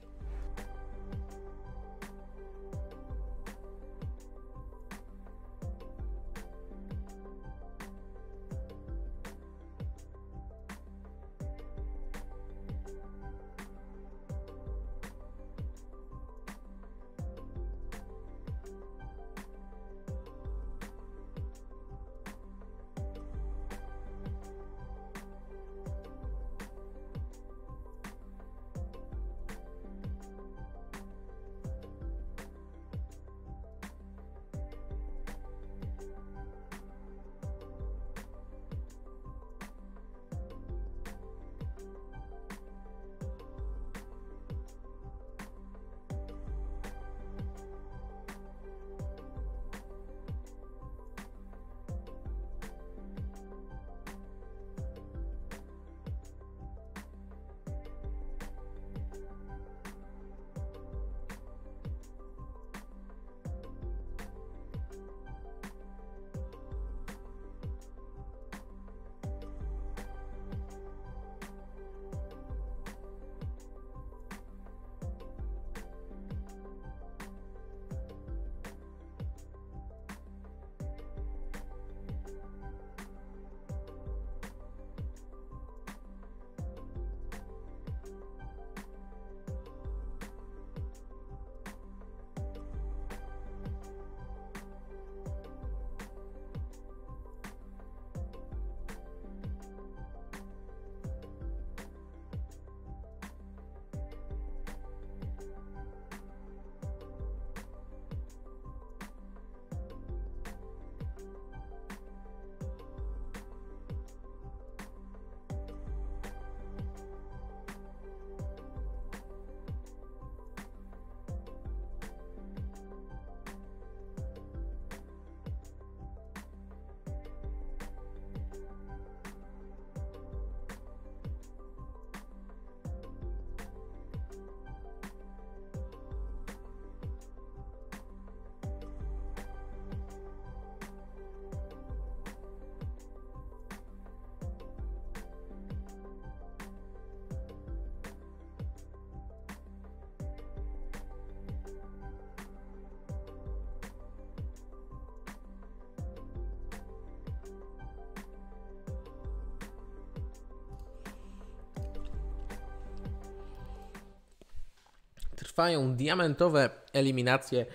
Trwają diamentowe eliminacje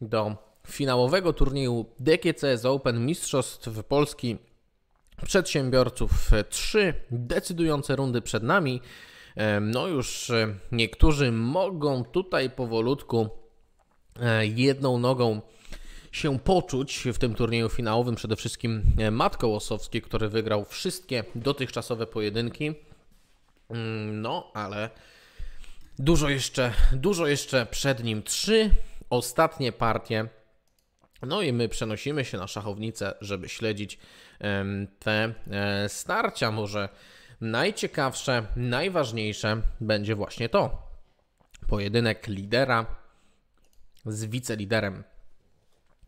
do finałowego turnieju DKCS Open Mistrzostw Polski Przedsiębiorców. Trzy decydujące rundy przed nami. No już e, niektórzy mogą tutaj powolutku e, jedną nogą się poczuć w tym turnieju finałowym. Przede wszystkim e, Matt Kołosowski, który wygrał wszystkie dotychczasowe pojedynki. Mm, no, ale dużo jeszcze, dużo jeszcze przed nim. Trzy ostatnie partie. No i my przenosimy się na szachownicę, żeby śledzić te starcia. Może najciekawsze, najważniejsze będzie właśnie to. Pojedynek lidera z wiceliderem.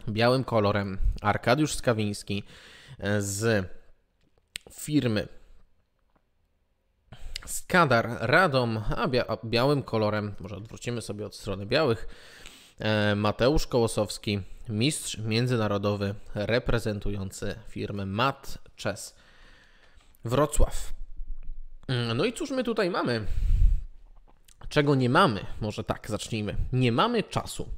Białym kolorem Arkadiusz Skawiński e, z firmy Skadar Radom, a, bia białym kolorem, może odwrócimy sobie od strony białych, e, Mateusz Kołosowski, mistrz międzynarodowy reprezentujący firmę Mat Chess Wrocław. Mm, no i cóż my tutaj mamy? Czego nie mamy? Może tak, zacznijmy. Nie mamy czasu.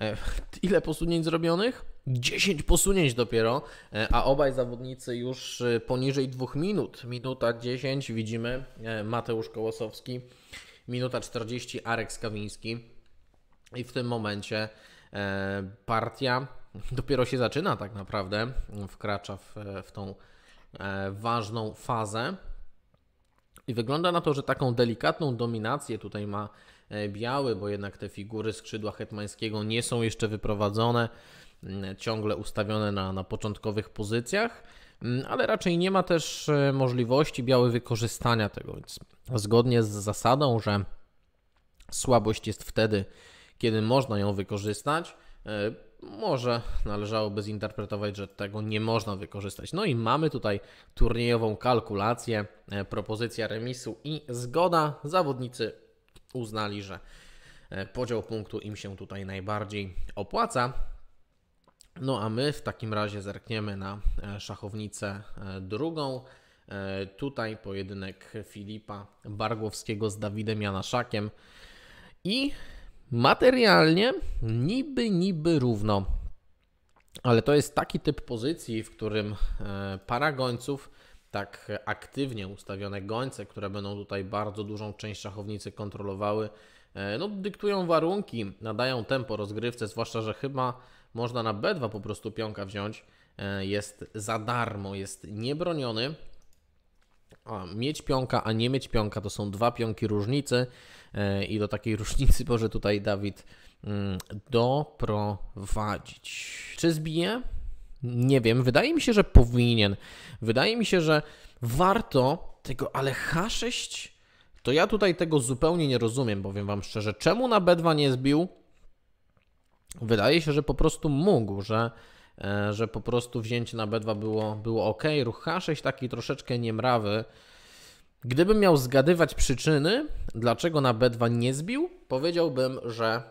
E, *laughs* ile posunięć zrobionych? 10 posunięć dopiero, e, a obaj zawodnicy już e, poniżej 2 minut. Minuta 10 widzimy Mateusz Kołosowski, minuta 40 Arek Skawiński. I w tym momencie partia *laughs* dopiero się zaczyna tak naprawdę, wkracza w, w tą ważną fazę. I wygląda na to, że taką delikatną dominację tutaj ma e, biały, bo jednak te figury skrzydła hetmańskiego nie są jeszcze wyprowadzone, ciągle ustawione na, na początkowych pozycjach, mm, ale raczej nie ma też e, możliwości biały wykorzystania tego, więc zgodnie z zasadą, że słabość jest wtedy, kiedy można ją wykorzystać, e, może należałoby zinterpretować, że tego nie można wykorzystać. No i mamy tutaj turniejową kalkulację, e, propozycja remisu i zgoda. Zawodnicy uznali, że podział punktu im się tutaj najbardziej opłaca. No a my w takim razie zerkniemy na e, szachownicę drugą. Tutaj pojedynek Filipa Bargłowskiego z Dawidem Janaszakiem. I Materialnie niby, niby równo, ale to jest taki typ pozycji, w którym e, para gońców, tak aktywnie ustawione gońce, które będą tutaj bardzo dużą część szachownicy kontrolowały, e, no, dyktują warunki, nadają tempo rozgrywce, zwłaszcza, że chyba można na B2 po prostu pionka wziąć. E, jest za darmo, jest niebroniony, a, mieć pionka, a nie mieć pionka to są dwa pionki różnicy e, i do takiej *laughs* różnicy może tutaj Dawid mm, doprowadzić. Czy zbije? Nie wiem, wydaje mi się, że powinien. Wydaje mi się, że warto tego, ale H6 to ja tutaj tego zupełnie nie rozumiem, powiem Wam szczerze. Czemu na B2 nie zbił? Wydaje się, że po prostu mógł, że E, że po prostu wzięcie na B2 było, było ok. Ruch H6 taki troszeczkę niemrawy. Gdybym miał zgadywać przyczyny, dlaczego na B2 nie zbił, powiedziałbym, że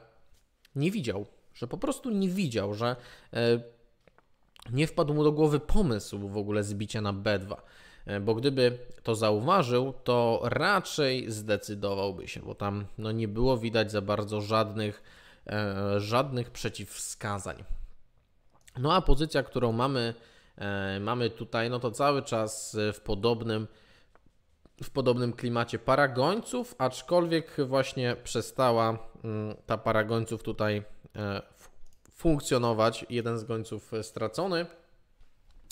nie widział, że po prostu nie widział, że e, nie wpadł mu do głowy pomysł w ogóle zbicia na B2. E, bo gdyby to zauważył, to raczej zdecydowałby się, bo tam no, nie było widać za bardzo żadnych, żadnych przeciwwskazań. No a pozycja, którą mamy, e, mamy tutaj, no to cały czas w podobnym, w podobnym klimacie para gońców, aczkolwiek właśnie przestała mm, ta para gońców tutaj e, funkcjonować. Jeden z gońców stracony.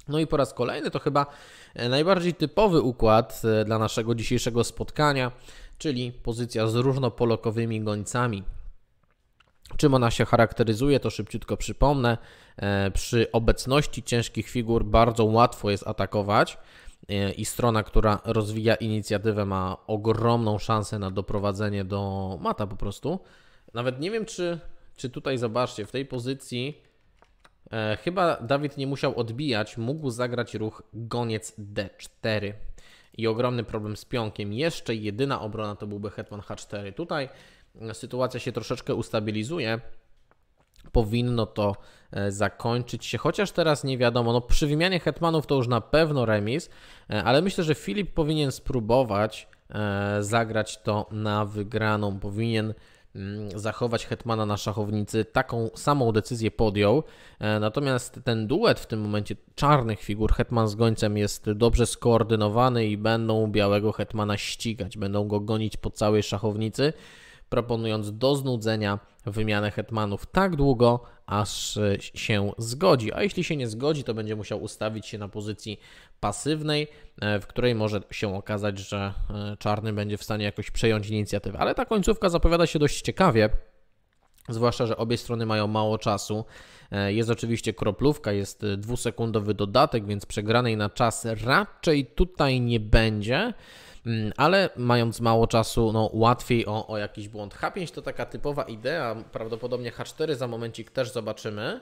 No i po raz kolejny to chyba e, najbardziej typowy układ dla naszego dzisiejszego spotkania, czyli pozycja z różnopolokowymi gońcami. Czym ona się charakteryzuje, to szybciutko przypomnę. E, przy obecności ciężkich figur bardzo łatwo jest atakować e, i strona, która rozwija inicjatywę, ma ogromną szansę na doprowadzenie do mata po prostu. Nawet nie wiem, czy, czy tutaj zobaczcie, w tej pozycji e, chyba Dawid nie musiał odbijać, mógł zagrać ruch goniec D4 i ogromny problem z pionkiem. Jeszcze jedyna obrona to byłby hetman H4. Tutaj sytuacja się troszeczkę ustabilizuje, powinno to e, zakończyć się, chociaż teraz nie wiadomo, no przy wymianie hetmanów to już na pewno remis, e, ale myślę, że Filip powinien spróbować e, zagrać to na wygraną, powinien mm, zachować hetmana na szachownicy, taką samą decyzję podjął. Natomiast ten duet w tym momencie czarnych figur, hetman z gońcem, jest dobrze skoordynowany i będą białego hetmana ścigać, będą go gonić po całej szachownicy proponując do znudzenia wymianę hetmanów tak długo, aż się zgodzi. A jeśli się nie zgodzi, to będzie musiał ustawić się na pozycji pasywnej, e, w której może się okazać, że e, czarny będzie w stanie jakoś przejąć inicjatywę. Ale ta końcówka zapowiada się dość ciekawie. Zwłaszcza, że obie strony mają mało czasu. E, jest oczywiście kroplówka, jest dwusekundowy dodatek, więc przegranej na czas raczej tutaj nie będzie. Mm, ale mając mało czasu, no łatwiej o, o jakiś błąd. H5 to taka typowa idea, prawdopodobnie H4 za momencik też zobaczymy.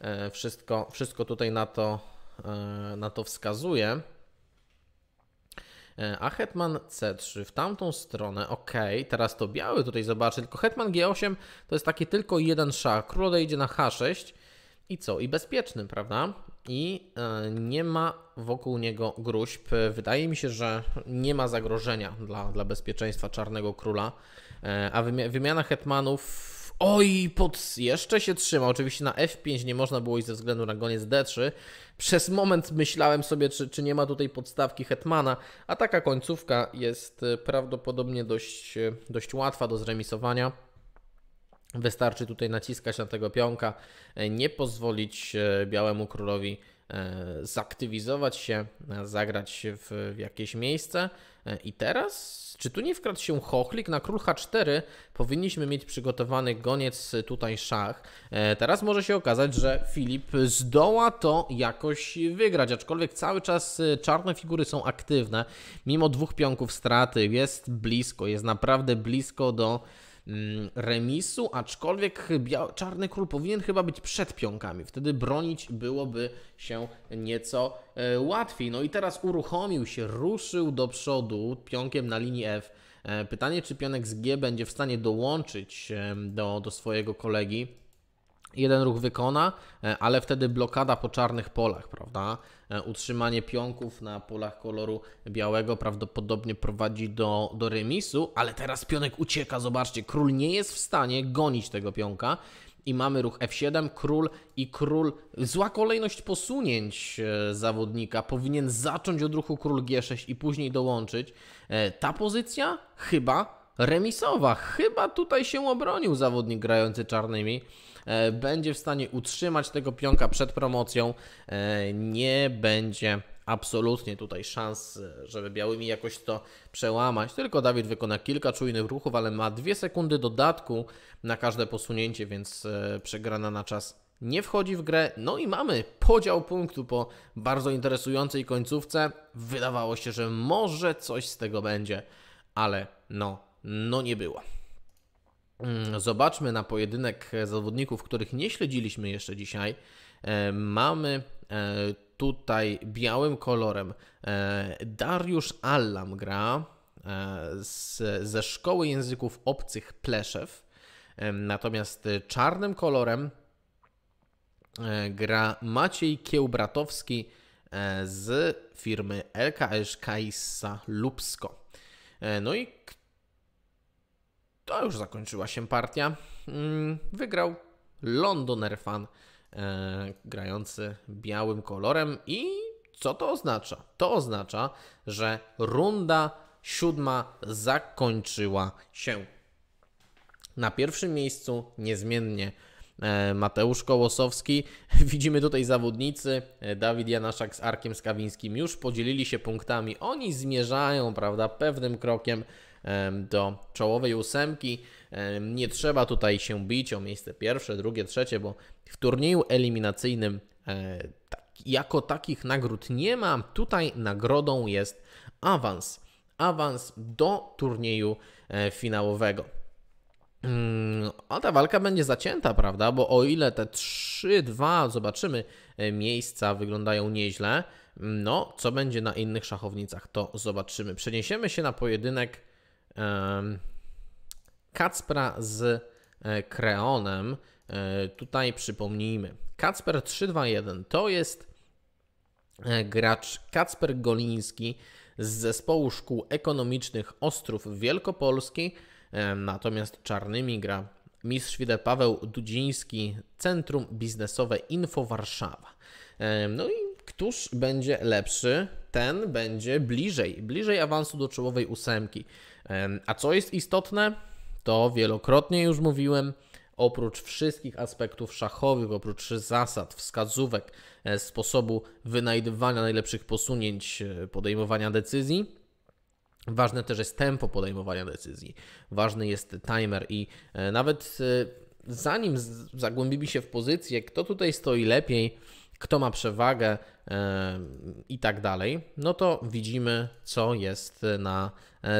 E, wszystko, wszystko tutaj na to, e, na to wskazuje. E, a hetman C3 w tamtą stronę, ok, teraz to biały tutaj zobaczy, tylko hetman G8 to jest taki tylko jeden szach, król odejdzie na H6 i co? I bezpieczny, prawda? I e, nie ma wokół niego gruźb. Wydaje mi się, że nie ma zagrożenia dla, dla bezpieczeństwa Czarnego Króla. E, a wymiana hetmanów Oj, pod jeszcze się trzyma. Oczywiście na F5 nie można było iść ze względu na goniec D3. Przez moment myślałem sobie, czy, czy nie ma tutaj podstawki Hetmana, a taka końcówka jest e, prawdopodobnie dość, dość łatwa do zremisowania. Wystarczy tutaj naciskać na tego pionka, e, nie pozwolić e, białemu królowi e, zaktywizować się, zagrać w, w jakieś miejsce. I teraz, czy tu nie wkradł się chochlik? Na król H4 powinniśmy mieć przygotowany goniec tutaj szach. Teraz może się okazać, że Filip zdoła to jakoś wygrać, aczkolwiek cały czas czarne figury są aktywne. Mimo dwóch pionków straty jest blisko, jest naprawdę blisko do remisu, aczkolwiek Czarny Król powinien chyba być przed pionkami. Wtedy bronić byłoby się nieco e, łatwiej. No i teraz uruchomił się, ruszył do przodu pionkiem na linii F. E, pytanie, czy pionek z G będzie w stanie dołączyć do, do swojego kolegi jeden ruch wykona, e, ale wtedy blokada po czarnych polach, prawda? E, utrzymanie pionków na polach koloru białego prawdopodobnie prowadzi do, do remisu, ale teraz pionek ucieka, zobaczcie, król nie jest w stanie gonić tego pionka i mamy ruch F7, król i król. Zła kolejność posunięć e, zawodnika. Powinien zacząć od ruchu król G6 i później dołączyć. Ta pozycja chyba remisowa. Chyba tutaj się obronił zawodnik grający czarnymi. E, będzie w stanie utrzymać tego pionka przed promocją. E, nie będzie absolutnie tutaj szans, żeby białymi jakoś to przełamać. Tylko Dawid wykona kilka czujnych ruchów, ale ma dwie sekundy dodatku na każde posunięcie, więc e, przegrana na czas nie wchodzi w grę. No i mamy podział punktu po bardzo interesującej końcówce. Wydawało się, że może coś z tego będzie, ale no, no nie było. Mm, zobaczmy na pojedynek zawodników, których nie śledziliśmy jeszcze dzisiaj. E, mamy e, tutaj białym kolorem e, Dariusz Allam gra z, ze Szkoły Języków Obcych Pleszew. Natomiast czarnym kolorem gra Maciej Kiełbratowski z firmy LKS Kajsa Lubsko. No i to już zakończyła się partia. Mm, wygrał Londoner Fan e, grający białym kolorem i co to oznacza? To oznacza, że runda siódma zakończyła się. Na pierwszym miejscu niezmiennie e, Mateusz Kołosowski. *laughs* Widzimy tutaj zawodnicy, e, Dawid Janaszak z Arkiem Skawińskim już podzielili się punktami. Oni zmierzają, prawda, pewnym krokiem do czołowej ósemki. Nie trzeba tutaj się bić o miejsce pierwsze, drugie, trzecie, bo w turnieju eliminacyjnym e, tak, jako takich nagród nie ma. Tutaj nagrodą jest awans. Awans do turnieju e, finałowego. Mm, a ta walka będzie zacięta, prawda? Bo o ile te 3-2 zobaczymy e, miejsca wyglądają nieźle, no co będzie na innych szachownicach, to zobaczymy. Przeniesiemy się na pojedynek Kacpra z e, Kreonem. E, tutaj przypomnijmy. Kacper 321 to jest e, gracz Kacper Goliński z zespołu szkół ekonomicznych Ostrów Wielkopolski. natomiast czarnymi gra mistrz WIDE Paweł Dudziński, Centrum Biznesowe Info Warszawa. No i któż będzie lepszy? Ten będzie bliżej, bliżej awansu do czołowej ósemki. A co jest istotne? To wielokrotnie już mówiłem, oprócz wszystkich aspektów szachowych, oprócz zasad, wskazówek, e, sposobu wynajdywania najlepszych posunięć, e, podejmowania decyzji, ważne też jest tempo podejmowania decyzji, ważny jest timer i e, nawet zanim zagłębimy się w pozycję, kto tutaj stoi lepiej, kto ma przewagę i tak dalej, no to widzimy, co jest na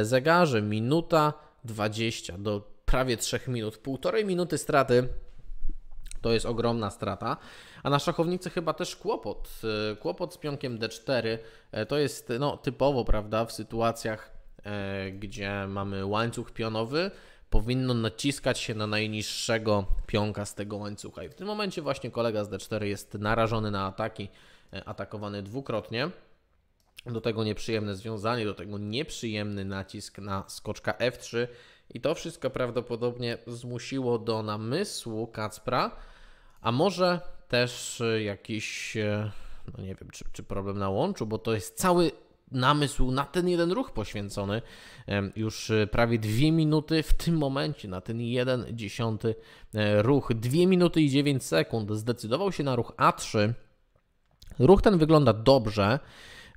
zegarze. Minuta 20 do prawie 3 minut. Półtorej minuty straty to jest ogromna strata. A na szachownicy chyba też kłopot. E, kłopot z pionkiem D4 e, to jest no, typowo, prawda, w sytuacjach, e, gdzie mamy łańcuch pionowy, powinno naciskać się na najniższego pionka z tego łańcucha. I w tym momencie właśnie kolega z D4 jest narażony na ataki, atakowany dwukrotnie. Do tego nieprzyjemne związanie, do tego nieprzyjemny nacisk na skoczka F3 i to wszystko prawdopodobnie zmusiło do namysłu Kacpra, a może też e, jakiś, e, no nie wiem, czy, czy problem na łączu, bo to jest cały namysł na ten jeden ruch poświęcony. Już e, prawie dwie minuty w tym momencie na ten jeden dziesiąty ruch. Dwie minuty i 9 sekund. Zdecydował się na ruch A3. Ruch ten wygląda dobrze.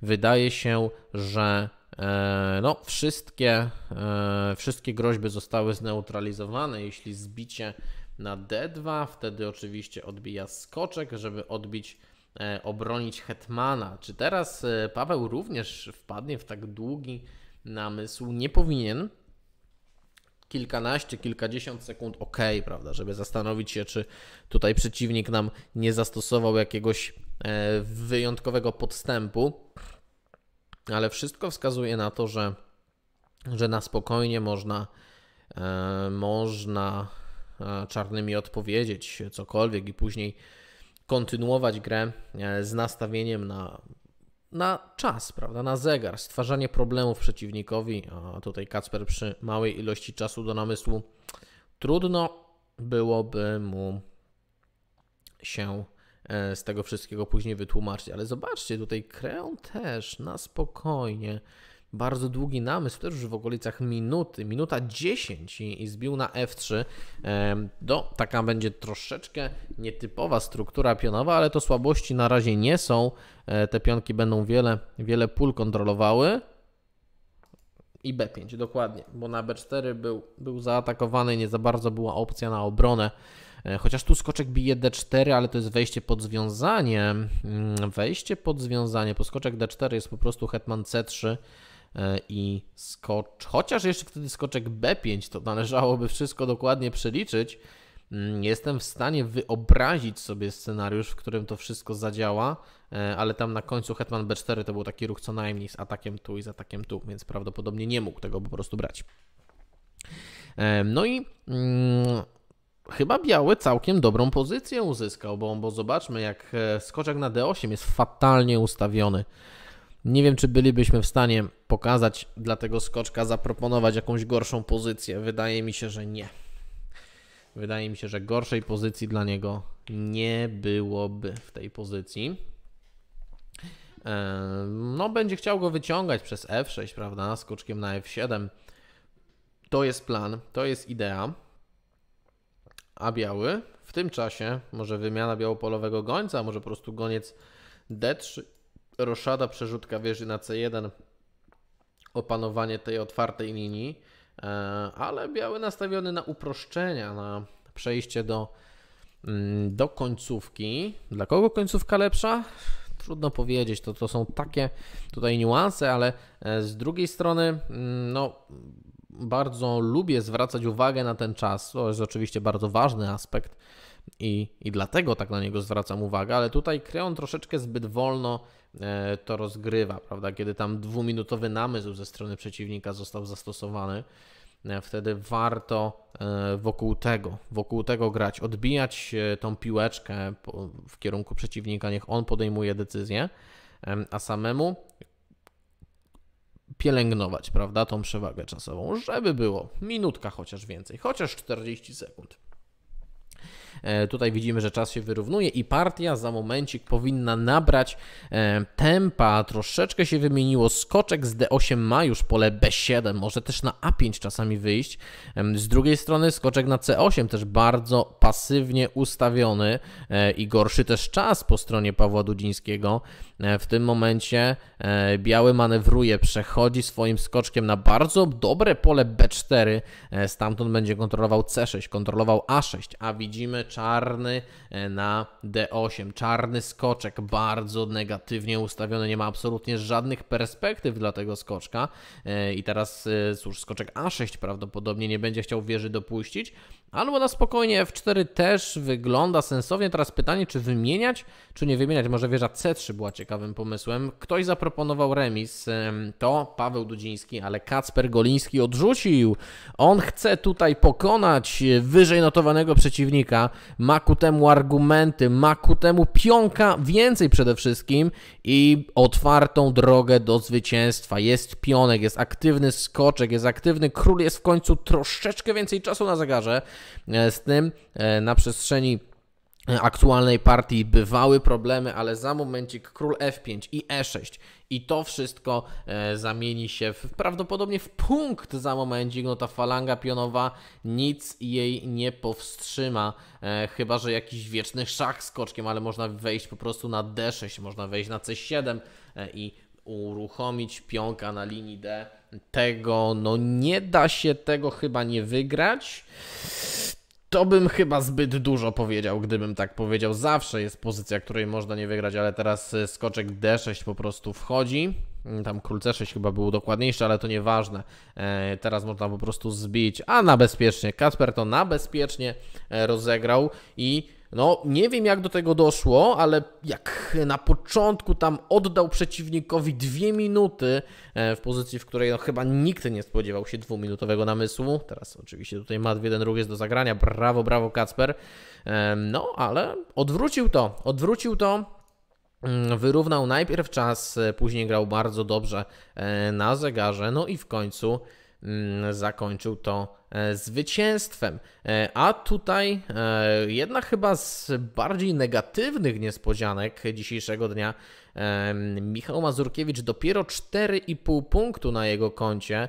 Wydaje się, że E, no, wszystkie, e, wszystkie groźby zostały zneutralizowane. Jeśli zbicie na D2, wtedy oczywiście odbija skoczek, żeby odbić, e, obronić hetmana. Czy teraz Paweł również wpadnie w tak długi namysł? Nie powinien. Kilkanaście, kilkadziesiąt sekund ok, prawda, żeby zastanowić się, czy tutaj przeciwnik nam nie zastosował jakiegoś wyjątkowego podstępu ale wszystko wskazuje na to, że, że na spokojnie można, e, można e, czarnymi odpowiedzieć cokolwiek i później kontynuować grę e, z nastawieniem na, na czas, prawda, na zegar, stwarzanie problemów przeciwnikowi, a tutaj Kacper przy małej ilości czasu do namysłu trudno byłoby mu się E, z tego wszystkiego później wytłumaczyć. Ale zobaczcie, tutaj Kreon też na spokojnie. Bardzo długi namysł, też już w okolicach minuty, minuta 10 i, i zbił na F3. Do, taka będzie troszeczkę nietypowa struktura pionowa, ale to słabości na razie nie są. E, te pionki będą wiele, wiele pól kontrolowały. I B5, dokładnie, bo na B4 był, był zaatakowany, nie za bardzo była opcja na obronę. E, chociaż tu skoczek bije D4, ale to jest wejście pod związanie. Mm, wejście pod związanie, po skoczek D4 jest po prostu hetman C3 e, i skocz. Chociaż jeszcze wtedy skoczek B5, to należałoby wszystko dokładnie przeliczyć. Mm, jestem w stanie wyobrazić sobie scenariusz, w którym to wszystko zadziała, e, ale tam na końcu hetman B4 to był taki ruch co najmniej z atakiem tu i z atakiem tu, więc prawdopodobnie nie mógł tego po prostu brać. No i mm, chyba biały całkiem dobrą pozycję uzyskał, bo, bo zobaczmy, jak e, skoczek na D8 jest fatalnie ustawiony. Nie wiem, czy bylibyśmy w stanie pokazać dla tego skoczka, zaproponować jakąś gorszą pozycję. Wydaje mi się, że nie. Wydaje mi się, że gorszej pozycji dla niego nie byłoby w tej pozycji. E, no, będzie chciał go wyciągać przez F6, prawda? Skoczkiem na F7. To jest plan, to jest idea a biały w tym czasie może wymiana białopolowego gońca, może po prostu goniec D3, roszada, przerzutka wieży na C1, opanowanie tej otwartej linii, e, ale biały nastawiony na uproszczenia, na przejście do, mm, do końcówki. Dla kogo końcówka lepsza? Trudno powiedzieć, to, to są takie tutaj niuanse, ale e, z drugiej strony, mm, no, bardzo lubię zwracać uwagę na ten czas. To jest oczywiście bardzo ważny aspekt i, i dlatego tak na niego zwracam uwagę, ale tutaj Kreon troszeczkę zbyt wolno e, to rozgrywa, prawda? Kiedy tam dwuminutowy namysł ze strony przeciwnika został zastosowany, e, wtedy warto e, wokół tego, wokół tego grać, odbijać tą piłeczkę w kierunku przeciwnika, niech on podejmuje decyzję, a samemu pielęgnować, prawda, tą przewagę czasową, żeby było minutka chociaż więcej, chociaż 40 sekund. E, tutaj widzimy, że czas się wyrównuje i partia za momencik powinna nabrać e, tempa. Troszeczkę się wymieniło. Skoczek z D8 ma już pole B7, może też na A5 czasami wyjść. Z drugiej strony skoczek na C8 też bardzo pasywnie ustawiony e, i gorszy też czas po stronie Pawła Dudzińskiego. W tym momencie biały manewruje, przechodzi swoim skoczkiem na bardzo dobre pole B4. Stamtąd będzie kontrolował C6, kontrolował A6, a widzimy czarny e, na D8. Czarny skoczek, bardzo negatywnie ustawiony, nie ma absolutnie żadnych perspektyw dla tego skoczka. E, I teraz, e, cóż, skoczek A6 prawdopodobnie nie będzie chciał wieży dopuścić. Albo na spokojnie F4 też wygląda sensownie. Teraz pytanie, czy wymieniać, czy nie wymieniać. Może wieża C3 była ciekawym pomysłem. Ktoś zaproponował remis. To Paweł Dudziński, ale Kacper Goliński odrzucił. On chce tutaj pokonać wyżej notowanego przeciwnika. Ma ku temu argumenty, ma ku temu pionka więcej przede wszystkim i otwartą drogę do zwycięstwa. Jest pionek, jest aktywny skoczek, jest aktywny król, jest w końcu troszeczkę więcej czasu na zegarze. E, z tym e, na przestrzeni aktualnej partii bywały problemy, ale za momencik król F5 i E6 i to wszystko zamieni się w, prawdopodobnie w punkt za momencik. No ta falanga pionowa nic jej nie powstrzyma, chyba że jakiś wieczny szach z koczkiem, ale można wejść po prostu na D6, można wejść na C7 i uruchomić pionka na linii D. Tego, no nie da się tego chyba nie wygrać. To bym chyba zbyt dużo powiedział, gdybym tak powiedział. Zawsze jest pozycja, której można nie wygrać, ale teraz e, skoczek D6 po prostu wchodzi. Tam król C6 chyba był dokładniejszy, ale to nieważne. E, teraz można po prostu zbić, a na bezpiecznie. Kasper to na bezpiecznie e, rozegrał i no, nie wiem jak do tego doszło, ale jak na początku tam oddał przeciwnikowi dwie minuty e, w pozycji, w której no, chyba nikt nie spodziewał się dwuminutowego namysłu. Teraz oczywiście tutaj mat jeden ruch jest do zagrania. Brawo, brawo Kacper. E, no, ale odwrócił to. Odwrócił to. Mm, wyrównał najpierw czas, e, później grał bardzo dobrze na zegarze, no i w końcu zakończył to e, zwycięstwem. E, a tutaj e, jedna chyba z bardziej negatywnych niespodzianek dzisiejszego dnia. Michał Mazurkiewicz dopiero 4,5 punktu na jego koncie.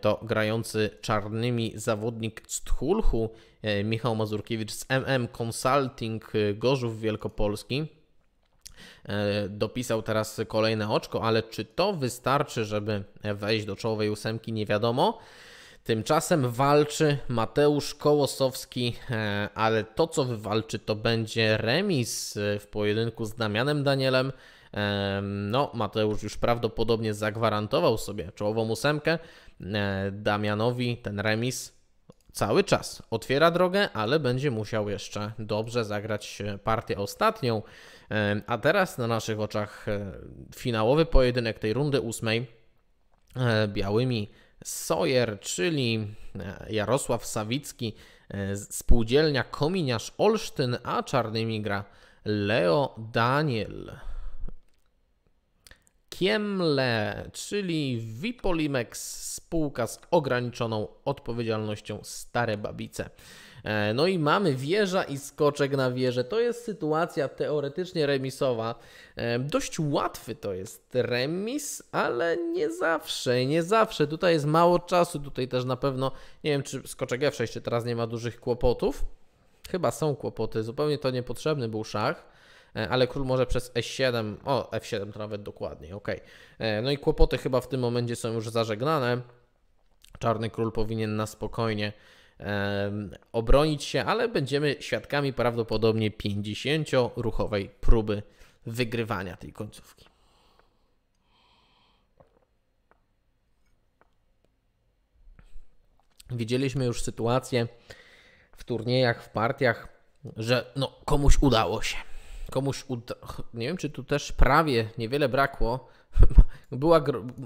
To grający czarnymi zawodnik z Tchulchu, Michał Mazurkiewicz z MM Consulting Gorzów Wielkopolski. E, dopisał teraz kolejne oczko, ale czy to wystarczy, żeby wejść do czołowej ósemki, nie wiadomo. Tymczasem walczy Mateusz Kołosowski, e, ale to co wywalczy to będzie remis w pojedynku z Damianem Danielem. E, no, Mateusz już prawdopodobnie zagwarantował sobie czołową ósemkę. Damianowi ten remis cały czas otwiera drogę, ale będzie musiał jeszcze dobrze zagrać partię ostatnią. A teraz na naszych oczach e, finałowy pojedynek tej rundy ósmej e, białymi Sawyer, czyli e, Jarosław Sawicki, spółdzielnia Kominiarz Olsztyn, a czarnymi gra Leo Daniel. Kiemle, czyli Wipolimex, spółka z ograniczoną odpowiedzialnością Stare Babice. E, no i mamy wieża i skoczek na wieżę. To jest sytuacja teoretycznie remisowa. E, dość łatwy to jest remis, ale nie zawsze, nie zawsze. Tutaj jest mało czasu, tutaj też na pewno, nie wiem czy skoczek F6 czy teraz nie ma dużych kłopotów. Chyba są kłopoty, zupełnie to niepotrzebny był szach e, ale król może przez E7, o F7 to nawet dokładniej, ok. No i kłopoty chyba w tym momencie są już zażegnane. Czarny król powinien na spokojnie obronić się, ale będziemy świadkami prawdopodobnie 50-ruchowej próby wygrywania tej końcówki. Widzieliśmy już sytuację w turniejach, w partiach, że no, komuś udało się. Komuś uda... Nie wiem, czy tu też prawie niewiele brakło. *laughs* Była,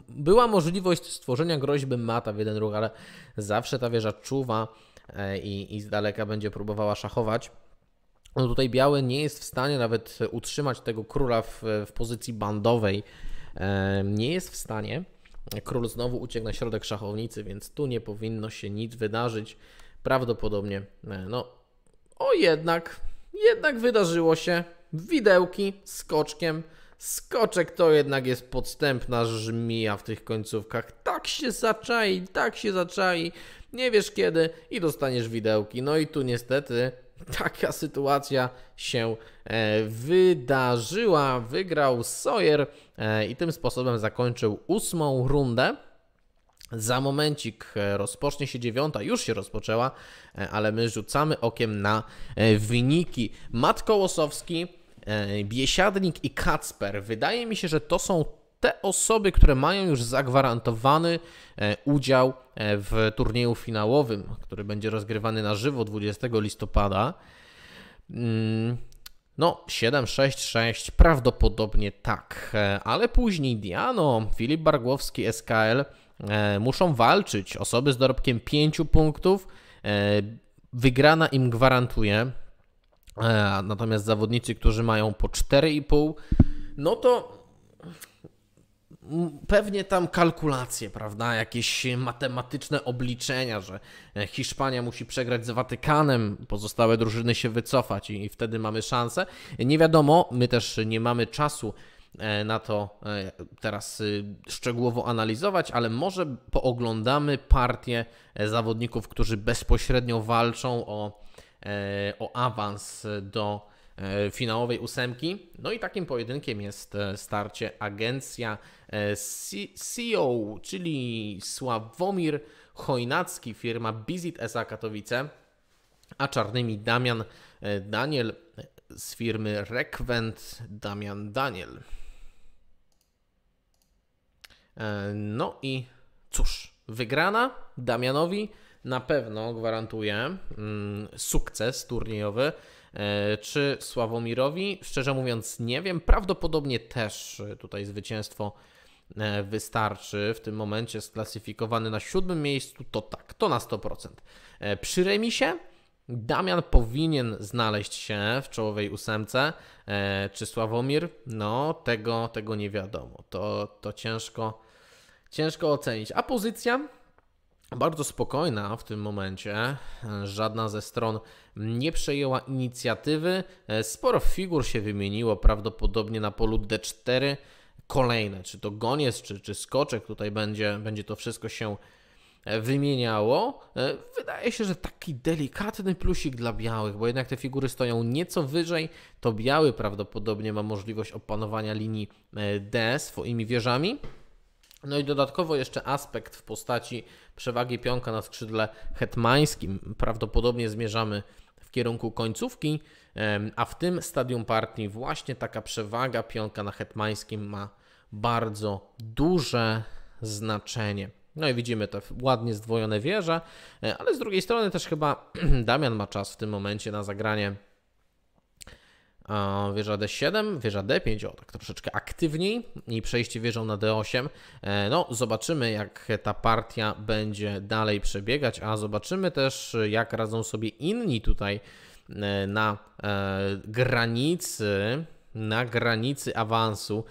była możliwość stworzenia groźby mata w jeden ruch, ale zawsze ta wieża czuwa e, i, i z daleka będzie próbowała szachować. No tutaj biały nie jest w stanie nawet utrzymać tego króla w, w pozycji bandowej. E, nie jest w stanie. Król znowu uciekł na środek szachownicy, więc tu nie powinno się nic wydarzyć. Prawdopodobnie, e, no, o jednak, jednak wydarzyło się. Widełki skoczkiem. Skoczek to jednak jest podstępna żmija w tych końcówkach. Tak się zaczai, tak się zaczai. Nie wiesz kiedy i dostaniesz widełki. No i tu niestety *laughs* taka sytuacja się e, wydarzyła. Wygrał Sawyer e, i tym sposobem zakończył ósmą rundę. Za momencik e, rozpocznie się dziewiąta, już się rozpoczęła, ale my rzucamy okiem na wyniki. Matt Kołosowski, Biesiadnik i Kacper. Wydaje mi się, że to są te osoby, które mają już zagwarantowany udział w turnieju finałowym, który będzie rozgrywany na żywo 20 listopada. Mm, no, 7, 6, 6, prawdopodobnie tak, e, ale później Diano, Filip Bargłowski, SKL e, muszą walczyć. Osoby z dorobkiem 5 punktów, e, wygrana im gwarantuje, natomiast zawodnicy, którzy mają po 4,5, no to pewnie tam kalkulacje, prawda? Jakieś matematyczne obliczenia, że e, Hiszpania musi przegrać z Watykanem, pozostałe drużyny się wycofać i, wtedy mamy szansę. Nie wiadomo, my też nie mamy czasu e, na to e, teraz szczegółowo analizować, ale może pooglądamy partię zawodników, którzy bezpośrednio walczą o, o awans do E, finałowej ósemki. No i takim pojedynkiem jest e, starcie agencja CEO, czyli Sławomir Chojnacki, firma Bizit SA Katowice, a czarnymi Damian e, Daniel z firmy Rekwent Damian Daniel. No i cóż, wygrana Damianowi na pewno gwarantuje mm, sukces turniejowy. E, czy Sławomirowi? Szczerze mówiąc, nie wiem. Prawdopodobnie też tutaj zwycięstwo e, wystarczy. W tym momencie sklasyfikowany na siódmym miejscu, to tak, to na 100%. E, przy remisie Damian powinien znaleźć się w czołowej ósemce. Czy Sławomir? No, tego, tego nie wiadomo. To, to ciężko, ciężko ocenić. A pozycja? Bardzo spokojna w tym momencie. Żadna ze stron nie przejęła inicjatywy. Sporo figur się wymieniło, prawdopodobnie na polu D4 kolejne, czy to goniec, czy, czy skoczek, tutaj będzie, będzie to wszystko się wymieniało. Wydaje się, że taki delikatny plusik dla białych, bo jednak te figury stoją nieco wyżej, to biały prawdopodobnie ma możliwość opanowania linii D swoimi wieżami. No i dodatkowo jeszcze aspekt w postaci przewagi pionka na skrzydle hetmańskim. Prawdopodobnie zmierzamy w kierunku końcówki, a w tym stadium partii właśnie taka przewaga pionka na hetmańskim ma bardzo duże znaczenie. No i widzimy te ładnie zdwojone wieże, e, ale z drugiej strony też chyba *clears throat* Damian ma czas w tym momencie na zagranie wieża D7, wieża D5, o tak troszeczkę aktywniej i przejście wieżą na D8. E, no, zobaczymy jak ta partia będzie dalej przebiegać, a zobaczymy też jak radzą sobie inni tutaj e, na e, granicy na granicy awansu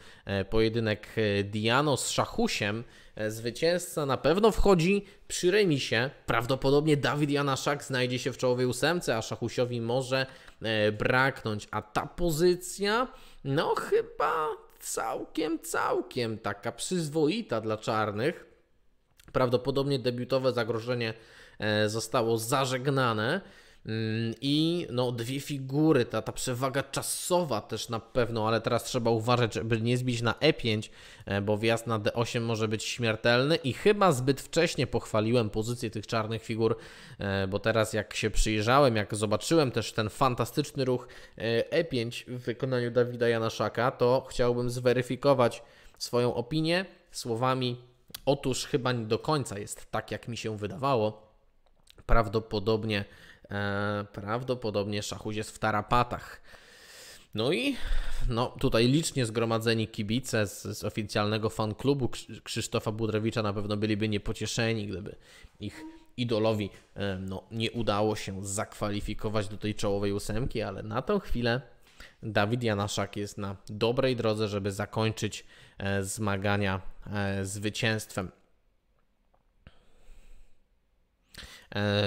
pojedynek Diano z Szachusiem zwycięzca na pewno wchodzi przy remisie. Prawdopodobnie Dawid Janaszak znajdzie się w czołowej ósemce, a Szachusiowi może braknąć. A ta pozycja, no chyba całkiem, całkiem taka przyzwoita dla czarnych. Prawdopodobnie debiutowe zagrożenie e, zostało zażegnane. Mm, I no, dwie figury, ta, ta przewaga czasowa też na pewno, ale teraz trzeba uważać, żeby nie zbić na E5, e, bo wjazd na D8 może być śmiertelny i chyba zbyt wcześnie pochwaliłem pozycję tych czarnych figur, e, bo teraz jak się przyjrzałem, jak zobaczyłem też ten fantastyczny ruch E5 e w wykonaniu Dawida Janaszaka, to chciałbym zweryfikować swoją opinię słowami otóż chyba nie do końca jest tak, jak mi się wydawało. Prawdopodobnie prawdopodobnie Szachuś jest w tarapatach. No i no, tutaj licznie zgromadzeni kibice z, z oficjalnego fanklubu Krzysztofa Budrewicza na pewno byliby niepocieszeni, gdyby ich idolowi e, no, nie udało się zakwalifikować do tej czołowej ósemki, ale na tą chwilę Dawid Janaszak jest na dobrej drodze, żeby zakończyć e, zmagania e, zwycięstwem. E,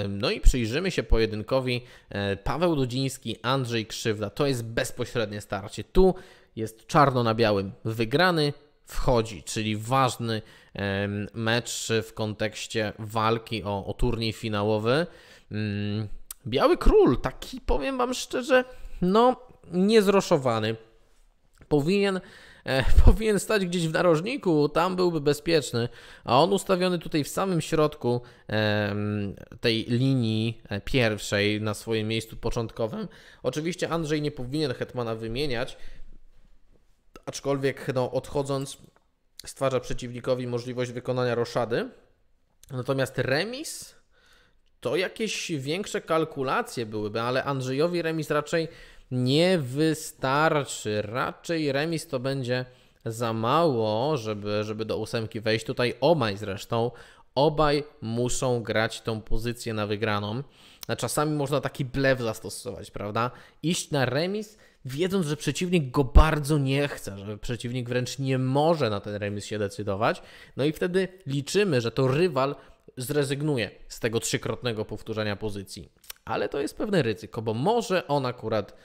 no i przyjrzymy się pojedynkowi Paweł Dudziński, Andrzej Krzywda. To jest bezpośrednie starcie. Tu jest czarno na białym. Wygrany wchodzi, czyli ważny mecz w kontekście walki o, o turniej finałowy. Mm, Biały Król, taki powiem Wam szczerze, no niezroszowany. Powinien, e, *laughs* powinien stać gdzieś w narożniku, tam byłby bezpieczny, a on ustawiony tutaj w samym środku e, tej linii e, pierwszej na swoim miejscu początkowym. Oczywiście Andrzej nie powinien Hetmana wymieniać, aczkolwiek no, odchodząc stwarza przeciwnikowi możliwość wykonania roszady. Natomiast remis to jakieś większe kalkulacje byłyby, ale Andrzejowi remis raczej nie wystarczy. Raczej remis to będzie za mało, żeby, żeby do ósemki wejść. Tutaj obaj zresztą, obaj muszą grać tą pozycję na wygraną. A czasami można taki blef zastosować, prawda? Iść na remis, wiedząc, że przeciwnik go bardzo nie chce, że przeciwnik wręcz nie może na ten remis się decydować. No i wtedy liczymy, że to rywal zrezygnuje z tego trzykrotnego powtórzenia pozycji. Ale to jest pewne ryzyko, bo może on akurat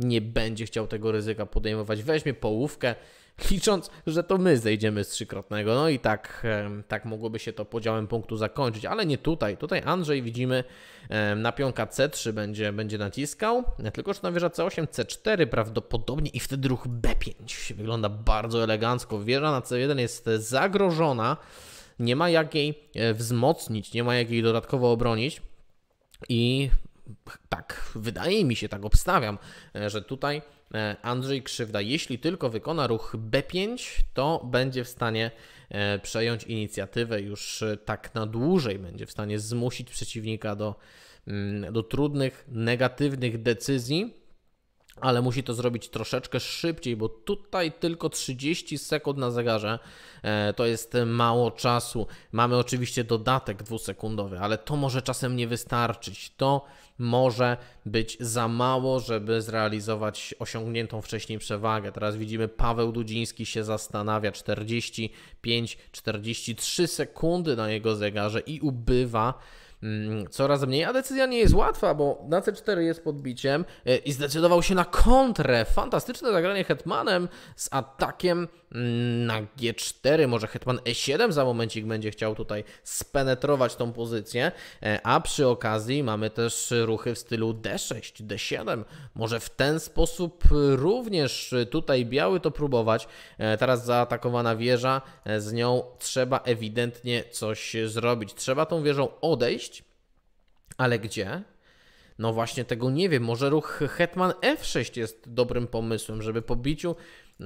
nie będzie chciał tego ryzyka podejmować. Weźmie połówkę, *laughs* licząc, że to my zejdziemy z trzykrotnego. No i tak, tak mogłoby się to podziałem punktu zakończyć, ale nie tutaj. Tutaj Andrzej widzimy na pionka C3 będzie, będzie naciskał, tylko że na wieża C8, C4 prawdopodobnie i wtedy ruch B5 wygląda bardzo elegancko. Wieża na C1 jest zagrożona, nie ma jak jej e, wzmocnić, nie ma jak jej dodatkowo obronić i tak, wydaje mi się, tak obstawiam, e, że tutaj e, Andrzej Krzywda, jeśli tylko wykona ruch B5, to będzie w stanie e, przejąć inicjatywę już tak na dłużej, będzie w stanie zmusić przeciwnika do, mm, do trudnych, negatywnych decyzji ale musi to zrobić troszeczkę szybciej, bo tutaj tylko 30 sekund na zegarze e, to jest mało czasu. Mamy oczywiście dodatek dwusekundowy, ale to może czasem nie wystarczyć. To może być za mało, żeby zrealizować osiągniętą wcześniej przewagę. Teraz widzimy Paweł Dudziński się zastanawia 45-43 sekundy na jego zegarze i ubywa coraz mniej, a decyzja nie jest łatwa, bo na C4 jest podbiciem e, i zdecydował się na kontrę. Fantastyczne zagranie hetmanem z atakiem mm, na G4, może hetman E7 za momencik będzie chciał tutaj spenetrować tą pozycję, e, a przy okazji mamy też ruchy w stylu D6, D7. Może w ten sposób również tutaj biały to próbować. E, teraz zaatakowana wieża, z nią trzeba ewidentnie coś zrobić. Trzeba tą wieżą odejść, ale gdzie? No właśnie tego nie wiem. Może ruch Hetman F6 jest dobrym pomysłem, żeby po biciu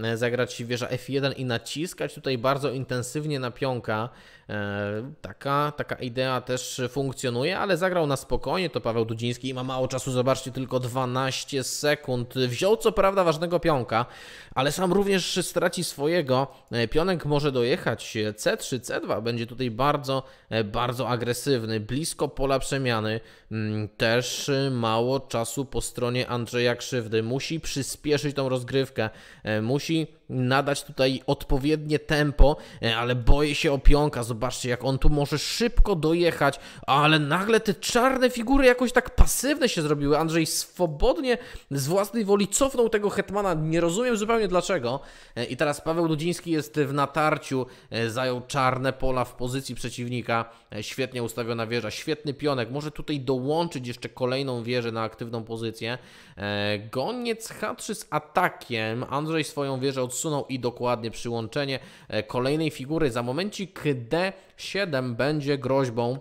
E, zagrać wieża F1 i naciskać tutaj bardzo intensywnie na pionka. E, taka, taka idea też funkcjonuje, ale zagrał na spokojnie to Paweł Dudziński i ma mało czasu, zobaczcie, tylko 12 sekund. Wziął co prawda ważnego pionka, ale sam również straci swojego. E, pionek może dojechać C3, C2, będzie tutaj bardzo, bardzo agresywny, blisko pola przemiany. Mm, też mało czasu po stronie Andrzeja Krzywdy. Musi przyspieszyć tą rozgrywkę, musi nadać tutaj odpowiednie tempo, e, ale boję się o pionka. Zobaczcie, jak on tu może szybko dojechać, ale nagle te czarne figury jakoś tak pasywne się zrobiły. Andrzej swobodnie z własnej woli cofnął tego hetmana. Nie rozumiem zupełnie dlaczego. E, I teraz Paweł Dudziński jest w natarciu, e, zajął czarne pola w pozycji przeciwnika. Świetnie ustawiona wieża, świetny pionek. Może tutaj dołączyć jeszcze kolejną wieżę na aktywną pozycję. Goniec H3 z atakiem. Andrzej swoją wieżę od odsunął i dokładnie przyłączenie e, kolejnej figury. Za momencik D7 będzie groźbą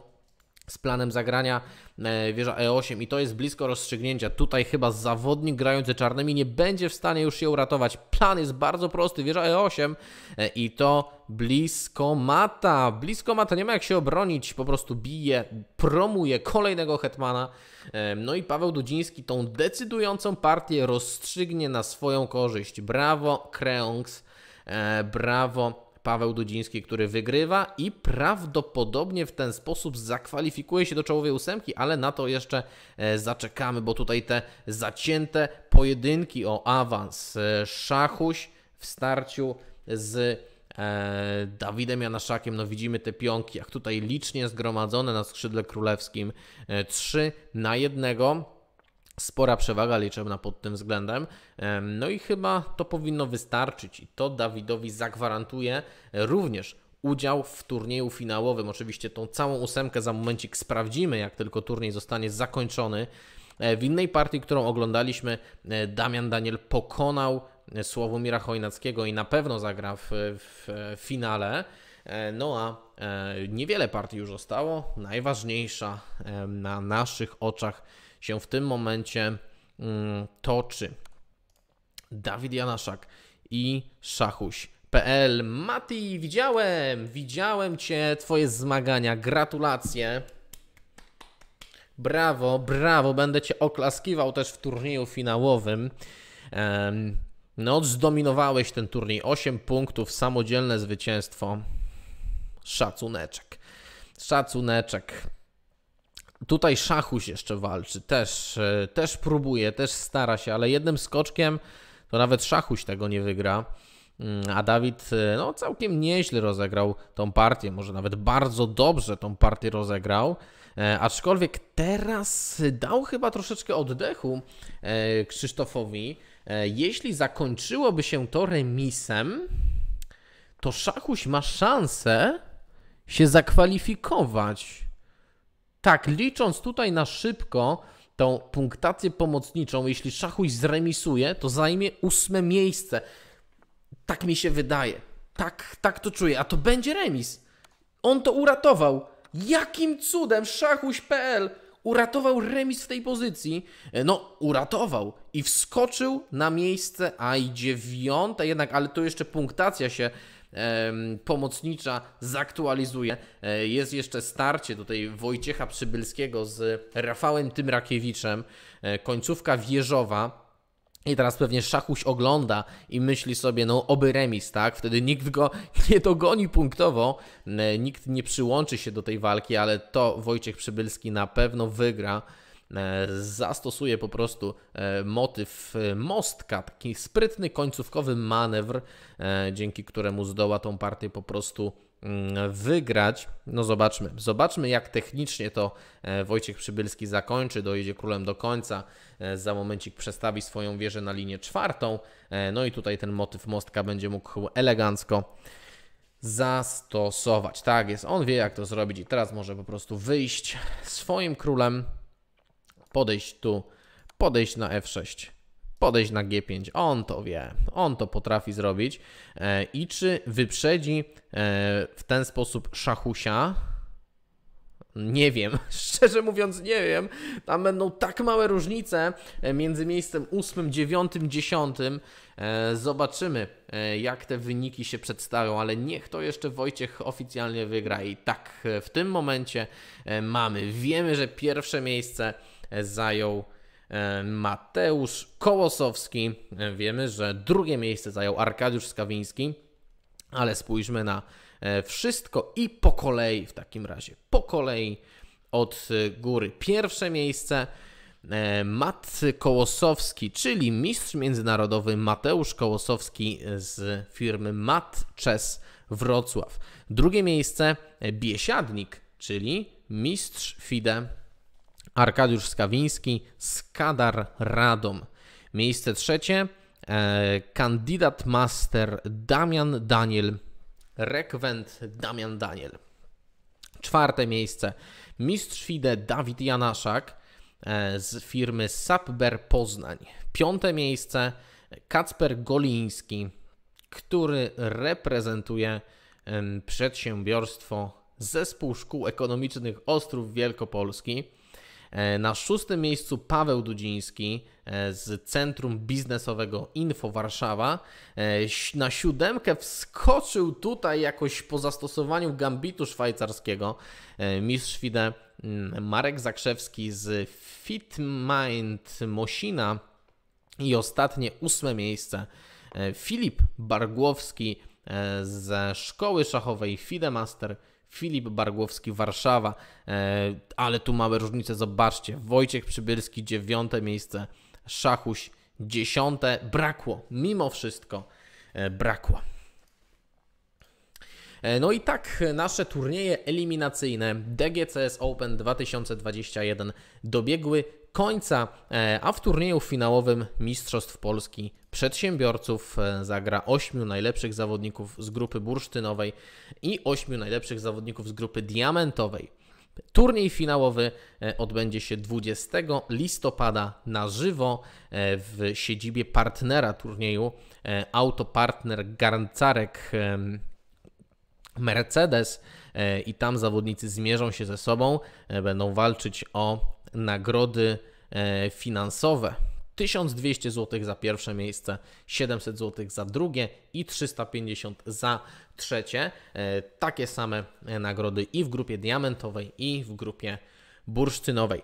z planem zagrania e, wieża E8 i to jest blisko rozstrzygnięcia. Tutaj chyba zawodnik grający czarnymi nie będzie w stanie już się uratować. Plan jest bardzo prosty, wieża E8 e, i to blisko mata. Blisko mata, nie ma jak się obronić, po prostu bije, promuje kolejnego hetmana. No i Paweł Dudziński tą decydującą partię rozstrzygnie na swoją korzyść. Brawo, Kreongs, brawo Paweł Dudziński, który wygrywa i prawdopodobnie w ten sposób zakwalifikuje się do czołowej ósemki, ale na to jeszcze e, zaczekamy, bo tutaj te zacięte pojedynki o awans. E, Szachuś w starciu z e, Dawidem Janaszakiem, no widzimy te pionki, jak tutaj licznie zgromadzone na skrzydle królewskim. 3 na jednego spora przewaga liczebna pod tym względem. No i chyba to powinno wystarczyć i to Dawidowi zagwarantuje również udział w turnieju finałowym. Oczywiście tą całą ósemkę za momencik sprawdzimy, jak tylko turniej zostanie zakończony. E, w innej partii, którą oglądaliśmy, e, Damian Daniel pokonał e, Sławomira Chojnackiego i na pewno zagra w, w finale. No a niewiele partii już zostało. Najważniejsza na naszych oczach się w tym momencie mm, toczy. Dawid Janaszak i Szachuś.pl. Mati, widziałem, widziałem Cię, Twoje zmagania, gratulacje. Brawo, brawo, będę Cię oklaskiwał też w turnieju finałowym. No, zdominowałeś ten turniej, 8 punktów, samodzielne zwycięstwo. Szacuneczek. Szacuneczek. Tutaj Szachuś jeszcze walczy, też, e, też próbuje, też stara się, ale jednym skoczkiem to nawet Szachuś tego nie wygra. Mm, a Dawid e, no, całkiem nieźle rozegrał tą partię, może nawet bardzo dobrze tą partię rozegrał. E, aczkolwiek teraz dał chyba troszeczkę oddechu Krzysztofowi. Jeśli zakończyłoby się to remisem, to Szachuś ma szansę się zakwalifikować tak, licząc tutaj na szybko tą punktację pomocniczą, jeśli Szachuś zremisuje, to zajmie ósme miejsce. Tak mi się wydaje. Tak, tak to czuję. A to będzie remis. On to uratował. Jakim cudem Szachuś.pl uratował remis w tej pozycji? No, uratował i wskoczył na miejsce, a i dziewiąte jednak, ale to jeszcze punktacja się pomocnicza zaktualizuje. E, jest jeszcze starcie tutaj Wojciecha Przybylskiego z Rafałem Tymrakiewiczem, e, końcówka wieżowa. I teraz pewnie Szachuś ogląda i myśli sobie, no oby remis, tak? Wtedy nikt go *laughs* nie dogoni punktowo, e, nikt nie przyłączy się do tej walki, ale to Wojciech Przybylski na pewno wygra. E, zastosuje po prostu e, motyw e, mostka, taki sprytny końcówkowy manewr, dzięki któremu zdoła tą partię po prostu mm, wygrać. No zobaczmy, zobaczmy jak technicznie to Wojciech Przybylski zakończy, dojedzie królem do końca, za momencik przestawi swoją wieżę na linię czwartą, no i tutaj ten motyw mostka będzie mógł elegancko zastosować. Tak jest, on wie jak to zrobić i teraz może po prostu wyjść swoim królem podejść tu, podejść na F6, podejść na G5. On to wie, on to potrafi zrobić. E, I czy wyprzedzi e, w ten sposób szachusia? Nie wiem, *laughs* szczerze mówiąc nie wiem. Tam będą tak małe różnice e, między miejscem 8, 9, 10. Zobaczymy, jak te wyniki się przedstawią, ale niech to jeszcze Wojciech oficjalnie wygra. I tak w tym momencie mamy. Wiemy, że pierwsze miejsce zajął e, Mateusz Kołosowski. E, wiemy, że drugie miejsce zajął Arkadiusz Skawiński, ale spójrzmy na e, wszystko i po kolei w takim razie. Po kolei od góry. Pierwsze miejsce Mat Kołosowski, czyli mistrz międzynarodowy Mateusz Kołosowski z firmy Mat Chess Wrocław. Drugie miejsce Biesiadnik, czyli mistrz FIDE Arkadiusz Skawiński, Skadar Radom. Miejsce trzecie, e, kandydat master Damian Daniel, rekwent Damian Daniel. Czwarte miejsce, mistrz FIDE Dawid Janaszak e, z firmy Sapber Poznań. Piąte miejsce, Kacper Goliński, który reprezentuje przedsiębiorstwo Zespół Szkół Ekonomicznych Ostrów Wielkopolski. E, na szóstym miejscu Paweł Dudziński e, z Centrum Biznesowego Info Warszawa. E, na siódemkę wskoczył tutaj jakoś po zastosowaniu gambitu szwajcarskiego mistrz FIDE mm, Marek Zakrzewski z FitMind Mosina i ostatnie ósme miejsce Filip Bargłowski ze szkoły szachowej FIDE Master Filip Bargłowski, Warszawa. E, ale tu małe różnice, zobaczcie. Wojciech Przybylski, dziewiąte miejsce. Szachuś, dziesiąte. Brakło, mimo wszystko e, brakło. E, no i tak nasze turnieje eliminacyjne DGCS Open 2021 dobiegły końca, e, a w turnieju finałowym Mistrzostw Polski Przedsiębiorców e, zagra ośmiu najlepszych zawodników z grupy bursztynowej i ośmiu najlepszych zawodników z grupy diamentowej. Turniej finałowy odbędzie się 20 listopada na żywo w siedzibie partnera turnieju Autopartner Garncarek Mercedes e, i tam zawodnicy zmierzą się ze sobą, e, będą walczyć o nagrody e, finansowe. 1200 zł za pierwsze miejsce, 700 zł za drugie i 350 za trzecie. Takie same nagrody i w grupie diamentowej, i w grupie bursztynowej.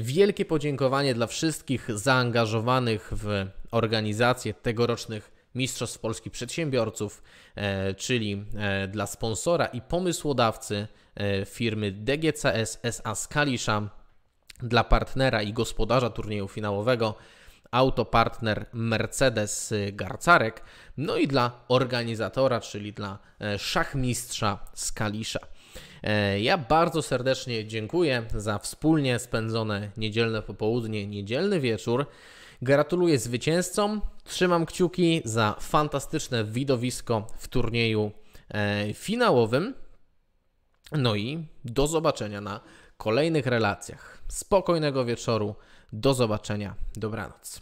Wielkie podziękowanie dla wszystkich zaangażowanych w organizację tegorocznych Mistrzostw Polski Przedsiębiorców, e, czyli e, dla sponsora i pomysłodawcy e, firmy DGCS SA Skalisza, dla partnera i gospodarza turnieju finałowego autopartner Mercedes Garcarek, no i dla organizatora, czyli dla szachmistrza Skalisza. Ja bardzo serdecznie dziękuję za wspólnie spędzone niedzielne popołudnie, niedzielny wieczór. Gratuluję zwycięzcom. Trzymam kciuki za fantastyczne widowisko w turnieju e, finałowym. No i do zobaczenia na kolejnych relacjach. Spokojnego wieczoru. Do zobaczenia. Dobranoc.